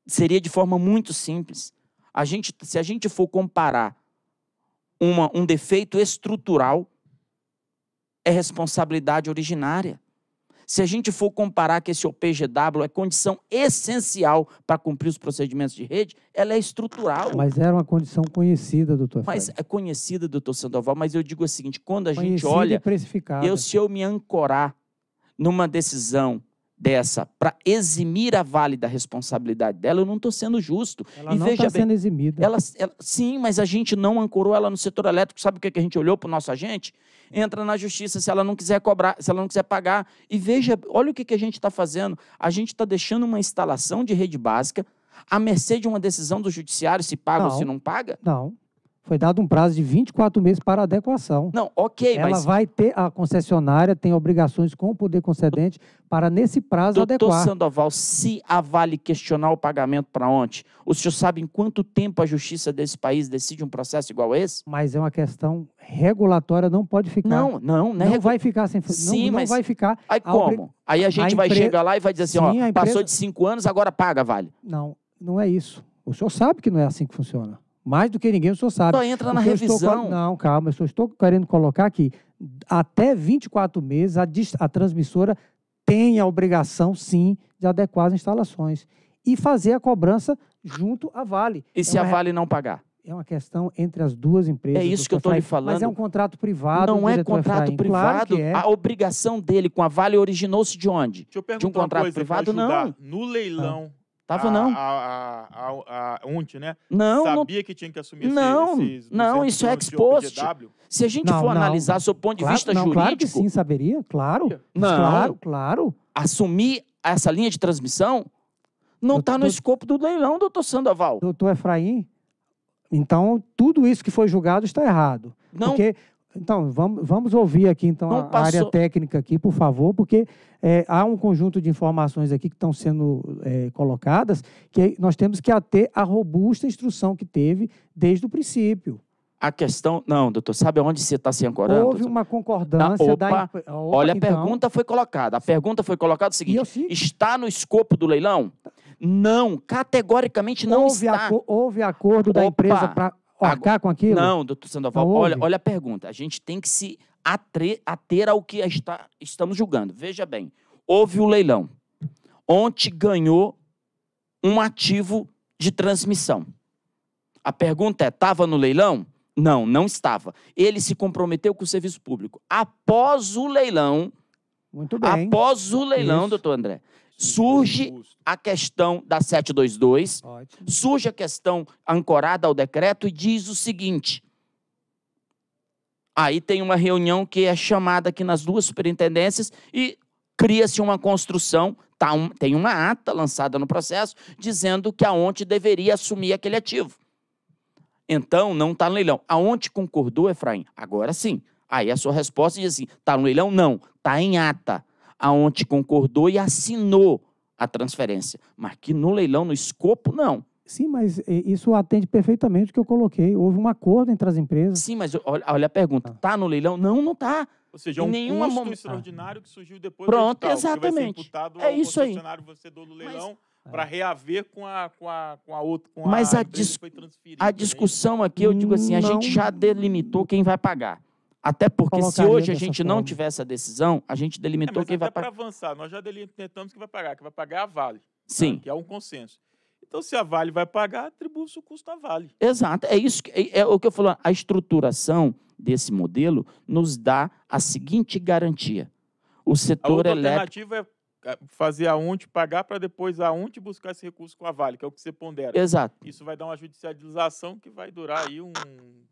Seria de forma muito simples. A gente, se a gente for comparar uma, um defeito estrutural, é responsabilidade originária. Se a gente for comparar que esse OPGW é condição essencial para cumprir os procedimentos de rede, ela é estrutural. Mas era uma condição conhecida, doutor. Mas Fred. é conhecida, doutor Sandoval, mas eu digo o seguinte: quando a gente Conhecida olha. e precificada. Eu, se eu me ancorar numa decisão dessa para eximir a Vale da responsabilidade dela, eu não estou sendo justo. Ela e não está sendo eximida. ela, ela- sim, mas a gente não ancorou ela no setor elétrico. Sabe o que, que a gente olhou para o nosso agente? Entra na justiça se ela não quiser cobrar, se ela não quiser pagar. E veja, olha o que, que a gente está fazendo. A gente está deixando uma instalação de rede básica à mercê de uma decisão do judiciário se paga ou Não. se não paga. Não. Foi dado um prazo de 24 meses para adequação. Não, ok, Ela mas vai ter, a concessionária tem obrigações com o poder concedente para, nesse prazo, Doutor adequar. Sandoval, se a Vale questionar o pagamento para ontem, o senhor sabe em quanto tempo a justiça desse país decide um processo igual a esse? Mas é uma questão regulatória, não pode ficar. Não, não, né? Não vai ficar sem. Sim, não, não mas vai ficar. Aí a obri- como? Aí a gente vai empre- chegar lá e vai dizer assim, ó, Sim, a passou empresa- de cinco anos, agora paga, Vale. Não, não é isso. O senhor sabe que não é assim que funciona. Mais do que ninguém, o senhor sabe. Só entra na estou revisão. co- Não, calma, eu só estou querendo colocar aqui. Até 24 meses, a, a transmissora tem a obrigação, sim, de adequar as instalações e fazer a cobrança junto à Vale. E É se a Vale não pagar? É uma questão entre as duas empresas. É isso que eu estou lhe Efraim. Mas é falando. um contrato privado. não é contrato Efraim. Claro privado. que é. A obrigação dele com a Vale originou-se de onde? Deixa eu perguntar de um contrato uma coisa privado? Não. No leilão. Tava a, não. A, a, a, a UNT, né? Não, não- Sabia que tinha que assumir esse- Não, esses não, 200 isso é anos ex de post. OPGW? Se a gente Não, for não. analisar sob ponto de Claro- vista não, jurídico, Claro que sim, saberia, claro. Não. Claro, claro. assumir essa linha de transmissão não está no escopo do leilão, doutor Sandoval. Doutor Efraim, então tudo isso que foi julgado está errado. Não. Porque, então, vamos, vamos ouvir aqui então Não a a área passou- técnica aqui, por favor, porque é, há um conjunto de informações aqui que estão sendo é, colocadas que nós temos que ater a robusta instrução que teve desde o princípio. A questão. Não, doutor, sabe aonde você está se ancorando? Houve uma concordância Não, da... opa, empre- Opa, Olha, a então, pergunta foi colocada. A pergunta foi colocada o seguinte: está no escopo do leilão? Não, categoricamente não houve, está. aco- houve acordo da Opa, empresa para arcar com aquilo? Não, doutor Sandoval, Não olha, olha a pergunta. A gente tem que se atre- ater ao que está, estamos julgando. Veja bem, houve o leilão. Ontem ganhou um ativo de transmissão. A pergunta é: estava no leilão? Não, não estava. Ele se comprometeu com o serviço público. Após o leilão, Muito bem. após o leilão, Isso. doutor André, surge a questão da 722, Ótimo. surge a questão ancorada ao decreto e diz o seguinte. Aí tem uma reunião que é chamada aqui nas duas superintendências e cria-se uma construção, tá um- tem uma ata lançada no processo dizendo que a ONT deveria assumir aquele ativo. Então, não está no leilão. A ONT concordou, Efraim? Agora sim. Aí a sua resposta diz assim: está no leilão? Não. Está em ata. A ONT concordou e assinou a transferência. Mas que no leilão, no escopo, não. Sim, mas isso atende perfeitamente o que eu coloquei. Houve um acordo entre as empresas. Sim, mas olha, olha a pergunta. Está no leilão? Não, não está. Ou seja, é Em um nenhuma custo mom- extraordinário que surgiu depois Pronto, do edital, que vai ser exatamente. imputado É ao isso aí. vencedor do leilão para reaver com a, com a, com a outra. Com Mas a, empresa dis- que foi transferida, a discussão aqui, eu digo assim, a gente Não. já delimitou quem vai pagar. Até porque se hoje a gente não forma. tiver essa decisão, a gente É, delimitou mas quem vai para pagar. avançar, nós já delimitamos que vai pagar, que vai pagar a Vale. tá? Sim. Que é um consenso. Então, se a Vale vai pagar, atribui-se o custo à Vale. Exato, é isso que, é, é o que eu falo. A estruturação desse modelo nos dá a seguinte garantia: o A setor outra elétrico. alternativa é fazer a UNT pagar para depois a UNT buscar esse recurso com a Vale, que é o que você pondera. Exato. Isso vai dar uma judicialização que vai durar aí um,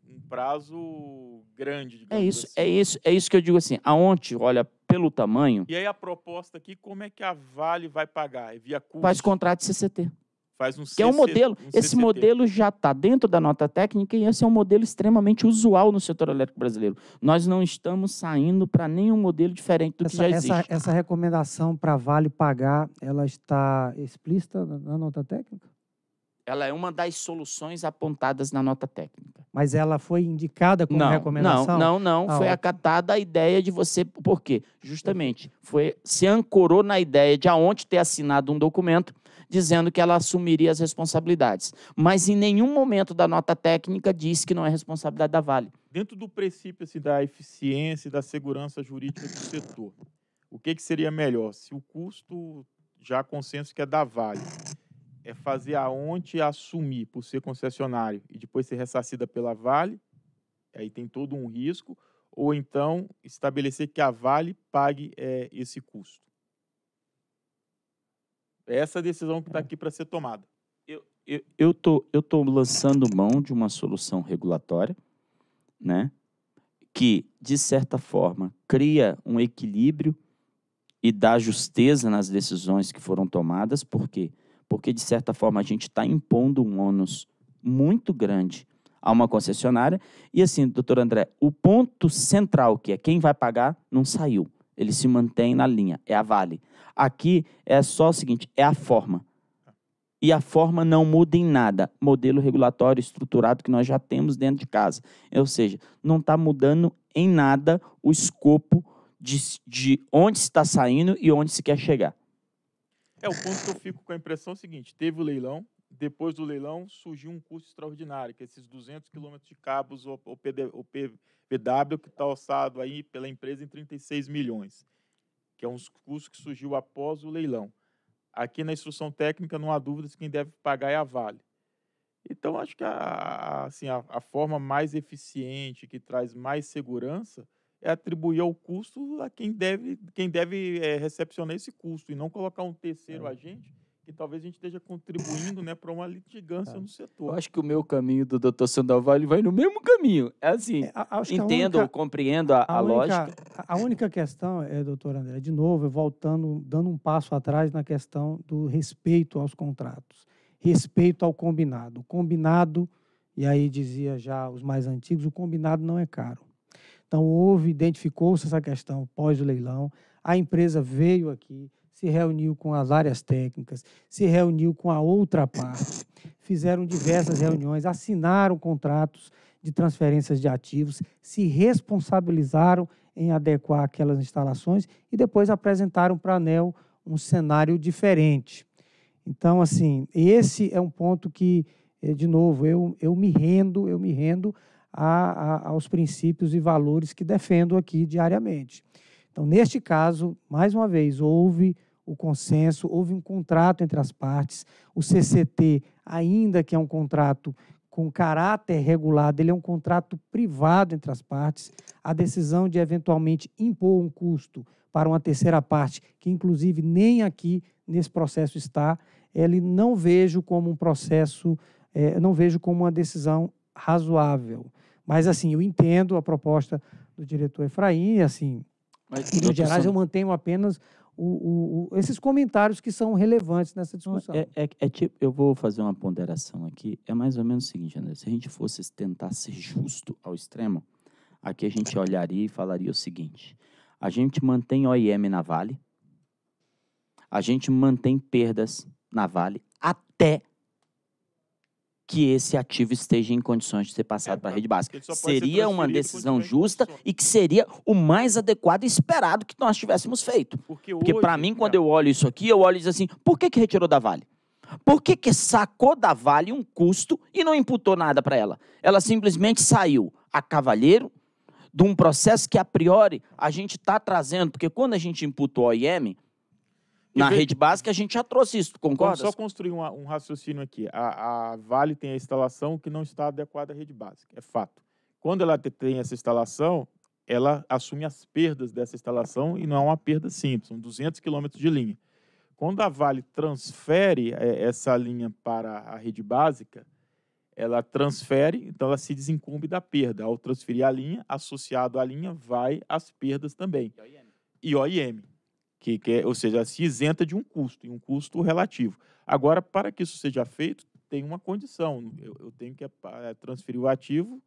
um prazo grande, É isso, assim. é isso, é isso que eu digo assim. Aonde, olha, pelo tamanho, E aí a proposta aqui, como é que a Vale vai pagar? É via custo? faz contrato de CCT. Faz um que é um CC modelo. um esse CCT. modelo já está dentro da nota técnica e esse é um modelo extremamente usual no setor elétrico brasileiro. Nós não estamos saindo para nenhum modelo diferente do que Essa, já existe. essa, essa recomendação para Vale pagar, ela está explícita na, na nota técnica? Ela é uma das soluções apontadas na nota técnica. Mas ela foi indicada como não, recomendação? Não, não, não. Ah, foi ó. acatada a ideia de você. Por quê? Justamente, foi, se ancorou na ideia de aonde ter assinado um documento dizendo que ela assumiria as responsabilidades. Mas em nenhum momento da nota técnica diz que não é responsabilidade da Vale. Dentro do princípio assim, da eficiência e da segurança jurídica do setor, o que, que seria melhor? Se o custo, já há consenso que é da Vale, é fazer a ONTE assumir por ser concessionário e depois ser ressarcida pela Vale, aí tem todo um risco, ou então estabelecer que a Vale pague eh, esse custo. É essa a decisão que está aqui para ser tomada. Eu, eu tô, tô lançando mão de uma solução regulatória, né, que de certa forma cria um equilíbrio e dá justeza nas decisões que foram tomadas, por quê? Porque de certa forma a gente está impondo um ônus muito grande a uma concessionária e assim, doutor André, o ponto central que é quem vai pagar não saiu, ele se mantém na linha, é a Vale. Aqui é só o seguinte, é a forma e a forma não muda em nada. Modelo regulatório estruturado que nós já temos dentro de casa. Ou seja, não está mudando em nada o escopo de, de onde está saindo e onde se quer chegar. É, o ponto que eu fico com a impressão é o seguinte, teve o leilão, depois do leilão surgiu um custo extraordinário, que é esses 200 quilômetros de cabos, o, o PW, que está alçado aí pela empresa em 36 milhões, que é um custo que surgiu após o leilão. Aqui na instrução técnica não há dúvidas que quem deve pagar é a Vale. Então, acho que a, assim, a, a forma mais eficiente, que traz mais segurança, é atribuir ao custo a quem deve, quem deve é, recepcionar esse custo, e não colocar um terceiro É. agente, que talvez a gente esteja contribuindo né, para uma litigância no Eu setor. acho que o meu caminho do Dr. Sandoval vai no mesmo caminho. É assim, acho que a entendo, única- compreendo a, a única, lógica. A única questão, é, doutor André, de novo, eu voltando, dando um passo atrás na questão do respeito aos contratos, respeito ao combinado. O combinado, e aí dizia já os mais antigos, o combinado não é caro. Então, houve, identificou-se essa questão pós o leilão, a empresa veio aqui, se reuniu com as áreas técnicas, se reuniu com a outra parte, fizeram diversas reuniões, assinaram contratos de transferências de ativos, se responsabilizaram em adequar aquelas instalações e depois apresentaram para a ANEL um cenário diferente. Então, assim, esse é um ponto que, eh, de novo, eu, eu me rendo, eu me rendo a, a, aos princípios e valores que defendo aqui diariamente. Então, neste caso, mais uma vez, houve o consenso, houve um contrato entre as partes. O CCT, ainda que é um contrato com caráter regulado, ele é um contrato privado entre as partes. A decisão de eventualmente impor um custo para uma terceira parte, que inclusive nem aqui nesse processo está, ele não vejo como um processo, eh, não vejo como uma decisão razoável. Mas assim, eu entendo a proposta do diretor Efraim, e assim, Mas, em gerais, eu mantenho apenas o- o- o- esses comentários que são relevantes nessa discussão. É, é- é tipo, eu vou fazer uma ponderação aqui. É mais ou menos o seguinte, André. Se a gente fosse tentar ser justo ao extremo, aqui a gente olharia e falaria o seguinte: a gente mantém OIM na Vale, a gente mantém perdas na Vale até que esse ativo esteja em condições de ser passado para a rede básica. Seria uma decisão justa e que seria o mais adequado e esperado que nós tivéssemos feito. Porque, Porque para mim, quando eu olho isso aqui, eu olho e digo assim, por que, que retirou da Vale? Por que, que sacou da Vale um custo e não imputou nada para ela? Ela simplesmente saiu a cavalheiro de um processo que, a priori, a gente está trazendo, porque quando a gente imputou o OIM, na rede básica, a gente já trouxe isso, tu Vamos concorda? só construir um, um raciocínio aqui. A, a Vale tem a instalação que não está adequada à rede básica, é fato. Quando ela te- tem essa instalação, ela assume as perdas dessa instalação e não é uma perda simples, são 200 quilômetros de linha. Quando a Vale transfere eh, essa linha para a rede básica, ela transfere, então ela se desincumbe da perda. Ao transferir a linha, associado à linha, vai as perdas também. E OIM. Que, que é, ou seja, se isenta de um custo, e um custo relativo. Agora, para que isso seja feito, tem uma condição. Eu, eu tenho que é, transferir o ativo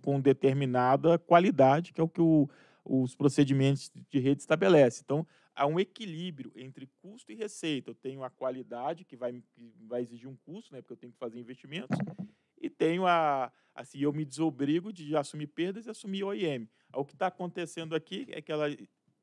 com determinada qualidade, que é o que o, os procedimentos de rede estabelecem. Então, há um equilíbrio entre custo e receita. Eu tenho a qualidade, que vai, que vai exigir um custo, né, porque eu tenho que fazer investimentos, e tenho a. Assim, eu me desobrigo de assumir perdas e assumir OIM. O que está acontecendo aqui é que ela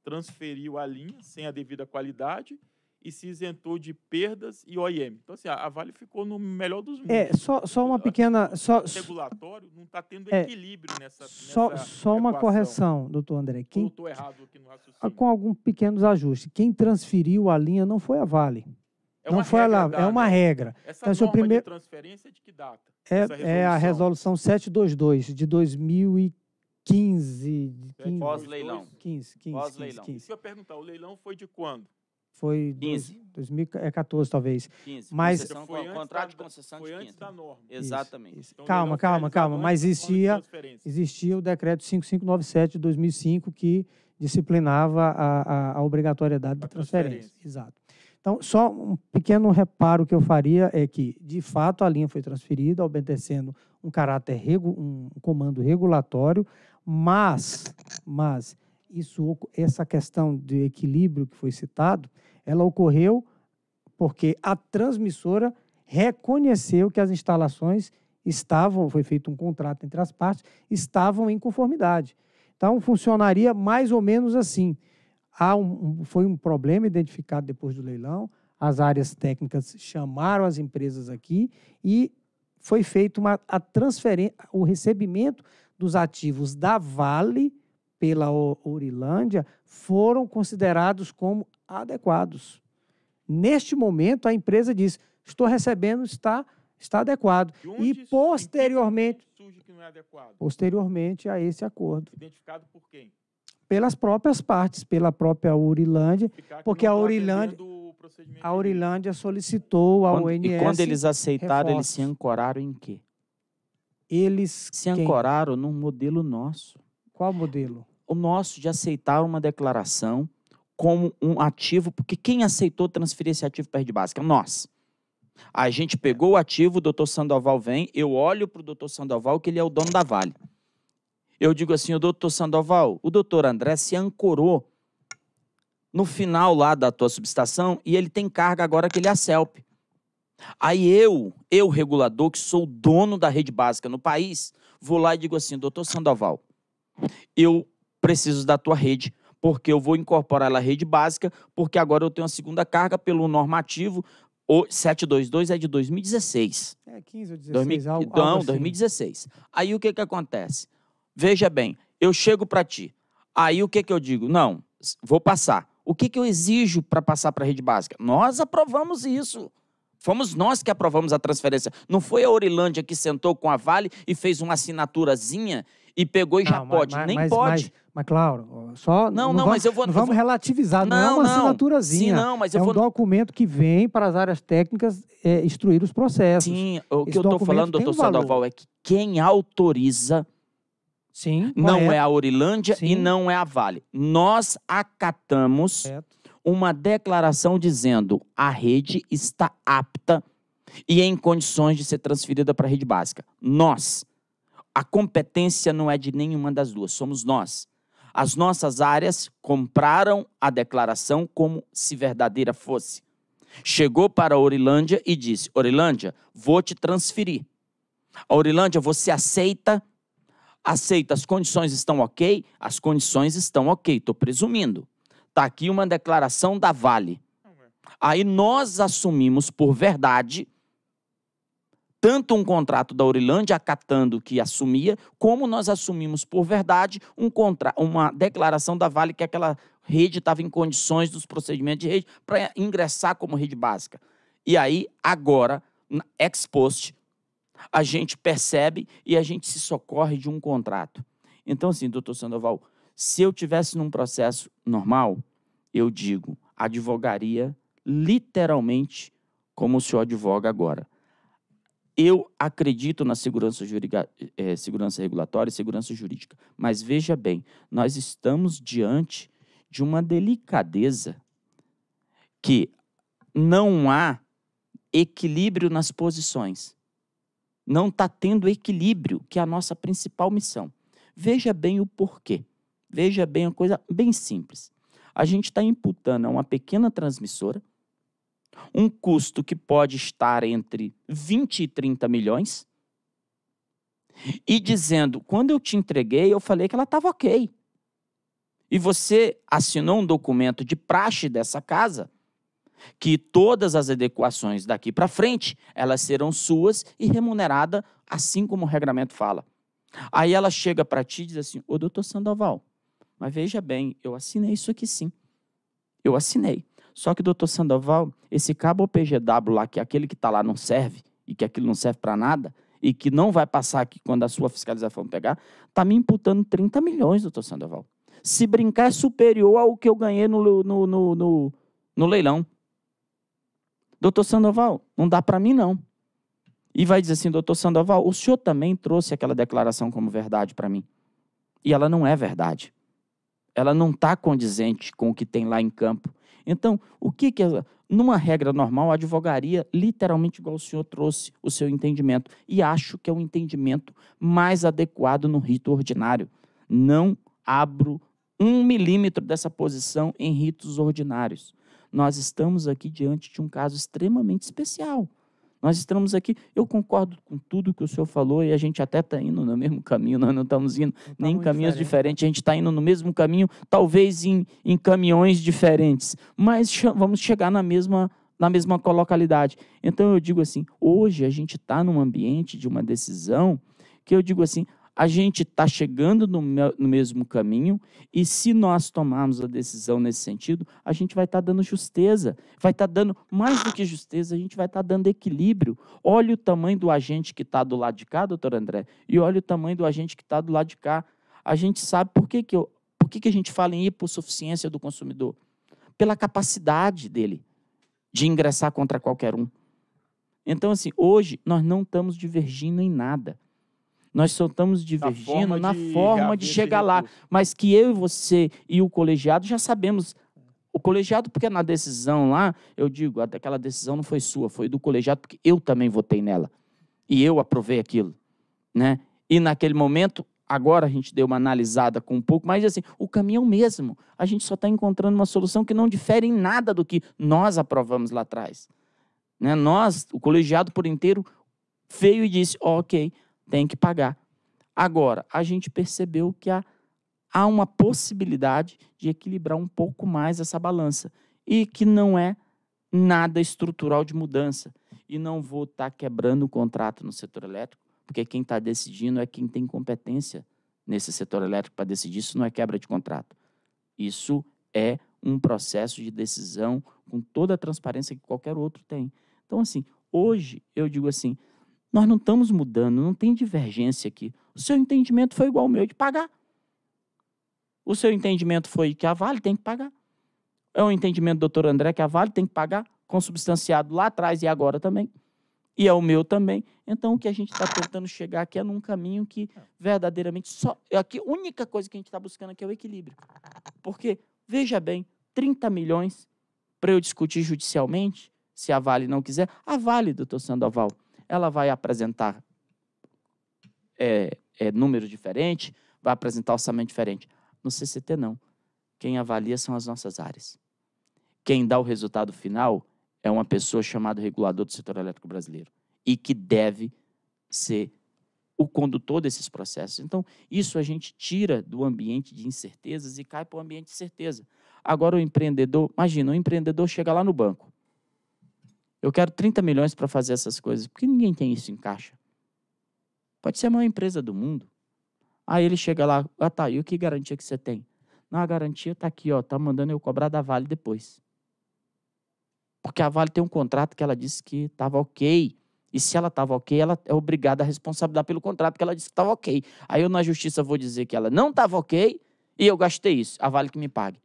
transferiu a linha sem a devida qualidade e se isentou de perdas e OIM. Então, assim, a Vale ficou no melhor dos mundos. É, só, só uma pequena... Só, o regulatório não está tendo é, equilíbrio nessa Só, nessa só uma correção, doutor André. Quem, errado aqui no raciocínio. Com alguns pequenos ajustes. Quem transferiu a linha não foi a Vale. É não foi a Lava, é uma regra. Essa então, seu norma primeiro... de transferência é de que data? É, é a resolução 722 de 2015. De Pós-leilão. 15, 15, Pós-leilão. 15. Se eu perguntar, o leilão foi de quando? Foi 15. Dois, 2014, talvez. 15. Mas Concessão, Foi antes contrato de concessão foi de antes 15. da norma. Exatamente. Isso. Então, o calma, calma, calma. antes Mas existia, existia o decreto 5597 de 2005 que disciplinava a, a, a obrigatoriedade da transferência. transferência. Exato. Então, só um pequeno reparo que eu faria é que, de fato, a linha foi transferida, obedecendo um caráter, um comando regulatório, mas, mas isso, essa questão de equilíbrio que foi citado, ela ocorreu porque a transmissora reconheceu que as instalações estavam, foi feito um contrato entre as partes, estavam em conformidade. Então, funcionaria mais ou menos assim. Há um- foi um problema identificado depois do leilão, as áreas técnicas chamaram as empresas aqui e foi feito uma, a transferência, o recebimento dos ativos da Vale pela Ourilândia foram considerados como adequados. Neste momento, a empresa diz: estou recebendo, está, está adequado. De E posteriormente, surge que não é adequado? posteriormente a esse acordo, Identificado por quem? pelas próprias partes, pela própria que porque a tá o procedimento a de Ourilândia solicitou ao Quando- ONS. e quando eles aceitaram, eles se reforços. ancoraram em quê? Eles. Se quem? ancoraram num modelo nosso. Qual modelo? O nosso de aceitar uma declaração como um ativo, porque quem aceitou transferir esse ativo para a rede básica? Nós. A gente pegou o ativo, o doutor Sandoval vem, eu olho para o doutor Sandoval, que ele é o dono da Vale. Eu digo assim, o doutor Sandoval, o doutor André se ancorou no final lá da tua subestação e ele tem carga agora que ele é a CELP. Aí eu, eu regulador, que sou o dono da rede básica no país, vou lá e digo assim, doutor Sandoval, eu preciso da tua rede, porque eu vou incorporar ela à rede básica, porque agora eu tenho a segunda carga pelo normativo, o 722 é de 2016. É 15 ou 16, 2000 algo, não, algo assim. 2016. Aí o que que acontece? Veja bem, eu chego para ti. Aí o que que eu digo? Não, vou passar. O que que eu exijo para passar para a rede básica? Nós aprovamos isso. Fomos nós que aprovamos a transferência. Não foi a Orilândia que sentou com a Vale e fez uma assinaturazinha e pegou e já Não, mas- pode. mas- Nem mas- pode. Mas, claro, só. Não, não, vamos, mas eu vou- Não vamos vou- relativizar, não, é Não, uma não. assinaturazinha. Sim, não, mas é eu um vou- documento que vem para as áreas técnicas é, instruir os processos. Sim, o que Esse eu estou falando, um doutor valor. Sandoval, é que quem autoriza Sim, não correto. é a Orilândia e Sim. não é a Vale. Nós acatamos Correto. Uma declaração dizendo a rede está apta e em condições de ser transferida para a rede básica. Nós. A competência não é de nenhuma das duas, somos nós. As nossas áreas compraram a declaração como se verdadeira fosse. Chegou para a Orilândia e disse: Orilândia, vou te transferir. A Orilândia, você aceita? Aceita, as condições estão ok? As condições estão ok, estou presumindo. Está aqui uma declaração da Vale. Aí nós assumimos por verdade tanto um contrato da Orilândia acatando que assumia, como nós assumimos por verdade um contra, uma declaração da Vale que aquela rede estava em condições dos procedimentos de rede para ingressar como rede básica. E aí, agora, ex post, a gente percebe e a gente se socorre de um contrato. Então, assim, doutor Sandoval, se eu tivesse num processo normal, eu digo, advogaria literalmente como o senhor advoga agora. Eu acredito na segurança, juriga- eh, segurança regulatória e segurança jurídica, mas veja bem, nós estamos diante de uma delicadeza que não há equilíbrio nas posições. Não está tendo equilíbrio, que é a nossa principal missão. Veja bem o porquê. Veja bem uma coisa bem simples. A gente está imputando a uma pequena transmissora um custo que pode estar entre 20 e 30 milhões e dizendo, quando eu te entreguei, eu falei que ela estava ok. E você assinou um documento de praxe dessa casa que todas as adequações daqui para frente, elas serão suas e remunerada assim como o regramento fala. Aí ela chega para ti e diz assim: Ô doutor Sandoval, mas veja bem, eu assinei isso aqui sim. Eu assinei. Só que, doutor Sandoval, esse cabo PGW lá, que é aquele que está lá não serve, e que aquilo não serve para nada, e que não vai passar aqui quando a sua fiscalização pegar, está me imputando 30 milhões, doutor Sandoval. Se brincar, é superior ao que eu ganhei no, no, no, no, no leilão. Doutor Sandoval, não dá para mim, não. E vai dizer assim, doutor Sandoval, o senhor também trouxe aquela declaração como verdade para mim. E ela não é verdade. Ela não está condizente com o que tem lá em campo. Então, o que que é, numa regra normal, a advogaria, literalmente igual o senhor trouxe o seu entendimento, e acho que é um entendimento mais adequado no rito ordinário. Não abro um milímetro dessa posição em ritos ordinários. Nós estamos aqui diante de um caso extremamente especial. Nós estamos aqui, eu concordo com tudo que o senhor falou e a gente até está indo no mesmo caminho, nós não estamos indo não nem em caminhos diferente. diferentes, a gente está indo no mesmo caminho, talvez em, em caminhões diferentes, mas vamos chegar na mesma, na mesma localidade. Então eu digo assim, hoje a gente está num ambiente de uma decisão que eu digo assim, a gente está chegando no, no, mesmo caminho e se nós tomarmos a decisão nesse sentido, a gente vai estar tá dando justeza, vai estar tá dando mais do que justeza, a gente vai estar tá dando equilíbrio. Olha o tamanho do agente que está do lado de cá, doutor André, e olha o tamanho do agente que está do lado de cá. A gente sabe por que, que, eu, por que, que a gente fala em hipossuficiência do consumidor? Pela capacidade dele de ingressar contra qualquer um. Então, assim, hoje nós não estamos divergindo em nada. Nós só estamos divergindo na forma, de, forma de chegar lá. Mas que eu e você e o colegiado já sabemos. O colegiado, porque na decisão lá, eu digo, aquela decisão não foi sua, foi do colegiado, porque eu também votei nela. E eu aprovei aquilo. Né? E naquele momento, agora a gente deu uma analisada com um pouco, mas assim, o caminho é o mesmo. A gente só está encontrando uma solução que não difere em nada do que nós aprovamos lá atrás. Né? Nós, o colegiado por inteiro, veio e disse: oh, ok, tem que pagar. Agora, a gente percebeu que há, há uma possibilidade de equilibrar um pouco mais essa balança e que não é nada estrutural de mudança. E não vou estar tá quebrando o contrato no setor elétrico, porque quem está decidindo é quem tem competência nesse setor elétrico para decidir. Isso não é quebra de contrato. Isso é um processo de decisão com toda a transparência que qualquer outro tem. Então, assim, hoje eu digo assim: nós não estamos mudando, não tem divergência aqui. O seu entendimento foi igual ao meu de pagar. O seu entendimento foi que a Vale tem que pagar. É o entendimento do doutor André que a Vale tem que pagar, consubstanciado lá atrás e agora também. E é o meu também. Então, o que a gente está tentando chegar aqui é num caminho que verdadeiramente só. Aqui, a única coisa que a gente está buscando aqui é o equilíbrio. Porque, veja bem, 30 milhões para eu discutir judicialmente, se a Vale não quiser, a Vale, doutor Sandoval, ela vai apresentar é, é, números vai apresentar orçamento diferente. No CCT, não. Quem avalia são as nossas áreas. Quem dá o resultado final é uma pessoa chamada regulador do setor elétrico brasileiro e que deve ser o condutor desses processos. Então, isso a gente tira do ambiente de incertezas e cai para o ambiente de certeza. Agora, o empreendedor, imagina, o empreendedor chega lá no banco. Eu quero 30 milhões para fazer essas coisas. Por que ninguém tem isso em caixa? Pode ser a maior empresa do mundo. Aí ele chega lá, ah tá, e o que garantia que você tem? Não, a garantia está aqui, ó, tá mandando eu cobrar da Vale depois. Porque a Vale tem um contrato que ela disse que estava ok. E se ela estava ok, ela é obrigada a responsabilizar pelo contrato que ela disse que estava ok. Aí eu na justiça vou dizer que ela não estava ok e eu gastei isso. A Vale que me pague.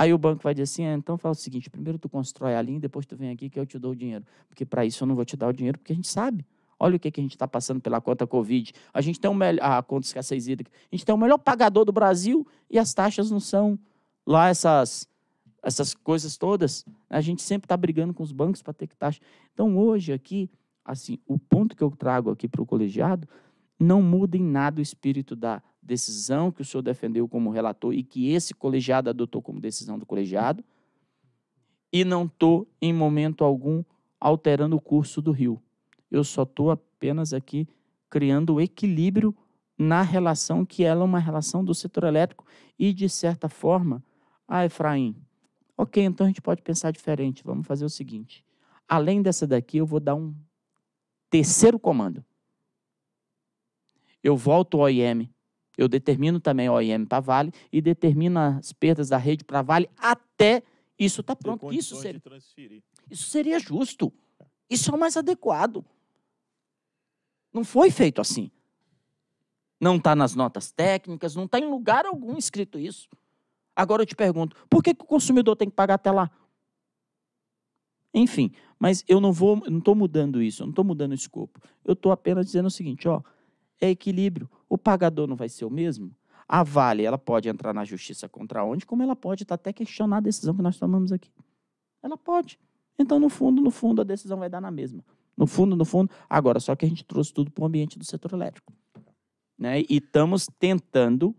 Aí o banco vai dizer assim: ah, então fala o seguinte, primeiro tu constrói a linha, depois tu vem aqui que eu te dou o dinheiro. Porque para isso eu não vou te dar o dinheiro, porque a gente sabe. Olha o que, que a gente está passando pela conta Covid. A gente tem o melhor. A conta escassez hídrica. A gente tem o melhor pagador do Brasil e as taxas não são lá essas, essas coisas todas. A gente sempre está brigando com os bancos para ter que taxa. Então, hoje aqui, assim, o ponto que eu trago aqui para o colegiado não muda em nada o espírito da decisão que o senhor defendeu como relator e que esse colegiado adotou como decisão do colegiado, e não estou, em momento algum, alterando o curso do rio. Eu só estou apenas aqui criando o equilíbrio na relação que ela é uma relação do setor elétrico e, de certa forma, ah, Efraim, ok, então a gente pode pensar diferente. Vamos fazer o seguinte: além dessa daqui, eu vou dar um terceiro comando. Eu volto ao OIM, eu determino também o OIM para Vale e determino as perdas da rede para Vale até isso está pronto. Isso seria, isso seria justo. Isso é o mais adequado. Não foi feito assim. Não está nas notas técnicas, não está em lugar algum escrito isso. Agora eu te pergunto, por que, que o consumidor tem que pagar até lá? Enfim, mas eu não vou, não estou mudando isso, eu não estou mudando o escopo. Eu estou apenas dizendo o seguinte, ó, é equilíbrio. O pagador não vai ser o mesmo? A Vale, ela pode entrar na justiça contra onde, como ela pode tá até questionar a decisão que nós tomamos aqui. Ela pode. Então, no fundo, no fundo, a decisão vai dar na mesma. No fundo, no fundo. Agora, só que a gente trouxe tudo para o ambiente do setor elétrico. Né? E estamos tentando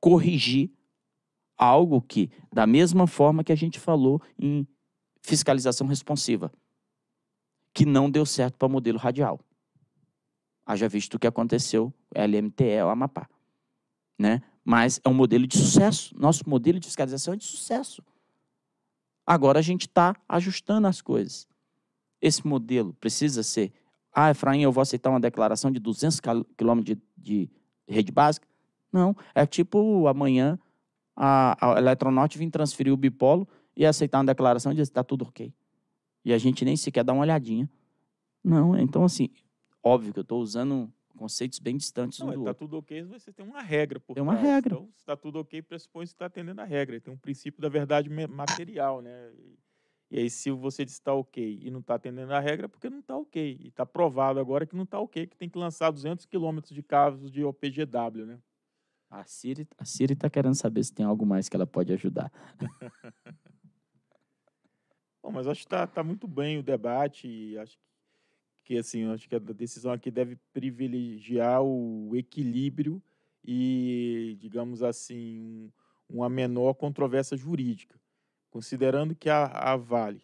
corrigir algo que, da mesma forma que a gente falou em fiscalização responsiva, que não deu certo para o modelo radial. Haja visto o que aconteceu, LMTE, o Amapá. Né? Mas é um modelo de sucesso. Nosso modelo de fiscalização é de sucesso. Agora a gente está ajustando as coisas. Esse modelo precisa ser ah, Efraim, eu vou aceitar uma declaração de 200 quilômetros de, de, rede básica? Não, é tipo amanhã a, a Eletronorte vir transferir o bipolo e aceitar uma declaração de está tudo ok. E a gente nem sequer dá uma olhadinha. Não, então assim, óbvio que eu estou usando conceitos bem distantes não, um do tá outro. tudo ok, você tem uma regra por Tem uma trás. regra. Então, se está tudo ok, pressupõe que está atendendo a regra. Tem um princípio da verdade material, né? E aí, se você diz está ok e não está atendendo a regra, é porque não está ok. E está provado agora que não está ok, que tem que lançar 200 quilômetros de cabos de OPGW, né? A Siri a Siri está querendo saber se tem algo mais que ela pode ajudar. (laughs) Bom, mas acho que está tá muito bem o debate e acho que assim, eu acho que a decisão aqui deve privilegiar o equilíbrio e, digamos assim, um- uma menor controvérsia jurídica, considerando que a, a Vale,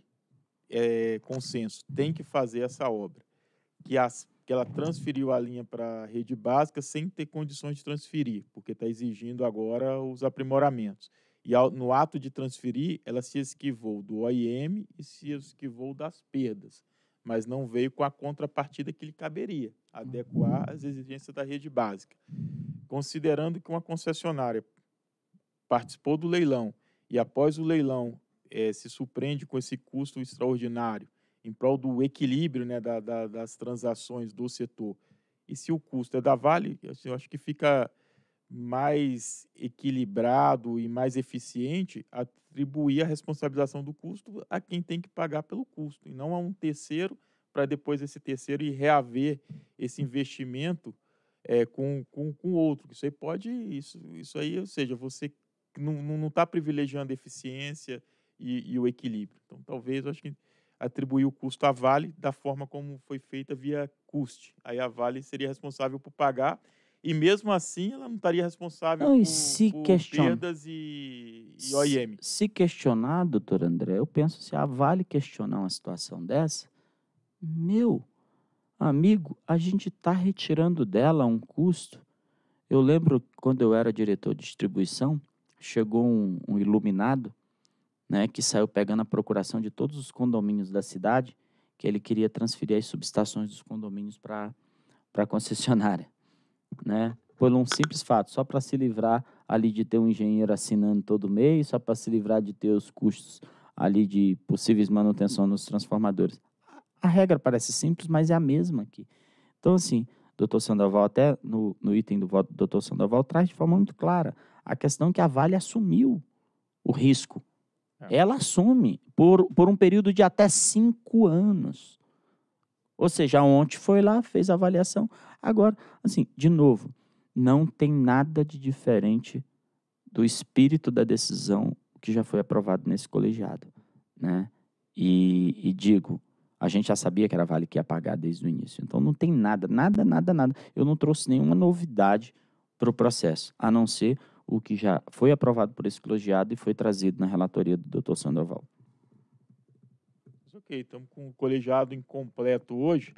é, consenso, tem que fazer essa obra, que, as, que ela transferiu a linha para a rede básica sem ter condições de transferir, porque está exigindo agora os aprimoramentos. E ao- no ato de transferir, ela se esquivou do OIM e se esquivou das perdas, mas não veio com a contrapartida que lhe caberia, adequar às exigências da rede básica. Considerando que uma concessionária participou do leilão e após o leilão eh, se surpreende com esse custo extraordinário em prol do equilíbrio né, da- da- das transações do setor, e se o custo é da Vale, assim, eu acho que fica mais equilibrado e mais eficiente atribuir a responsabilização do custo a quem tem que pagar pelo custo, e não a um terceiro, para depois esse terceiro ir reaver esse investimento é, com, com, com outro. Isso aí pode, isso, isso aí, ou seja, você não está privilegiando a eficiência e, e o equilíbrio. Então, talvez, eu acho que atribuir o custo à Vale da forma como foi feita via custe. Aí a Vale seria responsável por pagar e mesmo assim ela não estaria responsável Não, e por, se por questiona- perdas e, e OIM. Se questionar, doutor André, eu penso se a Vale questionar uma situação dessa, meu amigo, a gente está retirando dela um custo. Eu lembro quando eu era diretor de distribuição, chegou um, um iluminado, né, que saiu pegando a procuração de todos os condomínios da cidade, que ele queria transferir as subestações dos condomínios para a concessionária, né? Por um simples fato, só para se livrar ali de ter um engenheiro assinando todo mês, só para se livrar de ter os custos ali de possíveis manutenção nos transformadores. A regra parece simples, mas é a mesma aqui. Então, assim, doutor Sandoval, até no, no item do voto do doutor Sandoval, traz de forma muito clara a questão que a Vale assumiu o risco. Ela assume por, por um período de até cinco anos. Ou seja, ontem foi lá, fez a avaliação. Agora, assim, de novo, não tem nada de diferente do espírito da decisão que já foi aprovado nesse colegiado, né? E, e digo, a gente já sabia que era Vale que ia pagar desde o início. Então não tem nada, nada, nada, nada. Eu não trouxe nenhuma novidade para o processo, a não ser o que já foi aprovado por esse colegiado e foi trazido na relatoria do doutor Sandoval. Ok, estamos com o colegiado incompleto hoje,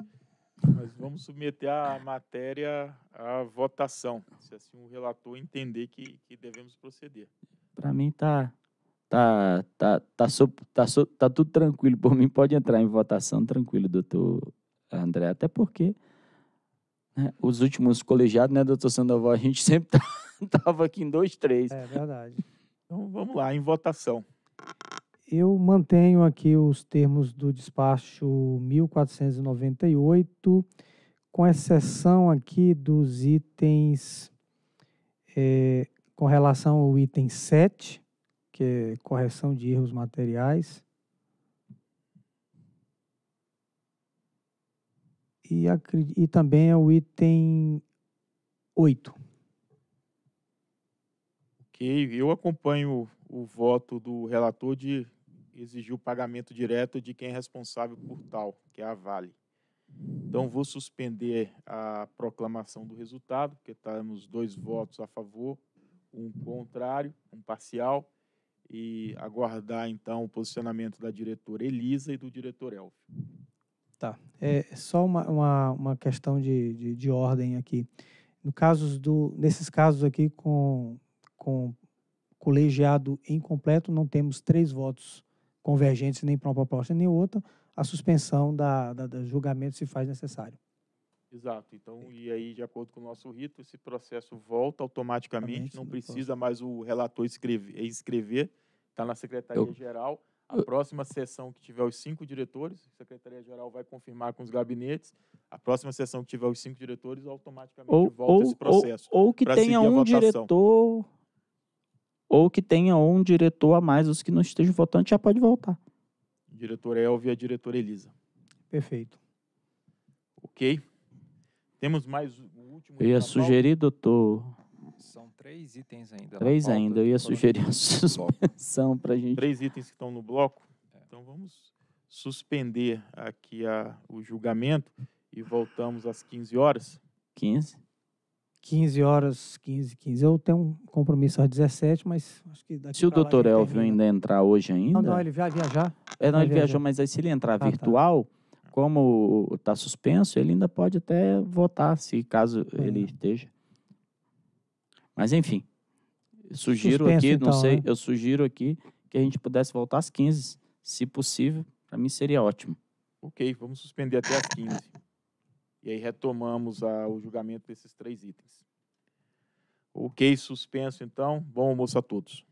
mas vamos submeter a matéria à votação, se assim o relator entender que, que devemos proceder. Para mim tá tá tá tá, so, tá, so, tá tudo tranquilo. Por mim pode entrar em votação tranquilo, doutor André, até porque né, os últimos colegiados, né, doutor Sandoval, a gente (laughs) sempre tá Estava aqui em dois, três. É verdade. Então vamos lá, em votação. Eu mantenho aqui os termos do despacho 1498, com exceção aqui dos itens é, com relação ao item 7, que é correção de erros materiais. E, e também é o item 8. Ok, eu acompanho o voto do relator de exigir o pagamento direto de quem é responsável por tal, que é a Vale. Então, vou suspender a proclamação do resultado, porque temos dois votos a favor, um contrário, um parcial, e aguardar, então, o posicionamento da diretora Elisa e do diretor Elfio. Tá. É só uma, uma, uma questão de, de, de ordem aqui. No casos do, nesses casos aqui com com colegiado incompleto, não temos três votos convergentes nem para uma proposta nem outra, a suspensão da, da, da julgamento se faz necessário. Exato. Então, e aí, de acordo com o nosso rito, esse processo volta automaticamente, não precisa mais o relator escrever, escrever está na Secretaria-Geral. A próxima sessão que tiver os cinco diretores, a Secretaria-Geral vai confirmar com os gabinetes. A próxima sessão que tiver os cinco diretores, automaticamente ou, volta ou, esse processo. Ou, ou que tenha um diretor ou que tenha um diretor a mais, os que não estejam votando já pode voltar. Diretor Elvio e a diretora Elisa. Perfeito. Ok. Temos mais o último. Eu ia sugerir, doutor. São três itens ainda. Três ainda. Eu ia sugerir a suspensão para a gente. Três itens que estão no bloco. É. Então vamos suspender aqui a, o julgamento e voltamos às 15 horas. 15? 15 horas, 15, 15. Eu tenho um compromisso às 17, mas acho que daqui Se o doutor Elvio ainda entrar hoje ainda... Não, não, ele vai viajar. É, não, ele viajou, mas aí se ele entrar ah, virtual, tá. como está suspenso, ele ainda pode até votar, se caso é. ele esteja. Mas enfim, sugiro Suspenso, aqui, não então, sei, né? eu sugiro aqui que a gente pudesse voltar às 15, se possível, para mim seria ótimo. Ok, vamos suspender até às 15. E aí retomamos a, o julgamento desses três itens. Ok, suspenso então. Bom almoço a todos.